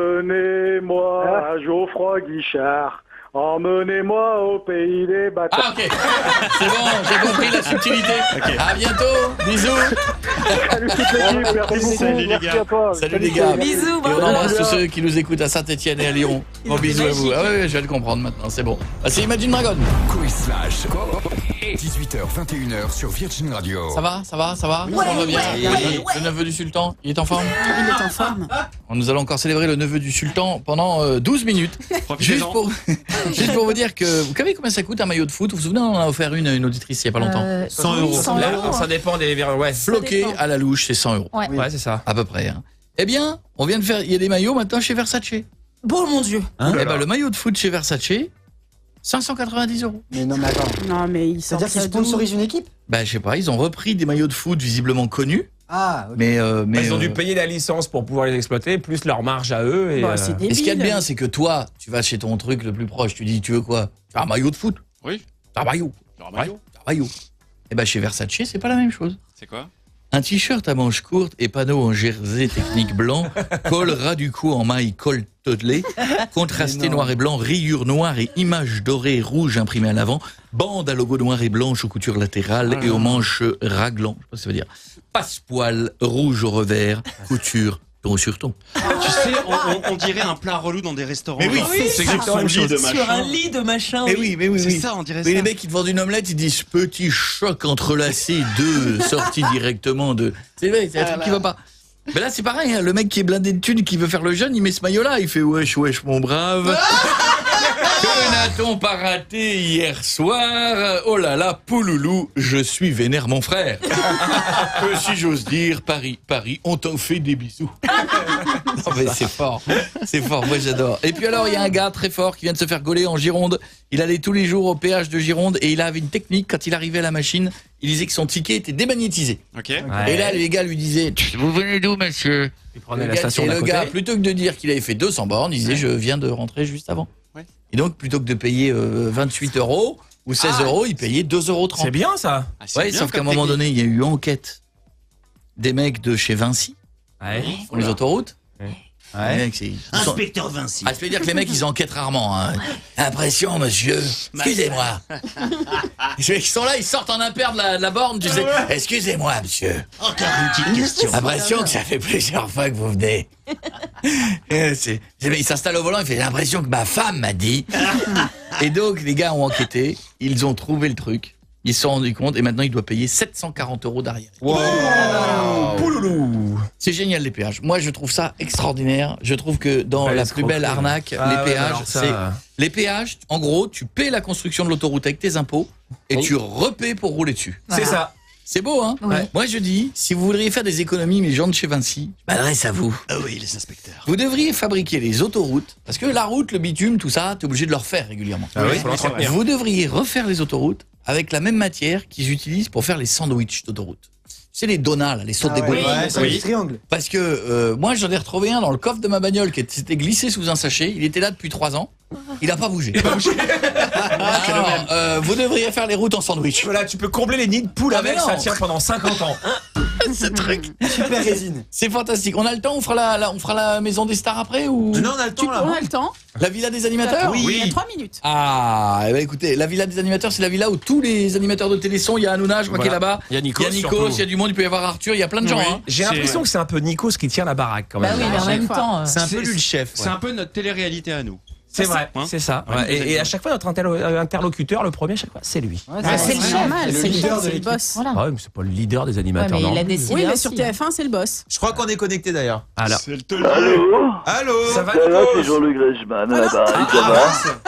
Speaker 24: Emmenez-moi à Geoffroy Guichard. Emmenez-moi au pays des bâtards.
Speaker 1: Ah ok, c'est bon, j'ai compris la subtilité. À bientôt, bisous.
Speaker 24: Salut toute l'équipe, merci beaucoup.
Speaker 6: Salut les gars.
Speaker 24: à toi.
Speaker 1: Salut les gars.
Speaker 4: Bisous,
Speaker 1: Et on
Speaker 4: bravo.
Speaker 1: embrasse tous ceux qui nous écoutent à Saint-Etienne et à Lyon. Bon bisous à vous. Ah ouais, je vais le comprendre maintenant, c'est bon. Ah, c'est Imagine Dragon.
Speaker 16: Quiz Flash. 18h, 21h sur Virgin Radio.
Speaker 1: Ça va, ça va, ça va
Speaker 4: Ouais,
Speaker 1: Ça va bien
Speaker 4: ouais, ouais,
Speaker 1: Le neveu du sultan, il est en forme
Speaker 7: Il est en forme.
Speaker 1: Nous allons encore célébrer le neveu du sultan pendant euh, 12 minutes. Juste pour, juste pour vous dire que vous savez combien ça coûte un maillot de foot? Vous vous souvenez, on en a offert une à une auditrice il y a pas longtemps.
Speaker 4: Euh,
Speaker 3: 100
Speaker 4: oui,
Speaker 3: euros.
Speaker 4: 100
Speaker 5: Là,
Speaker 4: euros.
Speaker 5: ça dépend des ouais.
Speaker 1: Floqué
Speaker 7: dépend.
Speaker 1: à la louche, c'est 100 euros.
Speaker 4: Ouais.
Speaker 5: Ouais, c'est ça.
Speaker 1: À peu près. hein. Eh bien, on vient de faire. Il y a des maillots maintenant chez Versace.
Speaker 4: Bon, mon Dieu.
Speaker 3: Hein
Speaker 1: eh ben, le maillot de foot chez Versace, 590 euros.
Speaker 8: Mais non, mais attends.
Speaker 7: Non, mais il sort
Speaker 8: C'est-à-dire qu'ils sponsorisent une équipe?
Speaker 1: Bah, je sais pas, ils ont repris des maillots de foot visiblement connus,
Speaker 8: Ah, ok.
Speaker 1: mais. euh, mais
Speaker 5: Mais ils ont
Speaker 1: euh,
Speaker 5: dû payer la licence pour pouvoir les exploiter, plus leur marge à eux. Et,
Speaker 7: Bah,
Speaker 5: euh,
Speaker 1: Et ce qu'il y a de bien, c'est que toi, tu vas chez ton truc le plus proche, tu dis, tu veux quoi? Un maillot de foot?
Speaker 6: Oui.
Speaker 1: Un maillot.
Speaker 6: Genre maillot.
Speaker 1: Un maillot. Et ben, chez Versace, c'est pas la même chose.
Speaker 6: C'est quoi?
Speaker 1: Un t-shirt à manches courtes et panneau en jersey technique blanc, col ras du cou en maille col todelé, contrasté noir et blanc, rayures noires et images dorées et rouges imprimées à l'avant, bande à logo noir et blanche aux coutures latérales et aux manches raglan, je sais pas ce que ça veut dire, passe-poil rouge au revers, couture ton sur ton.
Speaker 6: Tu sais, on, on- on dirait un plat relou dans des restaurants.
Speaker 1: Mais oui,
Speaker 6: c'est exactement la même chose.
Speaker 4: Sur un lit de machin.
Speaker 1: Mais oui, mais oui,
Speaker 6: C'est
Speaker 1: oui.
Speaker 6: ça, on dirait
Speaker 1: Mais
Speaker 6: ça.
Speaker 1: les mecs qui te vendent une omelette, ils disent petit choc entrelacé de sorties directement de. C'est vrai, c'est un truc qui va pas. Mais là, c'est pareil, hein, le mec qui est blindé de thunes, qui veut faire le jeune, il met ce maillot-là, il fait wesh, wesh, mon brave. que n'a-t-on pas raté hier soir Oh là là, pouloulou, je suis vénère, mon frère. Euh, si j'ose dire, Paris, Paris, on t'en fait des bisous. non, mais c'est fort, c'est fort, moi j'adore. Et puis alors, il y a un gars très fort qui vient de se faire gauler en Gironde. Il allait tous les jours au péage de Gironde et il avait une technique, quand il arrivait à la machine, il disait que son ticket était démagnétisé.
Speaker 6: Ok.
Speaker 1: Et là, les gars lui disaient Vous venez d'où, monsieur?
Speaker 5: Ils prenaient
Speaker 1: Le
Speaker 5: la
Speaker 1: gars-
Speaker 5: station
Speaker 1: Et le
Speaker 5: côté.
Speaker 1: gars, plutôt que de dire qu'il avait fait 200 bornes, il disait Je viens de rentrer juste avant. Et donc, plutôt que de payer euh, 28 euros ou 16
Speaker 6: Ah.
Speaker 1: euros, il payait 2,30 euros.
Speaker 5: C'est bien ça.
Speaker 6: Ah, bien
Speaker 1: sauf qu'à un moment donné, il y a eu enquête des mecs de chez Vinci,
Speaker 5: Ouais.
Speaker 1: pour les autoroutes.
Speaker 5: Ouais.
Speaker 1: Mecs, ils
Speaker 6: Inspecteur Vinci.
Speaker 1: Ah, je peux dire que les mecs, ils enquêtent rarement. Hein. Impression, monsieur. Excusez-moi. Ils sont là, ils sortent en impair de la, de la borne, tu sais. Excusez-moi, monsieur.
Speaker 6: Encore une petite question.
Speaker 1: L'impression que ça fait plusieurs fois que vous venez. Il s'installe au volant, il fait l'impression que ma femme m'a dit. Et donc, les gars ont enquêté, ils ont trouvé le truc. Ils se sont rendus compte et maintenant il doit payer 740 euros d'arrière.
Speaker 5: Pouloulou.
Speaker 1: C'est génial les péages. Moi je trouve ça extraordinaire. Je trouve que dans
Speaker 5: Ouais,
Speaker 1: la plus belle
Speaker 5: cool.
Speaker 1: arnaque,
Speaker 5: Ah
Speaker 1: les péages,
Speaker 5: ça-
Speaker 1: c'est les péages. En gros, tu paies la construction de l'autoroute avec tes impôts et tu repaies pour rouler dessus.
Speaker 5: C'est ça.
Speaker 1: C'est beau, hein
Speaker 5: Ouais.
Speaker 1: Moi, je dis, si vous voudriez faire des économies, mes gens de chez Vinci, m'adresse à vous.
Speaker 6: Ah oui, les inspecteurs.
Speaker 1: Vous devriez fabriquer les autoroutes, parce que la route, le bitume, tout ça, t'es obligé de le refaire régulièrement.
Speaker 5: Ah oui.
Speaker 1: Vous devriez refaire les autoroutes avec la même matière qu'ils utilisent pour faire les sandwichs d'autoroute. C'est les donuts, là, les sautes
Speaker 8: Ah
Speaker 1: des
Speaker 8: ouais, ouais, c'est un triangle.
Speaker 1: Parce que euh, moi, j'en ai retrouvé un dans le coffre de ma bagnole qui s'était glissé sous un sachet. Il était là depuis trois ans. Il n'a pas bougé. Alors, euh, vous devriez faire les routes en sandwich.
Speaker 5: Voilà, tu peux combler les nids de poules
Speaker 1: Ah,
Speaker 5: avec, ça tient pendant 50 ans.
Speaker 1: Ce truc.
Speaker 8: Super résine.
Speaker 1: C'est fantastique. On a le temps, on fera la, la- on fera la maison des stars après ou?
Speaker 3: Non, on a le temps là.
Speaker 7: On a le temps.
Speaker 1: la villa des animateurs?
Speaker 7: Il y a 3 minutes.
Speaker 1: Ah, eh ben écoutez, la villa des animateurs, c'est la villa où tous les animateurs de télé sont. Il y a Hanouna, je crois
Speaker 5: Voilà.
Speaker 1: qu'il est là-bas.
Speaker 5: Il y a Nikos,
Speaker 1: il y a, Nikos, il y a du monde, il peut y avoir Arthur, il y a plein de gens.
Speaker 5: Oui.
Speaker 1: hein.
Speaker 5: J'ai l'impression que c'est un peu Nikos qui tient la baraque quand
Speaker 4: Bah
Speaker 5: même.
Speaker 4: oui, mais en même temps. euh,
Speaker 3: C'est un peu lui le chef.
Speaker 6: C'est un peu notre télé-réalité à nous.
Speaker 5: C'est vrai,
Speaker 6: Hein
Speaker 5: c'est ça.
Speaker 6: Ouais,
Speaker 5: et, et à chaque fois, notre euh, interlocuteur, le premier, à chaque fois, c'est lui.
Speaker 7: Ouais,
Speaker 4: Bah, c'est le chef,
Speaker 8: c'est le
Speaker 7: c'est le
Speaker 8: leader
Speaker 7: chef,
Speaker 8: de
Speaker 7: c'est le boss.
Speaker 4: Voilà.
Speaker 5: Ah ouais, mais c'est pas le leader des
Speaker 4: Ouais,
Speaker 5: animateurs.
Speaker 4: mais il
Speaker 5: non
Speaker 4: a décidé.
Speaker 7: Oui, mais
Speaker 4: aussi.
Speaker 7: sur TF1, c'est le boss.
Speaker 3: Je crois qu'on est connecté d'ailleurs.
Speaker 5: Alors,
Speaker 6: C'est le
Speaker 18: Allô?
Speaker 3: Allô?
Speaker 5: Ça va,
Speaker 18: va, c'est Jean-Luc Reichmann ça va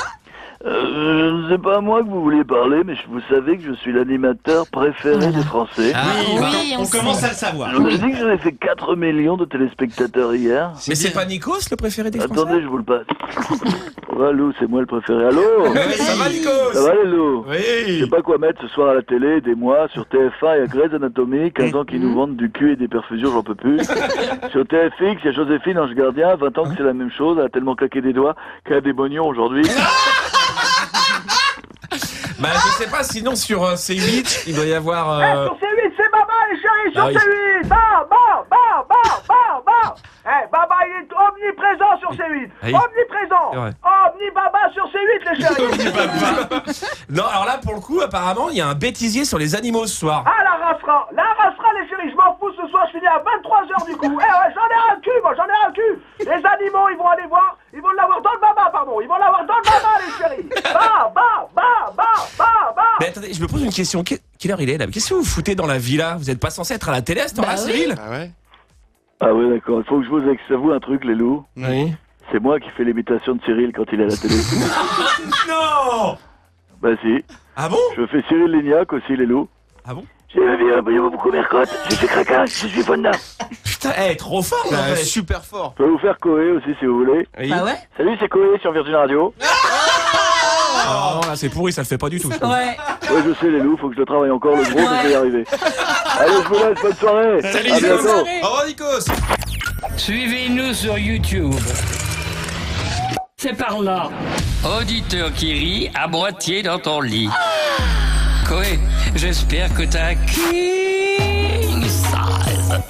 Speaker 18: Euh, je ne sais pas à moi que vous vouliez parler, mais je- vous savez que je suis l'animateur préféré des Français.
Speaker 5: Ah,
Speaker 4: Oui,
Speaker 6: bah,
Speaker 4: on
Speaker 6: commence à le savoir.
Speaker 18: Je vous ai dit que j'en ai fait 4 millions de téléspectateurs hier.
Speaker 5: Mais c'est pas Nikos le préféré des Français
Speaker 18: Attendez, je vous le passe. Allô, c'est moi le préféré. Allô
Speaker 5: Ça va, Nikos
Speaker 18: Ça va les loups Je
Speaker 5: Oui.
Speaker 18: sais pas quoi mettre ce soir à la télé, des mois, sur TF1, il y a Grey's Anatomy, 15 ans qui nous vendent du cul et des perfusions, j'en peux plus. sur TFX, il y a Joséphine, Ange Gardien, 20 ans que c'est la même chose, elle a tellement claqué des doigts qu'elle a des bognons aujourd'hui.
Speaker 5: Bah, je sais pas, sinon sur euh, C8, il doit y avoir. euh,
Speaker 18: C8, chéris,
Speaker 5: sur Ah oui.
Speaker 18: C8 Bah, bah, bah, bah, bah, bah Eh, Baba, il est omniprésent sur C8
Speaker 5: Ah oui.
Speaker 18: Omniprésent. Omni-Baba sur C8, les chéris
Speaker 5: Non, alors là, pour le coup, apparemment, il y a un bêtisier sur les animaux ce soir.
Speaker 18: Ah, la rafra La rafra, les chéris, je m'en fous, ce soir, je finis à 23h du coup Eh ouais, j'en ai ras le cul, moi, j'en ai ras le cul Les animaux, ils vont aller voir, ils vont l'avoir dans le baba, pardon Ils vont l'avoir dans le baba, les chéris Bah, bah, bah, bah, bah, bah
Speaker 5: Mais attendez, je me pose une question. Que- Quelle heure il est là Qu'est-ce que vous foutez dans la villa Vous êtes pas censé être à la télé à cette heure-là,
Speaker 4: Bah oui.
Speaker 5: Cyril?
Speaker 6: Ah ouais?
Speaker 18: Ah ouais, d'accord, il faut que je vous avoue un truc, les loups.
Speaker 5: Oui.
Speaker 18: C'est moi qui fais l'imitation de Cyril quand il est à la télé.
Speaker 5: Non
Speaker 18: bah si.
Speaker 5: Ah bon?
Speaker 18: Je fais Cyril Lignac aussi, les loups.
Speaker 5: Ah bon?
Speaker 18: J'ai abonnez-vous beaucoup Mercotte, je suis craquage, je suis Fonda.
Speaker 5: Putain, eh, trop fort en
Speaker 3: Euh,
Speaker 5: fait.
Speaker 3: super fort.
Speaker 18: Je peux vous faire Coé aussi si vous voulez.
Speaker 5: Oui.
Speaker 4: Bah ouais.
Speaker 18: Salut, c'est Coé sur Virgin Radio.
Speaker 5: Ah non, là c'est pourri, ça le fait pas du tout. je.
Speaker 4: Ouais.
Speaker 18: Ouais, je sais, les loups, faut que je travaille encore le gros, mais je vais y arriver. Allez, je vous laisse, bonne soirée.
Speaker 5: Salut,
Speaker 18: à bientôt.
Speaker 3: Au revoir Nikos.
Speaker 13: Suivez-nous sur YouTube. C'est par là. Auditeur qui rit à moitié dans ton lit. Coé, j'espère que t'as king size.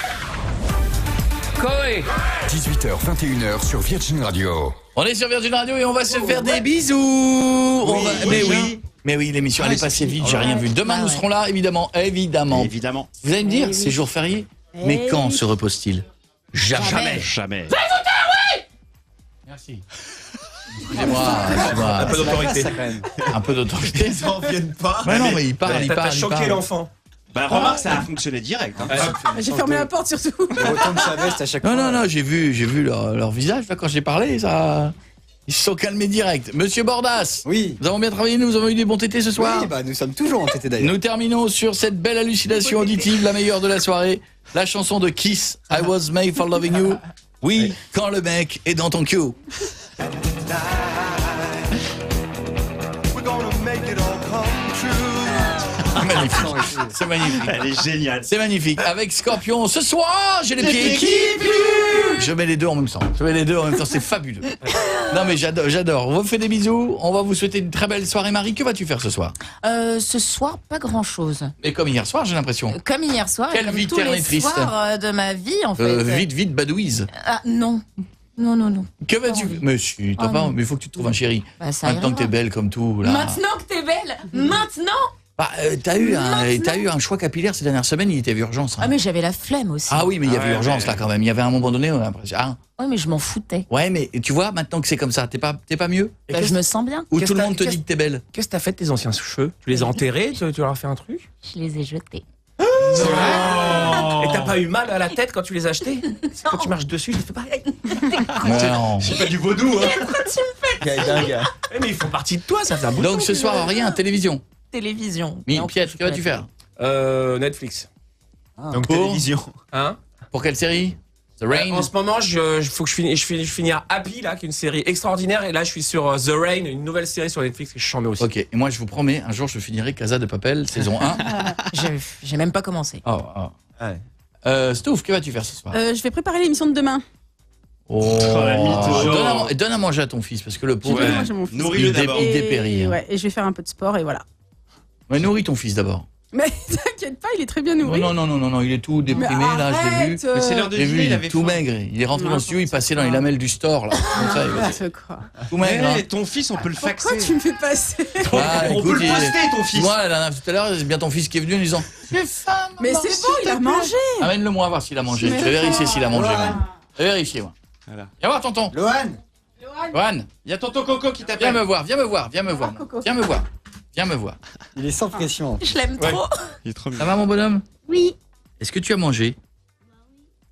Speaker 13: Coé.
Speaker 16: 18h, 21h sur Virgin Radio.
Speaker 1: On est sur Virgin Radio et on va se faire des bisous. On va- Mais oui. Mais oui, l'émission elle est passée vite, j'ai rien vu. Demain nous serons là, évidemment, évidemment.
Speaker 6: Évidemment.
Speaker 1: Vous allez me dire, c'est jour férié Mais
Speaker 7: Eh
Speaker 1: quand
Speaker 7: oui.
Speaker 1: se repose-t-il? Jamais.
Speaker 6: Jamais.
Speaker 1: Merci. Excusez-moi, excusez-moi.
Speaker 5: Un peu d'autorité.
Speaker 1: Un peu d'autorité.
Speaker 3: Ils en viennent pas.
Speaker 1: Mais non, mais il parle, il parle.
Speaker 5: T'as choqué l'enfant.
Speaker 6: Bah remarque, ça a fonctionné direct. hein.
Speaker 7: J'ai fermé la porte surtout.
Speaker 8: Il retourne sa veste à chaque
Speaker 1: Non,
Speaker 8: fois.
Speaker 1: non, non, j'ai vu, j'ai vu leur, leur visage là, quand j'ai parlé, ça. Ils se sont calmés direct. Monsieur Bordas,
Speaker 8: Oui.
Speaker 1: nous avons bien travaillé, nous avons eu des bons tétés ce soir.
Speaker 8: Oui, bah nous sommes toujours en TT d'ailleurs.
Speaker 1: Nous terminons sur cette belle hallucination auditive, la meilleure de la soirée, la chanson de Kiss, I Was Made for Loving You. Oui, quand le mec est dans ton cul. magnifique. C'est magnifique.
Speaker 6: Elle est géniale.
Speaker 1: C'est magnifique. Avec Scorpion, ce soir, j'ai les pieds qui puent. Je mets les deux en même temps. Je mets les deux en même temps, c'est fabuleux. Non mais j'adore, j'adore. On vous fait des bisous. On va vous souhaiter une très belle soirée. Marie, que vas-tu faire ce soir?
Speaker 4: Euh, ce soir, pas grand chose.
Speaker 1: Et comme hier soir, j'ai l'impression.
Speaker 4: Comme hier soir,
Speaker 1: Quelle
Speaker 4: comme
Speaker 1: vie
Speaker 4: tous les
Speaker 1: terne et triste.
Speaker 4: soirs euh, de ma vie, en fait.
Speaker 1: Euh, vite, vite, badouise.
Speaker 4: Ah, non. Non, non, non.
Speaker 1: Que vas-tu Mais si, t'as
Speaker 4: Oh,
Speaker 1: pas,
Speaker 4: non.
Speaker 1: mais il faut que tu te trouves un chéri.
Speaker 4: Bah, ça
Speaker 1: Maintenant
Speaker 4: ira.
Speaker 1: que t'es belle comme tout, là.
Speaker 4: Maintenant que t'es belle Maintenant
Speaker 1: Bah, euh, t'as eu, un- t'as eu un choix capillaire ces dernières semaines, il était urgence. hein.
Speaker 4: Ah mais j'avais la flemme aussi.
Speaker 1: Ah oui, mais il y avait
Speaker 5: ouais,
Speaker 1: urgence là quand même. Il y avait un moment donné, on a l'impression. Ah,
Speaker 4: Ouais mais je m'en foutais.
Speaker 1: ouais, mais tu vois, maintenant que c'est comme ça, t'es pas, t'es pas mieux?
Speaker 4: Bah,
Speaker 5: qu'est-ce-
Speaker 4: je me sens bien.
Speaker 1: Ou
Speaker 5: Qu'est-ce
Speaker 1: tout le monde te
Speaker 5: qu'est-ce-
Speaker 1: dit que t'es belle?
Speaker 5: Qu'est-ce que t'as fait de tes anciens cheveux? Tu les as enterrés tu, tu leur as fait un truc?
Speaker 4: Je les ai jetés.
Speaker 5: Et t'as pas eu mal à la tête quand tu les as achetés? C'est Quand tu marches dessus, tu fais pareil.
Speaker 6: C'est pas du vaudou, hein.
Speaker 5: Eh, mais ils font partie de toi, ça fait un bout de
Speaker 1: Donc ce
Speaker 5: que-
Speaker 1: soir, rien, télévision.
Speaker 4: Télévision. Non,
Speaker 1: Piet, que vas-tu faire
Speaker 5: Euh, Netflix.
Speaker 3: Donc
Speaker 1: Pour
Speaker 3: télévision.
Speaker 5: Hein?
Speaker 1: Pour quelle série? The
Speaker 5: Euh,
Speaker 1: Rain?
Speaker 5: En ce moment, je, je- faut que je finisse, je finis, je finis à Happy là, qui est une série extraordinaire, et là, je suis sur euh, The Rain, une nouvelle série sur Netflix que je chante aussi.
Speaker 1: Ok, et moi je vous promets, un jour je finirai Casa de Papel, saison 1.
Speaker 4: J'ai- J'ai même pas commencé.
Speaker 1: Oh, oh.
Speaker 3: Ouais.
Speaker 1: Euh, Stouff, que vas-tu faire ce soir?
Speaker 7: Euh, je vais préparer l'émission de demain.
Speaker 1: Oh,
Speaker 6: la mytho.
Speaker 1: donne, à, man- donne à manger à ton fils, parce que le pauvre,
Speaker 7: Je vais
Speaker 1: il-
Speaker 7: manger mon fils.
Speaker 6: Nourris-le
Speaker 1: il, dé-
Speaker 6: d'abord.
Speaker 1: il
Speaker 7: Et-
Speaker 1: dépérit. hein.
Speaker 7: ouais, et je vais faire un peu de sport et voilà.
Speaker 1: Ouais, nourris ton fils d'abord.
Speaker 7: Mais t'inquiète pas, il est très bien nourri.
Speaker 1: non, non, non, non, non, il est tout déprimé
Speaker 7: Mais
Speaker 1: là, je l'ai vu.
Speaker 7: arrête, euh,
Speaker 6: Mais c'est l'heure de
Speaker 1: J'ai
Speaker 6: dîner,
Speaker 1: vu,
Speaker 6: il
Speaker 1: il est
Speaker 6: avait
Speaker 1: tout
Speaker 6: faim.
Speaker 1: maigre. Il est rentré dans le studio, il passait dans les lamelles du store là. Comme ça, il était
Speaker 7: N'importe quoi.
Speaker 1: tout maigre. hein.
Speaker 6: Ton fils, on peut le
Speaker 7: Pourquoi
Speaker 6: faxer.
Speaker 7: tu me fais passer
Speaker 1: Ah,
Speaker 6: on
Speaker 1: écoute,
Speaker 6: peut le
Speaker 1: il-
Speaker 6: poster, ton fils.
Speaker 1: Moi, la dernière- tout à l'heure, c'est bien ton fils qui est venu en disant J'ai faim.
Speaker 7: Mais c'est bon, il a mangé.
Speaker 1: Amène-le-moi voir s'il a mangé.
Speaker 7: Mais
Speaker 1: Je vais vérifier s'il a mangé. Moi. Je vais vérifier, moi.
Speaker 6: Voilà.
Speaker 1: Viens voir, tonton.
Speaker 8: Lohan
Speaker 1: Juan,
Speaker 6: Il y a tonton Coco qui
Speaker 1: viens
Speaker 6: t'appelle.
Speaker 1: me voir, viens me voir, viens me voir.
Speaker 7: Coco.
Speaker 1: Viens me voir. Viens me voir.
Speaker 8: Il est sans pression.
Speaker 4: Je l'aime
Speaker 6: Ouais.
Speaker 4: trop.
Speaker 6: Il est trop
Speaker 1: Ça va, mon bonhomme?
Speaker 17: Oui,
Speaker 1: Est-ce que tu as mangé?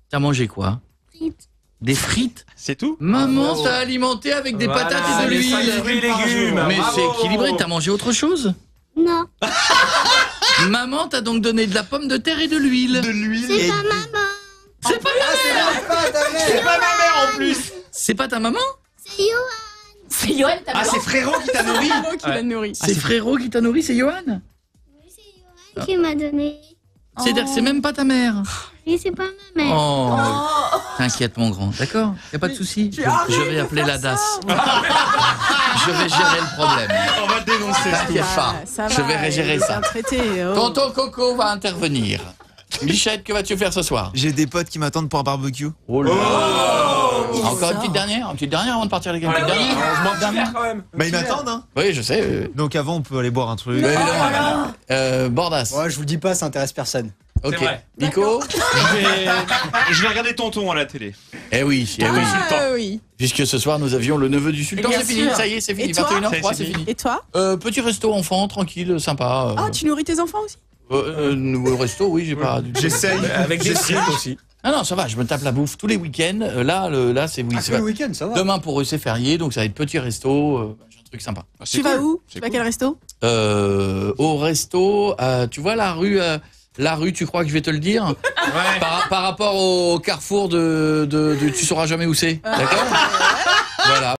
Speaker 1: T'as mangé quoi?
Speaker 17: Frites.
Speaker 1: Des frites?
Speaker 6: C'est tout?
Speaker 1: Maman
Speaker 8: bravo.
Speaker 1: t'a alimenté avec des
Speaker 5: Voilà,
Speaker 1: patates et de l'huile.
Speaker 5: fruits et légumes.
Speaker 1: Mais c'est équilibré, t'as mangé autre chose?
Speaker 17: Non,
Speaker 1: Maman t'a donc donné de la pomme de terre et de l'huile.
Speaker 6: De l'huile.
Speaker 17: c'est pas maman,
Speaker 1: C'est pas,
Speaker 6: C'est pas ma mère en plus.
Speaker 1: c'est pas ta maman?
Speaker 17: C'est Johan.
Speaker 4: C'est Yoann, ta
Speaker 6: Ah, c'est frérot qui t'a nourri.
Speaker 7: Frérot qui l'a nourri.
Speaker 1: C'est frérot qui t'a nourri, c'est Johan
Speaker 17: Oui, c'est Johan qui m'a donné.
Speaker 1: C'est-à-dire que c'est même pas ta mère
Speaker 17: Oui, c'est pas ma mère.
Speaker 1: Oh, T'inquiète mon grand, d'accord Y a pas de souci. Je, vais appeler la DAS. je vais gérer le problème.
Speaker 6: On va dénoncer.
Speaker 1: T'inquiète pas.
Speaker 7: Ah, ça
Speaker 1: Je
Speaker 7: va,
Speaker 1: vais gérer
Speaker 7: il est
Speaker 1: ça.
Speaker 7: bien traité. oh.
Speaker 1: Tonton Coco va intervenir. Michette, que vas-tu faire ce soir?
Speaker 3: J'ai des potes qui m'attendent pour un barbecue.
Speaker 1: Oh là Encore une petite dernière Une petite dernière avant de partir les gars Une
Speaker 5: Ah
Speaker 1: dernière
Speaker 5: on se manque de faire quand même.
Speaker 3: Bah ils m'attendent hein.
Speaker 1: Oui, je sais. euh,
Speaker 3: Donc avant on peut aller boire un truc.
Speaker 1: évidemment. Euh, Bordas.
Speaker 8: Ouais, je vous le dis pas, ça intéresse personne.
Speaker 1: Ok.
Speaker 5: vrai.
Speaker 1: Nico
Speaker 6: Je vais... je vais regarder tonton à la télé.
Speaker 1: Eh oui, eh oui.
Speaker 7: Ah oui.
Speaker 1: Puisque ce soir nous avions le neveu du sultan,
Speaker 4: Bien
Speaker 1: c'est fini,
Speaker 4: sûr.
Speaker 1: ça y est, c'est fini.
Speaker 7: Et toi
Speaker 1: 21h03,
Speaker 6: C'est fini.
Speaker 7: Et toi
Speaker 1: Euh, petit resto enfant, tranquille, sympa. euh.
Speaker 7: Ah, tu nourris tes enfants aussi?
Speaker 1: Euh, euh, nouveau resto, oui, j'ai pas. du tout-
Speaker 3: J'essaye.
Speaker 5: Avec des frites aussi.
Speaker 1: Ah non, ça va, je me tape la bouffe tous les week-ends. Euh, là, le, là, c'est oui,
Speaker 8: Ah, le week-end, ça va.
Speaker 1: Demain pour eux c'est férié, donc ça va être petit resto, euh, un truc sympa.
Speaker 6: Ah,
Speaker 7: Tu vas où Tu vas à
Speaker 6: cool.
Speaker 7: quel resto
Speaker 1: Euh, au resto, euh, tu vois la rue, euh, la rue, tu crois que je vais te le dire
Speaker 6: Ouais.
Speaker 1: par, par rapport au carrefour de, de, de- tu sauras jamais où c'est, d'accord? Voilà.